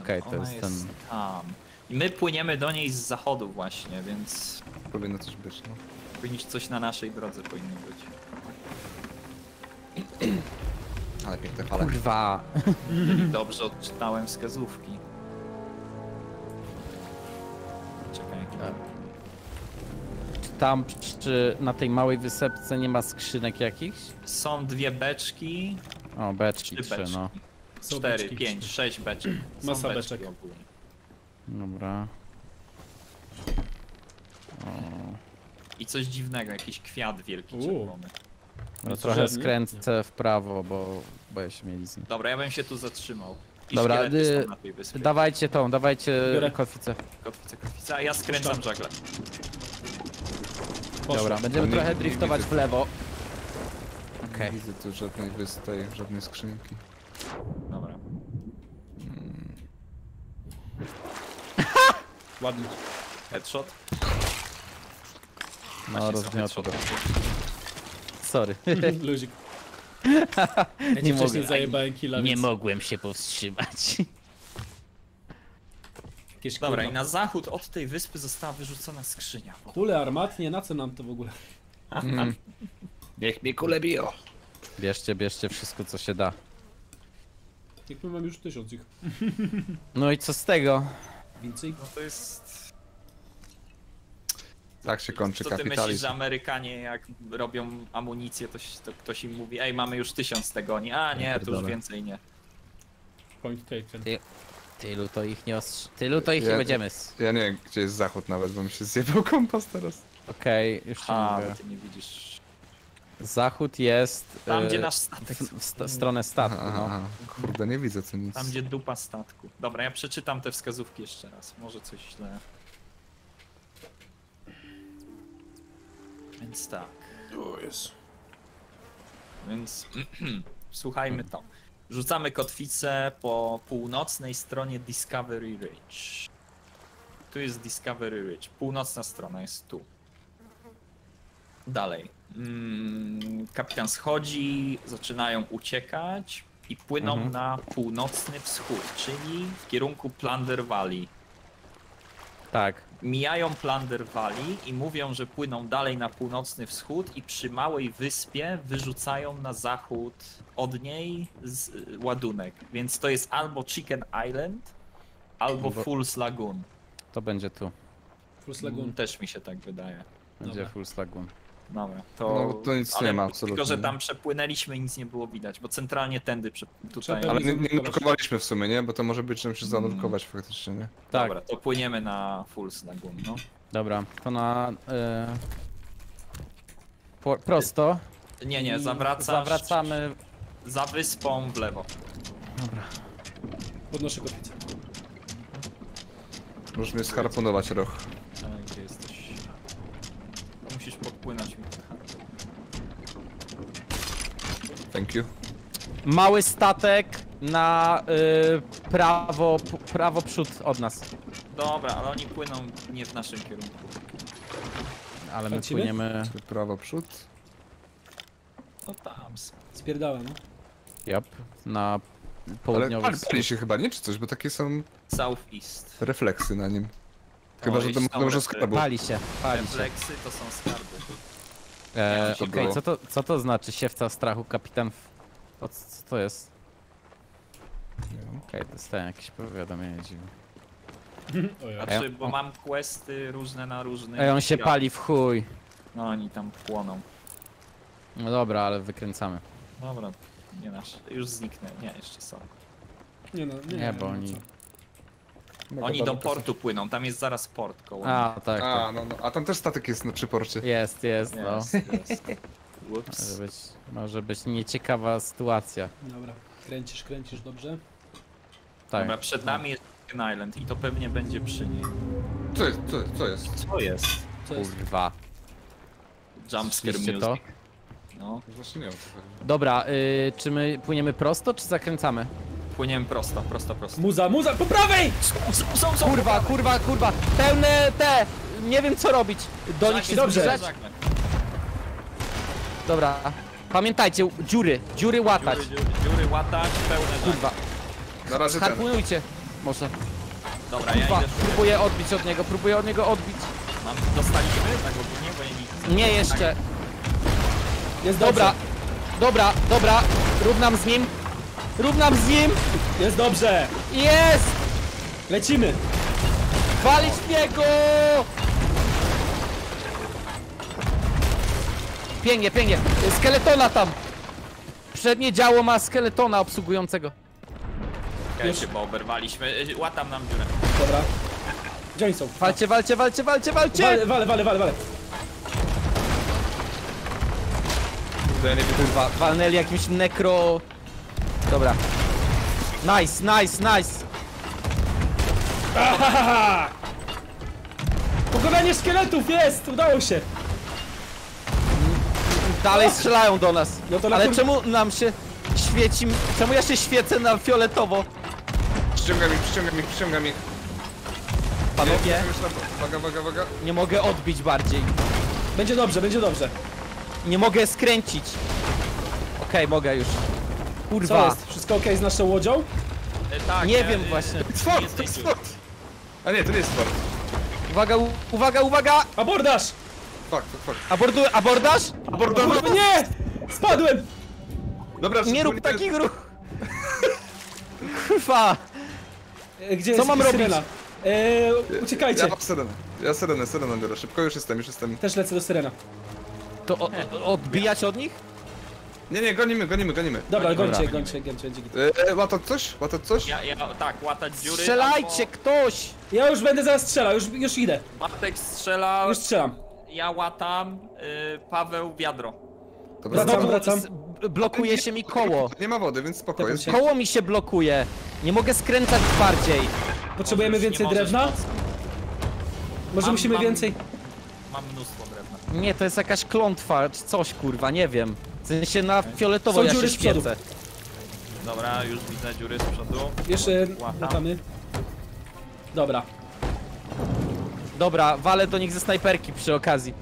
Okej, to Ona jest ten- tam. I my płyniemy do niej z zachodu właśnie, więc Powinno coś być, no. powinniś coś na naszej drodze powinno być. Ale piękne fale. kurwa. Dobrze odczytałem wskazówki. Czekaj, jaki Tak. Czy tam, czy na tej małej wysepce nie ma skrzynek jakichś? Są dwie beczki, O, beczki trzy trzy, beczki. no. Są Cztery, beczki. pięć, sześć beczek. Są Masa beczki beczek. ogólnie. Dobra. I coś dziwnego, jakiś kwiat wielki czerwony. No, trochę skręcę w prawo, bo boję się mielizny. Dobra, ja bym się tu zatrzymał. I Dobra, y, na tej wyspie. Dawajcie tą, dawajcie Biorę. kotwicę. Kotwica, kotwica, a ja skręcam żagle. Dobra, będziemy nie- trochę nie driftować w lewo. Nie Okej. widzę tu żadnej wys tej, żadnej skrzynki. Dobra. Ładnie. Headshot? No, rozgniotło. Sorry. Luzik. Ja Nie wcześniej mogę. zajebałem killa, Nie więc mogłem się powstrzymać. jakieś Dobra, kurwa i na zachód od tej wyspy została wyrzucona skrzynia. Kule armatnie, na co nam to w ogóle? Mm. Niech mnie kule biją. Bierzcie, bierzcie wszystko co się da. Jak my mamy już tysiąc ich. No i co z tego? Więcej? No to jest... Tak się kończy Co ty myślisz, że Amerykanie jak robią amunicję, to, się- to ktoś im mówi, ej mamy już tysiąc tego, oni, a nie, to już więcej nie. Point taken. Ty- Tylu to ich nie ostrz... Tylu to ich nie Ja- będziemy... s- Ja nie wiem, gdzie jest zachód nawet, bo mi się zjebał kompas teraz. Okej, już ci A, mówię. ty nie widzisz. Zachód jest... Tam, e, gdzie nasz statek. W, w st- stronę statku, Aha, no. Kurde, nie widzę co nic. Tam, gdzie dupa statku. Dobra, ja przeczytam te wskazówki jeszcze raz. Może coś źle. Więc tak. Oh, yes. Więc słuchajmy to. Rzucamy kotwicę po północnej stronie Discovery Ridge. Tu jest Discovery Ridge. Północna strona jest tu. Dalej. Mm, kapitan schodzi, zaczynają uciekać i płyną Mhm. na północny wschód, czyli w kierunku Plunder Valley. Tak. Mijają Plunder Valley i mówią, że płyną dalej na północny wschód i przy małej wyspie wyrzucają na zachód od niej z, ładunek. Więc to jest albo Chicken Island, albo Albo- Fool's Lagoon. To będzie tu. Plus Lagoon. Też mi się tak wydaje. Będzie Dobra. full slagun. Dobra, to, No, to nic ale nie ma, Tylko, absolutnie. że tam przepłynęliśmy i nic nie było widać, bo centralnie tędy prze... tutaj. Trzeba Ale nie, nie nurkowaliśmy w sumie, nie? Bo to może być czymś zanurkować faktycznie, nie? Tak, Dobra, to płyniemy na Fool's Lagoon, no. dobra. To na... E... Po, prosto. Nie, nie, I zawracasz Zawracamy... za wyspą w lewo. Dobra. Podnoszę kotwicę. Możesz mnie sharponować roch. E, Gdzie jesteś? Musisz podpłynąć mi. Thank you. Mały statek na y, prawo, prawo przód od nas. Dobra, ale oni płyną nie w naszym kierunku. Ale my Lecimy? płyniemy... Prawo przód. No tam. Spierdałem. no. Yep, na Ale południowy pali się chyba, nie? Czy coś? Bo takie są Southeast. refleksy na nim. Chyba, że to może refle- skarbu. Pali się, pali się. Refleksy to są skarby. E, Co Okej, było? co, to, co to znaczy siewca strachu, kapitan? W... O, co co to jest? Okej, dostałem jakieś powiadomienie dziwne. Ojej. Znaczy, bo mam questy różne na różnych... Ej, on się pali w chuj. No oni tam płoną. No dobra, ale wykręcamy. Dobra, nie nasz. Już zniknę. Nie, jeszcze są. Nie no, nie, Nie, bo no oni... Mogę Oni do portu płyną, tam jest zaraz port koło A, tak, A, tak. no, no. A tam też statek jest na przy porcie. Jest, jest, no. Jest, jest. Ups. Może być, może być nieciekawa sytuacja. Dobra, kręcisz, kręcisz, dobrze. Tak. Dobra, przed nami jest Chicken Island i to pewnie będzie przy niej. Co jest? Co, co jest? Co jest? Co jest? Kurwa. Jumpscare music. to? No, Właśnie nie wiem. Dobra, y, czy my płyniemy prosto, czy zakręcamy? Płyniemy prosto, prosto, prosto. Muza, muza, po prawej! Są, są, są, są! Kurwa, kurwa, kurwa! Pełne te! Nie wiem co robić. Do nich się dobrze. Dobra. Pamiętajcie, dziury, dziury łatać. Dziury, dziury, dziury łatać, pełne Kurwa, Na razie harpunujcie. Może. Dobra, ja Kurwa, idę. próbuję odbić od niego, próbuję od niego odbić. Mam, dostaliśmy tak ogólnie, bo ja nie Nie jeszcze. Jest Dobra, dobrze. dobra, dobra. Równam z nim. Równam z nim. Jest dobrze! Jest! Lecimy! Walić w niego! Pięknie, pięknie. Skeletona tam. Przednie działo ma skeletona obsługującego. Czekajcie, bo oberwaliśmy. Y, Łatam nam dziurę. Dobra. Gdzie oni są? Walcie, walcie, walcie, walcie, walcie! Wale, wale, wale, wale, wale. Kurwa, walnęli jakimś nekro... Dobra. Nice, nice, nice. Ahaha! Pokonanie szkieletów jest! Udało się! Dalej strzelają do nas. No to na Ale kur- czemu nam się świeci... Czemu ja się świecę na fioletowo? Przyciągam ich, przyciągam ich, przyciągam ich. Panowie, Już na- Uwaga, uwaga, uwaga. nie mogę odbić bardziej. Będzie dobrze, będzie dobrze. Nie mogę skręcić. Okej, mogę już. Co Kurwa. jest? Wszystko ok z naszą łodzią? Y, Tak, Nie e, wiem y, właśnie. nie Fort, to jest fort! A nie, to nie jest fort. Uwaga, u- uwaga, uwaga! Abordaż! Fuck, fuck, fuck. Abordu, abordaż? Kurwa, nie! Spadłem! Dobra, Nie rób szybko, takich ruch. Kurwa. E, Gdzie Co jest mam robić? syrena? Eee, uciekajcie! Ja mam syrenę. Ja syrenę, syrenę biorę. Szybko, już jestem, już jestem. Też lecę do syrena. To o, o, odbijać od nich? Nie, nie, gonimy, gonimy, gonimy. Dobra, gońcie, gońcie, gońcie, dzięki. E, łatać coś? Łatać coś? Ja, ja, tak, łatać dziury. Strzelajcie, albo ktoś! Ja już będę zaraz strzelał, już, już idę. Matek strzela, Już strzelam. ja łatam, y, Paweł wiadro. Dobra, Wracam, wracam. b- blokuje się mi koło. Nie ma wody, więc spoko. Jest... się- Koło mi się blokuje. Nie mogę skręcać bardziej. Potrzebujemy Możesz, nie więcej możesz drewna? mocno. Może Mam- musimy mam- więcej... Mam mnóstwo drewna. Nie, to jest jakaś klątwa, czy coś kurwa, nie wiem. W sensie na fioletowo Są ja dziury się z przodu. świecę. Dobra, już widzę dziury z przodu. Jeszcze Łatam. latamy. Dobra, Dobra, walę do nich ze snajperki przy okazji.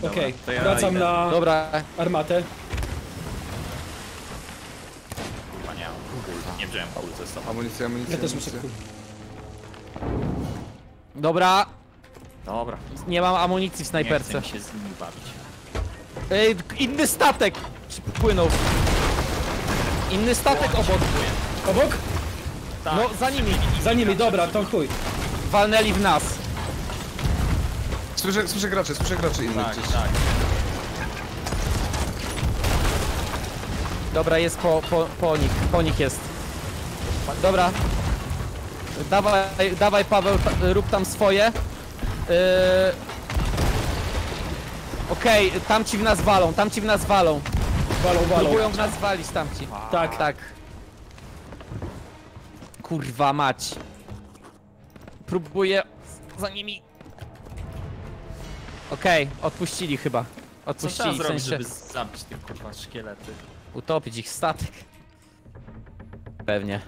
Dobra, okej. to ja Wracam idę. na Dobra, armatę. Kurwa, nie mam. Nie wziąłem pól ze sobą. Amunicja, amunicja. Ja też muszę... amunicja. dobra. Dobra. Nie mam amunicji w Nie chcę mi się z nimi bawić. Ej, inny statek! Płynął. Inny statek obok. Obok? Tak, No, za nimi. Za nimi, dobra, to chuj. Walnęli w nas. Słyszę, słyszę graczy, słyszę graczy innych tak, gdzieś. tak. Dobra, jest po, po, po nich, po nich jest. Dobra. Dawaj, dawaj Paweł, ta- rób tam swoje. Yy... Okej, tamci w nas walą, tamci w nas walą. Walą, walą. Próbują w nas walić tamci. Tak. Tak. Kurwa mać. Próbuję za nimi. Okej, odpuścili chyba. Co trzeba Odpuścili, w zrobić, sensie żeby zabić te kurwa szkielety? utopić ich statek. Pewnie.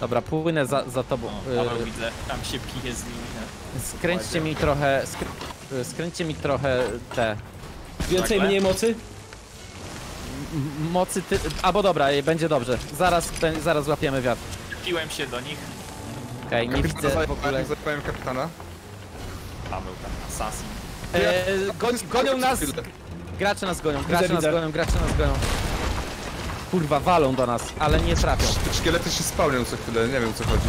Dobra, płynę za, za tobą. O, Paweł Yy, widzę, tam się pije z nimi. skręćcie mi trochę, skrę, yy, skręćcie mi trochę te Więcej, mniej mocy? m- mocy ty... Albo dobra, będzie dobrze. Zaraz, zaraz złapiemy wiatr. Piłem się do nich. Okej, nie widzę w ogóle. Zapowiem kapitana. Paweł tam, assassin. Eee, goń, gonią nas. Gracze nas gonią, gracze nas widzę. gonią, gracze nas gonią. Kurwa, walą do nas, ale nie trafią. Szkielety się spałnią co chwilę, nie wiem o co chodzi.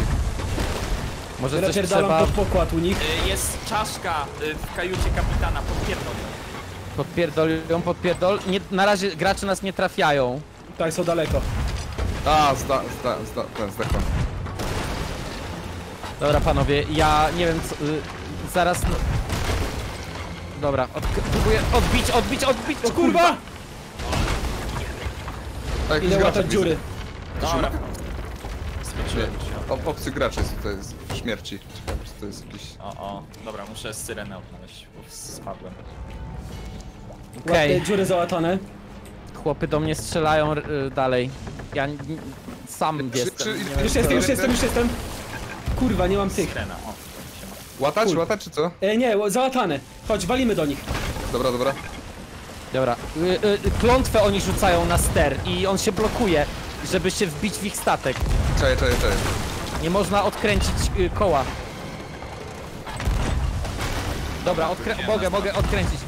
Może coś trzeba pod pokład u nich. Y, Jest czaszka y, w kajucie kapitana, podpierdol ją. podpierdol, podpierdol. Nie, na razie gracze nas nie trafiają. Tak, są daleko. A, zda, zda, zda, ten, zdechłem. Dobra panowie, ja nie wiem co, y, zaraz... No... Dobra, od, próbuję odbić, odbić, odbić, O kurwa! Ile gracz łatać dziury. Dobra. Skoczyłem się. Ob- obcy gracz jest tutaj z śmierci. Ciekawe, czy to jest jakiś... O, o, dobra, muszę syrenę odnaleźć, bo spadłem. Okej, dziury załatane. chłopy do mnie strzelają y, dalej. Ja n- sam Czy- jestem. czy- nie już wiem, Już co- jestem, już jestem, już jestem. Kurwa, nie mam tych. Syrena, o, siema. Łatać, Kur- łatać czy co? E, nie, załatane. Chodź, walimy do nich. Dobra, dobra. Dobra, y, y, klątwę oni rzucają na ster i on się blokuje, żeby się wbić w ich statek. Czaję, czaję, czaję. Nie można odkręcić y, koła. Dobra, odkrę mogę, mogę odkręcić.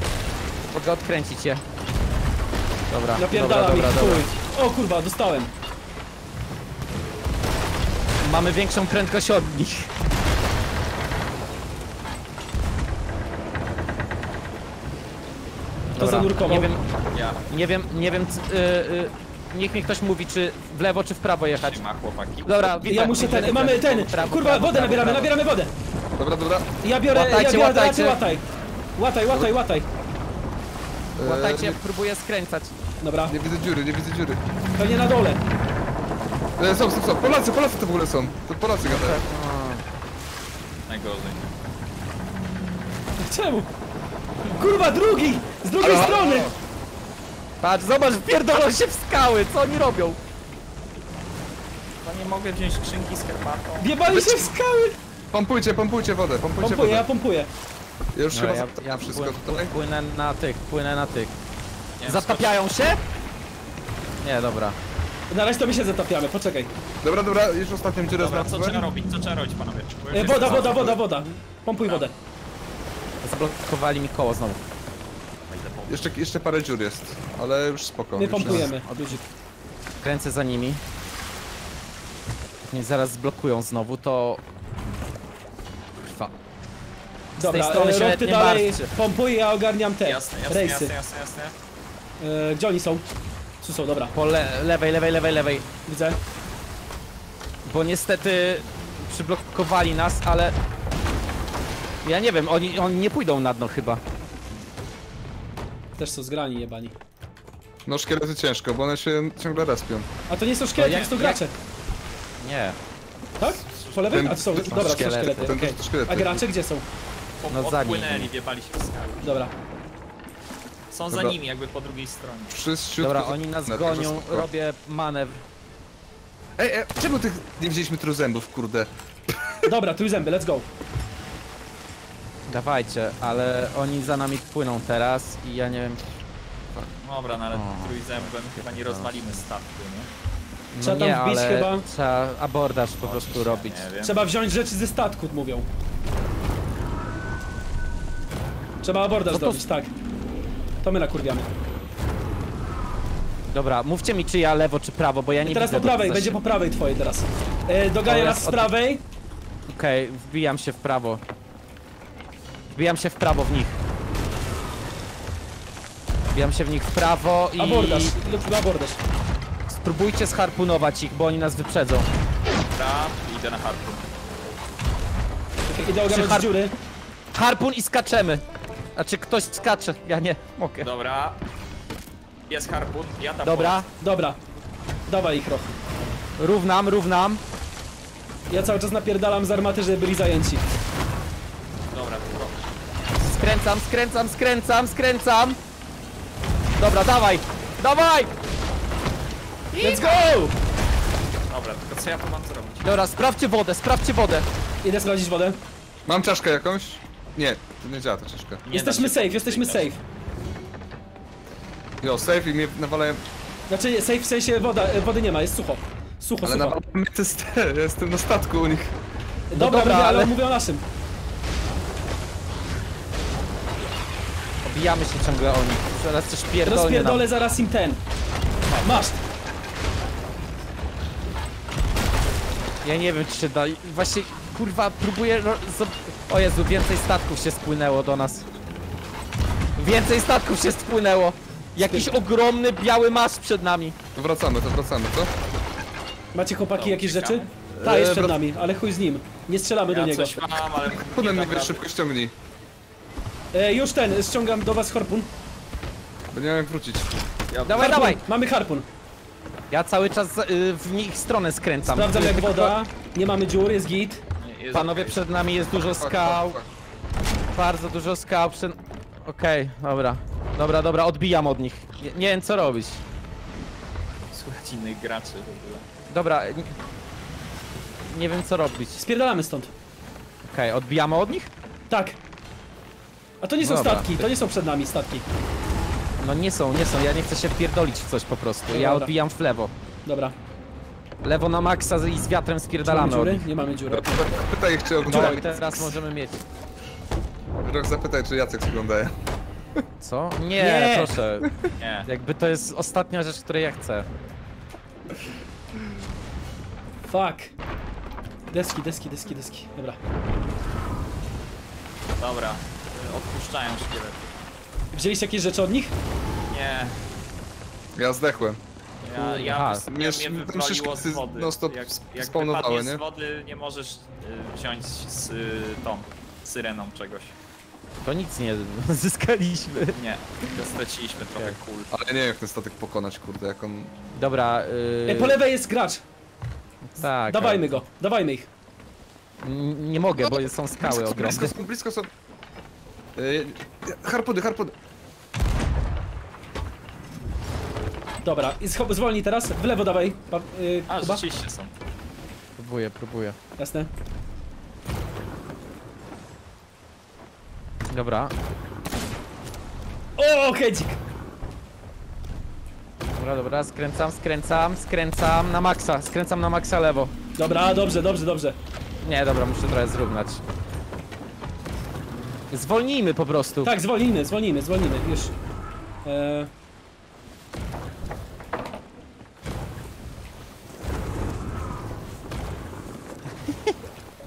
Mogę odkręcić je. Dobra, dobra, Napierdalam dobra, ich, dobra. chuj. O kurwa, dostałem. Mamy większą prędkość od nich. Kto Dobra, zanurkował? Nie wiem, Ja, nie wiem, nie wiem, c- y, y, niech mi ktoś mówi, czy w lewo, czy w prawo jechać. siema chłopaki. Dobra, widzę, Ja muszę widzę, ten, widzę. mamy ten. Prawo, Kurwa, prawo, wodę prawo, nabieramy, prawo. nabieramy wodę. Dobra, dobra. Ja biorę, ja Łatajcie, biorę, łatajcie. łataj, łataj. Łataj, łataj, łataj. E, Łatajcie, nie, próbuję skręcać. Dobra, nie widzę dziury, nie widzę dziury. pewnie na dole. E, są, są, są. Polacy, Polacy to w ogóle są. To Polacy gadają. Najgorzej. Czemu? Kurwa, drugi! Z drugiej strony! Patrz, zobacz, pierdolą się w skały, co oni robią? To nie mogę wziąć skrzynki z herbatą. Wjebali się w skały! Pompujcie, pompujcie wodę, pompujcie Pompuję, ja wodę. pompuję. Ja już No, chyba ja, ja wszystko płyn, tutaj. płynę na tych, płynę na tych. Nie Zatapiają się? Nie, dobra. Na razie to my się zatapiamy, poczekaj. Dobra, dobra, już ostatnią dziurę Dobra, co trzeba robić? Co trzeba robić, panowie? E, woda, woda, woda, woda. Pompuj wodę. Zablokowali mi koło znowu. Jeszcze, jeszcze parę dziur jest, ale już spoko. My już pompujemy. Luzik. Kręcę za nimi. Jak mnie zaraz zblokują znowu, to... Kurwa. Z Dobra, tej strony e, się Rob, ty nie dalej martwcie. pompuj, ja ogarniam te Jasne, jasne, rejsy. jasne, jasne, jasne. E, gdzie oni są? Tu są, dobra, Po le lewej, lewej, lewej, lewej. widzę. Bo niestety przyblokowali nas, ale... Ja nie wiem, oni, oni nie pójdą na dno chyba. Też są zgrani jebani. No szkielety ciężko, bo one się ciągle respią. A to nie są szkielety, jak- to są gracze. Nie. Tak? Po lewej? Ten- A to są, dobra, to są szkielety. Ten okej. to szkielety. A gracze gdzie są? Po, No za odpłynęli, wjebali się w skałę. Dobra. Są za Dobra. nimi, jakby po drugiej stronie. Wszyscy Dobra, oni nas to, gonią, robię manewr. Ej, ej, czemu tych nie wzięliśmy truzębów, kurde? Dobra, trójzęby, let's go. Dawajcie, ale oni za nami płyną teraz i ja nie wiem... Dobra, no ale O. trójzębem chyba nie rozwalimy statku, nie? No Trzeba tam nie, wbić ale chyba. trzeba abordaż po prostu robić. Nie wiem. Trzeba wziąć rzeczy ze statku, mówią. Trzeba abordaż No to- zrobić, tak. To my nakurwiamy. Dobra, mówcie mi czy ja lewo czy prawo, bo ja nie I teraz widzę. po prawej, będzie po prawej twojej teraz. E, do Gaja Dobra, nas z od- prawej. Okej, wbijam się w prawo. Wbijam się w prawo w nich. Wbijam się w nich w prawo i Abordaż, lub abordaż. spróbujcie scharpunować ich, bo oni nas wyprzedzą. Dobra, idę na harpun. Idę ogarnąć har- dziury. Harpun i skaczemy. Znaczy ktoś skacze, ja nie mogę. Dobra. Jest harpun, ja tam Dobra, Dobra. Dawaj ich roch. równam, równam. Ja cały czas napierdalam z armaty, żeby byli zajęci. Dobra. Skręcam, skręcam, skręcam, skręcam. Dobra, dawaj, dawaj! Let's go! Dobra, tylko co ja tu mam zrobić? Dobra, sprawdźcie wodę, sprawdźcie wodę. Idę sprawdzić wodę. Mam czaszkę jakąś? Nie, to nie działa ta czaszka. Nie jesteśmy się safe, jesteśmy safe. Jo, safe i mnie nawalają, Znaczy safe w sensie woda, e, wody nie ma, jest sucho. Sucho, ale sucho. nawalają mnie te ja jestem na statku u nich. Dobra, dobra, mówię, ale ale- mówię o naszym. Obijamy się ciągle o nich. Zaraz coś pierdolnie nam. Rozpierdolę zaraz im ten. Masz. Ja nie wiem czy się da. Właśnie kurwa próbuję. O Jezu, więcej statków się spłynęło do nas. Więcej statków się spłynęło. Jakiś ogromny biały masz przed nami. To wracamy, to wracamy, co? Macie chłopaki To jakieś uciekamy? rzeczy? Tak, jest przed wrac- nami, ale chuj z nim. Nie strzelamy do Ja niego. coś mam, ale... Nie szybko ściągnij, E, już ten, ściągam do was harpun. bo nie wiem jak wrócić. Dawaj, harpun. dawaj! Mamy harpun. Ja cały czas y, w nich stronę skręcam. Sprawdzam jak woda. Nie mamy dziur, jest git. Jest Panowie, okej. przed nami jest dużo skał. Bardzo dużo skał przed... Okej, dobra. Dobra, dobra, odbijam od nich. Nie, nie wiem co robić. Słuchać innych graczy w ogóle. Dobra, nie, nie wiem co robić. Spierdalamy stąd. Okej, odbijamy od nich? Tak. A to nie są Dobra. statki, to nie są przed nami statki. No nie są, nie są, ja nie chcę się wpierdolić w coś po prostu. Ja Dobra. odbijam w lewo. Dobra. Lewo na maksa i z wiatrem Czy mamy spierdalamy od dziury? nich. Nie mamy dziury. Zapytaj ich, czy No oglądają. i teraz możemy mieć. Rok zapytaj, czy Jacek oglądaje. Co? Nie, Nie. proszę. Nie. Jakby to jest ostatnia rzecz, której ja chcę. Fuck. Deski, deski, deski, deski. Dobra. Dobra. Odpuszczają szkielety. Wzięliście jakieś rzeczy od nich? Nie. Ja zdechłem. Ja, ja, Aha. Mnie- tam mnie wywaliło z wody. non-stop jak, jak spawnowały, wypadniesz nie? z wody, nie możesz y, wziąć z y, tą syreną czegoś. To nic nie zyskaliśmy. Nie, to straciliśmy trochę kul. Ale nie wiem jak ten statek pokonać, kurde, jak on... Dobra, E, yy, po lewej jest gracz. tak. Dawajmy go, dawajmy ich. N- Nie mogę, bo są skały Blisko, ogromne. blisko są, blisko są. Yy, harpuny, harpuny. Dobra, i scho- zwolnij teraz. W lewo dawaj. Pa, yy, A, Kuba? rzeczywiście są. Próbuję, próbuję. Jasne. Dobra, O, hedzik! dobra, dobra, skręcam, skręcam, skręcam na maksa, skręcam na maksa lewo. Dobra, dobrze, dobrze, dobrze. Nie, dobra, muszę trochę zrównać. Zwolnijmy po prostu. Tak, zwolnijmy, zwolnijmy, zwolnijmy, już. E...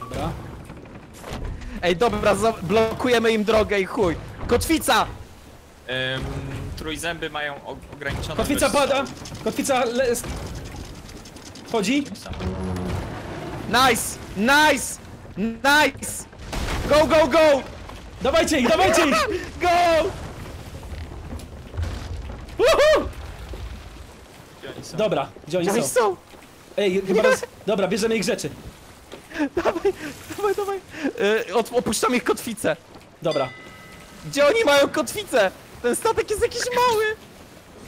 Dobra. Ej, dobra, blokujemy im drogę i chuj. Kotwica! Ym, trójzęby mają o- ograniczone... Kotwica pada! Kotwica le... Chodzi? Nice! Nice! Nice! Go, go, go! Dawajcie ich, dawajcie ich! Go! Uhu! Dobra, gdzie oni Gdzieś są? są! Ej, chyba roz... Dobra, bierzemy ich rzeczy. Dawaj, dawaj, dawaj. Yy, od, opuszczam ich kotwicę. Dobra. Gdzie oni mają kotwicę? Ten statek jest jakiś mały.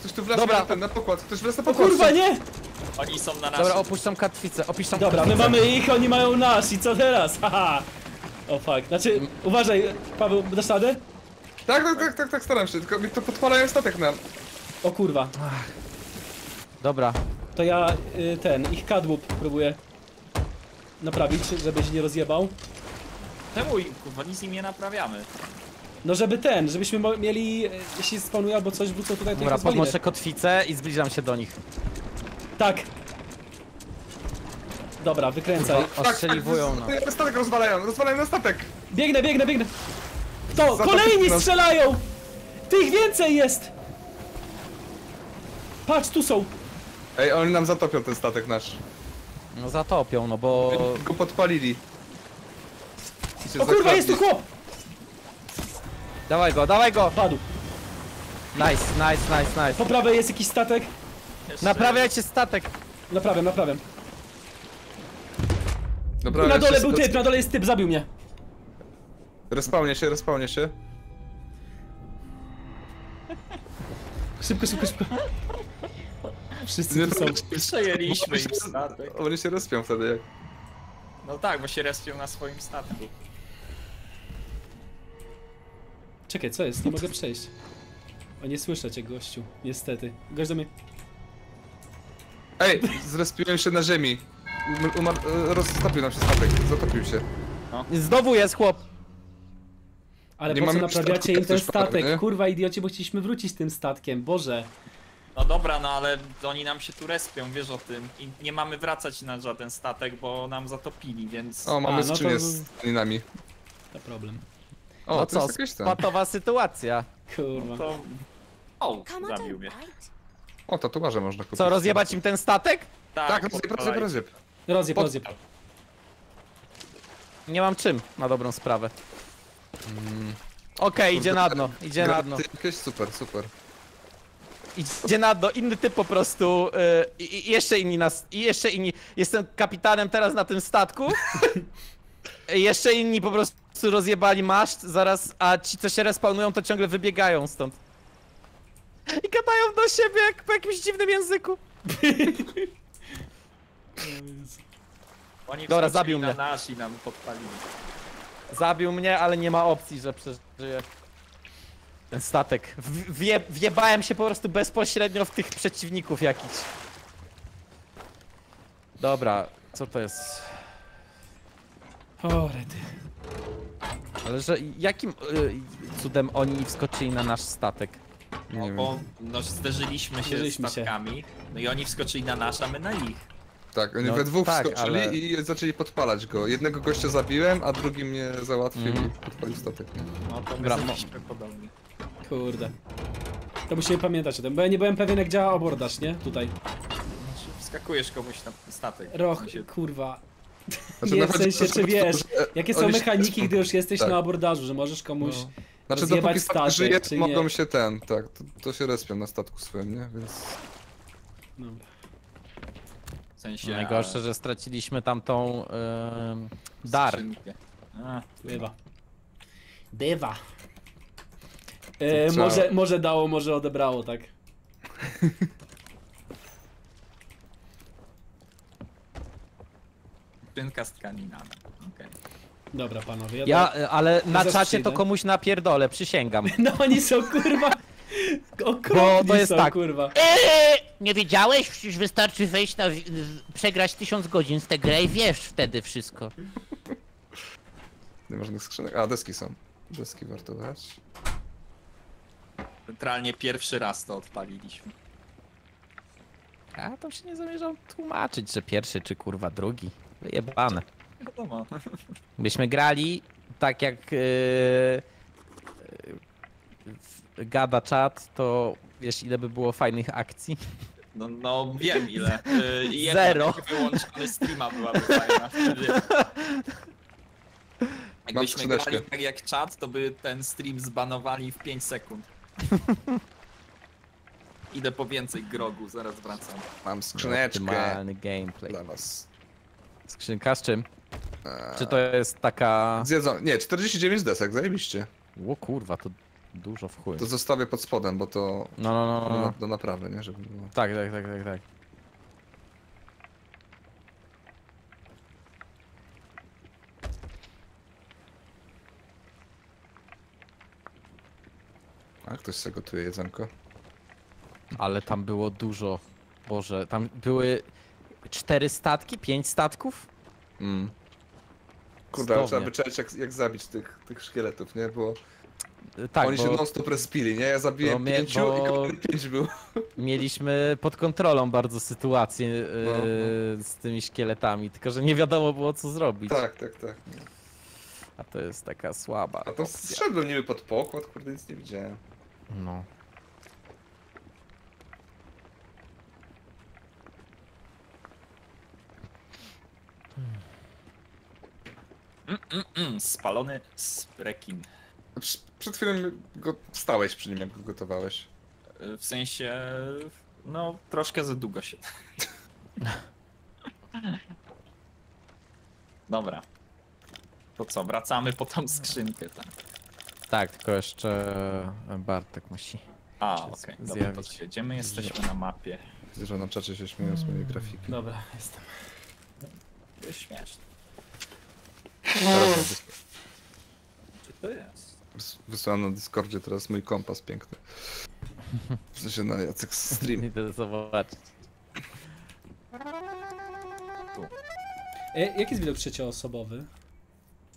Ktoś tu wlazł Dobra. na ten, na pokład, ktoś wlazł na O pokład. kurwa, nie! Oni są na naszym. Dobra, opuszczam kotwicę, opuszczam Dobra, my kotwicę. mamy ich, oni mają nas i co teraz? Haha! O fuck, znaczy, uważaj, Paweł, dasz radę? Tak, tak, tak, tak, tak, staram się, tylko mi to podpalają statek nam. O kurwa, Dobra, to ja y, ten, ich kadłub próbuję naprawić, żeby się nie rozjebał. Czemu im, kurwa, nic im nie naprawiamy? No żeby ten, żebyśmy mo- mieli, y, jeśli spawnuje albo coś, wrócą tutaj, to ich dobra, rozwalimy. podnoszę kotwicę i zbliżam się do nich. Tak. Dobra, wykręcaj. Ostrzeliwują tak, nas. tak, statek rozwalają, rozwalają na statek. Biegnę, biegnę, biegnę. Kto? Za Kolejni no. strzelają! Tych więcej jest! Patrz, tu są. Ej, oni nam zatopią ten statek nasz. No zatopią, no bo... Go podpalili. Się O kurwa, zakradli. jest tu chłop! Dawaj go, dawaj go! Padł. Nice, nice, nice, nice. Po prawej jest jakiś statek. Jeszcze- Naprawiajcie statek. Naprawiam, naprawiam. Dobra, Na dole był typ, na dole jest typ, zabił mnie. Respawnie się, respawnie się. Szybko, szybko, szybko. Wszyscy Nie, tu są. Przejęliśmy Oni im się- statek. Oni się respią wtedy, jak... No tak, bo się respią na swoim statku. Czekaj, co jest? Nie mogę przejść. O, nie słyszę cię, gościu. Niestety. Gość do mnie. Ej, zrespiłem się na ziemi. Um, umarł, e, roztopił nam się statek, zatopił się. Znowu jest chłop. Ale Nie po co mamy naprawiacie statku, im ten statek? nie? Kurwa, idioci, bo chcieliśmy wrócić tym statkiem. Boże. No dobra, no ale oni nam się tu respią, wiesz o tym. I nie mamy wracać na żaden statek, bo nam zatopili, więc... O, mamy A, no to- z linami. To problem. O, No to co, jest jakieś ten. patowa sytuacja. Kurwa. To... O, zabił mnie. O, tatuaże można kupić. Co, rozjebać im ten statek? Tak, Tak, rozjeb, rozjeb, podpalaj. rozjeb. Rozjeb, Pod- rozjeb. Nie mam czym, na dobrą sprawę. Okej, idzie na dno, idzie na dno. Jakieś super, super. Idzie na dno, inny typ po prostu. y, I, I jeszcze inni nas. I jeszcze inni. Jestem kapitanem teraz na tym statku. Jeszcze inni po prostu rozjebali maszt, zaraz, a ci co się respawnują to ciągle wybiegają stąd. I gadają do siebie jak po jakimś dziwnym języku. Oni Dobra, zabił na mnie. nasz i nam podpalili. Zabił mnie, ale nie ma opcji, że przeżyję. Ten statek. W- Wje, wjebałem się po prostu bezpośrednio w tych przeciwników jakichś. Dobra, co to jest? O, rety. Ale że jakim y, cudem oni wskoczyli na nasz statek? Nie No wiem. bo no, zderzyliśmy się Zderzyliśmy z się. statkami, no i oni wskoczyli na nasz, a my na ich. Tak, oni No we dwóch tak, wskoczyli ale- i zaczęli podpalać go. Jednego gościa zabiłem, a drugi mnie załatwił Mhm. i podpalił statek. No to my podobni. Kurde. To musimy pamiętać o tym, bo ja nie byłem pewien jak działa abordaż, nie? Tutaj. Znaczy, Wskakujesz komuś na statek. Roch, sensie- kurwa. Znaczy, Nie, w sensie, czy wiesz, że- jakie są oni się mechaniki, gdy już jesteś Tak. na abordażu, że możesz komuś... No. Znaczy dopóki statek statek, żyje, czy nie? mogą się ten, tak, to, to się respią na statku swoim, nie? Więc... No. Sensie... Najgorsze, że straciliśmy tamtą ym, dar. skrzynkę. A, Bywa. Bywa. E, Co? może, może dało, może odebrało, tak? skrzynka z tkaninami. Okej. Dobra, panowie. Ja, y, ale na czacie to komuś napierdolę, przysięgam. No oni są, kurwa... Okropni Bo to jest są, tak. kurwa. Eee, nie wiedziałeś? Przecież wystarczy wejść na. przegrać tysiąc godzin z tę grę i wiesz wtedy wszystko. Nie ma żadnych skrzynek. A, deski są. Deski warto brać. Centralnie pierwszy raz to odpaliliśmy. Ja tam się nie zamierzam tłumaczyć, że pierwszy czy kurwa drugi. Wyjebane. Wiadomo. Byśmy grali tak jak yy, yy, gada czat, to Wiesz ile by było fajnych akcji? No, no wiem ile. Yy, Zero. Wyłączony streama byłaby fajna wtedy. Jakbyśmy grali tak jak czat, to by ten stream zbanowali w 5 sekund. Idę po więcej grogu, zaraz wracam. Mam skrzyneczkę Optymalny gameplay. dla was. Skrzynka z czym? Eee, Czy to jest taka... Zjedzą... Nie, 49 desek, zajebiście. O kurwa, to dużo w chuj. To zostawię pod spodem, bo to No, no, no, no. do naprawy, nie? Żeby było. Tak, tak, tak, tak, tak. A, ktoś sobie gotuje jedzonko. Ale tam było dużo. Boże, tam były cztery statki, pięć statków? Mm. Kurde, trzeba wyczaić jak, jak zabić tych, tych szkieletów, nie? Bo Tak, oni się bo non stop respili, nie? Ja zabiłem bo mnie- pięciu bo- i kolejny pięć był. mieliśmy pod kontrolą bardzo sytuację yy, No, z tymi szkieletami, tylko że nie wiadomo było co zrobić. Tak, tak, tak. A to jest taka słaba. A to zszedłem niby pod pokład, kurde, nic nie widziałem. No. Mm, spalony sprekin. Przed chwilą go stałeś przy nim, jak go gotowałeś. Y, W sensie, no troszkę za długo się. Dobra. To co, wracamy po tą skrzynkę tam. Tak, tylko jeszcze Bartek musi. A, okej, z- dobra, to zjawić. gdzie my jesteśmy na mapie? Widzę, że na czacie się śmieją z mojej grafiki. Dobra, jestem. To jest śmieszne. Teraz Czy to jest? Wys- Wysłałem na Discordzie teraz mój kompas piękny. W sensie na Jacek stream. Idę zobaczyć. E, jaki jest widok trzecioosobowy?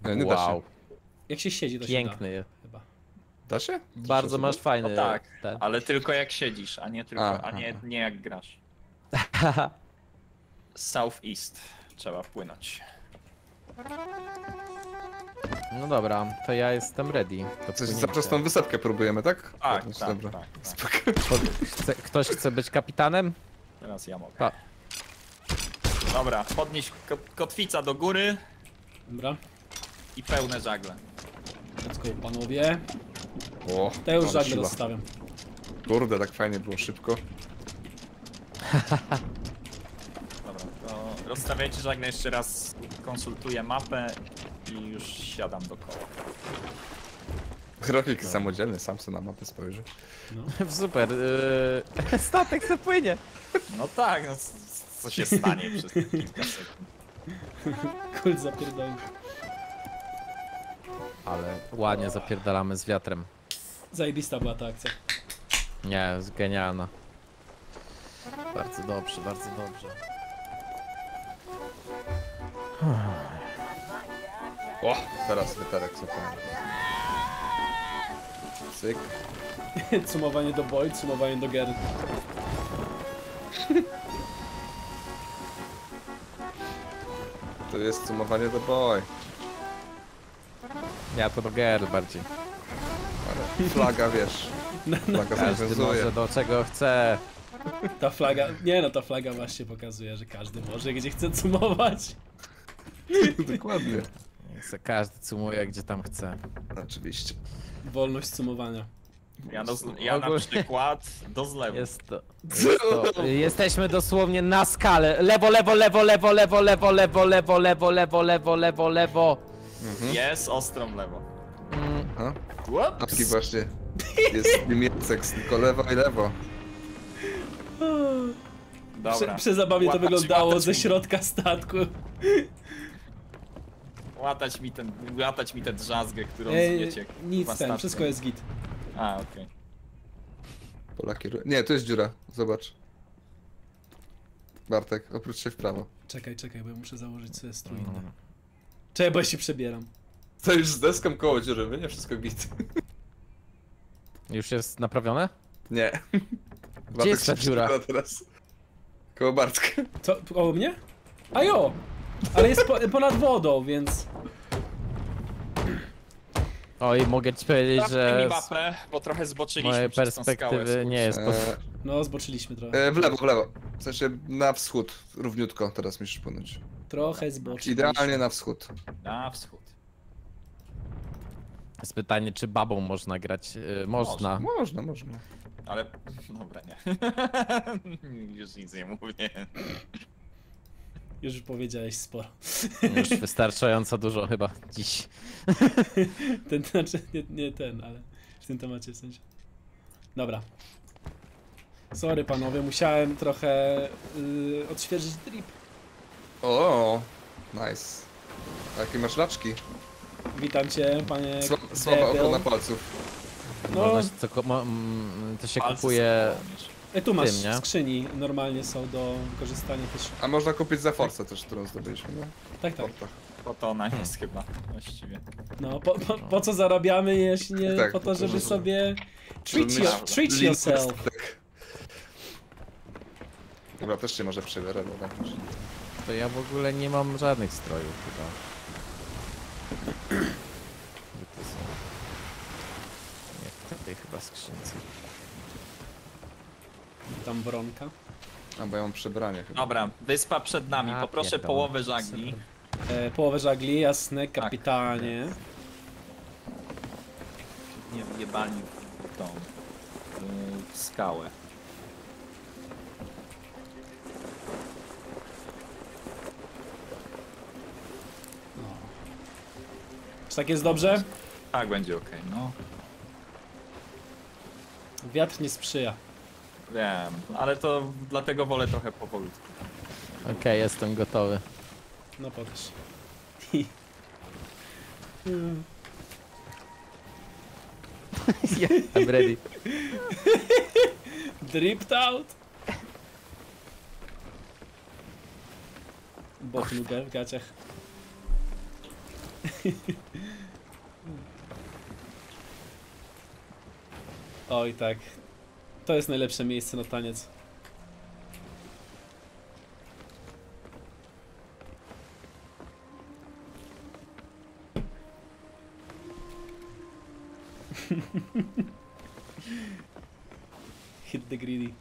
Nie, nie da wow, się. Jak się siedzi, to się piękny jest. chyba. Da się? Bardzo masz fajny No tak, ten. ale tylko jak siedzisz, a nie tylko, A, a nie, nie jak grasz. Southeast trzeba płynąć. No dobra, to ja jestem ready. To Coś płynięcie. wysepkę próbujemy, tak? Tak, Dobrze, tak, dobra. tak, tak. Spoko. Chce, ktoś chce być kapitanem? Teraz ja mogę. Pa. Dobra, podnieś ko kotwica do góry Dobra, i pełne żagle. let's go panowie. O, To ja już żagle siła. rozstawiam. Kurde, tak fajnie było szybko. Dobra, to rozstawiajcie żagle jeszcze raz, konsultuję mapę i już siadam do koła. Grafik samodzielny, sam sobie na mapę spojrzy. Super, yy, statek se płynie. No tak, no co się stanie przez te kilka sekund. Kult zapierdolił. Ale ładnie zapierdalamy z wiatrem. Zajebista była ta akcja. Nie, jest genialna. Bardzo dobrze, bardzo dobrze. O, teraz wytarek zapomniał. Cyk. Cumowanie do boy, cumowanie do gery. To jest sumowanie do boy. Ja to do girl bardziej. Ale flaga, wiesz. Flaga Każdy może do czego chce. Ta flaga, nie no, ta flaga właśnie pokazuje, że każdy może gdzie chce cumować. Dokładnie. Se każdy cumuje gdzie tam chce. Oczywiście. Wolność cumowania. Ja, do, ja na przykład do zlewu. Jest to, jest to. Jesteśmy dosłownie na skalę. Lewo, lewo, lewo, lewo, lewo, lewo, lewo, lewo, lewo, lewo, lewo, lewo, lewo. Jest ostrą lewo. Mm. Taki właśnie. Jest Niemiecek, tylko lewo i lewo. Dobra. Prze, przezabawnie to wyglądało ze środka statku. Łatać mi ten, łatać mi tę drzazgę, którą Ej, zwiecie. nic ten, statkiem. wszystko jest git. A, okej. Polaki. ru- Nie, tu jest dziura. Zobacz. Bartek, oprócz się w prawo. Czekaj, czekaj, bo ja muszę założyć sobie strój inny. Czekaj, bo ja się przebieram. To już z deską koło dziury, nie wszystko git. już jest naprawione? Nie. Gdzie jest ta dziura? teraz. Koło Bartka. Co, koło mnie? A jo! Ale jest po, ponad wodą, więc... Oj, mogę ci powiedzieć, że mi z mapę, bo trochę zboczyliśmy mojej przez tą skałę, perspektywy nie jest to... E, No, zboczyliśmy trochę. e, w lewo, w lewo. W sensie na wschód, równiutko teraz musisz płynąć. Trochę zboczyliśmy. Idealnie na wschód. Na wschód. Jest pytanie, czy babą można grać? Yy, można. Można, można. Ale, dobra, nie. Już nic nie mówię. Już powiedziałeś sporo. Już wystarczająco dużo chyba dziś. Ten, znaczy, nie, nie ten, ale w tym temacie w sensie. Dobra. Sorry panowie, musiałem trochę yy, odświeżyć drip. O, nice. Jakie masz laczki? Witam cię, panie Sła, słaba ochrona palców. No, mo- mm, to się Palce kupuje... również. E, tu masz tym, skrzyni, normalnie są do wykorzystania też. A można kupić za forsę też, którą zdobyliśmy, no? Tak, tak. portach. Po to ona jest chyba, właściwie. No, po, po, po co zarabiamy, jeśli nie Tak, po to, to, żeby żeby- sobie treat, your, treat yourself. Dobra, też się może przebiorę, bo tak już. To ja w ogóle nie mam żadnych strojów chyba. Gdzie to są? Nie, w tej chyba skrzynce. Tam bronka. A, bo ja mam przebranie chyba. Dobra, wyspa przed nami. A, Poproszę pierdolę. połowę żagli. E, połowę żagli, jasne, Tak. kapitanie. Nie wjebali w tą y, skałę. Czy tak jest dobrze? Tak, będzie okej, no. Wiatr nie sprzyja. Wiem, ale to dlatego wolę trochę powolutku. Okej, jestem gotowy. No pokaż. I'm ready. Dripped out. Botnugę w gaciach. Oj tak. To jest najlepsze miejsce na taniec. Hit the greedy.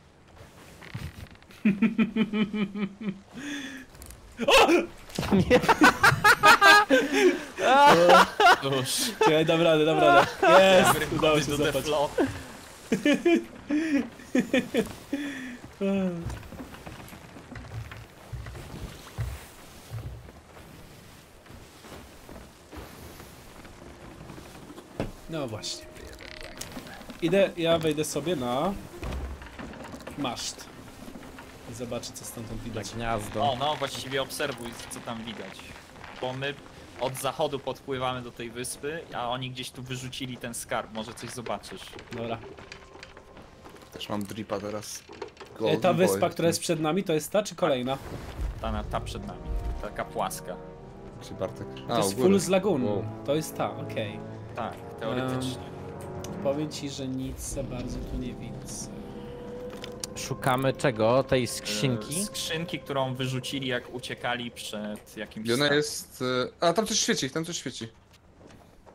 Cóż, Czekaj, dam radę, dam radę. Jest! Udało się flow. No właśnie. Idę, ja wejdę sobie na maszt. I zobaczę co stamtąd widać. gniazdo. O, no właściwie obserwuj, co tam widać. Bo my od zachodu podpływamy do tej wyspy, a oni gdzieś tu wyrzucili ten skarb. Może coś zobaczysz. Dobra. Też mam dripa teraz. E, Golden ta wyspa, boy. która jest przed nami, to jest ta czy kolejna? Ta, ta przed nami. Taka płaska. Gdzie Bartek? A, To jest. Full z Lagoon. Wow. To jest ta, okej. Tak, teoretycznie. Powiem ci, że nic za bardzo tu nie widzę. Szukamy czego? Tej E, skrzynki? Skrzynki, którą wyrzucili jak uciekali przed jakimś... I ona jest... e, A, tam coś świeci, tam coś świeci.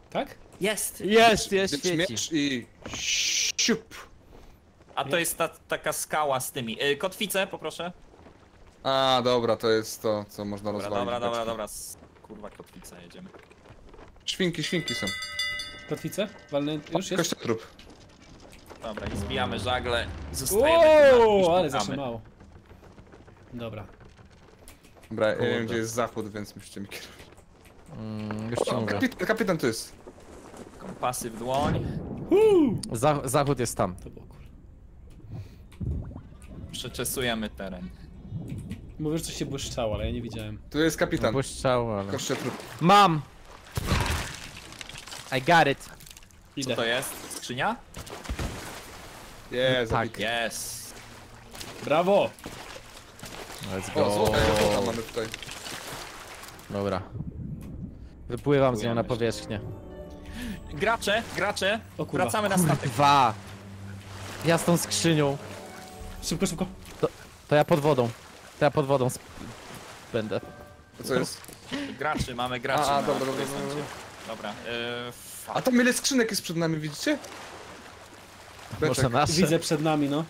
Tak? Jest! Jest, jest, świeci. miecz i... Siup! A to jest ta, taka skała z tymi. Y, kotwice, poproszę. A, dobra, to jest to, co można Dobra, rozwalić. dobra, dobra, dobra. S- Kurwa, kotwica, jedziemy. Świnki, świnki są. Kotwice? Walny już jest? Kościotrup. Dobra, i zbijamy żagle i zostajemy. Tu na- ale szukamy. mało. Dobra. Dobra, ja nie wiem Kurde. gdzie jest zachód, więc musicie mi kierować. Mm, już ci O, mówię. kapitan, kapitan tu jest. Kompasy w dłoń. Za, zachód jest tam. To było. Przeczesujemy teren. Mówisz, że coś się błyszczało, ale ja nie widziałem. Tu jest kapitan. Błyszczało, ale... Kościotrup. Mam! I got it. Co Idę. to jest? Skrzynia? Jest, Tak. Jest. Brawo! Let's O, go. złota, mamy tutaj. Dobra. Wypływam z nią na powierzchnię. Gracze, gracze. O kurwa. Wracamy na statek. Dwa. Ja z tą skrzynią. Szybko, szybko. To ja pod wodą. To ja pod wodą sp- będę. To co jest? Graczy, mamy graczy. A, dobra, dobra, dobra, Dobra. y, A tam ile skrzynek jest przed nami, widzicie? Może nasze? Widzę przed nami, no.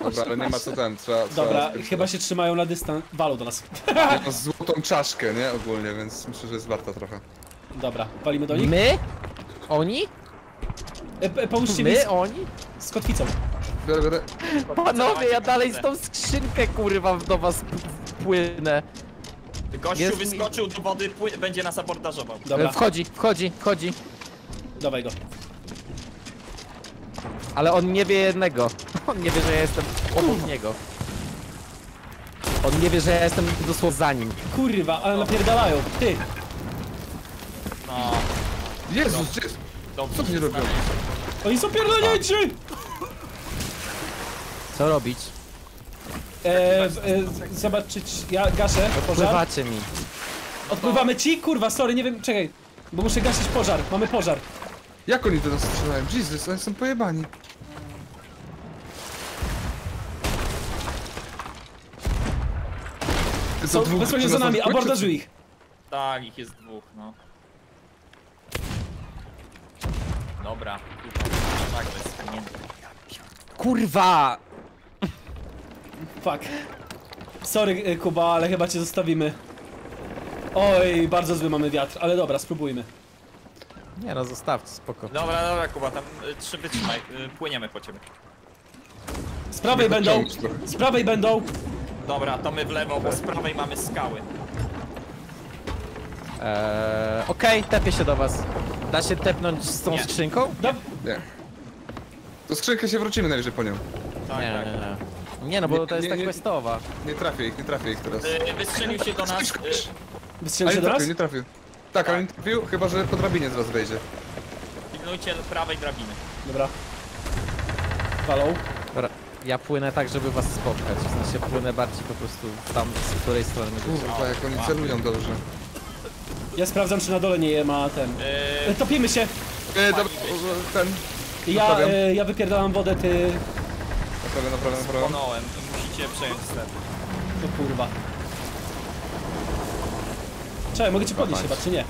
Dobra, ale nie ma co ten, trzeba... Dobra, trzeba chyba się trzymają na dystans. Walą do nas. Ma złotą czaszkę, nie? Ogólnie, więc myślę, że jest warta trochę. Dobra, walimy do nich. My? Oni? E, e, pomóżcie mi My? z, Oni? z kotwicą. Biorę, biorę. Panowie, ja dalej z tą skrzynkę kurwa do was płynę. Gościu Jest- wyskoczył do wody, pły- będzie nas abordażował. Dobra, E, Wchodzi, wchodzi, wchodzi. dawaj go. Ale on nie wie jednego. On nie wie, że ja jestem obok niego. On nie wie, że ja jestem dosłownie za nim. Kurwa, ale napierdalają. Ty, No, Jezus, jest? Dobrze. Co ty nie robią? oni są pierdolnięci! Co robić? E, e, zobaczyć, ja gaszę pożar. Pływacie mi. Odpływamy ci? Kurwa, sorry, nie wiem, czekaj. Bo muszę gasić pożar, mamy pożar. Jak oni do nas strzelają? Jesus, oni są pojebani. Są dwóch przy za nas nami, na dwóch, abordażuj ich. Tak, ich jest dwóch, no. Dobra, tak, to jest. Kurwa! Fuck. Sorry, e, Kuba, ale chyba cię zostawimy. Oj, bardzo zły mamy wiatr, ale dobra, spróbujmy. Nie no, zostawcie, spoko. Dobra, dobra, Kuba, tam y, trzy wytrzymaj, y, płyniemy po ciebie. Z prawej będą, z prawej będą. Dobra, to my w lewo, bo z prawej mamy skały. Eee, Okej, tepię się do was. Da się tepnąć z tą Nie. skrzynką? Do, Nie. Do skrzynkę się wrócimy najwyżej po nią. Tak, nie, tak. nie, nie. Nie no, bo Nie, to jest nie, tak nie. questowa. Nie trafię ich, nie trafię ich teraz. Y, Wystrzelił się do nas, y, A wystrzelicie nie do nas? trafił, nie trafił. Tak, ale nie trafił, chyba że po drabinie zaraz wejdzie. pilnujcie prawej drabiny. Dobra. Walą. Dobra, ja płynę tak, żeby was spotkać. W sensie płynę bardziej po prostu tam, z której strony będziecie. Kurwa, jak oni celują dobrze. Ja sprawdzam, czy na dole nie ma ten. Y, E, Topimy się. E, dobra, ten. Ja, e, ja wypierdalam wodę, ty... Naprawiam, naprawiam, naprawiam. Płonąłem, musicie przejąć ster. O kurwa. Czekaj, mogę cię podnieść chyba, czy nie?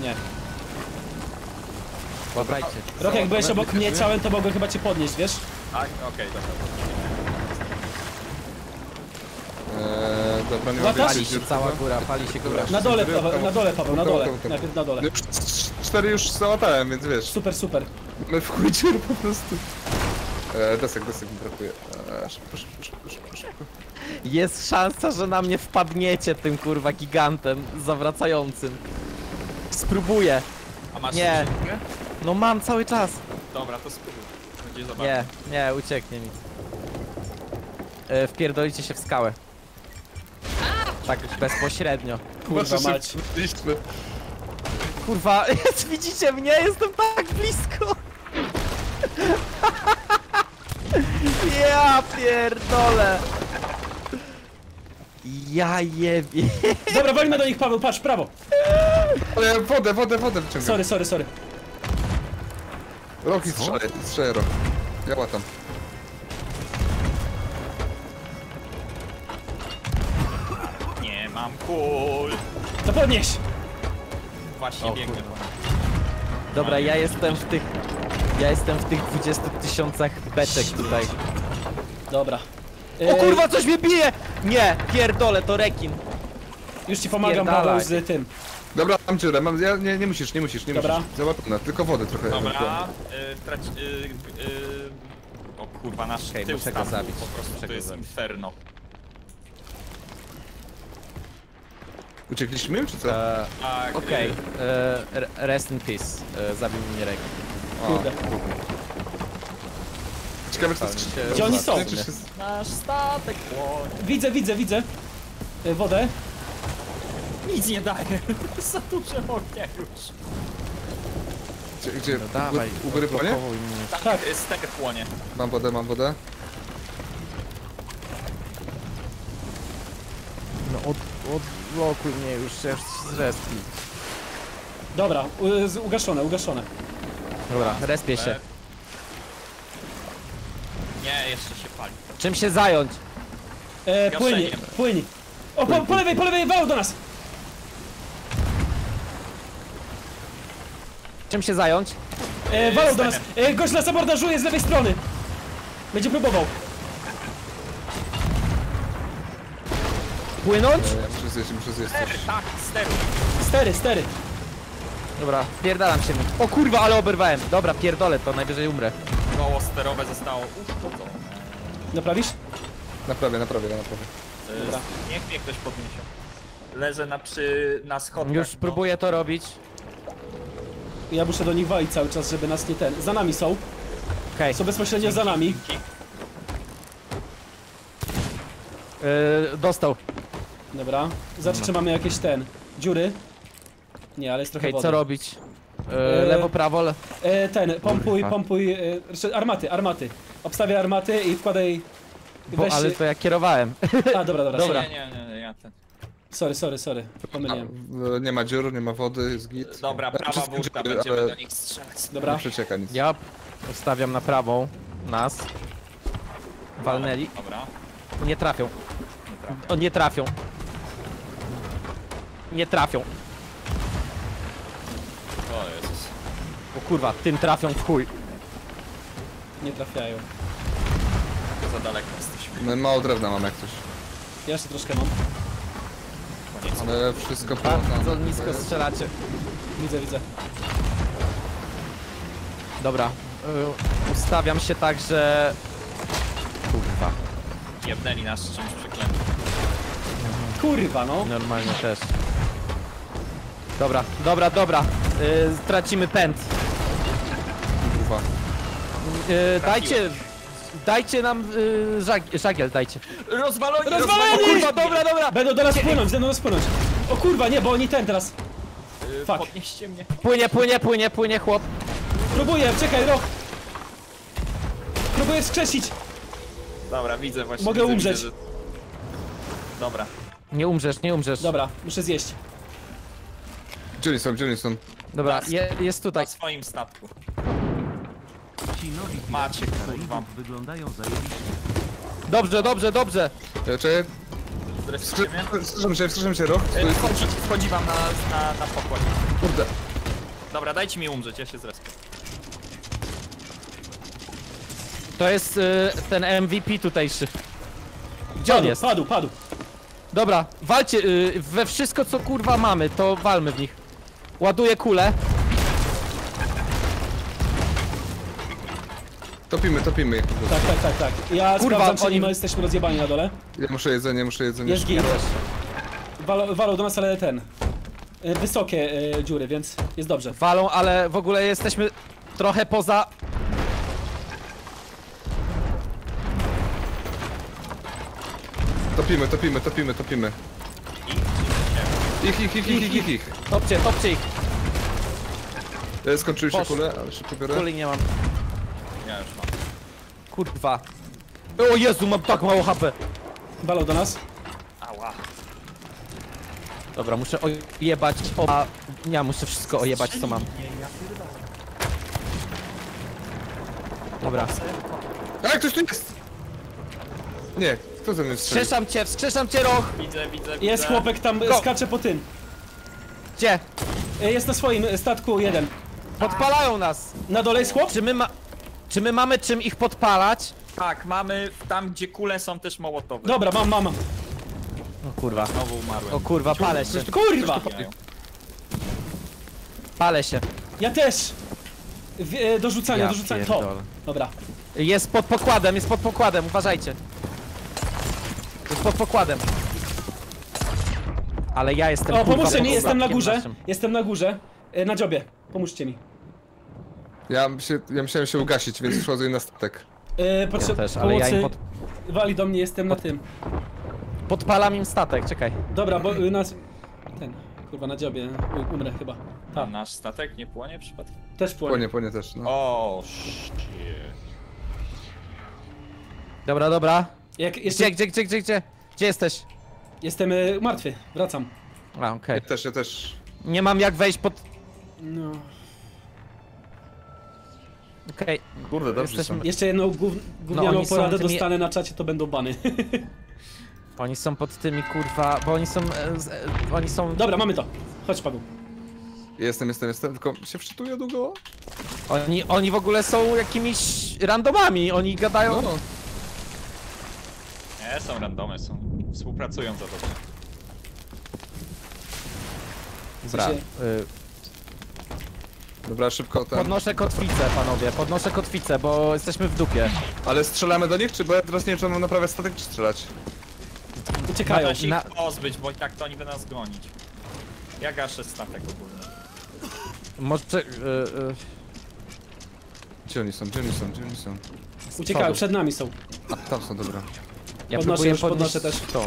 Nie. Uważajcie. Rok, jak byłeś obok mnie ciałem, to mogę chyba cię podnieść, wiesz? Tak, okej, dobra. Eee, dobra, nie mogę Pali się cała góra, pali się góra. Na dole, Paweł, na dole, Paweł, na dole. Najpierw na dole. No, cztery już załatałem, więc wiesz. Super, super. My w chuj dziur po prostu. Eee, desek, desek mi brakuje. Eee, szybko, szybko, szybko, szybko, szybko. Jest szansa, że na mnie wpadniecie tym kurwa gigantem zawracającym. Spróbuję. A masz Nie. skrzynkę? No mam cały czas. Dobra, to spróbuj. Będzie zobaczyć. Nie, nie, ucieknie mi. E, wpierdolicie się w skałę. Tak bezpośrednio. Kurwa mać. byliśmy. Kurwa, widzicie mnie? Jestem tak blisko. Ja pierdolę. Ja jebie. Dobra, walimy do nich, Paweł, patrz, prawo. Ale wodę, wodę, wodę wyciągam. Sorry, sorry, sorry. Roki strzelaj, strzelaj rok. Ja łatam. Mam kul. To podnieś. Właśnie O, biegnę. kurwa. Dobra, ja jestem w tych... Ja jestem w tych 20 tysiącach beczek tutaj. Dobra. O kurwa, coś mnie bije! Nie, pierdolę, to rekin. Już ci pomagam, Spierdalaj. Paweł, z tym. Dobra, mam dziurę, mam, ja, nie, nie musisz, nie musisz, nie Dobra. musisz. Załatwione, tylko wody trochę. Dobra, y, trać... Y, y, o kurwa, nasz Okej, tył muszę go zabić, Po prostu muszę to go jest zabić. inferno. Uciekliśmy, czy co? E, Tak, Okej, e, re- rest in peace. E, zabił mnie rekin. Kurde. Ciekawe, czy to Fajnie jest się Gdzie oni są? Czy się- nasz statek płonie. Widzę, widzę, widzę. E, Wodę. Nic nie daje. Za duże ognia już. Gdzie, gdzie? No dawaj, U, u góry płonie? odblokowuj mnie. Tak, Tak. płonie. Mam wodę, mam wodę. No od, odblokuj mnie już, się zrespi. Dobra, u, z- ugaszone, ugaszone. Dobra, respię się. Nie, jeszcze się pali. Czym się zająć? E, Gaszeniem. płyń. O, po, po lewej, po lewej, wał do nas. Czym się zająć? E, walą do nas. E, gość nas abordażuje z lewej strony. Będzie próbował. Płynąć? Ja muszę zjeść, muszę zjeść Stery, coś. tak, steru. Stery, stery. Dobra, pierdalam się. O kurwa, ale oberwałem. Dobra, pierdolę to, najwyżej umrę. Koło sterowe zostało uszkodzone. Naprawisz? Naprawię, naprawię, naprawię. Dobra. Niech mnie ktoś podniesie. Leżę na przy... na schodach. Już próbuję to robić. Ja muszę do nich walić cały czas, żeby nas nie ten. Za nami są. Okej. Są bezpośrednio za nami. Yy, dostał. Dobra. Zobaczcie, czy mamy jakieś ten. Dziury. Nie, ale jest trochę Okej, wody. co robić? Yy, Eee, lewo, prawo, le... E, ten, pompuj, Kurwa. pompuj. E, znaczy armaty, armaty. Obstawiaj armaty i wkładaj. Bo, Weź. ale to ja kierowałem. A, dobra, dobra. Dobra. Nie, nie, nie, nie, ja ten. Sorry, sorry, sorry. Pomyliłem. E, Nie ma dziur, nie ma wody, jest git. Dobra, E, prawa burta, dziury, będziemy ale do nich strzelać. Dobra. Nie przecieka nic. Ja ustawiam na prawą nas. Walnęli. Dobra. Nie trafią. Nie trafię. O, nie trafią. Nie trafią. O Jezus. O kurwa, tym trafią w chuj. Nie trafiają. Za daleko jesteśmy. My mało drewna mam jak coś. Ja jeszcze troszkę mam. Koniec. Ale wszystko Bardzo nisko strzelacie. Widzę, widzę. Dobra. y, ustawiam się tak, że... Kurwa. Jebnęli nas czymś przeklętym. Kurwa, no. Normalnie też. Dobra, dobra, dobra. Y, tracimy pęd. Kurwa. Y, dajcie... Dajcie nam y, żag żagiel, dajcie. Rozwaloni! Rozwaleni! Kurwa, dobra, dobra. Będą do nas płynąć, będą do nas płynąć. O kurwa, nie, bo oni ten teraz. Yy, Fuck. Podnieście mnie. Płynie, płynie, płynie, płynie, chłop. Próbuję, czekaj, rok. Próbuję wskrzesić. Dobra, widzę właśnie. Mogę widzę, umrzeć. Widzę, że... Dobra. Nie umrzesz, nie umrzesz. Dobra, muszę zjeść. Oni są? Dobra, je, jest tutaj. Na swoim statku. Ci nowi Macie, kurwa. Wyglądają zajebiście. Dobrze, dobrze, dobrze. Czekaj, Zresztą się, wstrzymam się, rok. Yy, Wchodzi, wchodzi wam na, na, na pokład. Kurde. Dobra, dajcie mi umrzeć, ja się zrespię. To jest y, ten MVP tutejszy. Gdzie on Padł, jest? padł, padł. Dobra, walcie y, we wszystko co kurwa mamy, to walmy w nich. Ładuję kulę. Topimy, topimy. Tak, tak, tak, tak. Ja Kurwa, sprawdzam, czy oni- nie ma, jesteśmy rozjebani na dole. Ja muszę jedzenie, muszę jedzenie. Jest git. Walą, walą do nas, ale ten. y, Wysokie y, dziury, więc jest dobrze. Walą, ale w ogóle jesteśmy trochę poza... Topimy, topimy, topimy, topimy. Ich, ich, ich, ich, ich, ich, ich. Topcie, topcie ich. E, Skończyły się kule, ale szybko biorę. Kuli nie mam. Ja już mam. Kurwa. O Jezu, mam tak mało HP. Walą do nas. Ała. Dobra, muszę ojebać oba... Ja muszę wszystko ojebać co mam. Dobra. A, ktoś tu jest! Nie, kto ze mnie strzelił? Wskrzeszam cię, wskrzeszam cię roch. Widzę, widzę, widzę. Jest chłopek tam, Go. skacze po tym. Gdzie? Y, Jest na swoim y, statku jeden. Podpalają nas. Na dole jest chłop? Czy my ma... Czy my mamy czym ich podpalać? Tak, mamy tam, gdzie kule są też mołotowe. Dobra, mam, mam. O kurwa. Znowu umarłem. O kurwa, palę się. Kurwa! Palę się. Ja też! W, e, do rzucania, do rzucania. To. pierdolę. Dobra. Jest pod pokładem, jest pod pokładem, uważajcie. Jest pod pokładem. Ale ja jestem O, kurwa, pomóżcie pod mi, jestem na pokładkiem górze. naszym. Jestem na górze. E, Na dziobie. Pomóżcie mi. Ja, się, ja musiałem się ugasić, więc przychodzę na statek. E, Ja potrze- też, ale ja im pomocy. pod... Wali do mnie, jestem na tym. podpalam im statek, czekaj. Dobra, bo y, nas... Ten, kurwa, na dziobie. U, umrę chyba. A Tak, nasz statek nie płonie przypadkiem? też płonie. Płonie, płonie też, no. O, Dobra, dobra. Jak jeszcze... Gdzie, gdzie, gdzie, gdzie, gdzie? Gdzie jesteś? Jestem y, martwy. Wracam. A, okej. Ja też, ja też. Nie mam jak wejść pod... No. Okej. Kurde, dobrze Jesteśmy- są. Jeszcze jedną gów... gównianą No, oni są poradę tymi- dostanę na czacie, to będą bany. Oni są pod tymi kurwa, bo oni są... E, z, e, oni są... Dobra, mamy to. Chodź, Paweł. Jestem, jestem, jestem, tylko się wczytuję długo. Oni, oni w ogóle są jakimiś randomami, oni gadają... No, Nie, są randomy, są. Współpracują za dobrze. Dobra, y, dobra, szybko ten. podnoszę kotwicę, panowie, podnoszę kotwicę, bo jesteśmy w dupie. Ale strzelamy do nich, czy bo ja teraz nie wiem, czy mam naprawiać statek, czy strzelać. Uciekają. Można się na- ich pozbyć, bo i tak to oni będą nas gonić. Ja gaszę statek ogólny. Może... Y, y, Gdzie oni są, gdzie oni są, gdzie oni są? Uciekają, przed nami są. A, tam są, dobra. Ja Podnoszę próbuję już, podnieść podnoszę też. to.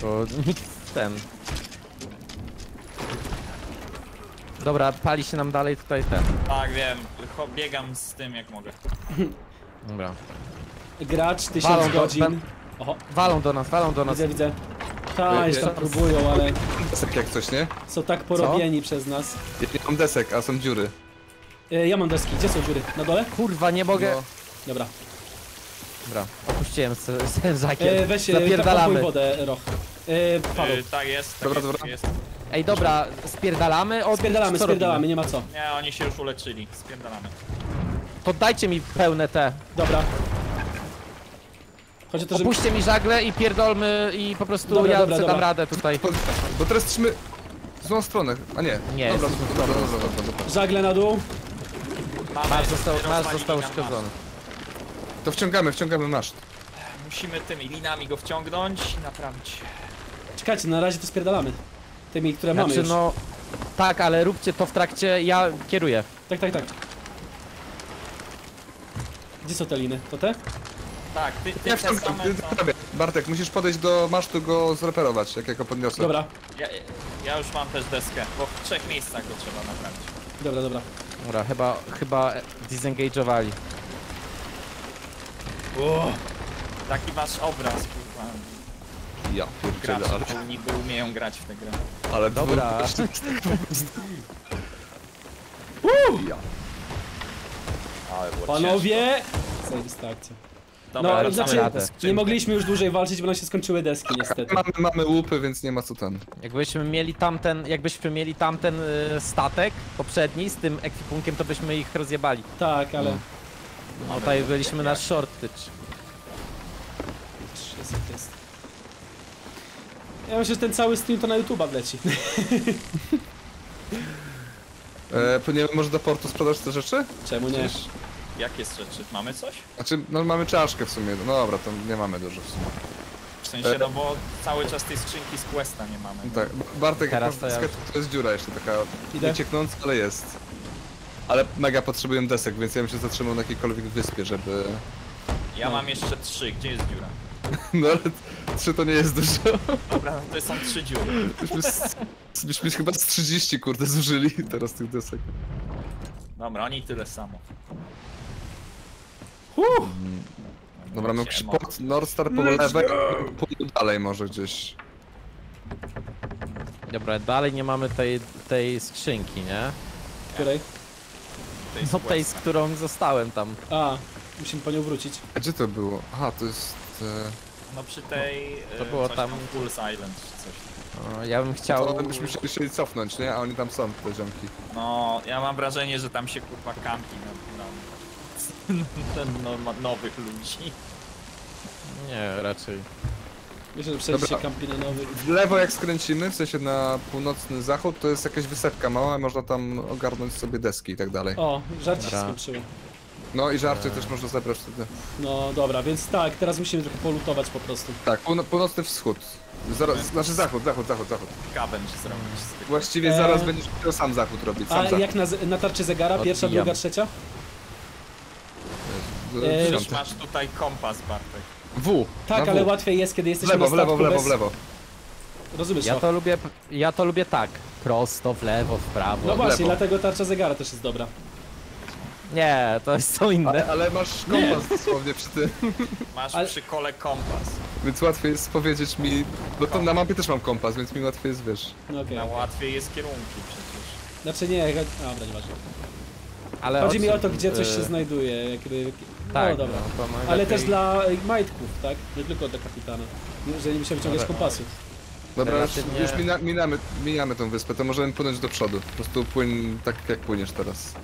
To nikt ten... Dobra, pali się nam dalej tutaj ten. Tak, wiem. Cho- Biegam z tym jak mogę. Dobra. Gracz, tysiąc Walą do- godzin. ben- Oho, Walą do nas, walą do nas. widzę, widzę. Ta, jeszcze próbują, ale Desek jak coś, nie? są tak porobieni przez nas. Ja nie mam desek, a są dziury. E, ja mam deski, gdzie są dziury? Na dole? Kurwa, nie mogę... No. Dobra. Dobra, opuściłem s- s- zakier. E, weź, e, Zapierdalamy. wodę, Roch. E, Paweł, Yy, tak jest, tak Dobra, jest, dobra. jest. Ej, dobra, spierdalamy od... spierdalamy, co spierdalamy, robimy? nie ma co. Nie, oni się już uleczyli. Spierdalamy. Poddajcie mi pełne te. Dobra. Chodzi o to, że... Opuśćcie mi żagle i pierdolmy i po prostu Dobra, ja dobra, dam dobra. radę tutaj. Bo, bo teraz trzymy... W złą stronę, a nie. Nie, dobra, jest dobra, dobra, dobra, dobra, dobra. Żagle na dół. Mamy, Masz został, masz rozwalili został nam uszkodzony. To wciągamy, wciągamy maszt. Musimy tymi linami go wciągnąć i naprawić. Czekajcie, na razie to spierdalamy. Tymi, które mamy Znaczy już. no... Tak, ale róbcie to w trakcie, ja kieruję. Tak, tak, tak. Gdzie są te liny? To te? Tak, ty, ty Ja te wciągam, same ty, co... ty, ty, Bartek, musisz podejść do masztu go zreperować, jak ja go podniosę. Dobra, Ja, ja już mam też deskę, bo w trzech miejscach go trzeba naprawić. dobra, dobra. Dobra, chyba, chyba disengage'owali. Taki wasz obraz, kurwa. Ja Gracze, ale... ale... niby umieją grać w tę grę. ale Dobra. Ja. Ale było Panowie! Zajebista akcja. Dobra, No, znaczy, radę. nie mogliśmy już dłużej walczyć, bo nam się skończyły deski niestety. Mamy, mamy łupy, więc nie ma co ten. Jakbyśmy mieli tamten, jakbyśmy mieli tamten y, statek poprzedni z tym ekwipunkiem, to byśmy ich rozjebali. Tak, ale... No tutaj byliśmy na shortage. Jest. Ja myślę, że ten cały stream to na YouTube'a wleci. E, płyniemy może do portu sprzedać te rzeczy? Czemu nie? Jakie rzeczy? Mamy coś? Znaczy, no mamy czaszkę w sumie. No dobra, to nie mamy dużo w sumie. W sensie, no bo cały czas tej skrzynki z Questa nie mamy. Tak, Bartek, Teraz jak to ja to jest dziura jeszcze taka Idę. wycieknąca, ale jest. Ale mega potrzebuję desek, więc ja bym się zatrzymał na jakiejkolwiek wyspie, żeby... Ja mam jeszcze trzy, gdzie jest dziura? No ale trzy to nie jest dużo. Dobra, no to są trzy dziury. Byśmy, z, byśmy chyba z 30 kurde zużyli teraz tych desek. Dobra, oni tyle samo. Huh! Dobra, mam jakiś port Northstar po lewej, pójdę dalej może gdzieś. Dobra, dalej nie mamy tej, tej skrzynki, nie? Której? Tej z No tej, z którą zostałem tam. A, musimy po nią wrócić. A gdzie to było? Aha, to jest... E... No przy tej... to e, było tam- Pulse Island czy coś. O, ja bym chciał... To byśmy się musieli cofnąć, nie? A oni tam są, te ziomki. No, ja mam wrażenie, że tam się kurwa kampi na, na, ten no, ma nowych ludzi. Nie, raczej. Myślę, że przejście Dobra. kampinenowy. W lewo jak skręcimy, w sensie na północny zachód, to jest jakaś wysepka mała, można tam ogarnąć sobie deski i tak dalej. O, żarcie się Dobra. skończyło. No i żarcie też można zebrać wtedy. No dobra, więc tak, teraz musimy trochę polutować po prostu. Tak, półno północny wschód. Zaraz, znaczy zachód, zachód, zachód, zachód. Gawędź zrobić z. Właściwie Eee. zaraz będziesz musiał sam zachód robić, sam A zachód. jak na, z- na tarczy zegara? Pierwsza, Odbijam. druga, trzecia? Eee, dziesiąty. Już masz tutaj kompas, Bartek. W. Tak, na ale W. łatwiej jest, kiedy W jesteśmy lewo, w na lewo, statku w lewo, bez... w lewo. Rozumiesz Ja to? lubię, ja to lubię tak. Prosto, w lewo, w prawo. No właśnie, lewo. dlatego tarcza zegara też jest dobra. Nie, to jest co inne. Ale, ale masz kompas dosłownie przy tym, Masz Ale- przy kole kompas. więc łatwiej jest powiedzieć mi... Bo to na mapie też mam kompas, więc mi łatwiej jest, wiesz. No okej. No łatwiej jest kierunki przecież. Znaczy nie, chodzi- a, dobra, nieważne. Ale Chodzi mi o to, gdzie coś się znajduje, jakby... Tak, No dobra. najlepiej- Ale też dla e, majtków, tak? Nie tylko dla kapitana. Że nie musiał wyciągać Dobra. kompasu. Dobra, już, Relatywnie- już mina, minamy, mijamy tą wyspę, to możemy płynąć do przodu. Po prostu płyń tak jak płyniesz teraz.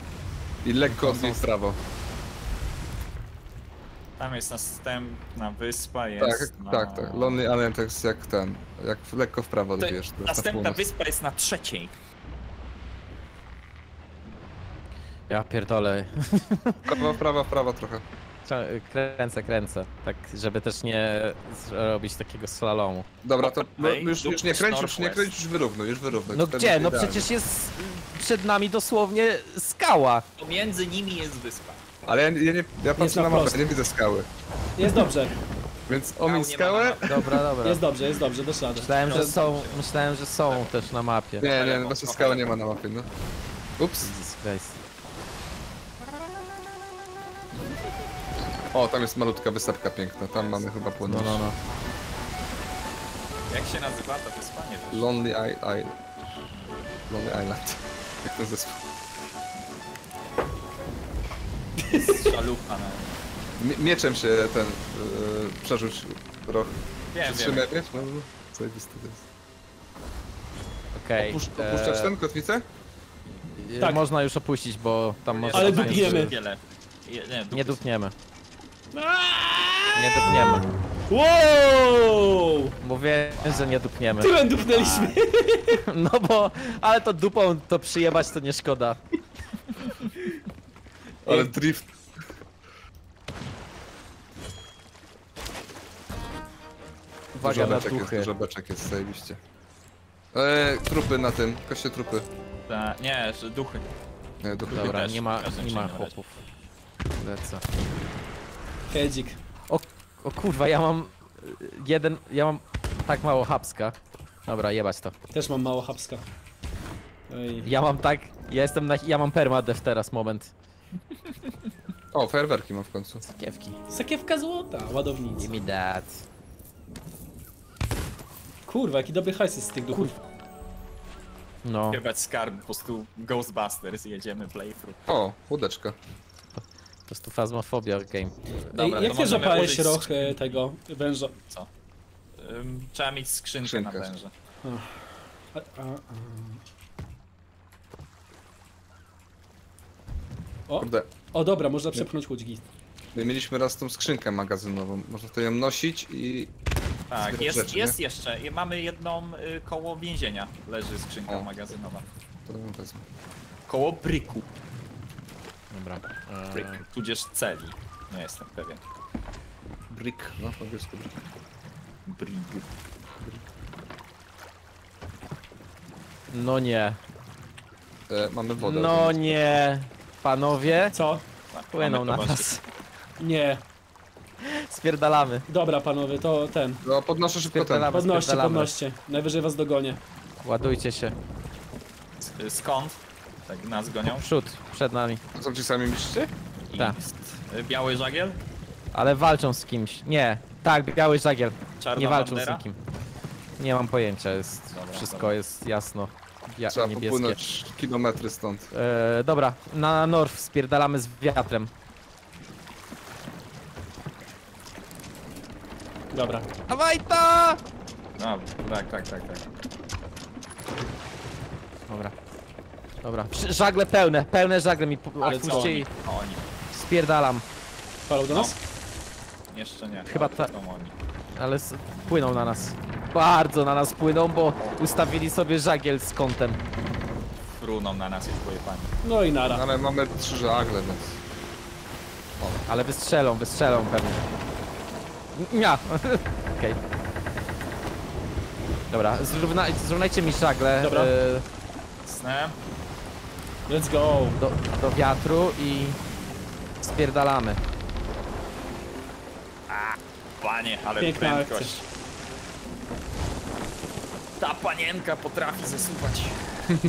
I lekko odbieg w prawo. Tam jest następna wyspa, Tak, jest na... tak, tak. Lonely Island to jest jak ten, jak lekko w prawo odbijesz. Następna wyspa jest na trzeciej. Ja pierdolę. Prawo, prawo, prawo trochę. Cia- Kręcę, kręcę. Tak, żeby też nie robić takiego slalomu. Dobra, to no, już, już nie kręć, już nie kręć, już wyrównuj, już wyrównuj. No gdzie? No idealnie. przecież jest przed nami dosłownie skała. Pomiędzy nimi jest wyspa. Ale ja, ja, nie, ja patrzę na na mapę, nie widzę skały. Jest dobrze, Więc omiń skałę. Dobra, dobra. jest dobrze, jest dobrze, radę. Myślałem, że są, myślałem, że są też na mapie. Nie, nie, właśnie skały nie ma na mapie, no. Ups. Jesus O, tam jest malutka wysepka piękna, tam mamy chyba No, płynąć. no, no. Jak się nazywa ta wyspa? Nie wiesz. Lonely I, I... Lonely Island. Jak ten zespół. Szalupa na... Mie- Mieczem się ten yy, przerzuć roch. Wiem, wiem. Przytrzymaj miecz? No, no. Zajebisty to jest. Okej. Opusz, opuszczasz e, ten kotwicę? e, Można już opuścić, bo tam można... Ale dupniemy. Nie dupniemy. Nie dupniemy. Wow! Mówię, że nie dupniemy. Tyłem dupnęliśmy. No bo, ale to dupą to przyjebać to nie szkoda. Ale drift. Uwaga na beczek jest, duchy. dużo beczek jest, zajebiście. Eee, trupy na tym, koście trupy. Ta, nie, że duchy. Nie, duchy. Dobra, też, nie ma, nie ma chłopów. Lecę. Hedzik. O kurwa, ja mam jeden, ja mam tak mało hapska. Dobra, jebać to. Też mam mało chapska. Ej. Ja mam tak, ja jestem na, ja mam permadev teraz, moment. O, fajerwerki mam w końcu. Kiewki. Sakiewka złota, ładownicy. Give me that. Kurwa, jaki dobry hajs jest z tych duchów. No, Jebać skarb, po prostu Ghostbusters, jedziemy playthrough. O, łódeczka. Po prostu fazmofobia game. Dobra, Ej, to jak ty złapałeś użyć roch e, tego węża? Ym, Trzeba mieć skrzynkę, Skrzynkę. na węże. A, a, a. O, Kurde. o dobra, można przepchnąć łódź git. My mieliśmy raz tą skrzynkę magazynową. Można to ją nosić i... Tak, jest, rzeczy, jest nie? jeszcze. Mamy jedną y, koło więzienia. Leży skrzynka O. magazynowa. To ją wezmę. Koło bryku. Dobra. Bryk, Eee, tudzież celi. Nie jestem pewien. Brick, no, po angielsku brick. Brig. no nie. E, mamy wodę. No nie. Panowie, Co? Tak, płyną mamy na nas. Nie. Spierdalamy. Dobra panowie, to ten. No, podnoszę szybko ten. Spierdalamy, Podnoście, spierdalamy. podnoście. Najwyżej was dogonię. Ładujcie się. Skąd? Tak nas gonią. Przód, przed nami. To są ci sami mistrzy? Tak. Jest. Y, Biały żagiel? Ale walczą z kimś. Nie. Tak, biały żagiel. Czarna Nie walczą bandera? z nikim. Nie mam pojęcia, jest. Dobra, wszystko dobra. jest jasno. Ja, Trzeba niebieskie. popłynąć kilometry stąd. E, dobra, na North spierdalamy z wiatrem. Dobra. Dawaj to! No, tak, tak, tak, tak. Dobra. Dobra, Przy- żagle pełne, pełne żagle mi pu- Ale co odpuśćcie oni? i spierdalam. Palą do No. nas? Jeszcze nie. Chyba ale są oni. Ale s- płyną na nas. Bardzo na nas płyną, bo ustawili sobie żagiel z kątem. Fruną na nas jest pojebanie. No i nara. Ale mamy trzy żagle, więc... Ale wystrzelą, wystrzelą pewnie. Ja. Okej. Dobra, zrówna, zrównajcie mi żagle Dobra. e, Jasne? Let's go. do, do wiatru i spierdalamy. Panie, ale Piękna prędkość. akcja. Ta panienka potrafi zasuwać.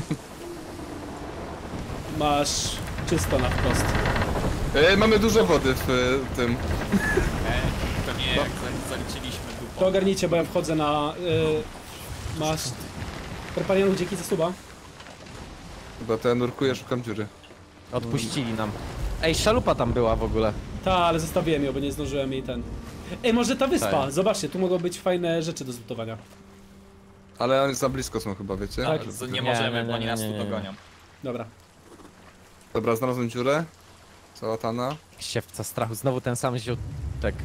Masz czysto na wprost. E, mamy dużo wody w e, tym. Ej, to nie za- zaliczyliśmy dupą. To ogarnijcie, bo ja wchodzę na... Y, masz... Perpanianu, dzięki za suba. Chyba to ja nurkuję, szukam dziury. Odpuścili nam. Ej, szalupa tam była w ogóle. Ta, ale zostawiłem ją, bo nie zdążyłem jej ten... Ej, może ta wyspa? Tak. Zobaczcie, tu mogą być fajne rzeczy do zbudowania. Ale oni za blisko są chyba, wiecie? Tak. To nie możemy, nie, bo oni nie, nas nie, tu nie, dogonią. Dobra. Dobra, znalazłem dziurę. Załatana. Siewca strachu, znowu ten sam ziutek.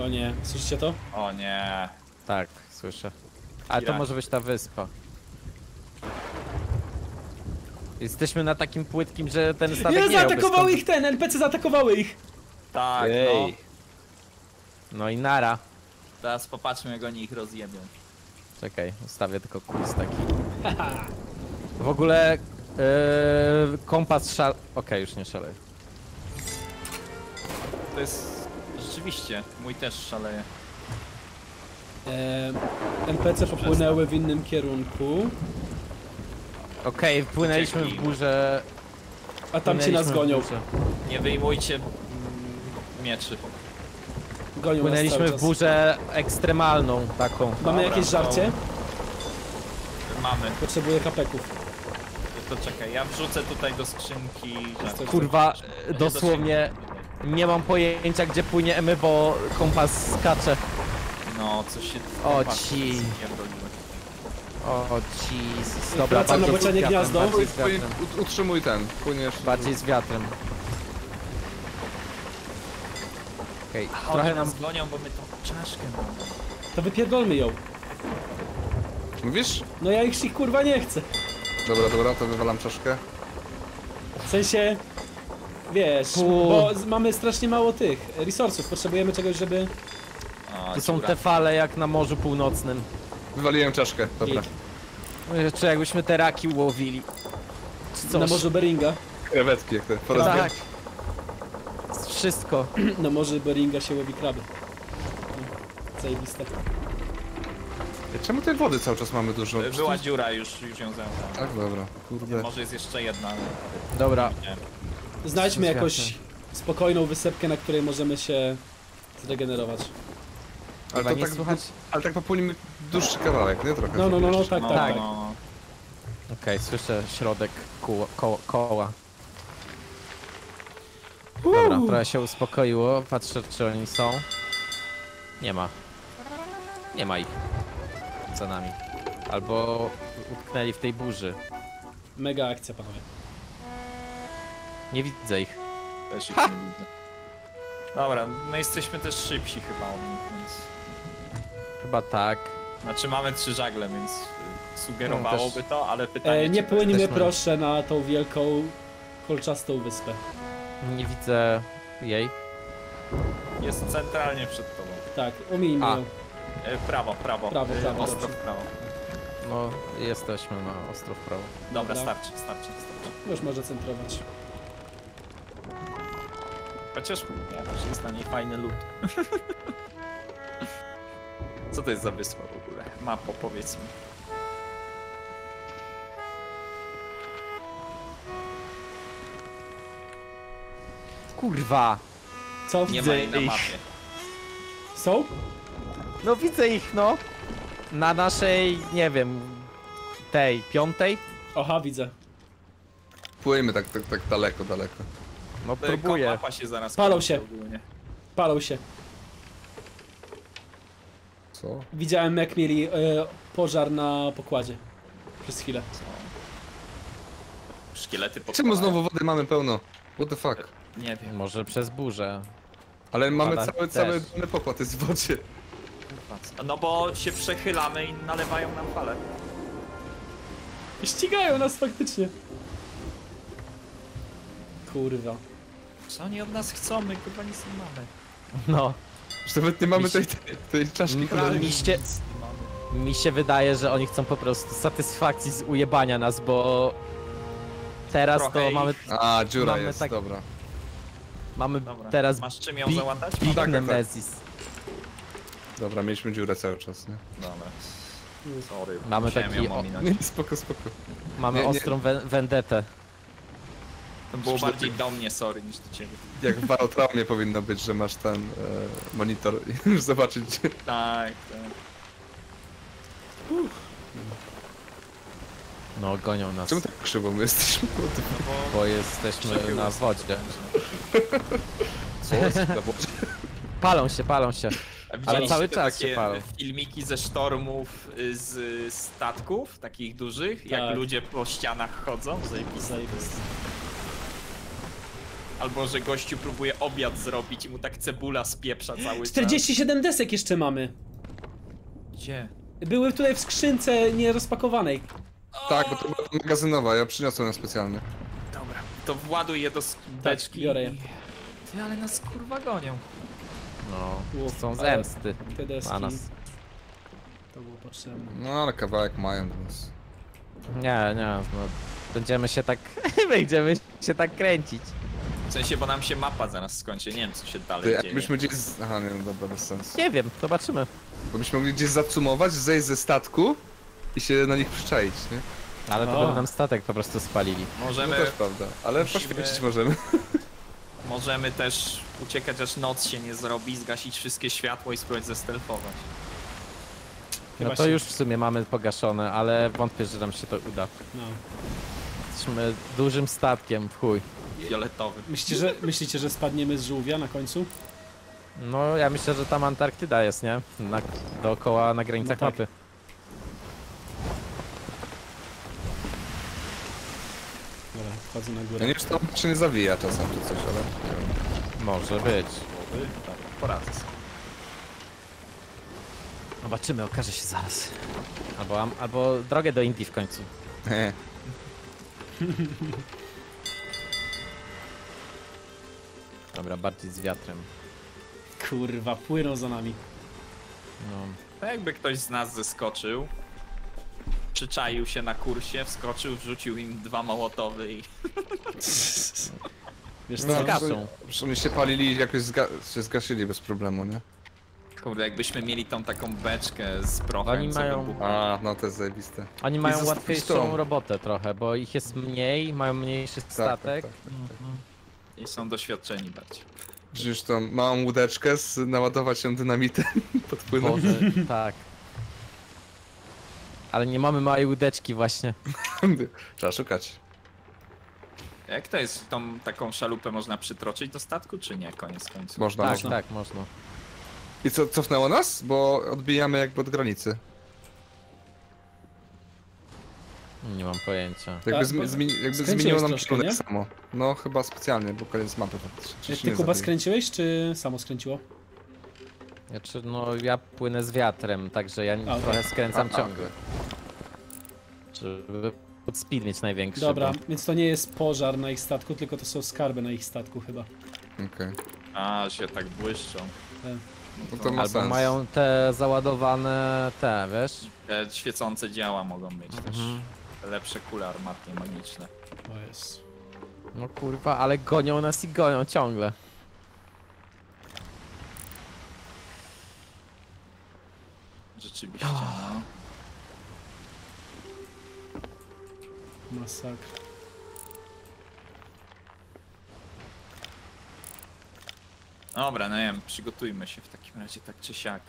O nie, słyszycie to? O nie. Tak, słyszę. Ale to może być ta wyspa. Jesteśmy na takim płytkim, że ten statek Nie, nie skąd- ich ten, NPC zaatakowały ich! Tak, no. Ej. No i nara. Teraz popatrzmy, jak oni ich rozjebią. Czekaj, ustawię tylko kurs taki. W ogóle yy, kompas szal... Okej, już nie szaleję. To jest... Rzeczywiście, mój też szaleje. E, NPC popłynęły w innym kierunku, Okej, wpłynęliśmy w burzę. a tam ci nas gonią. Nie wyjmujcie mm, mieczy. Gonią nas Wpłynęliśmy cały w czas. burzę ekstremalną taką. Mamy Dobra, jakieś to- żarcie? Mamy. Potrzebuję kapeków. To czekaj, ja wrzucę tutaj do skrzynki... żarty. Kurwa, Nie, dosłownie nie mam pojęcia gdzie płynie my, bo kompas skacze. No, coś się... O, ci. O jezus. Dobra, Wracam na bardziej z bocianie wiatrem, gniazdo. Bardziej z Płyń, wiatrem. ut- utrzymuj ten, płyniesz. Bardziej z wiatrem. Okej, trochę nam... gonią, bo my tą czaszkę mamy. To wypierdolmy ją. Mówisz? No ja ich, ich kurwa nie chcę. Dobra, dobra, to wywalam czaszkę. W sensie... Wiesz, Fu. bo z- mamy strasznie mało tych resursów. Potrzebujemy czegoś, żeby... O, To są dziura. te fale jak na Morzu Północnym. Wywaliłem czaszkę, dobra. Git. Czy jakbyśmy te raki łowili. Czy coś. Na morzu Beringa. Krewetki jak te. Forrest Tak. Gump. Wszystko. Na morzu Beringa się łowi kraby. No, Zajebiste. Czemu tej wody cały czas mamy dużo? Była dziura, już, już ją zamknąłem. Tak, dobra. Kurde. Może jest jeszcze jedna, ale Dobra, nie. Znajdźmy jakąś spokojną wysepkę, na której możemy się zregenerować. Ale chyba to nie tak, słychać. ale tak popłynimy dłuższy kawałek, nie? Trochę. No, no, no, no, tak, No, tak, Tak. tak. no. Okej, słyszę środek koła. koła, koła. Dobra, trochę się uspokoiło. Patrzę, czy oni są. Nie ma. Nie ma ich. Za nami. Albo utknęli w tej burzy. Mega akcja, panowie. Nie widzę ich. Też ich nie widzę. Dobra, no jesteśmy też szybsi chyba od nich, więc... Chyba tak. Znaczy mamy trzy żagle, więc y, sugerowałoby to, ale pytanie E, nie płyńmy proszę na tą wielką, kolczastą wyspę. Nie widzę jej. jest centralnie przed tobą. Tak, omijmy A. ją. E, prawo, prawo. Prawo, E, prawo, Ostro dobrze. w prawo. No, jesteśmy na ostro w prawo. Dobra, Dobra. starczy, starczy, starczy. Już może centrować. Chociaż nie, też jest na niej fajny lód. Co to jest za wyspa w ogóle? Mapo, powiedz mi. Kurwa! Co? Nie ma Widzę jej na ich. mapie. Są? No widzę ich, no! Na naszej, nie wiem, tej, piątej? Aha, widzę. Płyjmy tak, tak, tak daleko, daleko. No Próbuję. próbuję. Mapa się zaraz Palą kończy się. Ogólnie. Palą się. Co? Widziałem jak mieli e, pożar na pokładzie. Przez chwilę. Szkielety Czemu podpalają. znowu wody mamy pełno? What the fuck? Nie wiem. Może przez burzę. Ale mamy cały, też. cały pokład jest w wodzie. No bo się przechylamy i nalewają nam fale. Ścigają nas faktycznie. Kurwa. Co oni od nas chcą? My chyba nic nie mamy. No. Już nawet nie mamy Mi się- tej, tej, tej czaszki Mi, mi, się, mi się wydaje, że oni chcą po prostu satysfakcji z ujebania nas, bo teraz Trochę to ich- mamy, A, dziura Mamy jest, tak- dobra. mamy Dobra. teraz Masz czym ją załatać? big tak, tak. nemesis. Dobra, mieliśmy dziurę cały czas, nie? Dobra. Sorry. Mamy musiałem taki ją o- ominąć. Nie, spoko, spoko. Mamy Nie, nie. ostrą we- vendetę. To było bardziej do mnie, sorry, niż do ciebie. Jak w Barotraumie powinno być, że masz ten e, monitor i już zobaczyć. Tak, tak. No, gonią nas, Czemu tak krzywo my jesteśmy? No bo bo jesteśmy na wodzie. Co na wodzie? Palą się, palą się. widzieliście cały czas się palą. filmiki ze sztormów y, z statków, takich dużych, Tak. jak ludzie po ścianach chodzą, zajebiste. Albo, że gościu próbuje obiad zrobić i mu tak cebula spieprza cały czas. 47 desek jeszcze mamy. Gdzie? Były tutaj w skrzynce nierozpakowanej. Tak, bo to była magazynowa, ja przyniosłem ją specjalnie. Dobra, to właduj je do s- beczki. Tak, biorę je. Ty, ale nas kurwa gonią. No, Uf, są zemsty Te deski. To było potrzebne. No ale kawałek mają, więc... Nie, nie, no. Będziemy się tak, będziemy się tak kręcić. W sensie, bo nam się mapa zaraz skończy, nie wiem co się dalej Ty, dzieje. jakbyśmy gdzieś... z- Aha, nie, no dobra, bez sensu. Nie wiem, zobaczymy. Bo byśmy mogli gdzieś zacumować, zejść ze statku i się na nich przyczaić, nie? Ale to O. by nam statek po prostu spalili. Możemy, No też prawda, ale musimy- poświęcić możemy. możemy też uciekać aż noc się nie zrobi, zgasić wszystkie światło i spróbować zestelfować. No Chyba to się- już w sumie mamy pogaszone, ale wątpię, że nam się to uda. No. Jesteśmy dużym statkiem, w chuj. Fioletowy. Myślicie, że, myślicie, że spadniemy z żółwia na końcu? No ja myślę, że tam Antarktyda jest, nie? Na, dookoła, na granicach No tak. mapy. Dobra, wchodzę na Ja górę. nie wiem, czy to się nie zawija czasem czy coś, ale... Może być. Tak, poradzę sobie. Zobaczymy, okaże się zaraz. Albo, albo drogę do Indii w końcu. Dobra, bardziej z wiatrem. Kurwa, płyną za nami. No. To jakby ktoś z nas zeskoczył, przyczaił się na kursie, wskoczył, wrzucił im dwa mołotowy i... Wiesz co? No, Zgaszą. Zresztą oni się palili i jakoś zga się zgasili bez problemu, nie? Kurde, jakbyśmy mieli tą taką beczkę z prochem, Oni mają-. A, no to jest zajebiste. Oni mają łatwiejszą robotę trochę, bo ich jest mniej, mają mniejszy statek. Tak, tak, I są doświadczeni bardziej. Wziąć tą małą łódeczkę, z, naładować ją dynamitem, podpłynąć. Boże, tak. Ale nie mamy małej łódeczki właśnie. Trzeba szukać. Jak to jest, tą taką szalupę można przytroczyć do statku, czy nie? Koniec końców. Można, Tak, można. tak, można. I co, cofnęło nas? Bo odbijamy jakby od granicy. Nie mam pojęcia. Jakby, Tak, zmi bo- zmi jakby zmieniło nam kierunek nie? samo. No chyba specjalnie, bo koniec mapy faktycznie. Ty Kuba skręciłeś, czy samo skręciło? Znaczy, no ja płynę z wiatrem, także ja A, trochę skręcam Aha. ciągle. Żeby speed mieć największy. Dobra, Bo... więc to nie jest pożar na ich statku, tylko to są skarby na ich statku chyba. Okej. A, się tak błyszczą. No to ma Albo sens. mają te załadowane te, wiesz? Te świecące działa mogą mieć też. Lepsze kule armatnie, magiczne. O jest. No kurwa, ale gonią nas i gonią ciągle. Rzeczywiście, no. Masakra. Dobra, no nie wiem, przygotujmy się w takim razie tak czy siak.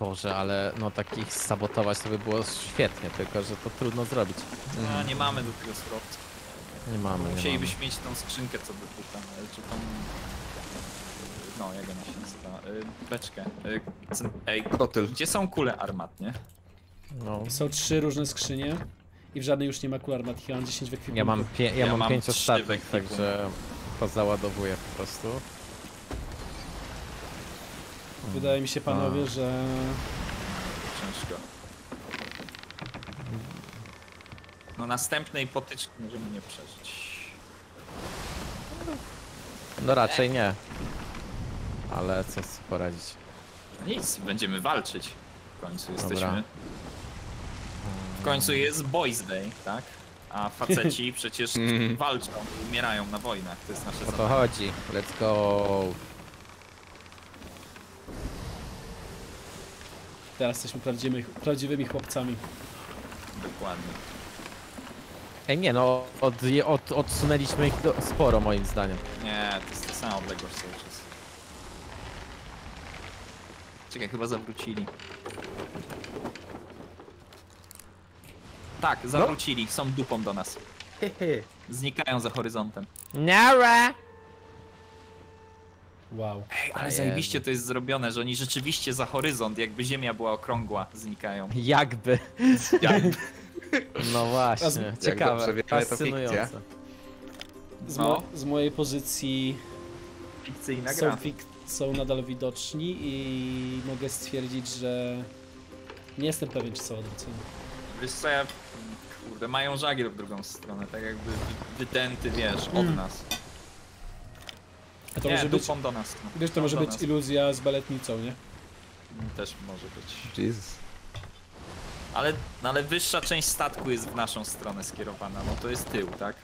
Boże, ale no takich sabotować to by było świetnie, tylko że to trudno zrobić. No, nie mamy do tego surowca. Nie mamy, nie mamy. Musielibyśmy mieć tą skrzynkę, co wypuka, ale czy tą... No, jak ona się nazywa? Y, Beczkę. Cen- Ej, Kotyl. gdzie są kule armatnie? No. Są trzy różne skrzynie i w żadnej już nie ma kul armat. Ja mam 10 w ekwipunku. Ja mam, pie- ja Ja mam ostatnich, także to załadowuję po prostu. Wydaje mi się panowie, A. że Ciężko. No następnej potyczki możemy nie przeżyć. No raczej nie. Ale co z- poradzić? No Nic, będziemy walczyć. W końcu jesteśmy. Dobra. W końcu jest Boys Day, tak? A faceci przecież Mhm. walczą i umierają na wojnach. To jest nasze O to zadanie. chodzi. Let's go. Teraz jesteśmy prawdziwymi, prawdziwymi chłopcami. Dokładnie. Ej nie no, od, od, odsunęliśmy ich do, sporo moim zdaniem. Nie, to jest ta sama odległość cały czas. Czekaj, chyba zawrócili. Tak, zawrócili, są dupą do nas. Znikają za horyzontem. Nara! Wow. Ej, ale zajebiście to jest zrobione, że oni rzeczywiście za horyzont, jakby ziemia była okrągła, znikają. Jakby. No właśnie, ciekawe, fascynujące. fikcja. Z, No. mo z mojej pozycji Fikcyjna są, fik- są nadal widoczni i mogę stwierdzić, że nie jestem pewien, czy są odwróceni. Wiesz co, ja... Kurde, mają żagiel w drugą stronę, tak jakby wy- wytęty, wiesz, od Mm. nas. A to nie, może być, do nas. No. wiesz, to może być nas. iluzja z baletnicą, nie? Mm, Też może być. Jesus. Ale, no ale wyższa część statku jest w naszą stronę skierowana, no to jest tył, tak?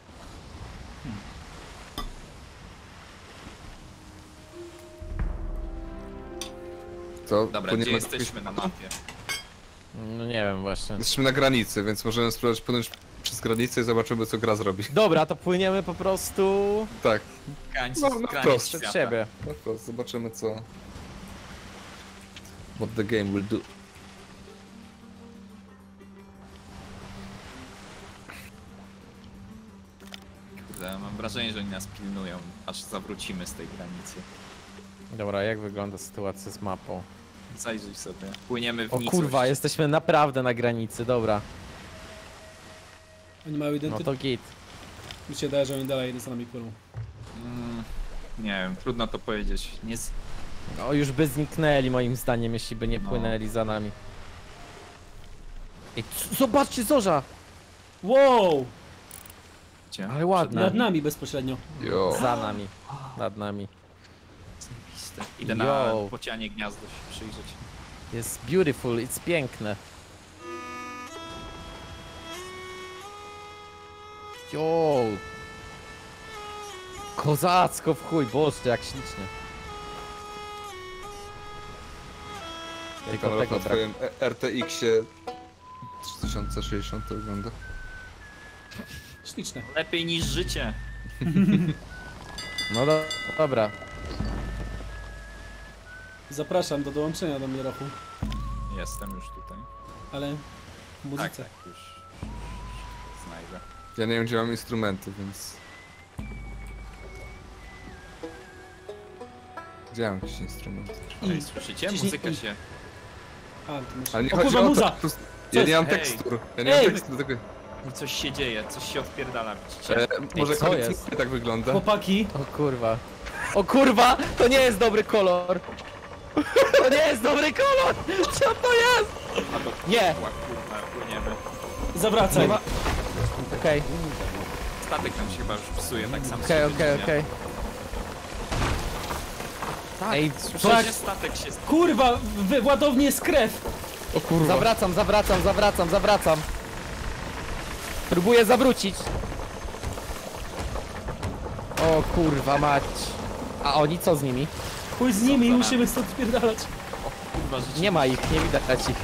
Co? Dobra, płyniemy gdzie jesteśmy na mapie? No nie wiem właśnie. Jesteśmy na granicy, więc możemy spróbować płynąć przez granicę i zobaczymy co gra zrobi. Dobra, to płyniemy po prostu Tak, Granic, No, no prost. przed świata. siebie. no to zobaczymy co... What the game will do. Kurde, mam wrażenie, że oni nas pilnują, aż zawrócimy z tej granicy. Dobra, jak wygląda sytuacja z mapą? Zajrzyj sobie. Płyniemy w O nicość. kurwa, jesteśmy naprawdę na granicy, dobra. Oni mają No to git. Mi się wydaje, że oni dalej za nami płyną. Mm, nie wiem, trudno to powiedzieć. Nie z... No już by zniknęli moim zdaniem, jeśli by nie No. płynęli za nami. Ej, zobaczcie zorza! Wow! Gdzie? Ale ładne. Nad nami bezpośrednio. Jo. Za nami. Nad nami. Idę na Yo. pocianie gniazdo się przyjrzeć. Jest beautiful, it's piękne. Yo! Kozacko w chuj, boże, jak ślicznie. Jak Tylko tego na brak. twoim e- RTX-ie 3060 to wygląda? Śliczne. Lepiej niż życie. No do, dobra. Zapraszam do dołączenia do mnie rochu, Jestem już tutaj. ale w Tak, muzyce. tak, już znajdę. Ja nie wiem gdzie mam instrumenty, więc... Gdzie mam jakieś instrumenty? Ej, słyszycie? Muzyka się... A, ty masz... Ale nie o chodzi kurwa, o muza! to, to... Ja jest? nie mam Hej. tekstur. Ja nie Ej! mam tekstur do tego. Coś się dzieje, coś się odpierdala, widzicie? E, może co koniec jest? nie tak wygląda. Chłopaki, O kurwa. O kurwa! To nie jest dobry kolor! To nie jest dobry kolor! Co to jest? Nie! Ła, kurwa, płyniemy. zawracaj. Okej, Statek nam się chyba już psuje, tak samo okej, okej, okej. Ej, Słyszycie? Statek się... Kurwa, w w ładowni jest krew. O kurwa. Zawracam, zawracam, zawracam, zawracam. Próbuję zawrócić. O kurwa mać. A oni co z nimi? Chuj z nimi, za musimy stąd spierdalać. Kurwa, życie. Nie ma ich, nie widać ich.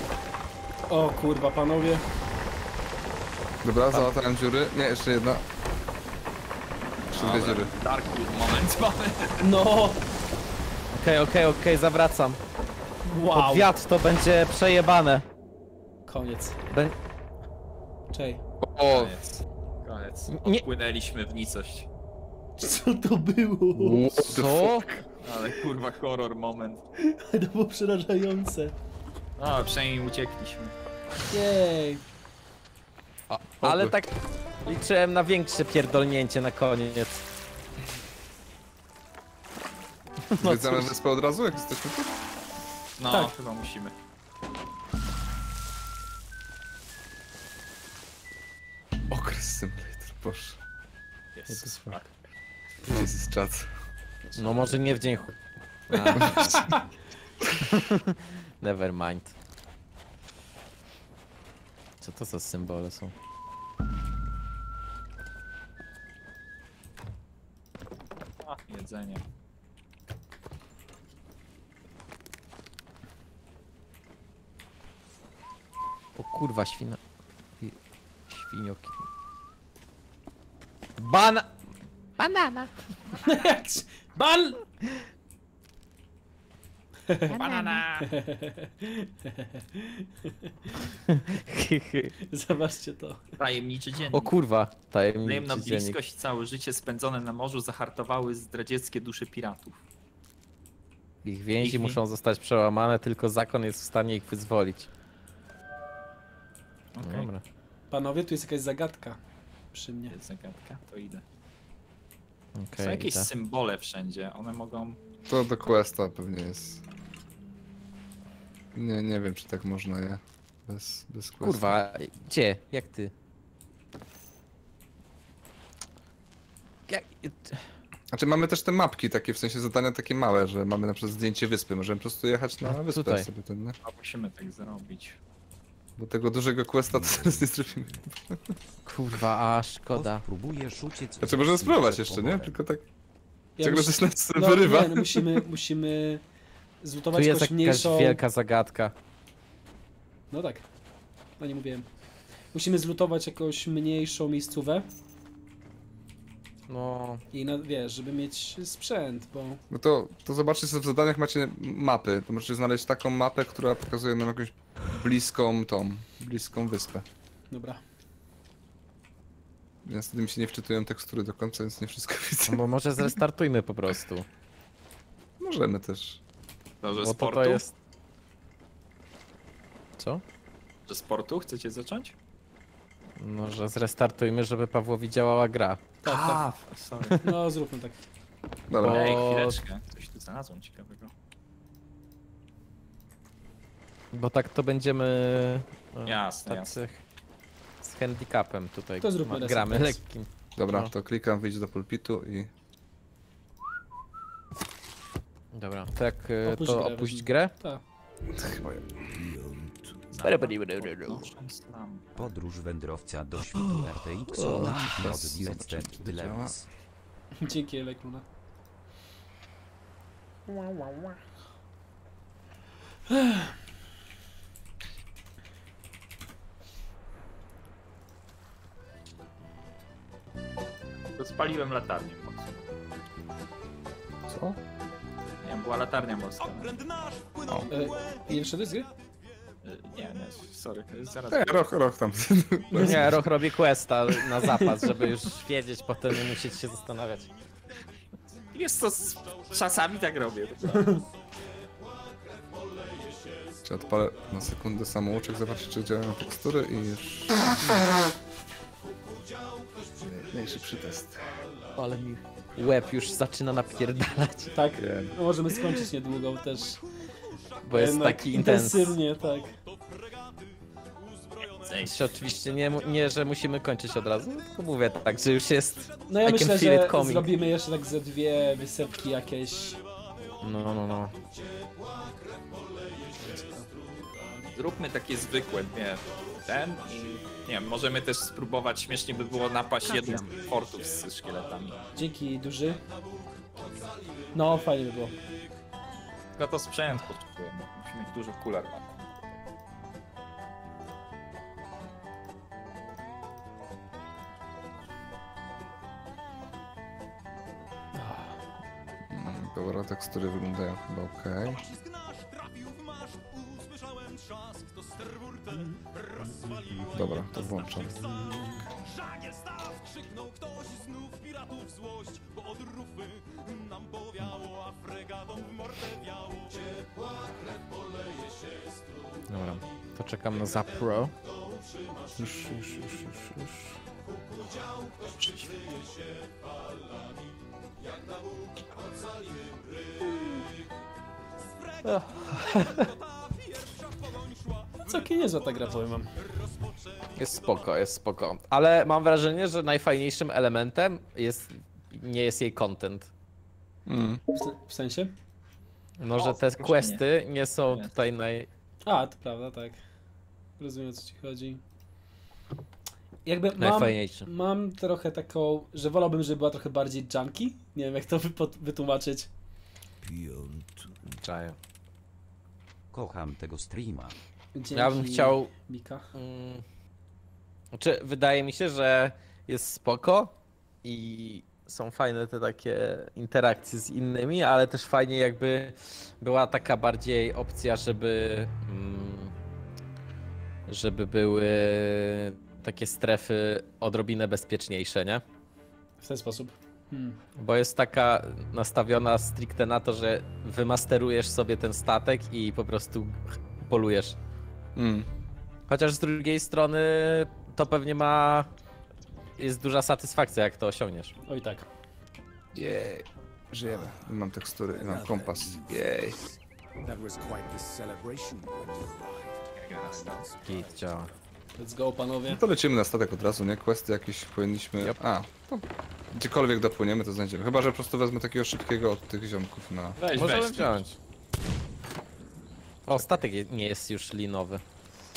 O kurwa, panowie. Dobra, załatałem dziury. Nie, jeszcze jedna. Jeszcze dwie dziury. Darkwood moment mamy. No, Okej, okej, okej, zawracam. wow. Pod wiatr to będzie przejebane. Koniec. Bę- Czej. O, Koniec. Koniec. Nie- Odpłynęliśmy w nicość. Co to było? what the Co? Ale kurwa horror moment. To było przerażające. No, przynajmniej uciekliśmy. Jej. Ale tak liczyłem na większe pierdolnięcie na koniec. Zwiedzamy wyspę od razu, jak jesteśmy tu? No, Tak. chyba musimy. Okres Simulator, boże. Jezus. Jesus, czat. No może nie w dzień chuj. Never mind. Co to za symbole są? A, jedzenie. O kurwa, świna... i- Świnioki. Bana... Banana! Ban! Banana! Zobaczcie to. Tajemniczy dziennik. o kurwa, tajemniczy dziennik. bliskość i całe życie spędzone na morzu zahartowały zdradzieckie dusze piratów. Ich więzi Ich- muszą zostać przełamane, tylko zakon jest w stanie ich wyzwolić. Okej, Dobra. Panowie, tu jest jakaś zagadka przy mnie. jest zagadka, to idę. okej, Są jakieś idę. symbole wszędzie, one mogą... To do questa pewnie jest. Nie, nie wiem czy tak można je. Bez, bez questa. Kurwa, gdzie? Jak ty? Jak... Znaczy mamy też te mapki takie, w sensie zadania takie małe, że mamy na przykład zdjęcie wyspy. Możemy po prostu jechać na No, wyspę tutaj. sobie ten, nie? A musimy tak zrobić. Bo tego dużego questa to teraz nie zrobimy. Kurwa, a szkoda. Próbuję rzucić. Znaczy możemy spróbować jeszcze, nie? Tylko tak Ja ciągle coś nas no, wyrywa. Nie, no musimy, musimy Tu zlutować jest jakąś jakaś mniejszą... wielka zagadka. No tak. No nie mówiłem. Musimy zlutować jakąś mniejszą miejscówę No, i na, wiesz, żeby mieć sprzęt, bo... No to, to zobaczcie, że w zadaniach macie mapy. To możecie znaleźć taką mapę, która pokazuje nam jakąś bliską tą, bliską wyspę. Dobra. Niestety mi się nie wczytują tekstury do końca, więc nie wszystko widzę. no bo może zrestartujmy po prostu. Możemy też. To, że Bo sportu? to jest... Co? Że sportu chcecie zacząć? No, że zrestartujmy, żeby Pawłowi działała gra. Tak, tak. Sorry. No zróbmy tak. Dobra. Bo- Ej, chwileczkę. Coś tu znalazłem ciekawego. Bo tak to będziemy... e, Jasne, Tacy z handicapem tutaj To zróbmy ma- reset gramy teraz. lekkim. Dobra, No. to klikam, wyjść do pulpitu i... Dobra, tak e, Opuść to grę, opuść grę. Tak. Slam. Podróż wędrowca do świtu RTX Not Distant Levels. Dzięki, Elekluna. To spaliłem latarnię morską. Co? Nie, była latarnia morska. E, nie wszedłeś z gry? Y, Nie, nie, sorry, zaraz. Ej, roch, roch tam. Nie, Roch robi questa na zapas, żeby już wiedzieć, potem nie musieć się zastanawiać. Jest to z... czasami tak robię. Czy odpalę na sekundę samouczek, zobaczyć czy działają tekstury i już... Najszybszy test. Ale mi łeb już zaczyna napierdalać, Tak. No, możemy skończyć niedługo też. bo jest Jednak taki intens. Intensywnie, tak. Się Oczywiście nie, nie, że musimy kończyć od razu, tylko mówię tak, że już jest... No ja I myślę, że zrobimy jeszcze tak ze dwie wysepki jakieś. No, no, no. Zróbmy takie zwykłe, nie, ten i nie wiem, możemy też spróbować, śmiesznie by było napaść jednym z portów z szkieletami. Dzięki, duży. No, fajnie by było. Tylko to sprzęt potrzebujemy, musimy mieć dużo kuler. Dobra, tekstury wyglądają chyba ok. Dobra, to włączam. Dobra, to czekam na Zapro. Już, już, już, już, już. Całkiem niezła ta gra, powiem wam. Jest spoko, jest spoko. Ale mam wrażenie, że najfajniejszym elementem jest, nie jest jej content. Mm. W, w sensie? No, że te questy nie są tutaj naj... A, to prawda, tak. Rozumiem o co ci chodzi. Jakby mam, najfajniejsze. mam trochę taką, że wolałbym, żeby była trochę bardziej junky. Nie wiem jak to wytłumaczyć. Czaję. Kocham tego streama. Dzięki, Ja bym chciał... Mika. Mm, Znaczy, wydaje mi się, że jest spoko i są fajne te takie interakcje z innymi, ale też fajnie jakby była taka bardziej opcja, żeby mm, żeby były takie strefy odrobinę bezpieczniejsze, nie? W ten sposób. Hmm. Bo jest taka nastawiona stricte na to, że wymasterujesz sobie ten statek i po prostu polujesz. Mm. Chociaż z drugiej strony to pewnie ma. Jest duża satysfakcja, jak to osiągniesz. Oj tak. Jej. Żyjemy. Mam tekstury, mam kompas. Jej. That was quite the celebration when you arrived. Git działa. Let's go, panowie. No to lecimy na statek od razu, nie? Questy jakieś powinniśmy... A, to gdziekolwiek dopłyniemy, to znajdziemy. Chyba, że po prostu wezmę takiego szybkiego od tych ziomków na... Weź, Możemy weź. wziąć. O, statek je- nie jest już linowy.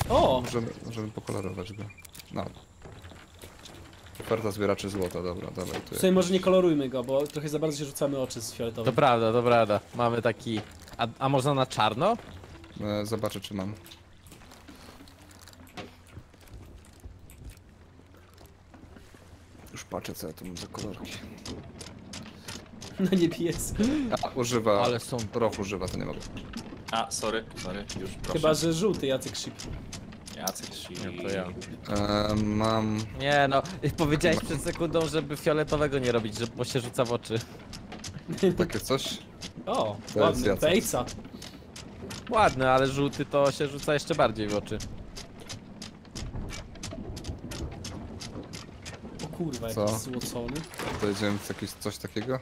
O! Możemy, możemy pokolorować go. No. Oferta zbieraczy złota, dobra, dawaj. Tu Tutaj może nie kolorujmy go, bo trochę za bardzo się rzucamy oczy z To fioletowym. prawda, to prawda. Mamy taki. A, a można na czarno? e, zobaczę, czy mam. Już patrzę, co ja tu mam za kolorki. Na niebiesko. A, używa... Ale są- Roch używa, to nie mogę. A, sorry, sorry, już proszę. Chyba, że żółty Jacek Ship. Jacek Ship. Nie, to ja. E, mam... Nie no, powiedziałeś przed sekundą, żeby fioletowego nie robić, że, bo się rzuca w oczy. takie coś. O, jest ładny. Jacek. Pejsa. Ładny, ale żółty to się rzuca jeszcze bardziej w oczy. O kurwa, Co? jakiś złocony. To jedziemy w jakieś coś takiego.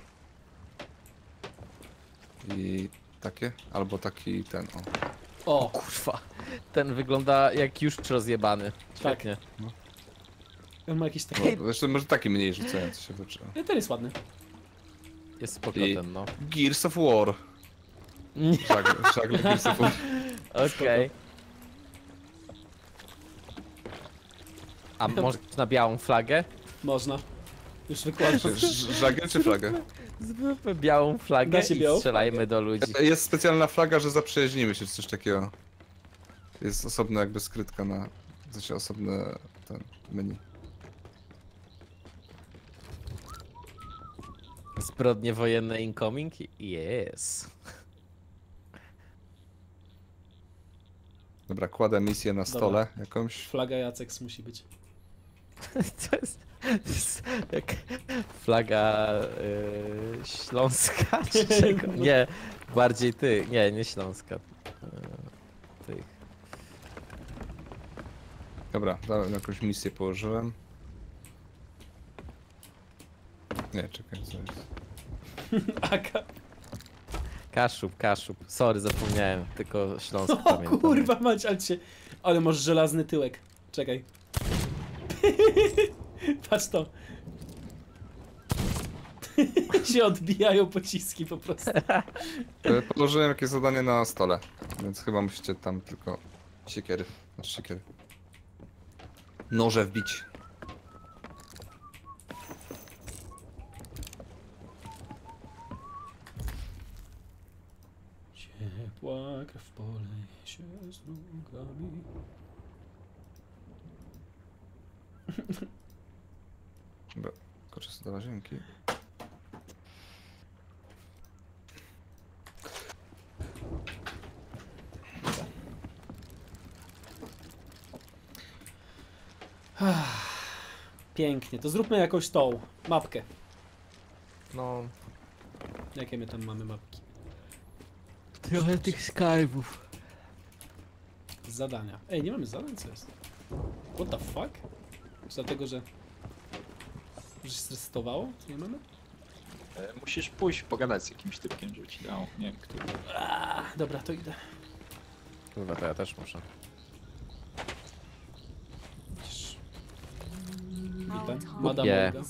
I takie? Albo taki ten, o. O, Kurwa, ten wygląda jak już rozjebany. Świetnie. on ma jakiś taki... No, jeszcze może taki mniej rzucający się w oczy. E, Ten jest ładny. Jest spoko I- ten, no. Gears of War. Nie. Żagle, żagle Gears of War. Okej. A można białą flagę? Można. Już wykładam. Ż- Żagiel czy flagę? Zróbmy białą flagę i białą strzelajmy do ludzi. Jest specjalna flaga, że zaprzyjaźnimy się, czy coś takiego. Jest osobna jakby skrytka na... W sensie osobne ten menu. Zbrodnie wojenne incoming? Yes. Dobra, kładę misję na stole jakąś. Flaga Jacek musi być. To jest jak flaga yy, Śląska czy czego? Nie, bardziej ty. Nie, nie Śląska. Yy, tych. Dobra, dałem jakąś misję położyłem. Nie, czekaj, co jest. Aka. Kaszub, Kaszub. Sorry, zapomniałem. Tylko Śląsk O pamiętam. kurwa mać, ale cię... Ale masz żelazny tyłek. Czekaj. Patrz to. się odbijają pociski po prostu. E, Położyłem jakieś zadanie na stole, więc chyba musicie tam tylko siekiery, znaczy siekiery. Noże wbić. Ciepła krew poleje się z drugami. Do łazienki. Pięknie, to zróbmy jakąś tą mapkę. No, Jakie my tam mamy mapki? trochę tych skarbów. Zadania. Ej, nie mamy zadań, co jest? What the fuck? Czy dlatego, że... Że się zresetowało? Co nie mamy? E, Musisz pójść pogadać z jakimś typkiem, żeby ci dał. Nie wiem, który. Ach, dobra, to idę. Chyba to ja też muszę. Widzisz. Time Madame Nie. Olga.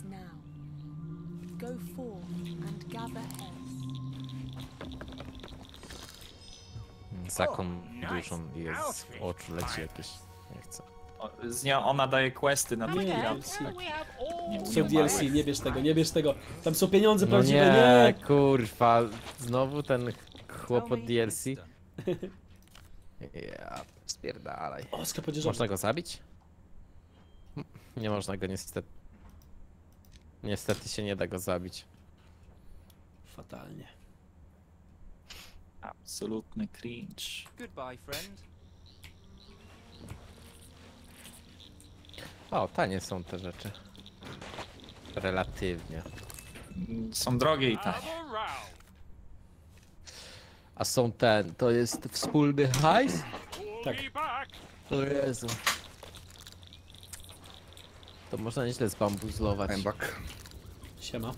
Go forth and gather heads. Zakon duszą i jest w oczu leci jakieś. Nie chcę. Z nią ona daje questy na tych nie, piratów. nie. Nie, Co DLC, nie bierz tego, nie bierz tego. Tam są pieniądze No prawdziwe, nie, nie! kurwa. Znowu ten chłop od DLC. Ja, spierdalaj. O, sklep odzieżowy. Można go zabić? Nie można go niestety. Niestety się nie da go zabić. Fatalnie. Absolutny cringe. Goodbye, friend. O, tanie są te rzeczy. Relatywnie. Są drogie i tanie. A są ten, to jest wspólny hajs? Tak. O Jezu. To można nieźle zbambuzlować. I'm back. Siema.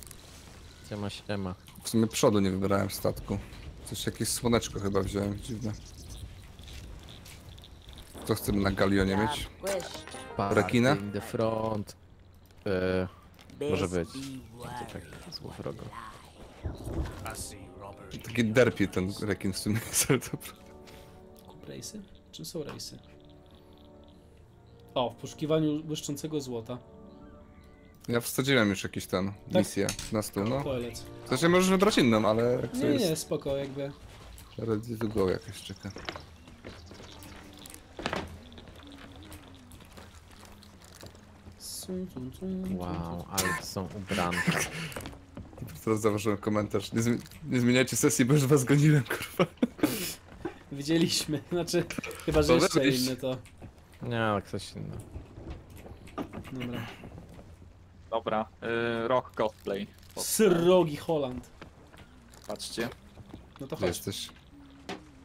Siema, siema. W sumie przodu nie wybierałem statku. Coś jakieś słoneczko chyba wziąłem, dziwne. Co chcemy na galionie mieć? Rekina? In the front. E, może być. Tak zło wrogo. Taki derpy ten rekin w sumie jest, ale dobra. Kup rejsy? Czym są rejsy? O, w poszukiwaniu błyszczącego złota. Ja wsadziłem już jakiś ten, misję na stół, no. Sensie możesz wybrać inną, ale jak to Nie, nie, jest spoko, jakby. ready to go jakaś czeka. Wow, ale to są ubranka. Teraz zauważyłem komentarz. Nie, zmi nie zmieniajcie sesji, bo już was goniłem, kurwa. Widzieliśmy, znaczy, chyba, że jeszcze wyjść. inny to. Nie, ale ktoś inny. Dobra. Dobra, y, rock cosplay. Srogi Holland. Patrzcie. No to chodź. jesteś?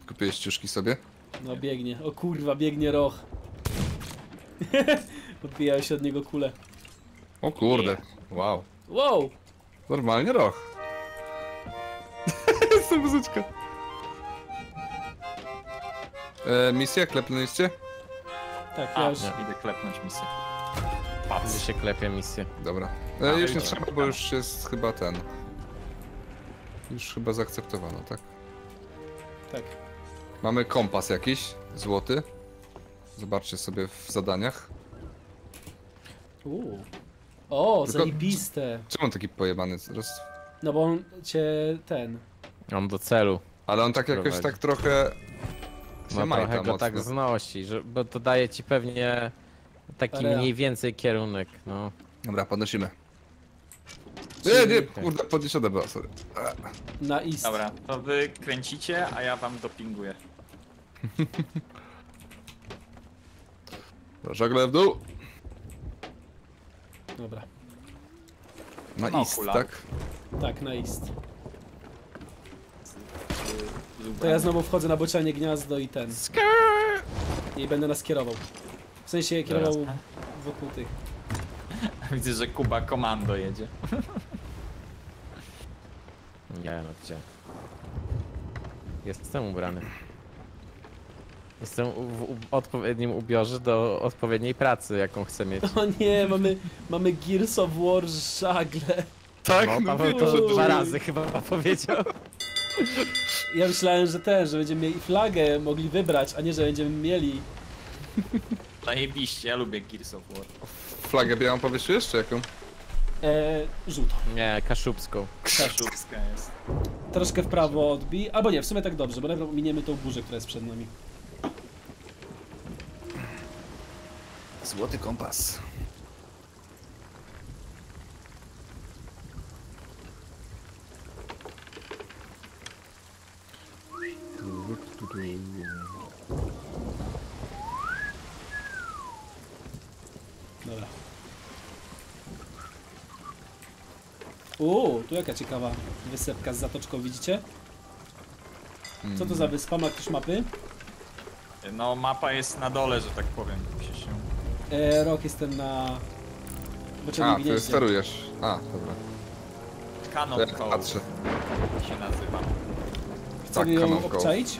Kupiłeś ciuszki sobie? No biegnie. O kurwa, biegnie roch. Odbijają się od niego kule. O kurde, wow. Wow! Normalnie roch. Jest to muzyczka. E, misja, klepnęliście? Tak, A, ja już. idę klepnąć misję. Gdzie Patrz. się klepie misję. Dobra. A, E, już nie trzeba, bo już jest chyba ten. Już chyba zaakceptowano, tak? Tak. Mamy kompas jakiś, złoty. Zobaczcie sobie w zadaniach. Uuu. O, Tylko- zajebiste. Czemu on taki pojebany? Roz... No bo on cię ten. On do celu. Ale on tak jakoś Prowadzi. tak trochę... No trochę go mocno. tak znosi, że, bo to daje ci pewnie taki Area. mniej więcej kierunek, no. Dobra, podnosimy. Nie, nie, kurde, podniesione była, sorry. Na ist. Dobra, to wy kręcicie, a ja wam dopinguję. Żagle w dół. Dobra. Na No, ist, tak? Tak, na ist. To ja znowu wchodzę na bocianie gniazdo i ten. I będę nas kierował. W sensie kierował wokół tych. Widzę, że Kuba komando jedzie. Nie no, gdzie? Jestem ubrany. Jestem w, odpowiednim ubiorze do odpowiedniej pracy, jaką chcę mieć. O nie, mamy, mamy Gears of War żagle. Tak, No, no, Paweł to, to że dwa razy chyba powiedział. Ja myślałem, że ten, że będziemy mieli flagę mogli wybrać, a nie, że będziemy mieli. Zajebiście, ja lubię Gears of War. Flagę białą powiesiłeś, czy jaką? E, żółto. Nie, kaszubską. Kaszubska jest. Troszkę w prawo odbij. Albo nie, w sumie tak dobrze, bo najpierw miniemy tą burzę, która jest przed nami. Złoty kompas. Dobra. Uuu, tu jaka ciekawa wysepka z zatoczką, widzicie? Co to za wyspa? Ma ktoś mapy? No, mapa jest na dole, że tak powiem. Musi się... E, rok jestem na... A, ty gnieździe. sterujesz. A, dobra. Canon Ja Cove patrzę. się nazywa. Chcemy Tak, ją obczaić?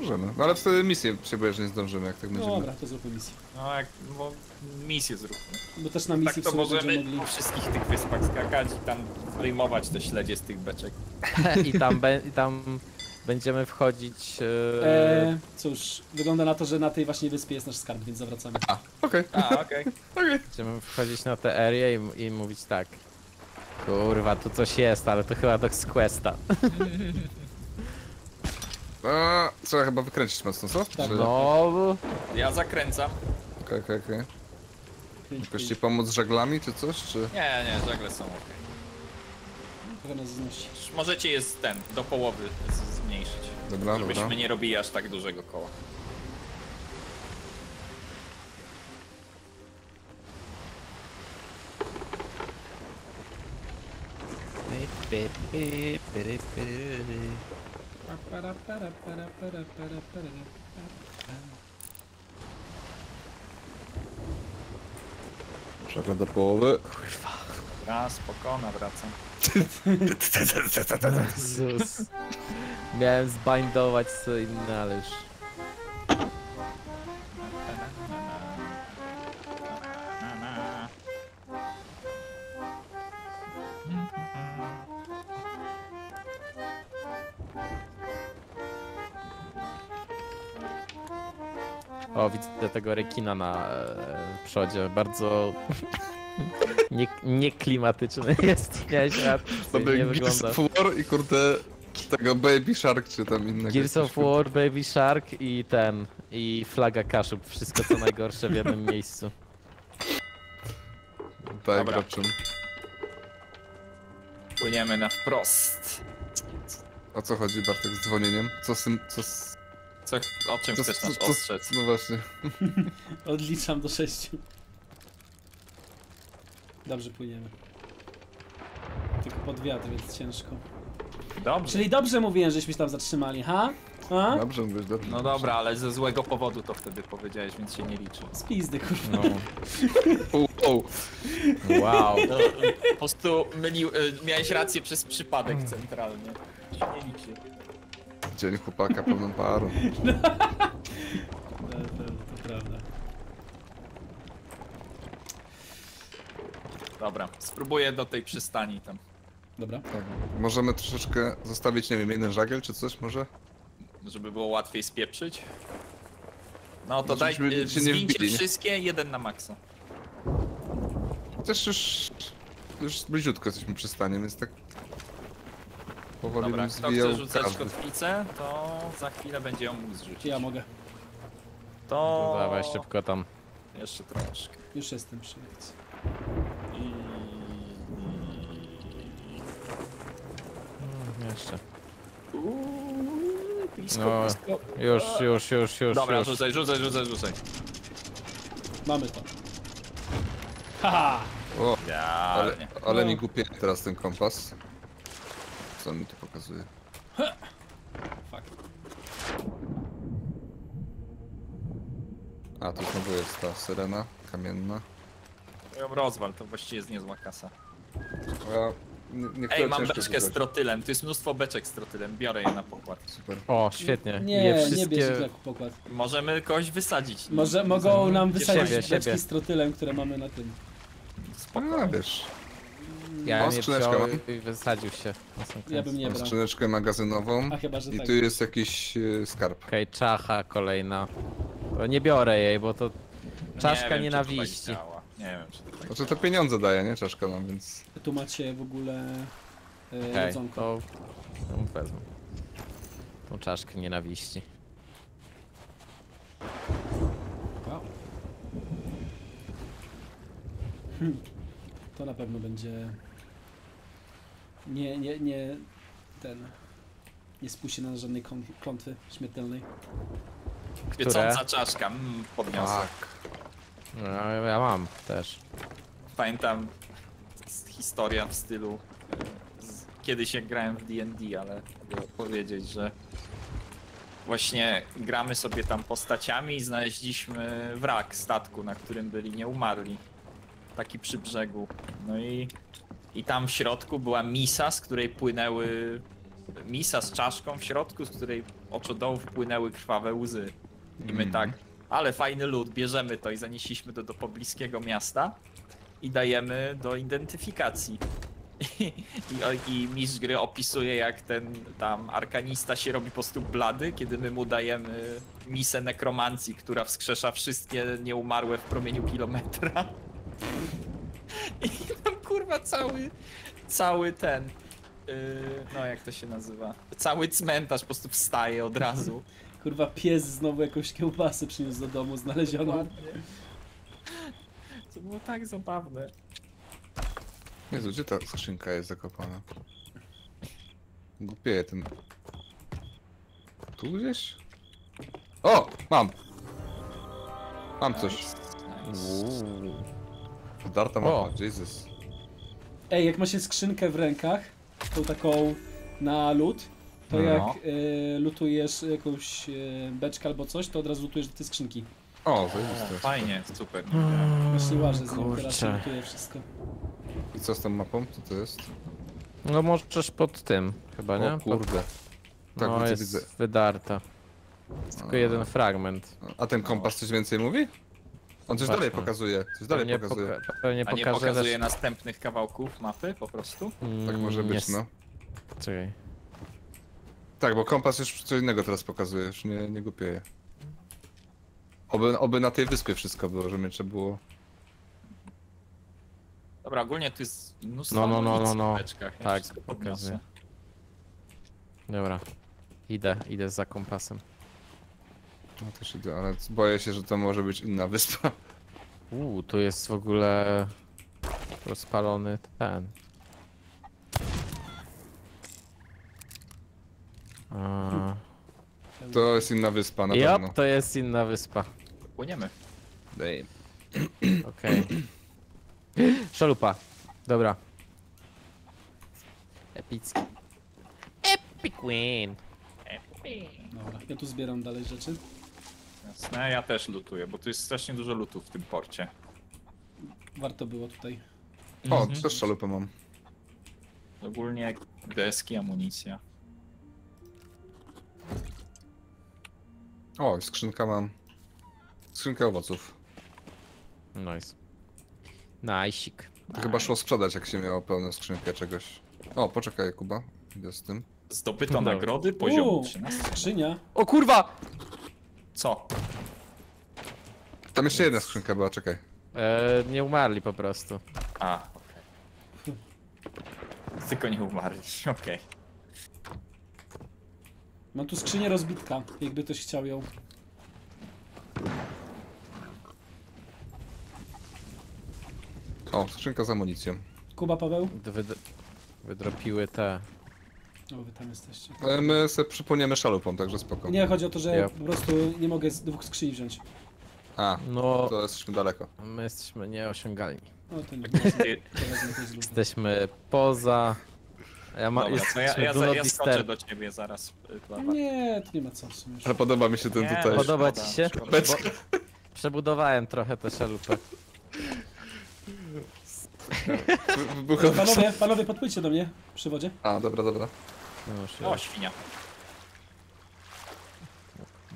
Możemy. No ale wtedy misję się boję, że nie zdążymy, jak tak No będziemy. dobra, to zróbmy misję. No, jak... Bo misję zróbmy. Bo też na misji Tak to możemy mogli... po wszystkich tych wyspach skakać i tam zdejmować te śledzie z tych beczek. I tam, be, i tam będziemy wchodzić. E, E, cóż, wygląda na to, że na tej właśnie wyspie jest nasz skarb, więc zawracamy. A, okej. A, okej. Będziemy wchodzić na tę area i, i mówić tak. Kurwa, tu coś jest, ale to chyba to z Questa. A, Trzeba chyba wykręcić mocno, co? Tak, Czy- No, Ja zakręcam. Okej, okej, okej. Jakoś ci pomóc z żaglami, czy coś, czy... Nie, nie, żagle są ok. Trochę nas znosi. Możecie je z ten, do połowy z- zmniejszyć. Dobra, dobra. Żebyśmy nie robili aż tak dużego koła. Czekam do połowy. A, spokojna, wracam. Jezus. Miałem zbindować co inne, ale już... O, widzę tego rekina na e, przodzie. Bardzo nie, nieklimatyczny jest. Miałeś rację, nie wygląda. War i kurde tego Baby Shark czy tam innego. Gears of War, Baby Shark i ten, i Flaga Kaszub. Wszystko co najgorsze w jednym miejscu. Tak, Dobra. graczem. Płyniemy na wprost. O co chodzi Bartek z dzwonieniem? Co z tym, co z... Co, o czym Co, chcesz nas co, ostrzec? no właśnie. Odliczam do sześciu. Dobrze płyniemy. Tylko pod wiatr, więc ciężko. Dobrze. Czyli dobrze mówiłem, żeśmy się tam zatrzymali, ha? Ha? Dobrze mówisz, dobrze. No dobra, ale ze złego powodu to wtedy powiedziałeś, więc się nie liczy. Z pizdy, kurwa. No. Wow. No, po prostu mylił, y, miałeś rację przez przypadek centralnie. Się nie liczy. Dzień chłopaka pełną parą. To, to, to prawda. Dobra, spróbuję do tej przystani tam. Dobra. Tak. Możemy troszeczkę zostawić, nie wiem, jeden żagiel czy coś może? Żeby było łatwiej spieprzyć. No to Może daj, y, się nie zwincie wbili, nie? wszystkie, jeden na maksa. Chociaż już... Już bliziutko jesteśmy przy stanie, więc tak... Powoli Dobra, bym kto zwijał chce rzucać każdy. kotwicę, to za chwilę będzie ją mógł zrzucić. Ja mogę. To To dawaj szybko tam. jeszcze troszkę. Już jestem przy lekcji. I... Jeszcze. Uuu, blisko, No, blisko. Już, już, już, już. Dobra, już. rzucaj, rzucaj, rzucaj, rzucaj. Mamy to. Haha! O, ale, Idealnie. ale No. mi głupie teraz ten kompas. Co mi tu pokazuje? Fuck. A, tu znowu jest ta syrena kamienna. Ją rozwal, to właściwie jest niezła kasa. Ja, Ej, mam beczkę z trotylem, tu jest mnóstwo beczek z trotylem, biorę je na pokład. Super. O, świetnie. Nie, Je nie wszystkie... bierz na pokład. Możemy kogoś wysadzić. Może mogą nam wysadzić Siebie, beczki siebie. z trotylem, które mamy na tym. A, Spokojnie. wiesz, Ja O, nie skrzyneczkę mam. i wysadził się. Ja bym nie brał. skrzyneczkę magazynową A chyba, że i tak. tu jest jakiś e, skarb. Okej, czacha kolejna. To nie biorę jej, bo to czaszka nie wiem, nienawiści. Czy to działa. Nie wiem, czy to tak Znaczy to pieniądze daje, nie? Czaszka nam, więc... Tu macie w ogóle e, Okej, jedzonko. to ją wezmę. Tą czaszkę nienawiści. Wow. Hmm. To na pewno będzie nie, nie, nie ten nie spuści na żadnej klą- klątwy śmiertelnej. Świecąca czaszka, mm, podniosę. Tak. No, ja mam też. Pamiętam historia w stylu kiedyś jak grałem w D&D, ale mogę powiedzieć, że właśnie gramy sobie tam postaciami i znaleźliśmy wrak statku, na którym byli nieumarli. Taki przy brzegu. No i, i tam w środku była misa, z której płynęły misa z czaszką w środku, z której oczodołów płynęły krwawe łzy. I my Mm. tak, ale fajny lód, bierzemy to i zanieśliśmy to do pobliskiego miasta i dajemy do identyfikacji. I, i, I mistrz gry opisuje, jak ten tam arkanista się robi po prostu blady, kiedy my mu dajemy misę nekromancji, która wskrzesza wszystkie nieumarłe w promieniu kilometra. I tam kurwa cały, cały ten, yy, no jak to się nazywa, cały cmentarz po prostu wstaje od razu. Kurwa pies znowu jakąś kiełbasę przyniósł do domu znalezioną. To było tak zabawne. Jezu, gdzie ta skrzynka jest zakopana? Głupieje ten... Tu gdzieś? O! Mam! Mam coś. Darta O. mapa, Jesus. Ej, jak macie skrzynkę w rękach, tą taką na lód, to No. jak y, lutujesz jakąś y, beczkę albo coś, to od razu lutujesz do tej skrzynki. O, zajebiste. fajnie, super. Właśnie łażę z nią, teraz kurczę. lutuję wszystko. I co z tą mapą? Co to jest? No możesz pod tym, chyba, nie? O kurde. Tak, no, widzę, jest widzę. wydarta. Jest tylko jeden fragment. A ten kompas coś więcej mówi? On coś Właśnie. dalej pokazuje, coś dalej Pewnie, pokazuje. poka- pewnie A nie pokaże pokazuje też... następnych kawałków mapy po prostu? Tak może być, jest. no. Czekaj. Tak, bo kompas już co innego teraz pokazuje, już nie, nie głupieje. Oby, oby na tej wyspie wszystko było, żeby nie trzeba było... Dobra, ogólnie tu jest mnóstwo No, no, no, amunicji no, no. w beczkach, ja Tak, wszystko pokazuje. podniosę. Dobra. Idę, idę za kompasem. No też idę, ale boję się, że to może być inna wyspa. Uuu, tu jest w ogóle rozpalony ten. A... To jest inna wyspa, na pewno. To jest inna wyspa. Płyniemy. Damn. Okej. Szalupa. Dobra. Epicki. Epic win. Dobra, ja tu zbieram dalej rzeczy. Jasne, ja też lutuję, bo tu jest strasznie dużo lutów w tym porcie. Warto było tutaj. O, Mhm. też szalupę mam. Ogólnie deski, amunicja. O, skrzynka mam. Skrzynkę owoców. Nice. Najsik. To chyba szło sprzedać, jak się miało pełną skrzynkę czegoś. O, poczekaj, Kuba. Idę z tym. Zdobyto Dobra. nagrody poziomu Uuu, 13. skrzynia. O kurwa! Co? Tam jeszcze jedna skrzynka była, czekaj. E, nie umarli po prostu. A, okej. Tylko nie umarli, okej. Mam tu skrzynię rozbitka, jakby ktoś chciał ją. O, skrzynka z amunicją. Kuba, Paweł? Wyd wydropiły te. O, wy tam jesteście. Ale my sobie przypomniemy szalupą, także spoko. Nie, chodzi o to, że Ja- po prostu nie mogę z dwóch skrzyni wziąć. A, No, to jesteśmy daleko. my jesteśmy nieosiągalni. No to nie to wezmę to z lufy. Jesteśmy poza. Ja ma, Dobra, to ja, jesteśmy ja, do za- not ja skoczę disturb. do ciebie zaraz, y, Klawa. Nie, to nie ma co w sumie. już. Ale podoba mi się ten Nie, tutaj. Podoba Szkoda, ci się? szkoda. Beczka. Przebudowałem trochę tę szalupę. Wybuchowy. Panowie, panowie, podpójdźcie do mnie przy wodzie. A, dobra, dobra. No, już, O, świnia.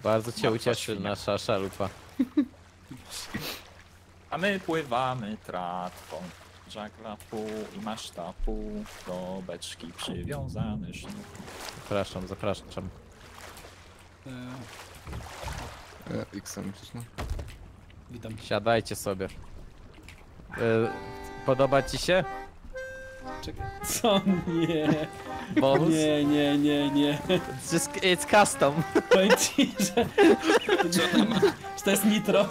Bardzo cię ucieszy nasza szalupa. A my pływamy tratwą. Żagla pół i maszta pół, do beczki przywiązany sznur. Zapraszam, zapraszam. E, E, X no? witam. Siadajcie sobie. E, Podoba ci się? Czekaj. Co? Nie. Bonus? Nie, nie, nie, nie. It's, just, it's custom. Powiem ci, że... Że to jest nitro.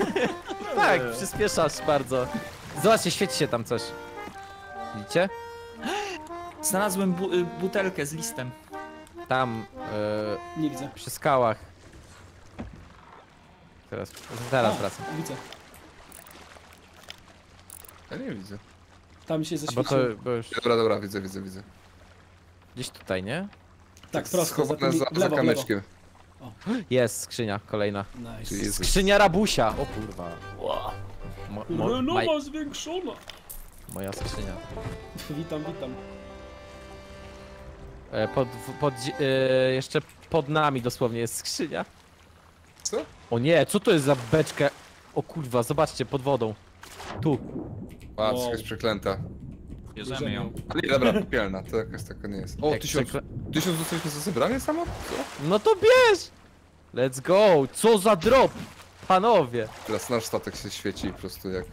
tak, przyspieszasz bardzo. Zobaczcie, świeci się tam coś. Widzicie? Znalazłem bu y, butelkę z listem. Tam, e, Nie widzę. przy skałach. Teraz, teraz wracam. Widzę. Ja nie widzę. Tam się Bo to bo już Dobra, dobra, widzę, widzę, widzę. gdzieś tutaj, nie? Tak, prosto, za, Schowane tymi, za, za lewo, w lewo. kamyczkiem. Jest skrzynia kolejna. Nice. Jezus. Skrzynia rabusia! O kurwa. Mo, mo, maj, zwiększona. moja skrzynia. Witam, witam. E, Pod, pod, e, jeszcze pod nami dosłownie jest skrzynia. Co? O nie, co to jest za beczka? O kurwa, zobaczcie, pod wodą. Tu. Patrz, Wow. jakaś przeklęta. Bierzemy ją. Ale nie, dobra, kupielna, to jakaś taka nie jest. O, Jak tysiąc, przekle- tysiąc dostaliśmy za zebranie samo? Co? No to bierz! Let's go! Co za drop! Panowie! Teraz nasz statek się świeci po prostu jak...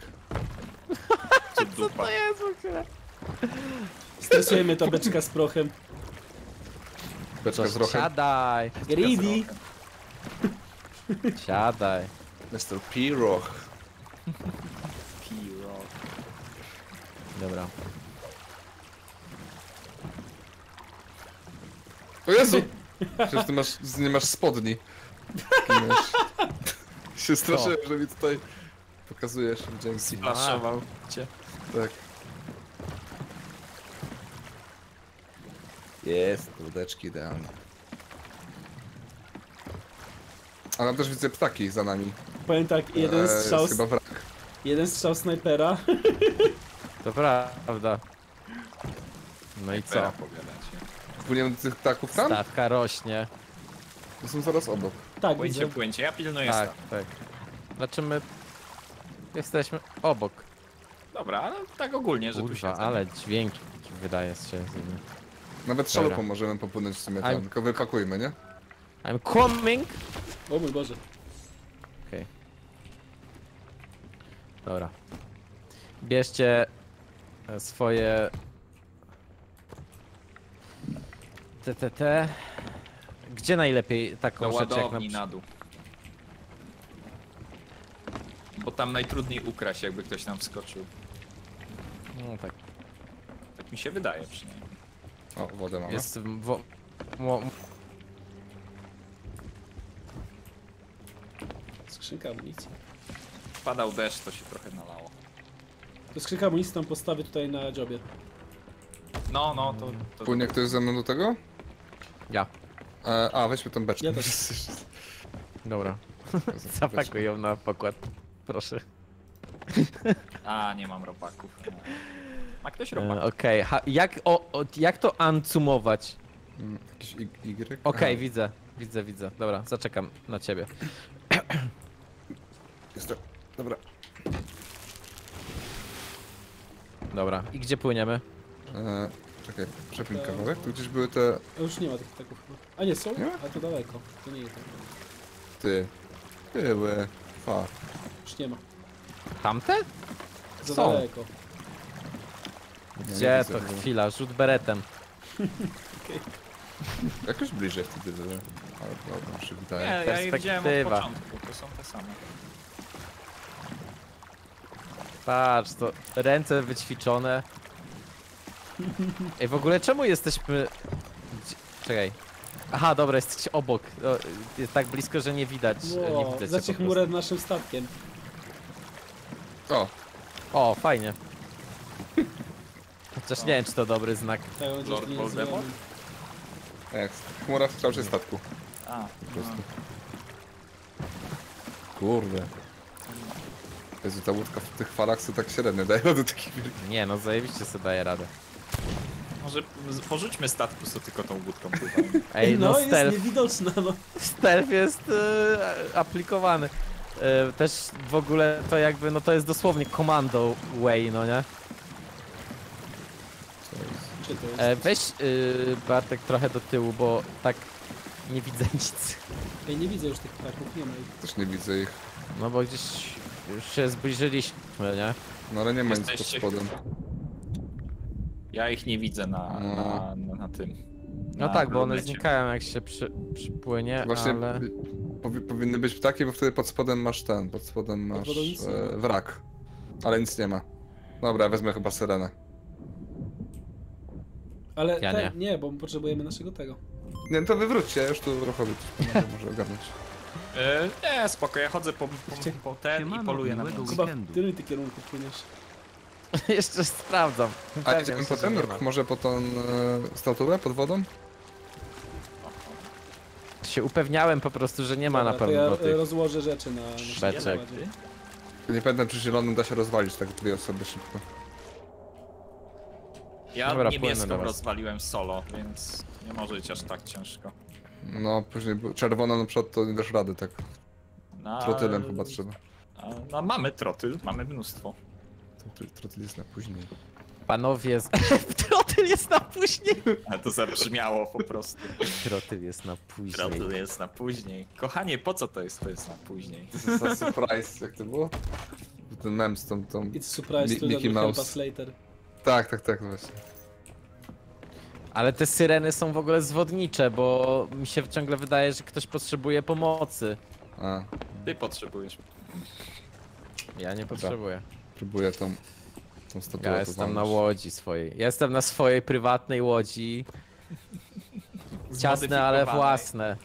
Co dupa. jest w ogóle? Stresujemy to beczka z prochem. Beczka z rochem. Siadaj! Greedy. Siadaj. Mr. P-Roch. Dobra. O Jezu! Przecież ty masz, nie masz spodni. Nie masz... się straszyłem, że mi tutaj pokazujesz. Dzięki. Splaszował cię. Tak. Jest, łódeczki idealne. A tam też widzę ptaki za nami. Powiem tak, jeden Eee, strzał, jest chyba wrak. jeden strzał snajpera. To prawda. No i Co? Płyniemy do tych ptaków tam? Stawka rośnie. To są zaraz obok. Tak, Płyńcie, widzę. płyńcie, ja pilnuję Tak, staw. tak. Znaczy my jesteśmy obok. Dobra, ale tak ogólnie, że tu Kurwa, siedzę. ale dźwięki wydaje się. Nawet Dobra. szalupą możemy popłynąć w sumie tam, I'm- tylko wypakujmy, nie? I'm coming! O mój Boże. Okej. Dobra. Bierzcie swoje TTT. Gdzie najlepiej taką Do rzecz jak na ładowni na dół. Bo tam najtrudniej ukraść, jakby ktoś nam wskoczył. No tak. Tak mi się wydaje przynajmniej. O, wodę mamy. Jest wo... mo... Skrzynka amunicji. Padał deszcz, to się trochę nalało. To skrzynka amunicji tam postawię tutaj na jobie. No, no, to... to Płynie ktoś ze mną do tego? Ja. E, a, weźmy tą beczkę. Ja też. Dobra. Zapakuj ją na pokład. Proszę. A, nie mam robaków. Ma ktoś E, robak? Okej, ha- jak, o, o, jak to ancumować? Mm, Jakiś y, y? Okej, Aha, widzę, widzę, widzę. Dobra, zaczekam na ciebie. Jest to. Dobra. Dobra, i gdzie płyniemy? E, czekaj, przepnij To- kawałek. Tu gdzieś były te... A już nie ma tych ptaków chyba. A nie, są? Nie? A to daleko. To nie jest tak. Ty. Były. Fa. Już nie ma. Tamte? Za Są. daleko. nie Gdzie to chwila, rzut beretem. Jakoś bliżej wtedy były. Ale dobra, mi się wydaje. Nie, ja je widziałem od perspektywa. początku, to są te same. Patrz, to ręce wyćwiczone. Ej, w ogóle czemu jesteśmy... Czekaj. Aha, dobra, jesteś obok. O, Jest tak blisko, że nie widać. nie Wow, cię zacie po chmurę naszym statkiem. O. O, fajnie. Chociaż nie wiem, czy to dobry znak. Tak, Lord nie Voldemort? jest. Chmura w kształcie statku. A, Po prostu. Kurde. Jezu, ta łódka w tych falach sobie tak średnio daje do takich wielkich. Nie, no zajebiście sobie daje radę. może porzućmy statku, co tylko tą łódką pływają. Ej, no, no jest stealth, niewidoczna, no. stealth jest e, aplikowany. E, też w ogóle to jakby, no to jest dosłownie commando way, no nie? Czy to jest? E, weź y, Bartek trochę do tyłu, bo tak nie widzę nic. Ej, nie widzę już tych ptaków, nie ma ich. Też nie widzę ich. No bo gdzieś już się zbliżyliśmy, nie? No ale nie ma nic pod Jesteście- spodem. Ja ich nie widzę na, No. na, na, na tym. No na tak, bo one znikają jak się przy, przypłynie, Właśnie ale... powi powinny być ptaki, bo wtedy pod spodem masz ten, pod spodem masz wodą nic nie ma. e, wrak. Ale nic nie ma. Dobra, wezmę chyba syrenę. Ale Ja te, nie. nie, bo potrzebujemy naszego tego. Nie, no to wywróćcie, ja już tu coś pomogę, może ogarnąć. E, nie, spoko, ja chodzę po, po, po ten i Siemano, poluję na miłego mięso. Chyba w Weekendu. którym ty kierunku płyniesz? Jeszcze sprawdzam. A Upewniam idziemy że nie ma. Może po tą e, statuę pod wodą? Się upewniałem po prostu, że nie ma na Dobra, pewno to ja tych... e, rozłożę rzeczy na... na. Nie pamiętam, czy zielonym da się rozwalić tak dwie osoby szybko. Ja Dobra, płynę do niebieską was. rozwaliłem solo, więc nie może być aż tak ciężko. No, później czerwona na przykład to nie dasz rady, tak. No, Trotylem chyba trzeba. a- No mamy trotyl, mamy mnóstwo. To- Trotyl jest na później. Panowie, z... trotyl jest na później. Ale to zabrzmiało po prostu. Trotyl jest na później. Trotyl jest na później. Kochanie, po co to jest? To jest na później. To jest za surprise, jak to było? Ten mem z tą... tą... It's a surprise Mi- to Mickey Mouse. us later. Tak, tak, tak, właśnie. Ale te syreny są w ogóle zwodnicze, bo mi się ciągle wydaje, że ktoś potrzebuje pomocy. A, Ty potrzebujesz. Ja nie potrzebuję. próbuję tą... tą statuę Ja jestem na łodzi swojej. Ja Jestem na swojej prywatnej łodzi. Ciasne, ale Zmodyfikowanej. własne.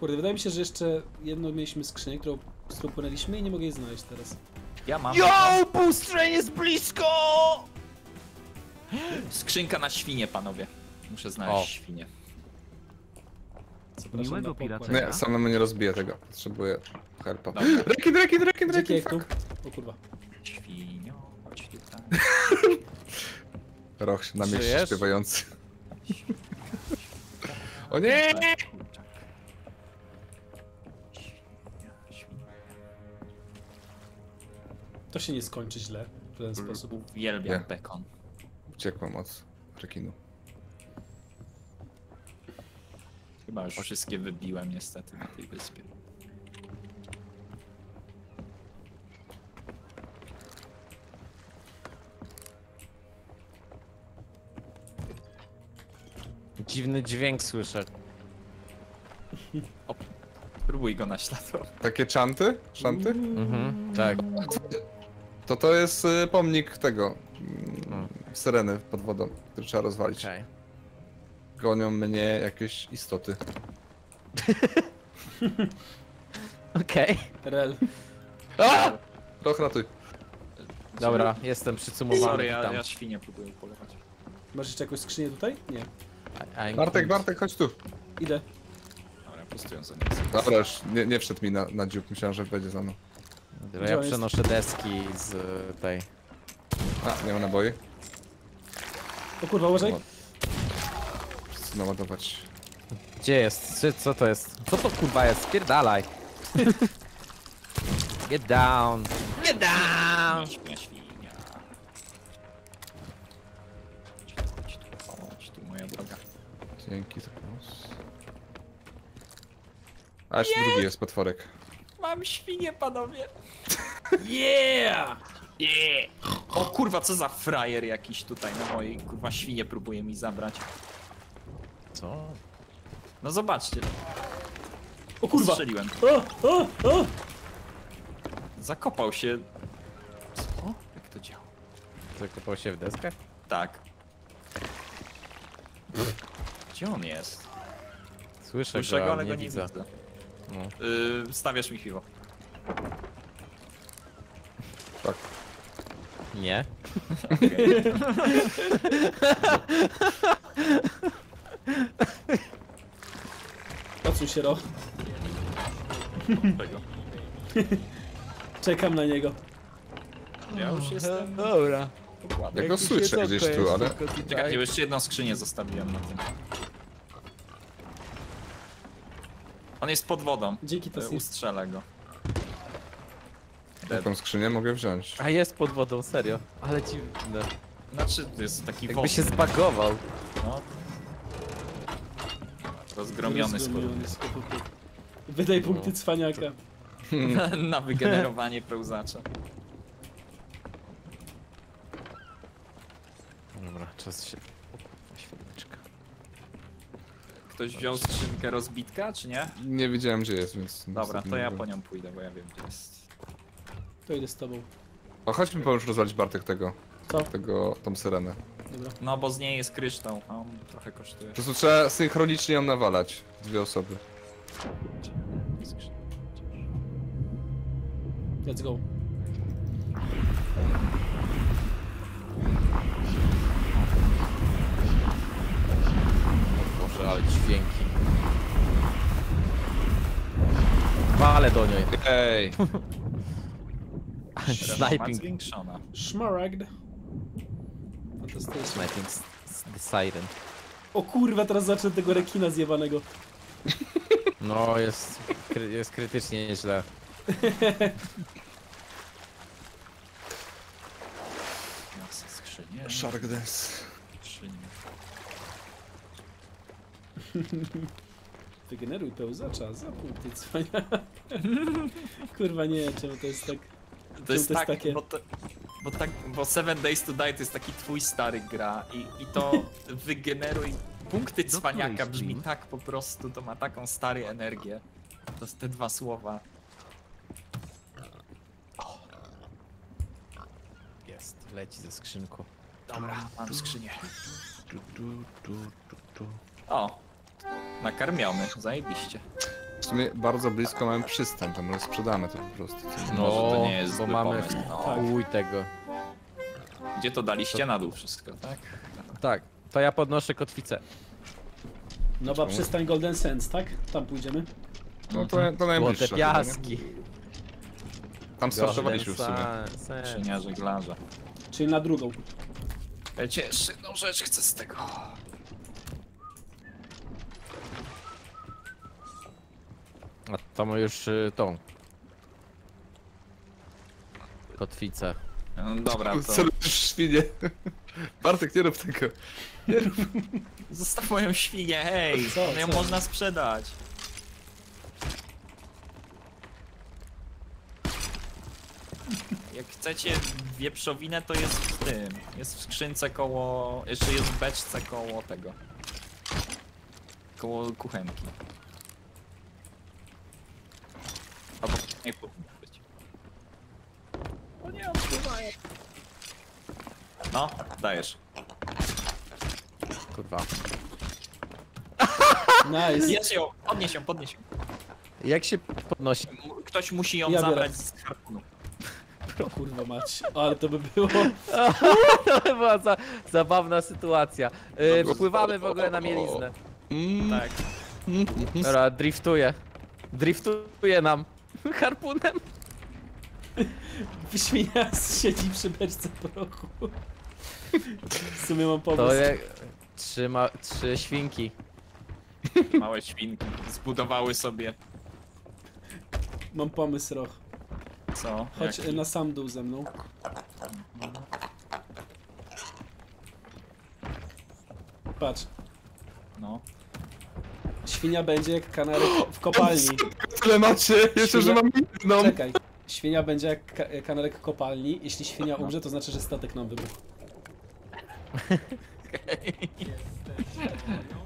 Kurde, wydaje mi się, że jeszcze jedną mieliśmy skrzynię, którą, płynęliśmy i nie mogę jej znaleźć teraz. Ja mam. Yo, Boostrain jest blisko! Skrzynka na świnie, panowie. Muszę znaleźć O. świnię. Zapraszam Miłego na pokład. piracenia. Nie, samemu nie rozbiję tego. Potrzebuję helpa. Dobra. Rekin, rekin, rekin, Dzięki rekin, jak tu. fuck. O kurwa. Świnio, chodź tutaj. Roch się na mieście Żyjesz? śpiewający. O nie! Kurczak. Świnia, świnia. To się nie skończy źle w ten sposób. Uwielbiam Nie. bekon. Uciekłem od rekinu. Chyba już wszystkie wybiłem niestety na tej wyspie. Dziwny dźwięk słyszę. Próbuj go naśladować. Takie czanty? Szanty? Mhm, tak. To to jest y, pomnik tego. Mm. Mm, syreny pod wodą, który trzeba rozwalić. Okej. Gonią mnie jakieś istoty. Okej. Rel. Roch ratuj. Dobra, jestem przycumowany. Sorry, ja, ja świnię próbuję polewać. Masz jeszcze jakąś skrzynię tutaj? Nie. I'm Bartek. Bartek, chodź tu. Idę. Dobra, po prostu ją za Dobra, już nie, nie wszedł mi na, na dziób, myślałem, że będzie za mną. Dobra, Gdzie ja on jest? przenoszę deski z tej. A, nie ma naboi. O kurwa, uważaj. No. Naładować. Gdzie jest? Co, co to jest? Co to kurwa jest? Spierdalaj. Get down. Get down. Świnia, świnia. Chodź tu, chodź tu, moja droga. Dzięki za pomoc. A jeszcze drugi jest potworek. Mam świnię, panowie. Yeah! Yeah. O kurwa, co za frajer jakiś tutaj na mojej kurwa świnie próbuje mi zabrać. Co? No zobaczcie, O kurwa! strzeliłem. O, o, o! Zakopał się. Co? Jak to działa? Zakopał się w deskę? Tak. Gdzie on jest? Słyszę, Słyszę go, ale nie go nie widzę. widzę. No. Yy, stawiasz mi piwo. Tak. Nie? Odsuń się, Ro. Tego. Czekam na niego. Ja już jestem. Dobra. Ja go słyszę gdzieś tu, ale... Czekajcie, bo jeszcze jedną skrzynię zostawiłem na tym. On jest pod wodą. Dzięki to E, Ustrzelę go. Taką skrzynię mogę wziąć. A jest pod wodą, serio. Ale dziwne. Znaczy, to jest taki Jakby wodny. się zbagował. No. Rozgromiony skór. Wydaj punkty cwaniaka. Na wygenerowanie pełzacza. Dobra, czas się... Świetliczka. Ktoś wziął skrzynkę rozbitka, czy nie? Nie wiedziałem gdzie jest, więc... Dobra, to ja wiem. po nią pójdę, bo ja wiem gdzie jest. To idę z tobą. A chodźmy pomóż rozwalić Bartek tego, Co? tego, tą syrenę. Dobra. No bo z niej jest kryształ, a on trochę kosztuje. Po prostu trzeba synchronicznie ją nawalać. Dwie osoby. Let's go. O Boże, ale dźwięki. Walę do niej. Ej! Sniping. zwiększona. Szmaragd. S- the siren. O kurwa, teraz zacznę tego rekina zjebanego. No, jest, kry, jest krytycznie nieźle. Jasne, skrzynię. Shark Dance. Wygeneruj pełzacza za punkty cwaniaka. Kurwa nie, czemu to jest tak... To jest tak, takie- bo, to, bo tak, bo Seven Days to Die to jest taki twój stary gra i, i to wygeneruj punkty cwaniaka jest brzmi nim? tak po prostu, to ma taką stary energię. To są te dwa słowa. Jest, leci ze skrzynką. Dobra, mam skrzynię. O, nakarmiony, zajebiście. W sumie bardzo blisko mamy przystań, tam rozprzedamy to po prostu. No, Może to nie jest bo zły mamy pomysł. No. chuj tego. Gdzie to daliście na dół wszystko, tak? Tak, To ja podnoszę kotwicę. Nowa przystań Golden Sands, tak? Tam pójdziemy. No to, to Złote najbliższe. chyba, nie? piaski. Tam startowaliśmy w sumie. Sen. Skrzynia żeglarza. Czyli na drugą. Wiecie, jeszcze jedną rzecz chcę z tego. My już y, tą. Kotwicę. No dobra, to Celujesz w świnie. Bartek, nie rób tego. zostaw moją świnię, hej! Co, ją co? można sprzedać. Jak chcecie wieprzowinę, to jest w tym. Jest w skrzynce koło... Jeszcze jest w beczce koło tego. Koło kuchenki. Albo nie powinno być. O nie, odpływają. No, dajesz. Kurwa. Nice. Jest ją, podnieś ją, podnieś ją. Jak się podnosi? M- Ktoś musi ją Ja biorę. zabrać z harpunu. O kurwa mać. Ale to by było... To była za, zabawna sytuacja. Y, wpływamy w ogóle na mieliznę. Mm, Tak. Dobra, driftuje. Driftuje nam. Harpunem. Świnia siedzi przy beczce prochu. W sumie mam pomysł. To jak... Trzyma, trzy świnki. Małe świnki zbudowały sobie Mam pomysł, Roch. co? Chodź Jaki? na sam dół ze mną. Patrz. No. Świnia będzie jak kanarek w kopalni. Tyle macie, jeszcze, że mam jedną. Czekaj. Świnia będzie jak ka kanarek w kopalni. Jeśli świnia umrze, to znaczy, że statek nam wybuchł.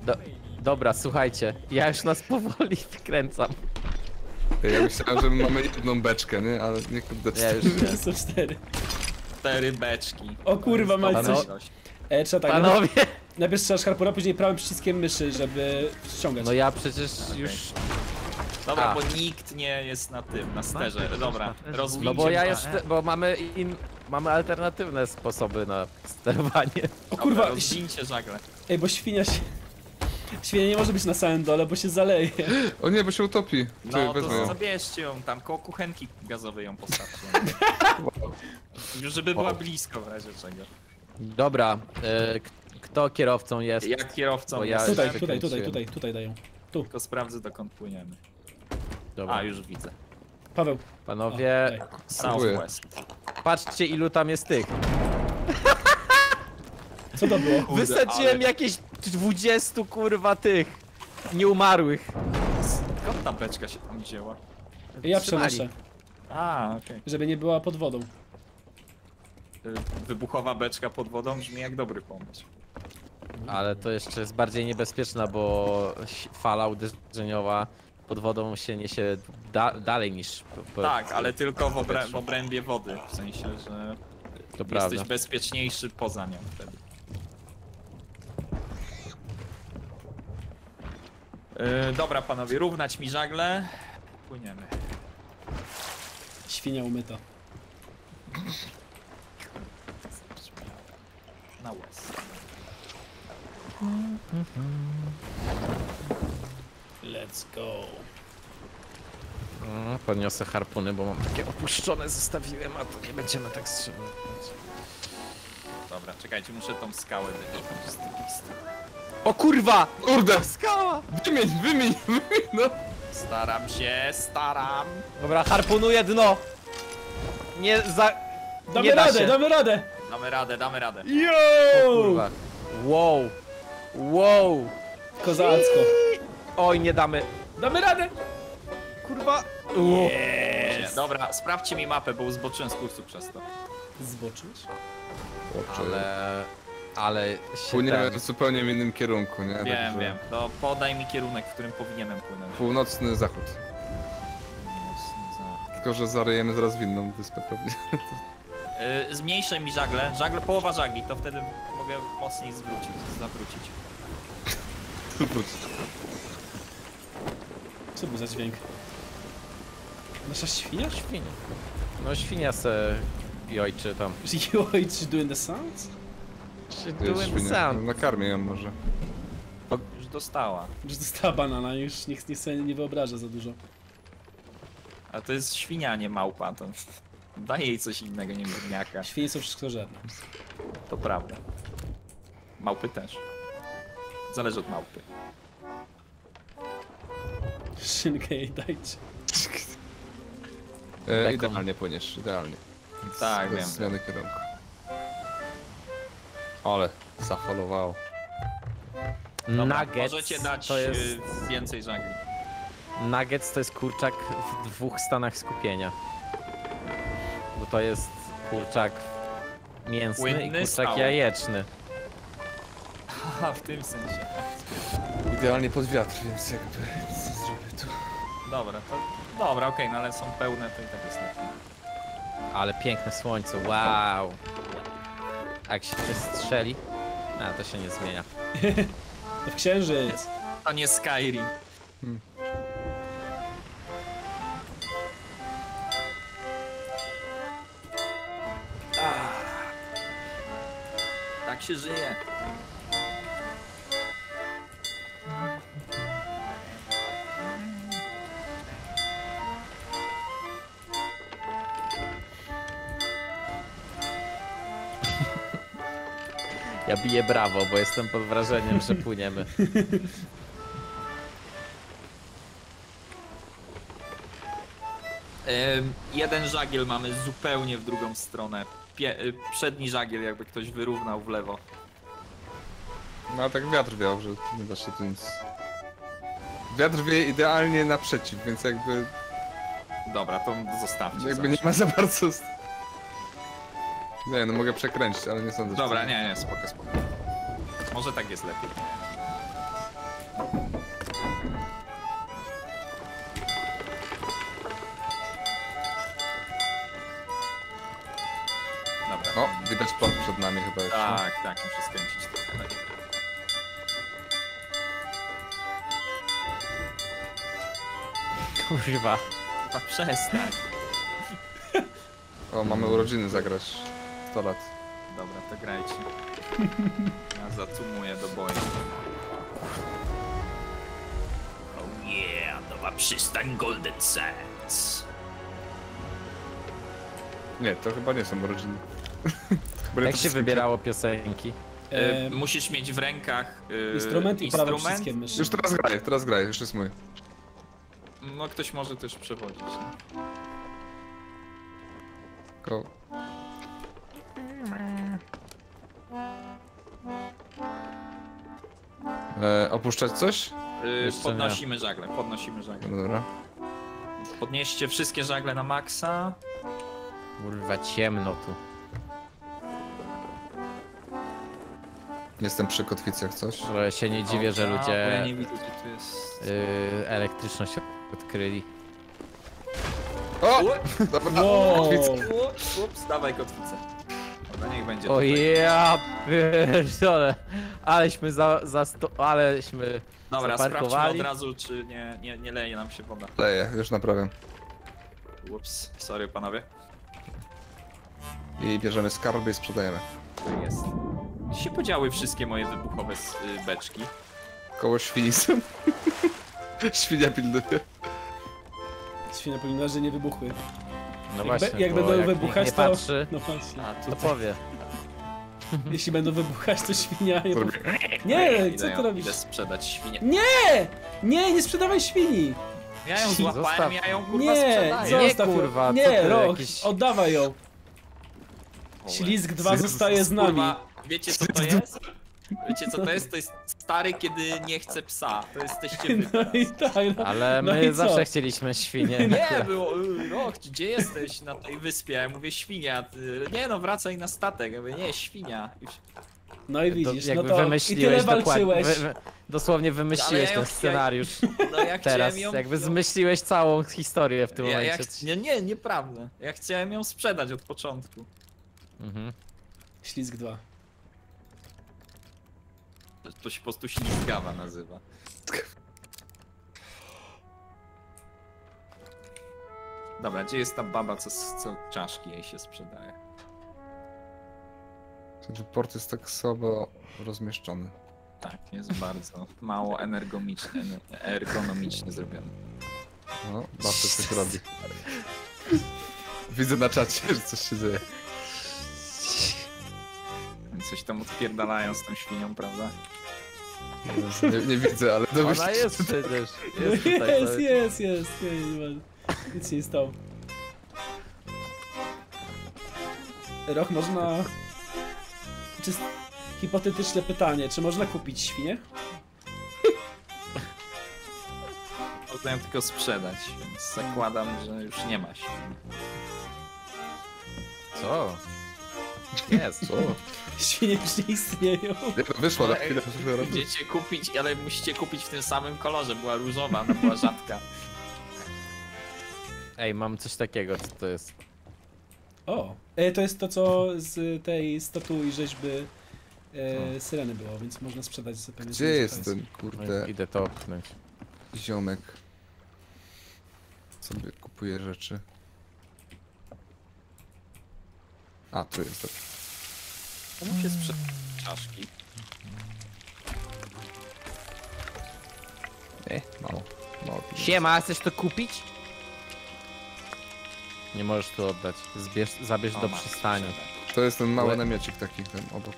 Do, dobra, słuchajcie. Ja już nas powoli wkręcam. Ja myślałem, że my mamy jedną beczkę, nie? Ale nie kurde. Ja już nie. Są cztery. Cztery beczki. O kurwa, mać coś. E, trzeba tak. Panowie! Najpierw trzeba szkarpura, później prawym przyciskiem myszy, żeby ściągać. No ja przecież już... Dobra, A. bo nikt nie jest na tym, na sterze. Dobra, rozwijcie. No bo ja jeszcze... Bo mamy in, Mamy alternatywne sposoby na sterowanie. O Dobra, kurwa, ś- rozwincie żagle. ej, bo świnia się... Świnia nie może być na samym dole, bo się zaleje. O nie, bo się utopi. Ty, No wezmę to ją. zabierzcie ją tam, koło kuchenki gazowej ją postawcie. Już żeby była blisko w razie czego. Dobra, e, k- kto kierowcą jest? Jak kierowcą Bo ja jest, Tutaj, tutaj, tutaj, tutaj, tutaj dają. tylko sprawdzę dokąd płyniemy. Dobra. A, już widzę. Paweł. Panowie. Southwest. patrzcie ilu tam jest tych. Co to było? Kurde, Wysadziłem ale- jakieś 20 kurwa tych nieumarłych. Skąd ta beczka się tam wzięła? Ja Trzymali. przenoszę, A, okej. żeby nie była pod wodą. Y, Wybuchowa beczka pod wodą brzmi jak dobry pomysł. Ale to jeszcze jest bardziej niebezpieczna, bo fala uderzeniowa pod wodą się niesie da dalej niż... po- po- Tak, ale tylko w, obrę w obrębie wody. W sensie, że To prawda. jesteś bezpieczniejszy poza nią wtedy. Yy, dobra panowie, równać mi żagle. Płyniemy. Świnia umyta. Na łez. Let's go. Mm, Podniosę harpuny, bo mam takie opuszczone zostawiłem, a to nie będziemy tak strzelać. Dobra, czekajcie, muszę tą skałę z listy. O kurwa! Kurde! Skała! Wymień, wymień, wymień, no! Staram się, staram. Dobra, harpunuję dno! Nie za... Damy Nie radę, damy radę! Damy radę, damy radę. Yo! Kurwa. Wow! Wow! Kozacko. Oj, nie damy. Damy radę! Kurwa! Nie, Dobra, sprawdźcie mi mapę, bo zboczyłem z kursu przez to. Zboczyć? Ale... Ale się Płyniemy ten... w zupełnie innym kierunku, nie? Wiem, Także wiem. To podaj mi kierunek, w którym powinienem płynąć. Północny zachód. Tylko, że zaryjemy zaraz w inną wyspę pewnie. Yy, zmniejszę mi żagle, żagle, połowa żagli, to wtedy mogę mocniej zwrócić, zawrócić. Co był za dźwięk? Nasza świnia? She To jest doing the świnia. sound. Nakarmię ją może. Już dostała. Już dostała banana, już niech, niech sobie nie wyobraża za dużo. A to jest świnia, nie małpa. To daj jej coś innego, nie gówniaka. Świnie są wszystkożerne. To prawda. Małpy też. Zależy od małpy. Szynkę jej dajcie. E, idealnie płyniesz, idealnie. Tak, bez wiem. zmiany kierunku. Ale zafalowało. Dobra, Nuggets możecie dać to jest... y, więcej żagli. Nuggets to jest kurczak w dwóch stanach skupienia. Bo to jest kurczak mięsny Płynny, i kurczak stały. jajeczny. Aha, w tym sensie. Idealnie pod wiatr, więc jakby? Dobra, to... Dobra, okej, no ale są pełne, to i tak jest lepiej. Ale piękne słońce, wow. A Jak się strzeli? A, to się nie zmienia. To w księżyc. To nie Skyrim. Ah. Tak się żyje. Ja biję brawo, bo jestem pod wrażeniem, że płyniemy. Em, jeden żagiel mamy zupełnie w drugą stronę. Pie y, przedni żagiel jakby ktoś wyrównał w lewo. No a tak wiatr wiał, że nie da się tu nic. Wiatr wieje idealnie naprzeciw, więc jakby, Dobra, to zostawcie. jakby nie zawsze. ma za bardzo... Nie, no mogę przekręcić, ale nie sądzę, że Dobra, nie, nie, spoko, spoko. Może tak jest lepiej. Dobra. O, widać port przed nami chyba jeszcze. Tak, tak, muszę skręcić trochę. Tak. Kurwa. Chyba przestań. O, mamy urodziny zagrać. 100 lat. Dobra, to grajcie. Ja zacumuję do boju. Oh yeah, nowa przystań Golden Sands. Nie, to chyba nie są urodziny. Chyba Jak się wybierało piosenki? E, E, musisz mieć w rękach e, instrument i instrument. wszystkie myszy. Już teraz graję, teraz graję, już jest mój. No ktoś może też przewodzić. nie? E, opuszczać coś? Jeszcze podnosimy żagle, podnosimy żagle. No dobra. Podnieście wszystkie żagle na maksa. Kurwa, ciemno tu. Jestem przy kotwicach coś. Że się nie dziwię, że Dobra, bo Ja ludzie nie widzę, gdzie tu jest. yy, elektryczność odkryli. O! Dobra, Wow. kotwica. Ups, ups, dawaj kotwicę. Dobra, niech będzie O tutaj. ja pierdolę. Aleśmy za, za sto, aleśmy Dobra, sprawdźmy zaparkowali. od razu, czy nie, nie, nie leje nam się woda. Leję, już naprawiam. Ups, sorry panowie. I bierzemy skarby i sprzedajemy. Tak jest. Gdzie się podziały wszystkie moje wybuchowe s- y, beczki? Koło świni są. Świnia pilnuje. Świnia powinna, że nie wybuchły. No Jak, właśnie, be, jak bo będą jak wybuchać, nie to... patrzy, No właśnie. A, to powie. Jeśli będą wybuchać, to świnia... Nie, nie co ty robisz? Idę sprzedać świnię. Nie! Nie, nie sprzedawaj świni! Ja ją złapałem, Zostaw. ja ją kurwa Nie, sprzedaję. Nie, zostaw ją. kurwa, co Nie, ty, rok, jakiś- oddawaj ją. Ślizg 2 zostaje z nami. Kurwa, wiecie co to jest? Wiecie co to jest? To jest stary, kiedy nie chce psa. To jesteście wy No i teraz. tak, no. Ale No my i co? zawsze chcieliśmy świnie. Nie, było, y, rok, gdzie jesteś na tej wyspie? Ja mówię świnia. Ty, nie no, wracaj na statek. Ja mówię, nie, świnia. No i To widzisz, no jakby to i wymyśliłeś tyle dokładnie. walczyłeś. Wy, wy, dosłownie wymyśliłeś ja ją- ten scenariusz. No ja Teraz, chciałem ją... jakby zmyśliłeś całą historię w tym ja, ja, momencie. ch- nie, nie, nieprawda. Ja chciałem ją sprzedać od początku. Mhm. Ślizg 2. To, się po prostu ślizgawa nazywa. Dobra, gdzie jest ta baba, co, co czaszki jej się sprzedaje? Ten port jest tak słabo rozmieszczony. Tak, jest bardzo mało energomicznie, ergonomicznie zrobiony. No, Bartek coś robi. Widzę na czacie, że coś się dzieje. Coś tam odpierdalają z tą świnią, prawda? Nie, nie widzę, ale Ona domyślcie się. jest przecież. Jest tutaj. Jest, cały- jest, jest. Nie, nie, nie, nic się nie stało. Roch, można... Czy... Hipotetyczne pytanie, czy można kupić świnię? Można ją tylko sprzedać, więc zakładam, że już nie ma świni. Co? Jest. Co? Świnie już nie istnieją. Nie, no wyszła na chwilę. Będziecie kupić, ale musicie kupić w tym samym kolorze. Była różowa, ona była rzadka. Ej, mam coś takiego, co to jest? O, e, to jest to, co z tej statui rzeźby e, syreny było, więc można sprzedać za pewnie. Gdzie jest ten, kurde, No, Idę to opchnąć. ziomek? Sobie kupuje rzeczy. A, tu jest. dobra. Komu się sprzeda czaszki? Nie, mało. Mało pieniędzy. Siema, chcesz to kupić? Nie możesz tu oddać. Zbierz, zabierz O, do masz, przystani. sprzedaj. To jest ten mały Łe- namiocik taki, ten obok.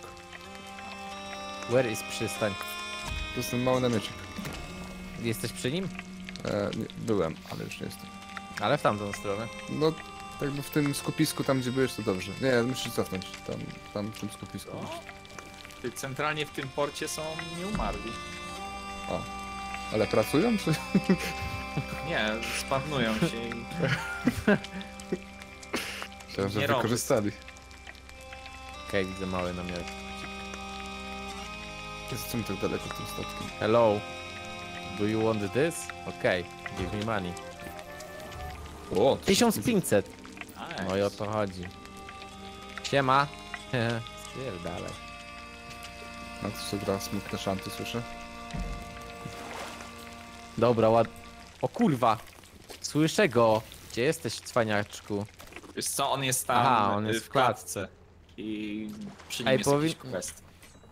Where is przystań? To jest ten mały namiocik. Jesteś przy nim? E, nie, byłem, ale już nie jestem. Ale w tamtą stronę. No, jakby w tym skupisku, tam gdzie byłeś, to dobrze. Nie, musisz cofnąć. Tam, tam w tym skupisku. O, ty centralnie w tym porcie są nieumarli. Ale pracują, czy? Nie, spadnują się i Myślałem, że Nie robię. wykorzystali. Okej, widzę mały namiot. Jest co mi tak daleko tym statkiem? Hello. Do you want this? Okej, give me money. O, 1500. No i o to chodzi. Siema. Spierdalaj. A tu sobie gra smutne szanty, słyszę? Dobra, ład... O kurwa! Słyszę go! Gdzie jesteś, cwaniaczku? Wiesz co, on jest tam Aha, on y, jest w w klatce. I przy nim Ej, jest quest.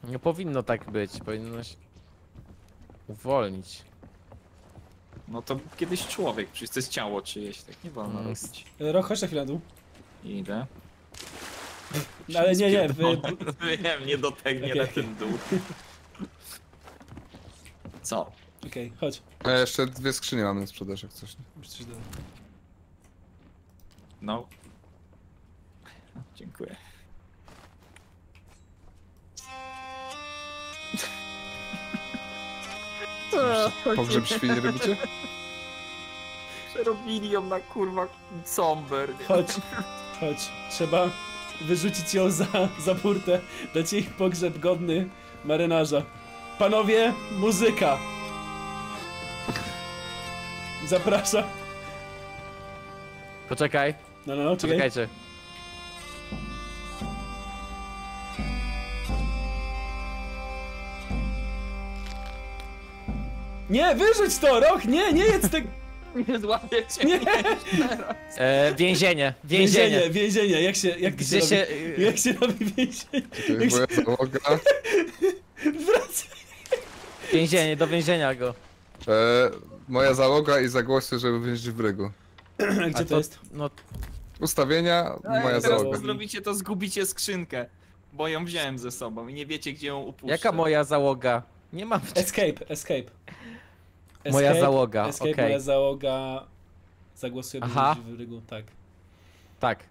Nie powinno tak być, powinnoś... Uwolnić. No to kiedyś człowiek, przecież to jest ciało czyjeś, tak nie wolno Mm, robić. Roch, chodź na chwilę na dół. Idę. No, ale nie, nie, wy, Wiem, nie do tego, nie Okej. na ten dół. Co? Okej, chodź. A jeszcze dwie skrzynie mamy na sprzedaż, jak coś. nie? Muszę coś dodać. No. Dziękuję. Pogrzeb świni robicie? Przerobili ją na kurwa somber. Chodź, chodź. Trzeba wyrzucić ją za, za burtę, dać jej pogrzeb godny marynarza. Panowie, muzyka! Zapraszam. Poczekaj, No, no, no, czekaj. poczekajcie. Nie, wyrzuć to, Roch! Nie, nie jedz tego! Nie złapiecie Nie! mnie teraz. E, więzienie, Więzienie, więzienie. więzienie, jak się, jak Gdzie się, się... robi, jak się robi więzienie? To jest moja załoga. Wracaj! Więzienie, do więzienia go. E, moja załoga i zagłosy, żeby wyjść w brygu. Gdzie to jest? No, Ustawienia, Ej, moja teraz załoga. jak zrobicie to zgubicie skrzynkę. Bo ją wziąłem ze sobą i nie wiecie gdzie ją upuszczę. jaka moja załoga? Nie mam... Escape, escape. Moja Escape, załoga, Escape, okej. moja załoga. Zagłosuję Aha. w rygu, tak. Tak.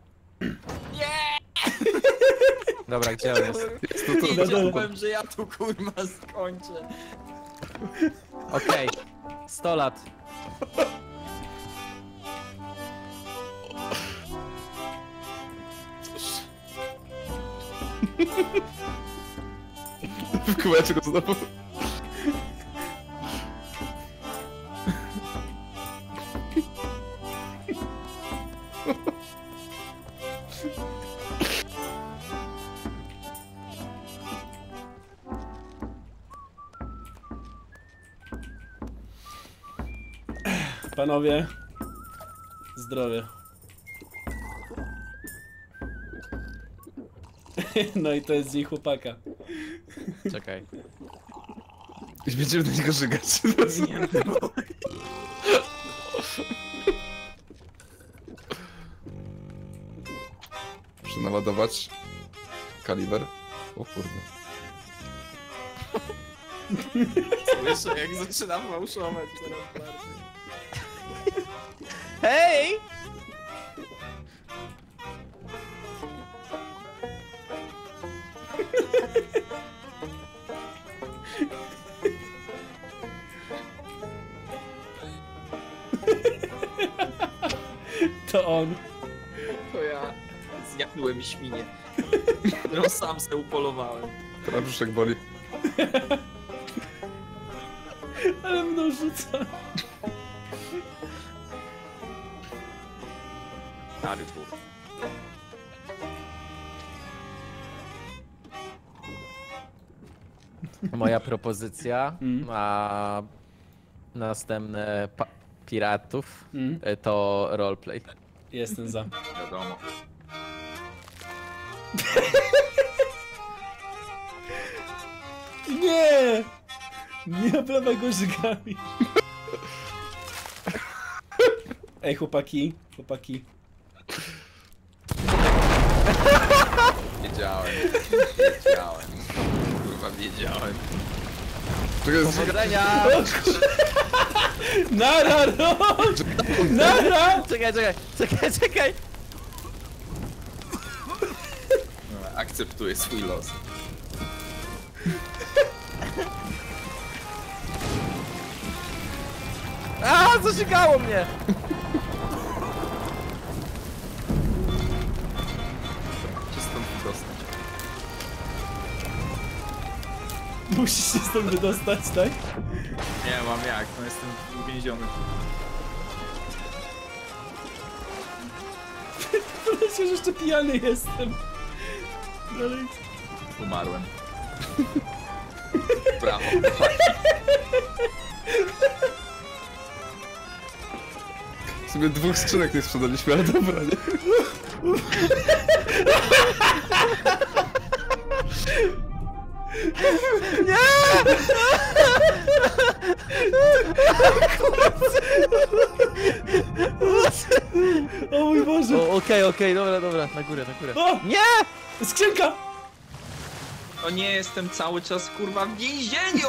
Dobra, gdzie on jest? To tu. Na dole. Wiedziałem, że ja tu kurwa skończę. Okej. 100 lat. W kółeczko znowu. Panowie, zdrowie. No i to jest dzień chłopaka. Czekaj. I będziemy do niego żygać. Muszę naładować kaliber. O kurde. Słyszę jak zaczynam fałszować teraz bardziej. Hej! To on. To ja zjadłem świnię, którą sam se upolowałem. Teraz brzuszek boli. Ale mną rzuca. Stary bóg. Moja propozycja Mm. na następne pa- piratów Mm, e, to roleplay. jestem za. Wiadomo. Nie! Nie oblewaj go żygami. Ej, chłopaki, chłopaki. Wiedziałem. Wiedziałem. Kurwa wiedziałem. Czekaj, Powodzenia! Nara, rok! Nara! Czekaj, czekaj, czekaj, czekaj! Akceptuję swój los. A, zaszykało mnie! Musisz się stąd wydostać, tak? Nie mam jak, no jestem uwięziony. Myślę, że jeszcze pijany jestem. Dalej. Umarłem. Brawo. sobie dwóch skrzynek nie sprzedaliśmy, ale dobra, nie? O mój Boże! O, Okej, okej, dobra, dobra, na górę, na górę. O! Nie! Skrzynka! O nie, jestem cały czas kurwa w więzieniu!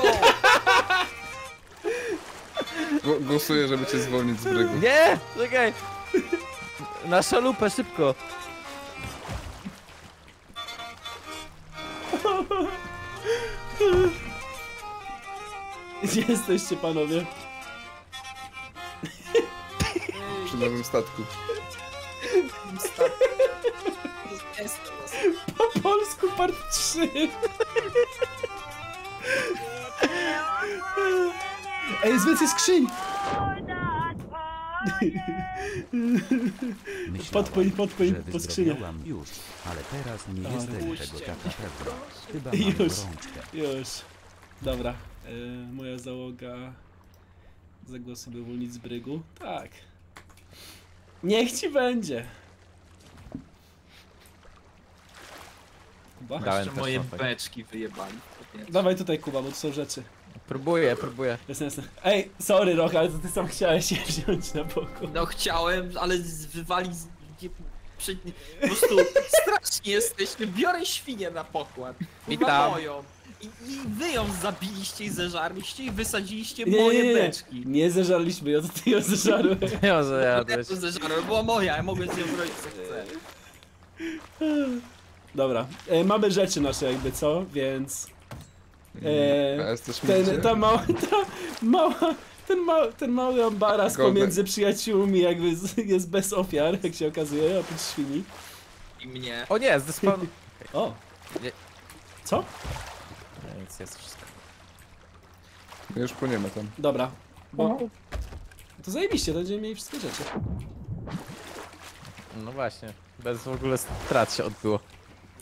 Gło- Głosuję, żeby cię zwolnić z brygu. Nie! Czekaj! Na szalupę, szybko! Gdzie jesteście, panowie? Przy nowym statku. Po polsku part 3. Ej, jest więcej skrzyń! Podpłyń, że po skrzynię. już, ale teraz nie jestem tego taka pewna. Chyba mam Już. Już. Dobra. E, moja załoga zagłosuje by uwolnić z brygu. Tak. Niech ci będzie. Kuba? Dałem Jeszcze też moje beczki wyjebali. Dawaj tutaj, Kuba, bo to są rzeczy. Próbuję, próbuję. Jasne, jasne. Ej, sorry, Roch, ale to ty sam chciałeś je wziąć na boku. No chciałem, ale z- wywali z... nie- Przy... Po prostu strasznie jesteśmy. Biorę świnię na pokład. Kurwa Witam. moją. I, I wy ją zabiliście i zeżarliście i wysadziliście Nie, nie, moje nie, nie. beczki. Nie zeżarliśmy ją, to ty ją zeżarłeś. Ja, że Ja jadłeś. to zeżarłem, była moja, ja mogłem z nią zrobić co chcę. Dobra, e, mamy rzeczy nasze jakby, co? Więc... E, ten, ta mała, ta mała, ten, ma, ten mały ambaras Golden. pomiędzy przyjaciółmi jakby z, jest bez ofiar, jak się okazuje, oprócz świni. I mnie. O nie, zdespawn... O! Nie. Co? Nic, jest wszystko. My już płyniemy tam. Dobra. Bo... To zajebiście, to będziemy mieli wszystkie rzeczy. No właśnie, bez w ogóle strat się odbyło.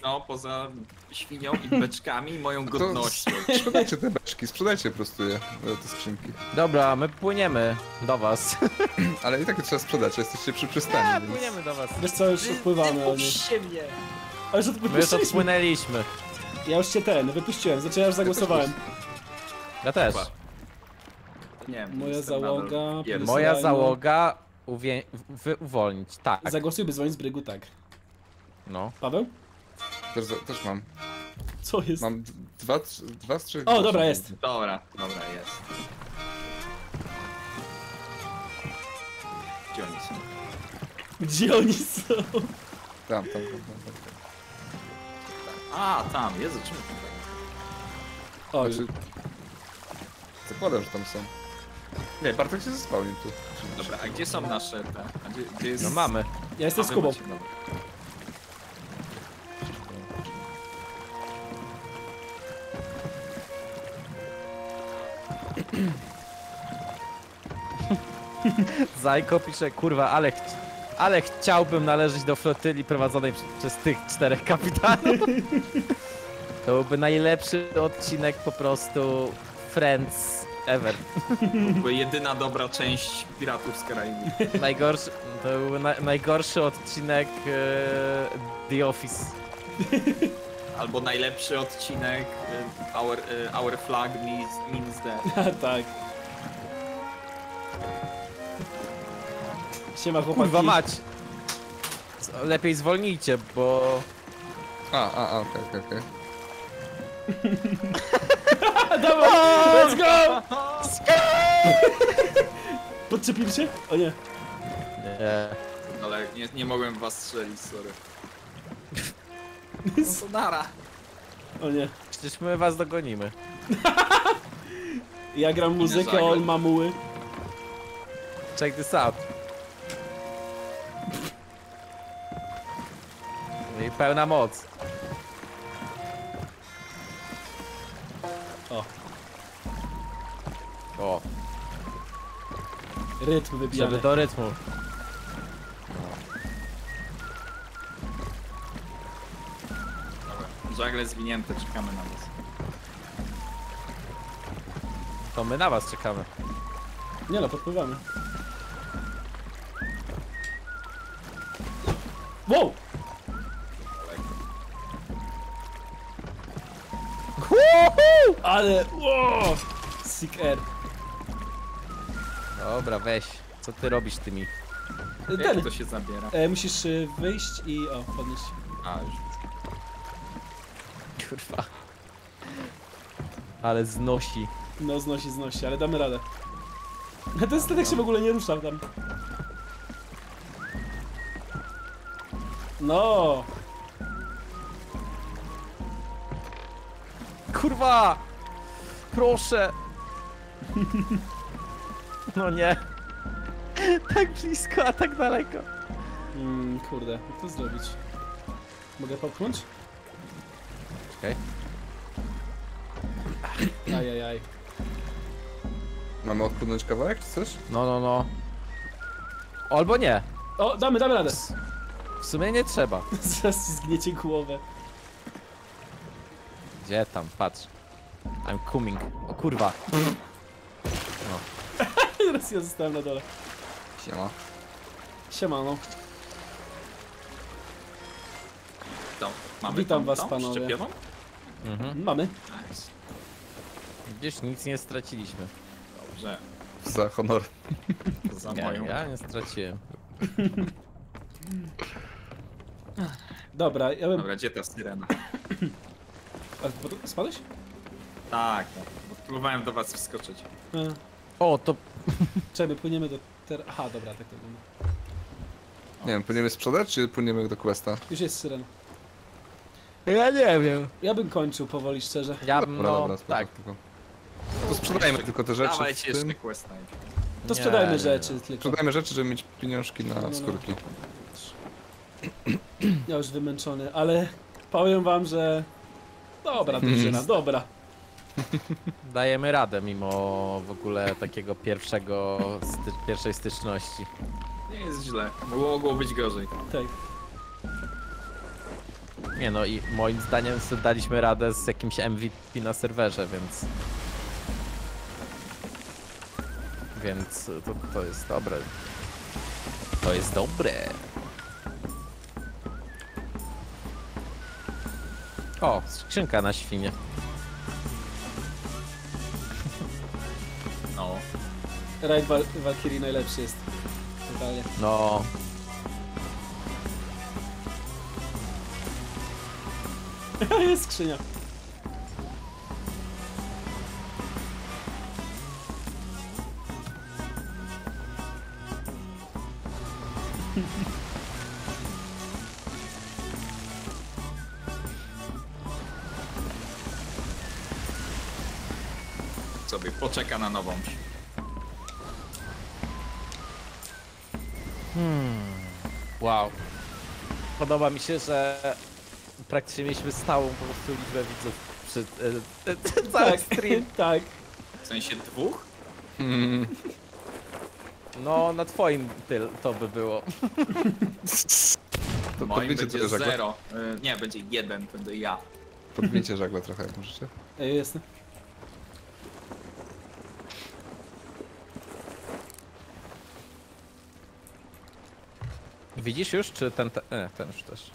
No, poza świnią i beczkami i moją To godnością. sprzedajcie te beczki, sprzedajcie po prostu je, e, te skrzynki. Dobra, my płyniemy do was. Ale i tak je trzeba sprzedać, jesteście przy Nie, przystani, więc... płyniemy do was. Wiesz co, już wpływamy o nie. Wypuśćcie mnie! Ale że My już odpłynęliśmy. Ja już cię ten, wypuściłem, znaczy ja już zagłosowałem. Ja też. Nie wiem, Moja jestem nadal załoga, pierwszy. Moja załoga uwię... wy uwolnić, tak. Zagłosuj, by dzwonić z brygu, tak. No. Paweł? Też, też mam. Co jest? Mam dwa, dwa z trzech. O, dobra, jest. Dobra, dobra, jest. Gdzie oni są? Gdzie oni są? Tam, tam, tam, tam. tam. A, tam, Jezu, czemu tam? O, Znaczy, zakładam, że tam są. Nie, Bartek się zespałnił tu. Dobra, a gdzie są nasze te? A gdzie, gdzie jest... No mamy. ja jestem z Kubą. macie, dobra. Zajko pisze, kurwa, ale, ch ale chciałbym należeć do flotyli prowadzonej przy- przez tych czterech kapitanów. To byłby najlepszy odcinek po prostu Friends ever. Bo jedyna dobra część Piratów z Karaibu. Najgorszy, to byłby na, najgorszy odcinek e, The Office. Albo najlepszy odcinek y, Our, y, our Flag means, means Death. tak. Siema chłopaki. Kurwa mać! Lepiej zwolnijcie, bo... A, a, a, okej, okej, okej. Dawaj, let's go! Podczepili się? O nie. Nie. Ale nie, nie mogłem was strzelić, sorry. No to nara. O nie. Przecież my was dogonimy. Ja gram muzykę, zagrał. on ma muły. Check this out. No i pełna moc. O. O, Rytm wybijany. żeby do rytmu. Żagle zwinięte, czekamy na was. To my na was czekamy. Nie no, podpływamy. Wow! Ale... Wow! Sick air. Dobra, weź. Co ty robisz tymi? Jak Ten. to się zabiera? E, musisz y, wyjść i... O, podnieść. A, już. Kurwa. Ale znosi. No, znosi, znosi, ale damy radę. Ten statek się w ogóle nie ruszał tam. No! Kurwa! Proszę! No nie. Tak blisko, a tak daleko. Mm, kurde, jak to zrobić? Mogę popchnąć? Ajajaj. Mamy odpłynąć kawałek, czy coś? No, no, no. Albo nie. O, damy, damy radę! W sumie nie trzeba. Zaraz ci zgniecie głowę. Gdzie tam? Patrz. I'm coming. O kurwa. Teraz ja zostałem na dole. Siema. Siemano. To, mamy Witam tą, was, tą panowie. szczepioną? Mhm. Mamy. Gdzieś nic nie straciliśmy. Dobrze, Za honor. za Nie, moją. ja nie straciłem. Dobra, ja bym... Dobra, gdzie ta syrena? A, bo spadłeś? Tak, tak. Bo Próbowałem do was wskoczyć. O, to czekaj, my płyniemy do... Ter... Aha, dobra, tak to wygląda. Nie wiem, płyniemy sprzedać, czy płyniemy do questa? Już jest syren. Ja nie wiem. Ja bym kończył powoli, szczerze. Ja bym, Dobra, no, dobra, spoko, tak. spoko. Sprzedajmy tylko te rzeczy Dawajcie w jeszcze tym. questa. To Nie, sprzedajmy nie, rzeczy nie. tylko. Sprzedajmy rzeczy, żeby mieć pieniążki No, na no, no. skórki. Ja już wymęczony, ale powiem wam, że... Dobra drużyna, dobra. Dajemy radę mimo w ogóle takiego pierwszego, sty pierwszej styczności. Nie jest źle. Mogło być gorzej. Tak. Nie no i moim zdaniem sobie daliśmy radę z jakimś MVP na serwerze, więc... Więc to, to jest dobre. To jest dobre. O, skrzynka na świnie. No. Raid Val Valkyrie najlepszy jest. Totalnie. No, jest skrzynia. Poczeka na nową. wow. Podoba mi się, że praktycznie mieliśmy stałą po prostu liczbę widzów przy e, e, Tak, stream. tak. W sensie dwóch? No, na twoim tyl to by było. To Moim będzie zero. Y, Nie, będzie jeden, będę ja. Podbicie żagla trochę, jak możecie. Widzisz już, czy ten, te, e, ten już też.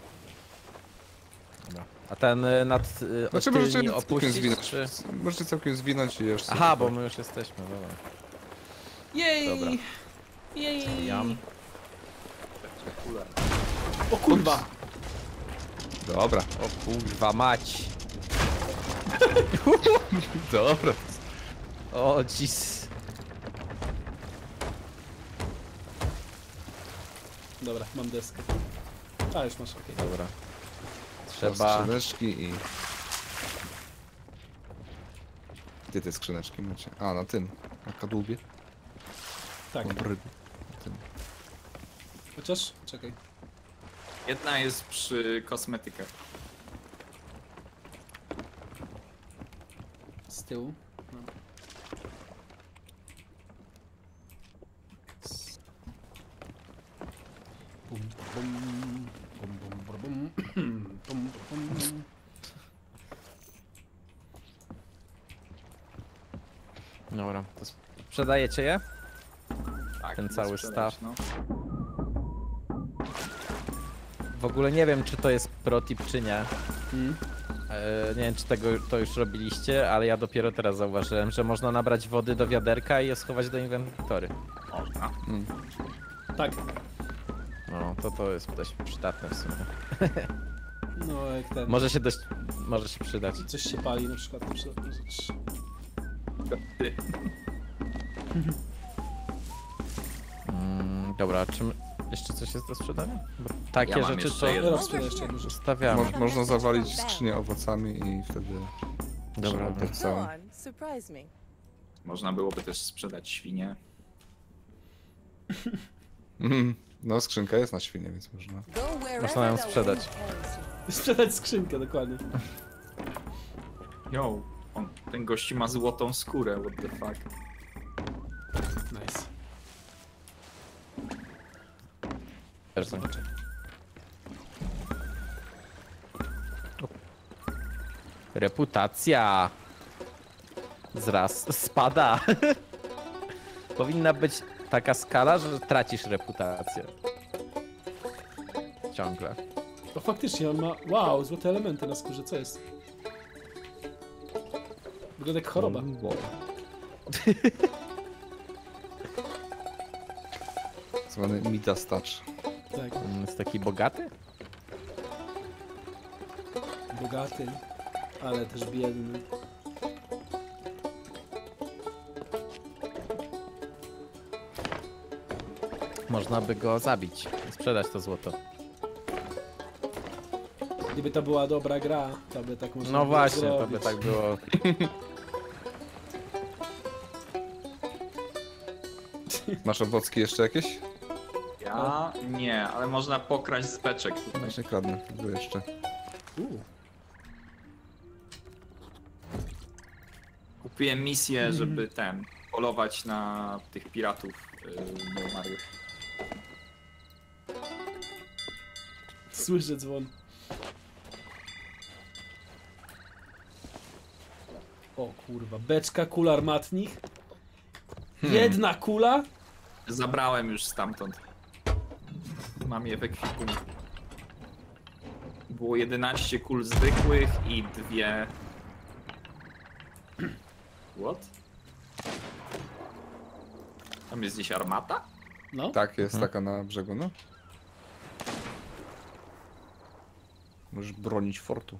Dobra. A ten y, nad y, Znaczy możecie tylni całkiem opuścić, zwinąć. czy... Możecie całkiem zwinąć i sobie Aha, bo my już jesteśmy, dobra. Jej! Dobra. Jej! Jam. O kurwa! Dobra, O kurwa mać. dobra. O jeez. Dobra, mam deskę. A, już masz, okej. Dobra. Trzeba... Skrzyneczki i... Gdzie te skrzyneczki macie? A, na tym. Na kadłubie. Tak, Na brygu. Na tym. chociaż, czekaj. Jedna jest przy kosmetykach. Z tyłu. No. Bum, bum, bum, bum, bum, bum, bum, bum. Dobra, to sprzedajecie je? Tak, Ten cały sprzedać, staw. No. W ogóle nie wiem, czy to jest protip, czy nie. Mm. E, nie wiem, czy tego to już robiliście, ale ja dopiero teraz zauważyłem, że można nabrać wody do wiaderka i je schować do inwentory. Można. Tak, No, to to jest dość przydatne w sumie. no jak ten. Może się dość... może się przydać. Coś się pali na przykład. Na przykład rzecz. Ty. Mm, dobra, czym... Jeszcze coś jest do sprzedania? Bo takie Ja mam rzeczy jeszcze to jedno. Teraz sprzedaj jeszcze jedną rzecz. zostawiamy. Mo można zawalić skrzynię owocami i wtedy... Dobra, to Go całe. on, surprise me. Można byłoby też sprzedać świnie. Mhm. No, skrzynka jest na świnie, więc można. Można ją sprzedać. Sprzedać skrzynkę, dokładnie. Yo, on, ten gości ma złotą skórę, what the fuck. Nice. Też zobaczę. Reputacja. Zraz spada. Powinna być taka skala, że tracisz reputację. Ciągle. O faktycznie, on ma... Wow, złote elementy na skórze, co jest? Wygląda jak choroba. Zwany Midas Touch. Tak, On jest taki bogaty? bogaty, ale też biedny. Można by go zabić i sprzedać to złoto. Gdyby to była dobra gra, to by tak można No było właśnie, to by zrobić. tak było. Masz owocki jeszcze jakieś? Ja nie, ale można pokraść z beczek tutaj. Właśnie kradnę, tego jeszcze. U, Kupiłem misję, żeby ten, polować na tych piratów yy. Słyszę dzwon. O kurwa, beczka kul armatnich. Jedna kula? Zabrałem już stamtąd. Mam je w ekwipunku. Było 11 kul zwykłych i dwie... What? Tam jest gdzieś armata? No, Tak, jest taka na brzegu, no. Możesz bronić fortu.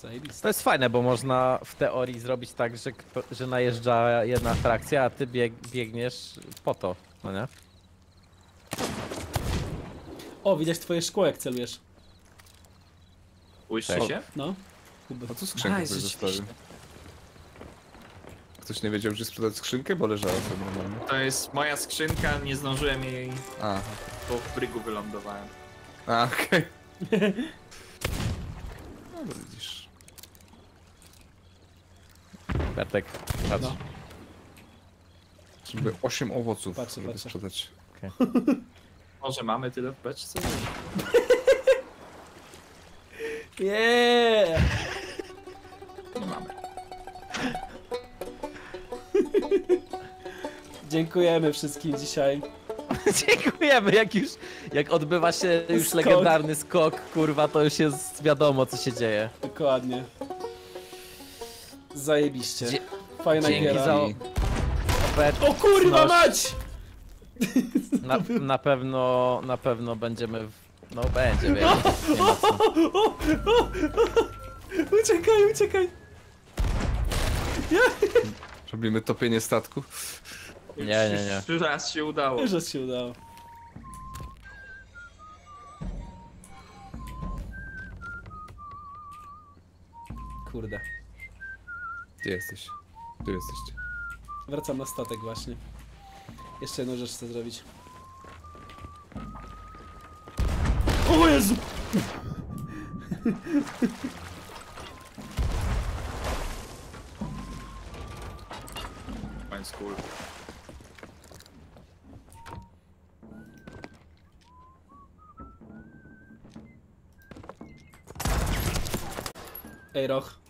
zajebiste. To jest fajne, bo można w teorii zrobić tak, że, że najeżdża jedna frakcja, a ty bieg, biegniesz po to, no nie? O, widać twoje szkło jak celujesz. Błyszczy Tak. się? No. A co skrzynka Nice, nice, zostawił? rzeczywiście. Ktoś nie wiedział, że sprzedać skrzynkę, bo leżała sobie normalnie. To jest moja skrzynka, nie zdążyłem jej, A, bo w brygu wylądowałem. a okej. No widzisz. Bertek, patrz. No. Żeby 8 owoców Patrzę, żeby patrzę. sprzedać. Może mamy tyle w beczce? Yeah! Nie mamy. Dziękujemy wszystkim dzisiaj. Dziękujemy, jak już, jak odbywa się już Skok. legendarny skok, kurwa, to już jest wiadomo, co się dzieje. Dokładnie. Zajebiście. Dzie- Fajna dzięki giera. za- O kurwa mać! Na, na pewno, na pewno będziemy, w... no będzie, wiem, uciekaj, uciekaj! robimy topienie statku. Nie, nie, nie. Trzy raz się udało. Już raz się udało. Kurde. Gdzie jesteś? Gdzie jesteście? Wracam na statek właśnie. Jeszcze jedną rzecz chcę zrobić. O Jezu! Fine school. Ej, Roch.